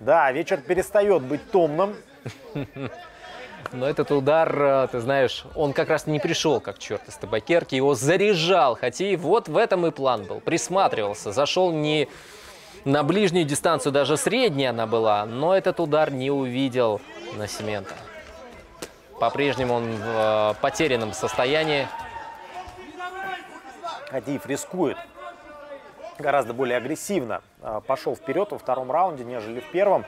Да, вечер перестает быть томным. Но этот удар, э, ты знаешь, он как раз не пришел как черт из табакерки, его заряжал Хатиев. Вот в этом и план был. Присматривался, зашел не на ближнюю дистанцию, даже средняя она была, но этот удар не увидел Насимента. По-прежнему он в э, потерянном состоянии. Хатиев рискует гораздо более агрессивно. э, Пошел вперед во втором раунде, нежели в первом.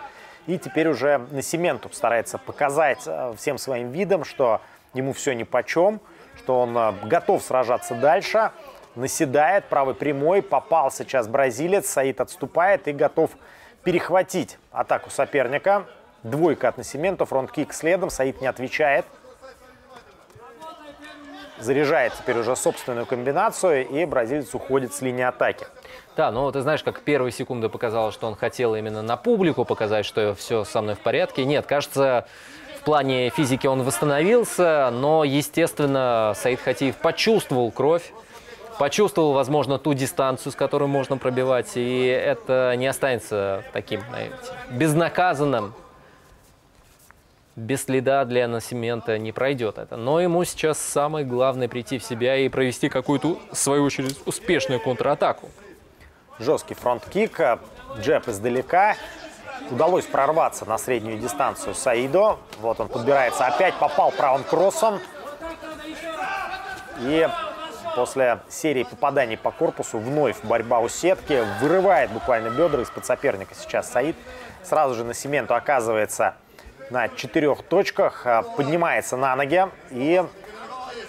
И теперь уже Насименту старается показать э, всем своим видом, что ему все ни почем, что он э, готов сражаться дальше. Наседает правой прямой, попал сейчас бразилец, Саид отступает и готов перехватить атаку соперника. Двойка от Насимента, фронт-кик следом, Саид не отвечает. Заряжает теперь уже собственную комбинацию, и бразилец уходит с линии атаки. Да, ну ты знаешь, как первые секунды показалось, что он хотел именно на публику показать, что все со мной в порядке. Нет, кажется, в плане физики он восстановился, но, естественно, Саид Хатиев почувствовал кровь, почувствовал, возможно, ту дистанцию, с которой можно пробивать, и это не останется таким, знаете, безнаказанным, без следа для Насимента не пройдет это. Но ему сейчас самое главное прийти в себя и провести какую-то, в свою очередь, успешную контратаку. Жесткий фронт-кик, э, джеб издалека. Удалось прорваться на среднюю дистанцию Саидо. Вот он подбирается опять, попал правым кроссом. И после серии попаданий по корпусу вновь борьба у сетки. Вырывает буквально бедра из-под соперника сейчас Саид. Сразу же на Сементу оказывается на четырех точках. а, Поднимается на ноги и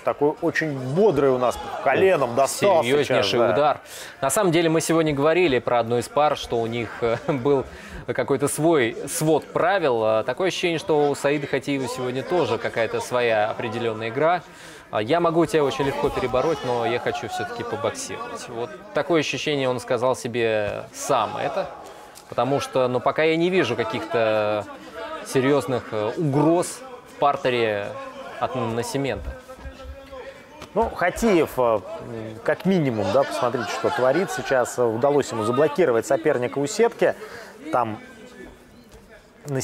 такой очень бодрый у нас коленом достал Серьезнейший сейчас, да. удар. На самом деле мы сегодня говорили про одну из пар, что у них э, был какой-то свой свод правил. А Такое ощущение, что у Саида Хатиева сегодня тоже какая-то своя определенная игра. А Я могу тебя очень легко перебороть, но я хочу все-таки побоксировать. Вот такое ощущение он сказал себе сам это. Потому что, ну, пока я не вижу каких-то серьезных э, угроз в партере от Насимента. Ну, Хатиев, э, как минимум, да, посмотрите, что творит сейчас. Э, Удалось ему заблокировать соперника у сетки. Там на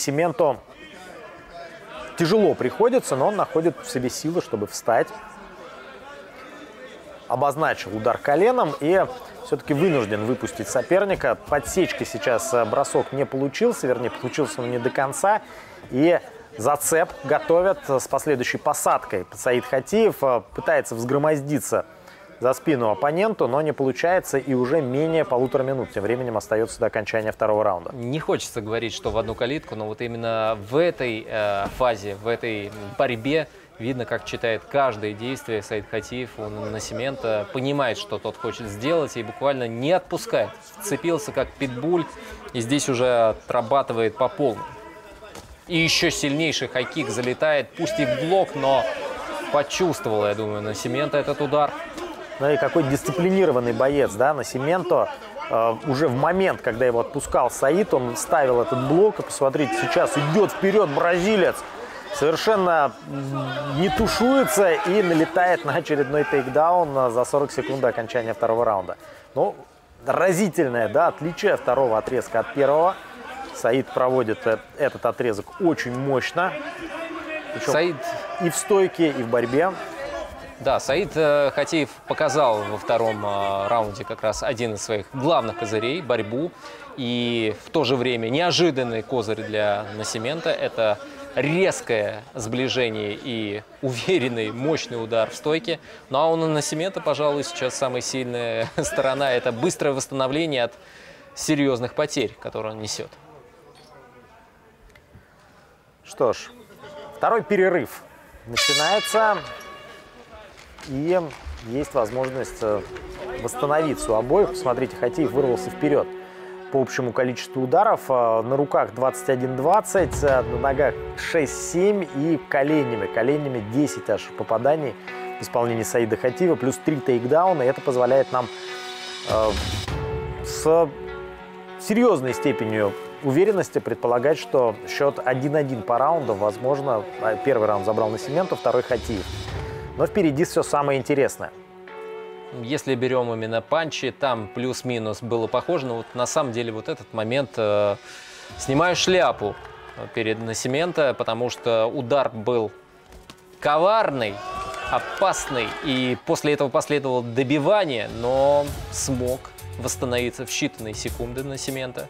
тяжело приходится, но он находит в себе силы, чтобы встать. Обозначил удар коленом и все-таки вынужден выпустить соперника. Подсечка сейчас э, бросок не получился, вернее, получился он не до конца. И зацеп готовят с последующей посадкой. Саид Хатиев э, пытается взгромоздиться за спину оппоненту, но не получается и уже менее полутора минут тем временем остается до окончания второго раунда. Не хочется говорить, что в одну калитку, но вот именно в этой э, фазе, в этой борьбе видно, как читает каждое действие Саид Хатиев. Он на Семента понимает, что тот хочет сделать и буквально не отпускает. Вцепился как питбуль и здесь уже отрабатывает по полной. И еще сильнейший хайкик залетает, пусть и в блок, но почувствовал, я думаю, на Семента этот удар. Ну и какой дисциплинированный боец, да, на Сементо. Э, уже в момент, когда его отпускал Саид, он ставил этот блок. И посмотрите, сейчас идет вперед бразилец. Совершенно не тушуется и налетает на очередной тейкдаун за 40 секунд до окончания второго раунда. Ну, разительное, да, отличие второго отрезка от первого. Саид проводит э- этот отрезок очень мощно. Причем Саид и в стойке, и в борьбе. Да, Саид э, Хатиев показал во втором э, раунде как раз один из своих главных козырей – борьбу. И в то же время неожиданный козырь для Насимента – это резкое сближение и уверенный, мощный удар в стойке. Ну а у Насимента, пожалуй, сейчас самая сильная сторона – это быстрое восстановление от серьезных потерь, которые он несет. Что ж, второй перерыв начинается. И есть возможность э, восстановиться у обоих. Посмотрите, Хатиев вырвался вперед по общему количеству ударов. Э, На руках 21-20, э, на ногах 6-7 и коленями. Коленями 10 аж попаданий в исполнении Саида Хатиева, плюс 3 тейкдауна. И это позволяет нам э, с серьезной степенью уверенности предполагать, что счет 1-1 по раунду. Возможно, а, первый раунд забрал Насименто, второй Хатиев. Но впереди все самое интересное. Если берем именно панчи, там плюс-минус было похоже, но вот на самом деле вот этот момент э, снимаю шляпу перед Насимента, потому что удар был коварный, опасный, и после этого последовало добивание, но смог восстановиться в считанные секунды Насимента.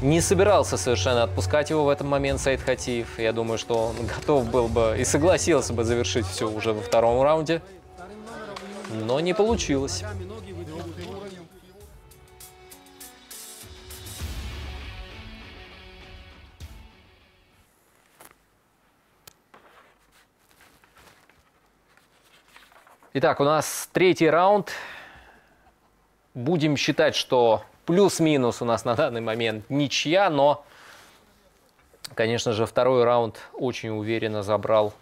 Не собирался совершенно отпускать его в этот момент Саид Хатиев. Я думаю, что он готов был бы и согласился бы завершить все уже во втором раунде. Но не получилось. Итак, у нас третий раунд. Будем считать, что плюс-минус у нас на данный момент ничья, но, конечно же, второй раунд очень уверенно забрал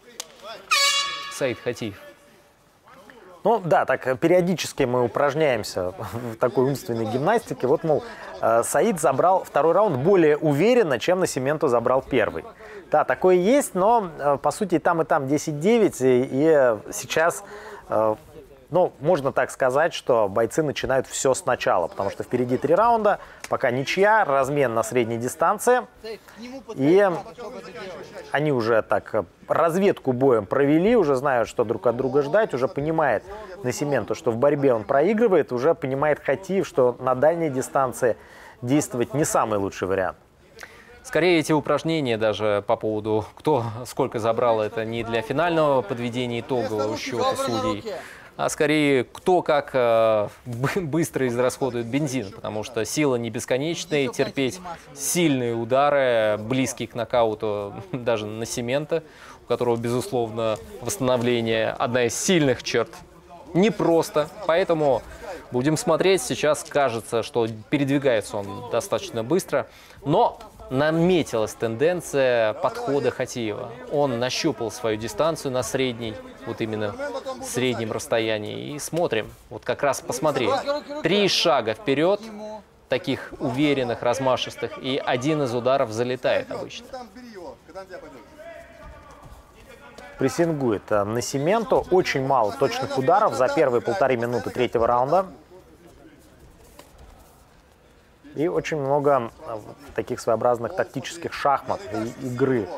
Саид Хатиев. Ну да, так э, периодически мы упражняемся в такой умственной гимнастике. Вот, мол, э, Саид забрал второй раунд более уверенно, чем на Сементу забрал первый. Да, такое есть, но э, по сути там, и там 10-9. И, сейчас Ну, можно так сказать, что бойцы начинают все сначала, потому что впереди три раунда, пока ничья, размен на средней дистанции. И они уже так э, разведку боем провели, уже знают, что друг от друга ждать, уже понимает Насименто, что в борьбе он проигрывает, уже понимает Хатиев, что на дальней дистанции действовать не самый лучший вариант. Скорее эти упражнения даже по поводу, кто сколько забрал, это не для финального подведения итогового счета судей, а скорее кто как э, бы- быстро израсходует бензин, потому что сила не бесконечная, терпеть сильные удары, близкие к нокауту даже на Семента, у которого, безусловно, восстановление одна из сильных черт. Непросто, поэтому будем смотреть. Сейчас кажется, что передвигается он достаточно быстро, но наметилась тенденция подхода Хатиева. Он нащупал свою дистанцию на средней, вот именно среднем расстоянии. И смотрим, вот как раз посмотри. Три шага вперед, таких уверенных, размашистых, и один из ударов залетает обычно. прессингует э, Насименто. Очень мало точных ударов за первые полторы минуты третьего раунда. И очень много таких своеобразных тактических шахмат и игры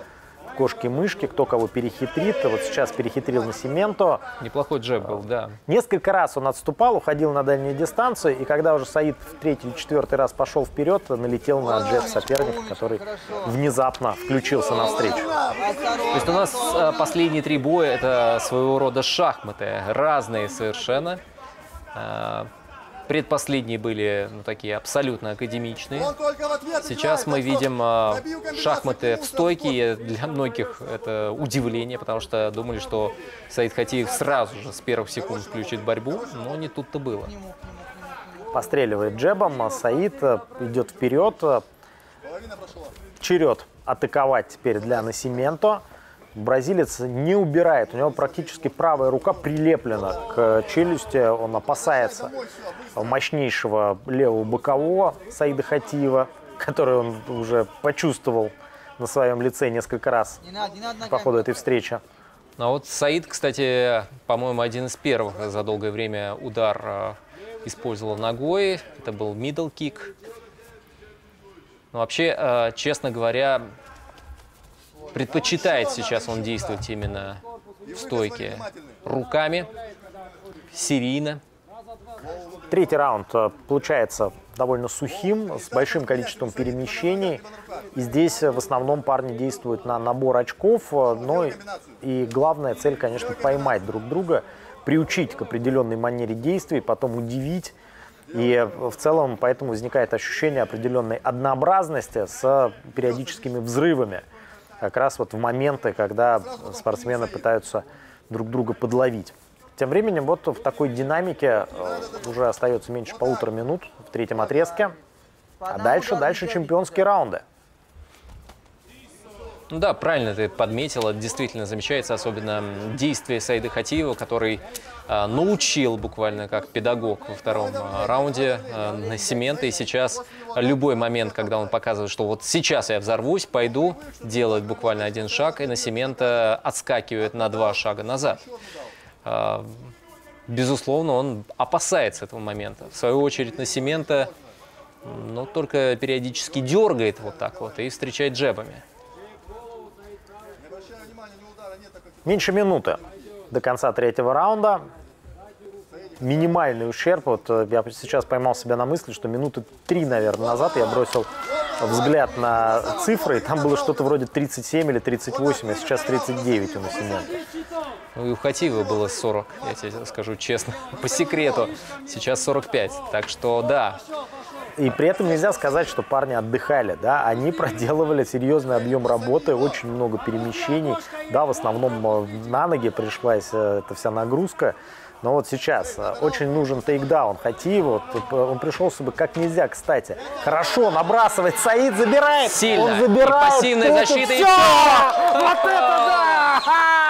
кошки-мышки, кто кого перехитрит. Вот сейчас перехитрил Насименто. Неплохой джеб был, да. Несколько раз он отступал, уходил на дальнюю дистанцию, и когда уже Саид в третий или четвертый раз пошел вперед, налетел на джеб соперника, который внезапно включился навстречу. То есть у нас э, последние три боя это своего рода шахматы, разные совершенно. Предпоследние были ну, такие абсолютно академичные. Сейчас мы видим э, шахматы в стойке. и Для многих это удивление, потому что думали, что Саид Хатиев сразу же с первых секунд включит борьбу, но не тут-то было. Постреливает джебом, а Саид э, идет вперед. Черед атаковать теперь для Насименто. Бразилец не убирает, у него практически правая рука прилеплена к челюсти, он опасается мощнейшего левого бокового Саида Хатиева, который он уже почувствовал на своем лице несколько раз по ходу этой встречи. Ну, А вот Саид, кстати, по-моему, один из первых за долгое время удар э, использовал ногой. Это был middle kick. Но вообще, э, честно говоря, предпочитает сейчас он действовать именно в стойке руками, серийно. Третий раунд э, получается довольно сухим, с большим количеством перемещений. И здесь в основном парни действуют на набор очков, э, но и главная цель, конечно, поймать друг друга, приучить к определенной манере действий, потом удивить. И э, в целом поэтому возникает ощущение определенной однообразности с периодическими взрывами. Как раз вот в моменты, когда спортсмены пытаются друг друга подловить. Тем временем вот в такой динамике э, уже остается меньше полутора минут в третьем отрезке. А дальше, дальше чемпионские раунды. Ну да, правильно ты подметил, это действительно замечается, особенно действие Саида Хатиева, который научил буквально как педагог во втором а, раунде а, на Семента, и сейчас любой момент, когда он показывает, что вот сейчас я взорвусь, пойду, делает буквально один шаг, и на Семента отскакивает на два шага назад. Безусловно, он опасается этого момента. В свою очередь на Семента, ну, только периодически дергает вот так вот и встречает джебами. Меньше минуты до конца третьего раунда. Минимальный ущерб. Вот э, я сейчас поймал себя на мысли, что минуты три, наверное, назад я бросил взгляд на цифры, и там было что-то вроде 37 или 38, а сейчас 39 у Насименко. Ну и у Хатиева было 40, я тебе скажу честно, по секрету. Сейчас 45. Так что да, И при этом нельзя сказать, что парни отдыхали, да, они проделывали серьезный объем работы, очень много перемещений, да, в основном э, на ноги пришлась э, эта вся нагрузка, но вот сейчас э, очень нужен тейкдаун вот, э, он пришел чтобы как нельзя, кстати, хорошо набрасывает, Саид забирает, Сильно. он забирает, И пассивная защита, и всё! всё! вот это да,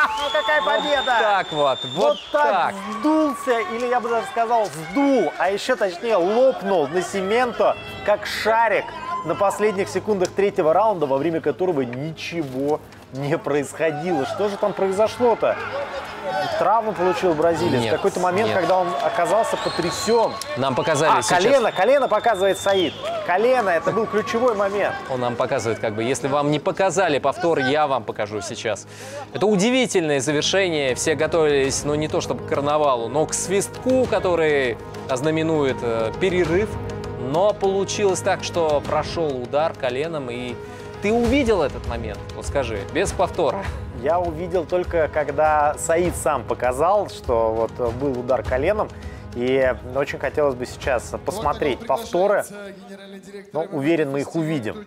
какая победа! так вот, вот, так, так. вздулся, или я бы даже сказал сдул, а еще точнее лопнул на Сементо, как шарик на последних секундах третьего раунда, во время которого ничего не происходило. Что же там произошло-то? Травму получил бразилец. Нет, в какой-то момент, нет. когда он оказался потрясен. Нам показали а, сейчас... колено, колено показывает Саид. Колено, это был ключевой момент. Он нам показывает, как бы, если вам не показали повтор, я вам покажу сейчас. Это удивительное завершение. Все готовились, ну, не то чтобы к карнавалу, но к свистку, который ознаменует э, перерыв. Но получилось так, что прошел удар коленом, и ты увидел этот момент, вот скажи, без повтора. Я увидел только, когда Саид сам показал, что вот был удар коленом. И очень хотелось бы сейчас посмотреть повторы. Но уверен, мы их увидим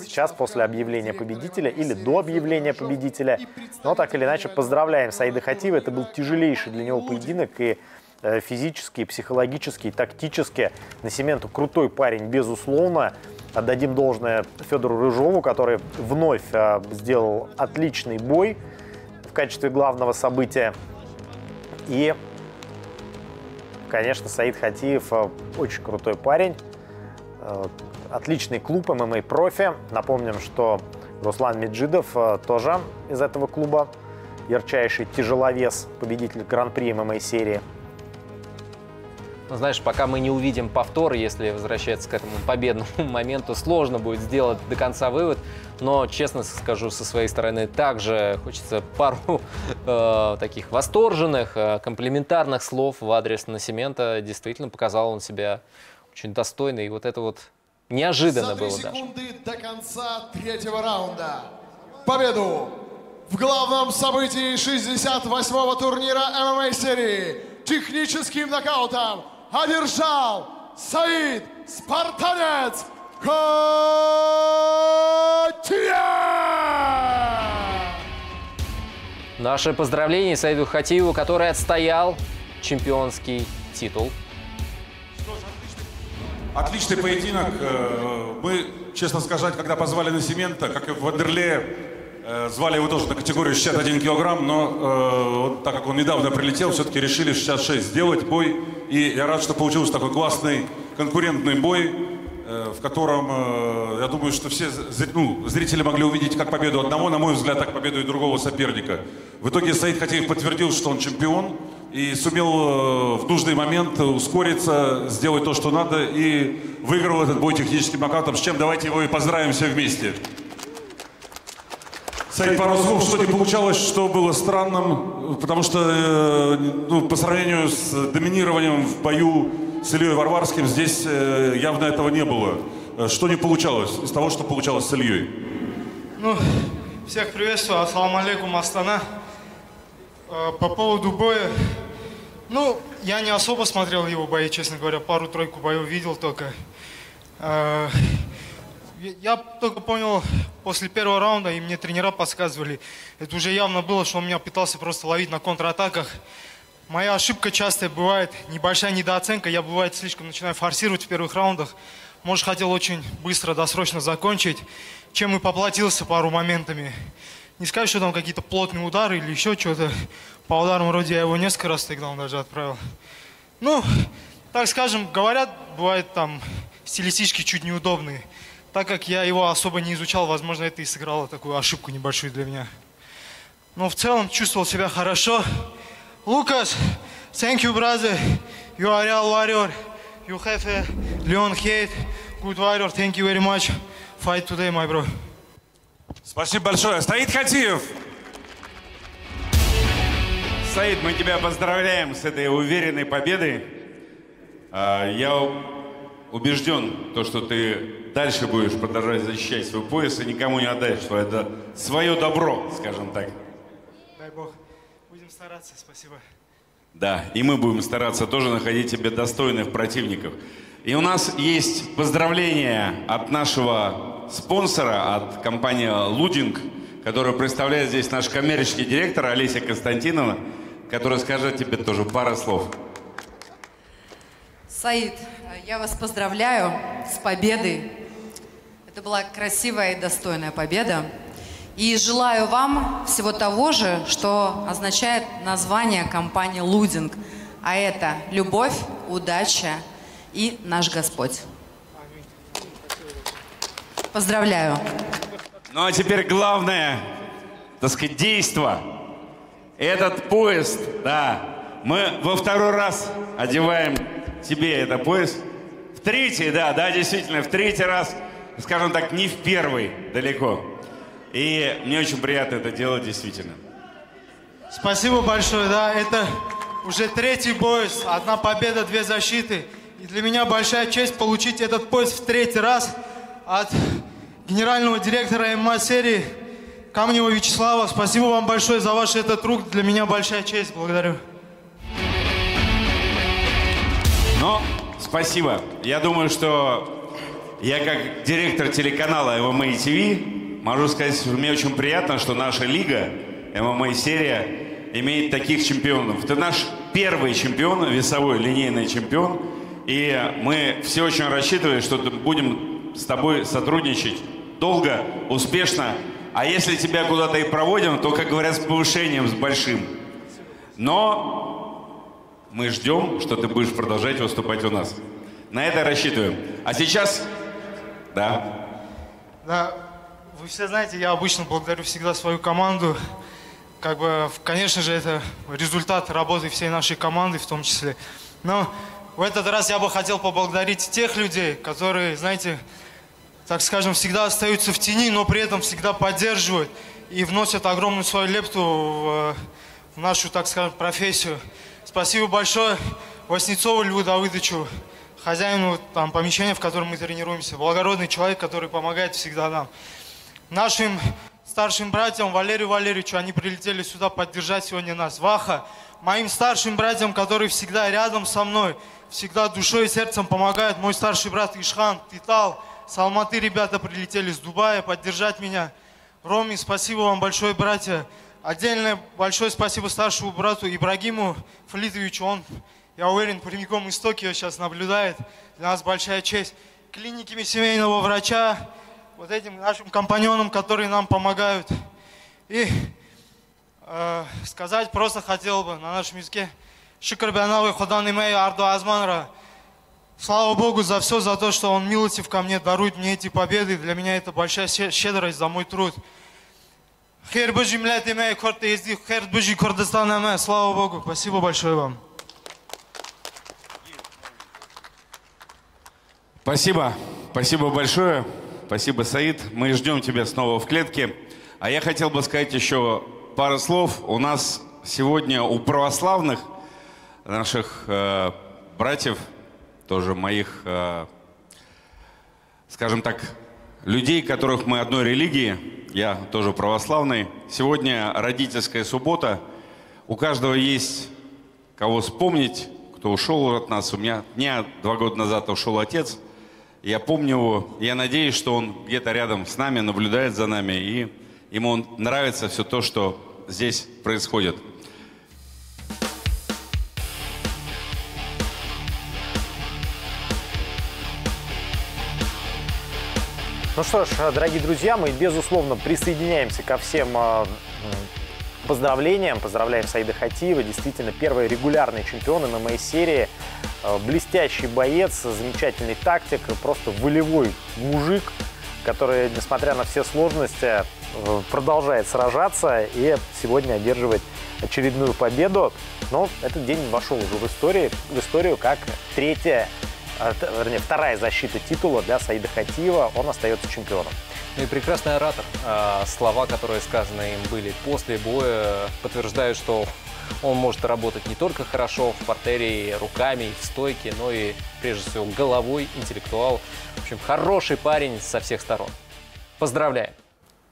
сейчас после объявления победителя или до объявления победителя. Но так или иначе поздравляем Саида Хатиева. Это был тяжелейший для него поединок и э, физически, психологически, тактически. Насименту крутой парень, безусловно. Отдадим должное Федору Рыжову, который вновь э, сделал отличный бой в качестве главного события. И Конечно, Саид Хатиев э, очень крутой парень. Э, Отличный клуб ММА профи. Напомним, что Руслан Меджидов тоже из этого клуба. Ярчайший тяжеловес, победитель Гран-при ММА серии. Ну, знаешь, пока мы не увидим повтор, если возвращаться к этому победному моменту, сложно будет сделать до конца вывод. Но, честно скажу, со своей стороны, также хочется пару э, таких восторженных, э, комплиментарных слов в адрес Насимента. Действительно, показал он себя очень достойно. И вот это вот неожиданно За было даже. секунды до конца третьего раунда. Победу в главном событии 68-го турнира ММА серии техническим нокаутом одержал Саид Спартанец Хатия! Наше поздравление Саиду Хатиеву, который отстоял чемпионский титул. Отличный поединок. Э, Мы, честно сказать, когда позвали на Семента, как и в Вандерле, э, звали его тоже на категорию 61 килограмм, но э, вот так как он недавно прилетел, все-таки решили 66 сделать бой. И я рад, что получился такой классный конкурентный бой, э, в котором, э, я думаю, что все ну, зрители могли увидеть как победу одного, на мой взгляд, так победу и другого соперника. В итоге Саид Хатиев подтвердил, что он чемпион и сумел э, в нужный момент ускориться, сделать то, что надо, и выиграл этот бой техническим нокаутом, с чем давайте его и поздравим все вместе. Саид, пару слов, что не получалось, что было странным, потому что э, ну, по сравнению с доминированием в бою с Ильей Варварским здесь э, явно этого не было. Э, Что не получалось из того, что получалось с Ильей? Ну, всех приветствую, ассаламу алейкум, Астана. По поводу боя, ну, я не особо смотрел его бои, честно говоря, пару-тройку боев видел только. Я только понял после первого раунда, и мне тренера подсказывали, это уже явно было, что он меня пытался просто ловить на контратаках. Моя ошибка часто бывает, небольшая недооценка, я бывает слишком начинаю форсировать в первых раундах. Может, хотел очень быстро, досрочно закончить, чем и поплатился пару моментами. Не сказать, что там какие-то плотные удары или еще что-то. По ударам вроде я его несколько раз тейкдаун даже отправил. Ну, так скажем, говорят, бывает там стилистически чуть неудобные. Так как я его особо не изучал, возможно, это и сыграло такую ошибку небольшую для меня. Но в целом чувствовал себя хорошо. Лукас, thank you, brother. You are real warrior. You have a Leon hate. Good warrior. Thank you very much. Fight today, my bro. Спасибо большое. Стоит Хатиев. Саид, мы тебя поздравляем с этой уверенной победой. А, Я убежден, то, что ты дальше будешь продолжать защищать свой пояс и никому не отдаешь свое, до- свое добро, скажем так. Дай бог. Будем стараться. Спасибо. Да, и мы будем стараться тоже находить тебе достойных противников. И у нас есть поздравления от нашего спонсора, от компании «Лудинг», которую представляет здесь наш коммерческий директор Олеся Константинова, которая скажет тебе тоже пару слов. Саид, я вас поздравляю с победой. Это была красивая и достойная победа. И желаю вам всего того же, что означает название компании «Лудинг». А это любовь, удача и наш Господь. Поздравляю. Ну а теперь главное, так сказать, действо. Этот поезд, да, мы во второй раз одеваем тебе этот поезд. В третий, да, да, действительно, в третий раз, скажем так, не в первый далеко. И мне очень приятно это делать, действительно. Спасибо большое, да, это уже третий пояс, одна победа, две защиты. И для меня большая честь получить этот пояс в третий раз от генерального директора ММА серии Камнева Вячеслава. Спасибо вам большое за ваш этот труд, для меня большая честь, благодарю. Но спасибо. Я думаю, что я как директор телеканала MMA TV могу сказать, мне очень приятно, что наша лига MMA серия имеет таких чемпионов. Ты наш первый чемпион, весовой линейный чемпион. И мы все очень рассчитываем, что будем с тобой сотрудничать долго, успешно. А если тебя куда-то и проводим, то, как говорят, с повышением, с большим. Но мы ждем, что ты будешь продолжать выступать у нас. На это рассчитываем. А сейчас, да, Да, вы все знаете, я обычно благодарю всегда свою команду. Как бы, конечно же, это результат работы всей нашей команды в том числе. Но в этот раз я бы хотел поблагодарить тех людей, которые, знаете, так скажем, всегда остаются в тени, но при этом всегда поддерживают и вносят огромную свою лепту в, в нашу, так скажем, профессию. Спасибо большое Васнецову Льву Давыдовичу, хозяину там, помещения, в котором мы тренируемся. Благородный человек, который помогает всегда нам. Нашим старшим братьям Валерию Валерьевичу, они прилетели сюда поддержать сегодня нас. Ваха, моим старшим братьям, которые всегда рядом со мной, всегда душой и сердцем помогают. Мой старший брат Ишхан, Титал, с Алматы ребята прилетели с Дубая поддержать меня. Роми, спасибо вам большое, братья. Отдельное большое спасибо старшему брату Ибрагиму Флитовичу. Он, я уверен, прямиком из Токио сейчас наблюдает. Для нас большая честь. Клиниками семейного врача, вот этим нашим компаньонам, которые нам помогают. И э, сказать просто хотел бы на нашем языке. Шикр бянавы худан имей арду азманра. Слава Богу за все, за то, что Он милостив ко мне, дарует мне эти победы. Для меня это большая ще- щедрость за мой труд. Хер божи млят имей корте езди, хер божи Курдистан. Слава Богу. Спасибо большое вам. Спасибо. Спасибо большое. Спасибо, Саид. Мы ждем тебя снова в клетке. А я хотел бы сказать еще пару слов. У нас сегодня у православных наших э, братьев, тоже моих, э, скажем так, людей, которых мы одной религии, я тоже православный. Сегодня родительская суббота. У каждого есть кого вспомнить, кто ушел от нас. У меня, меня два года назад ушел отец. Я помню его. Я надеюсь, что он где-то рядом с нами, наблюдает за нами. И ему нравится все то, что здесь происходит. Ну что ж, дорогие друзья, мы, безусловно, присоединяемся ко всем э, поздравлениям. Поздравляем Саида Хатиева, действительно первый регулярный чемпион ММА-серии. Э, Блестящий боец, замечательный тактик, просто волевой мужик, который, несмотря на все сложности, э, продолжает сражаться и сегодня одерживает очередную победу. Но этот день вошел уже в, истории, в историю как третья т- вернее, вторая защита титула для Саида Хатиева. Он остается чемпионом. Ну и прекрасный оратор. А, Слова, которые сказаны им были после боя, подтверждают, что он может работать не только хорошо в портере, руками, в стойке, но и, прежде всего, головой, интеллектуал. В общем, хороший парень со всех сторон. Поздравляем!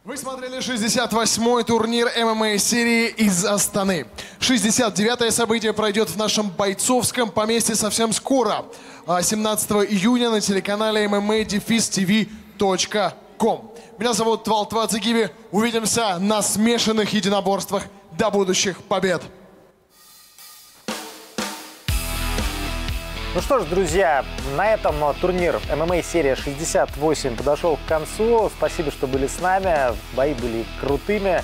Вы смотрели 68-й турнир ММА серии из Астаны. 69-е событие пройдет в нашем бойцовском поместье совсем скоро. А 17 июня на телеканале MMA-TV.com. Меня зовут Твал Твацигиви. Увидимся на смешанных единоборствах. До будущих побед! Ну что ж, друзья, на этом турнир ММА серия 68 подошел к концу. Спасибо, что были с нами. Бои были крутыми.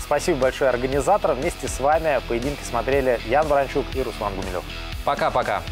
Спасибо большое организаторам. Вместе с вами поединки смотрели Ян Ворончук и Руслан Гумилев. Пока-пока.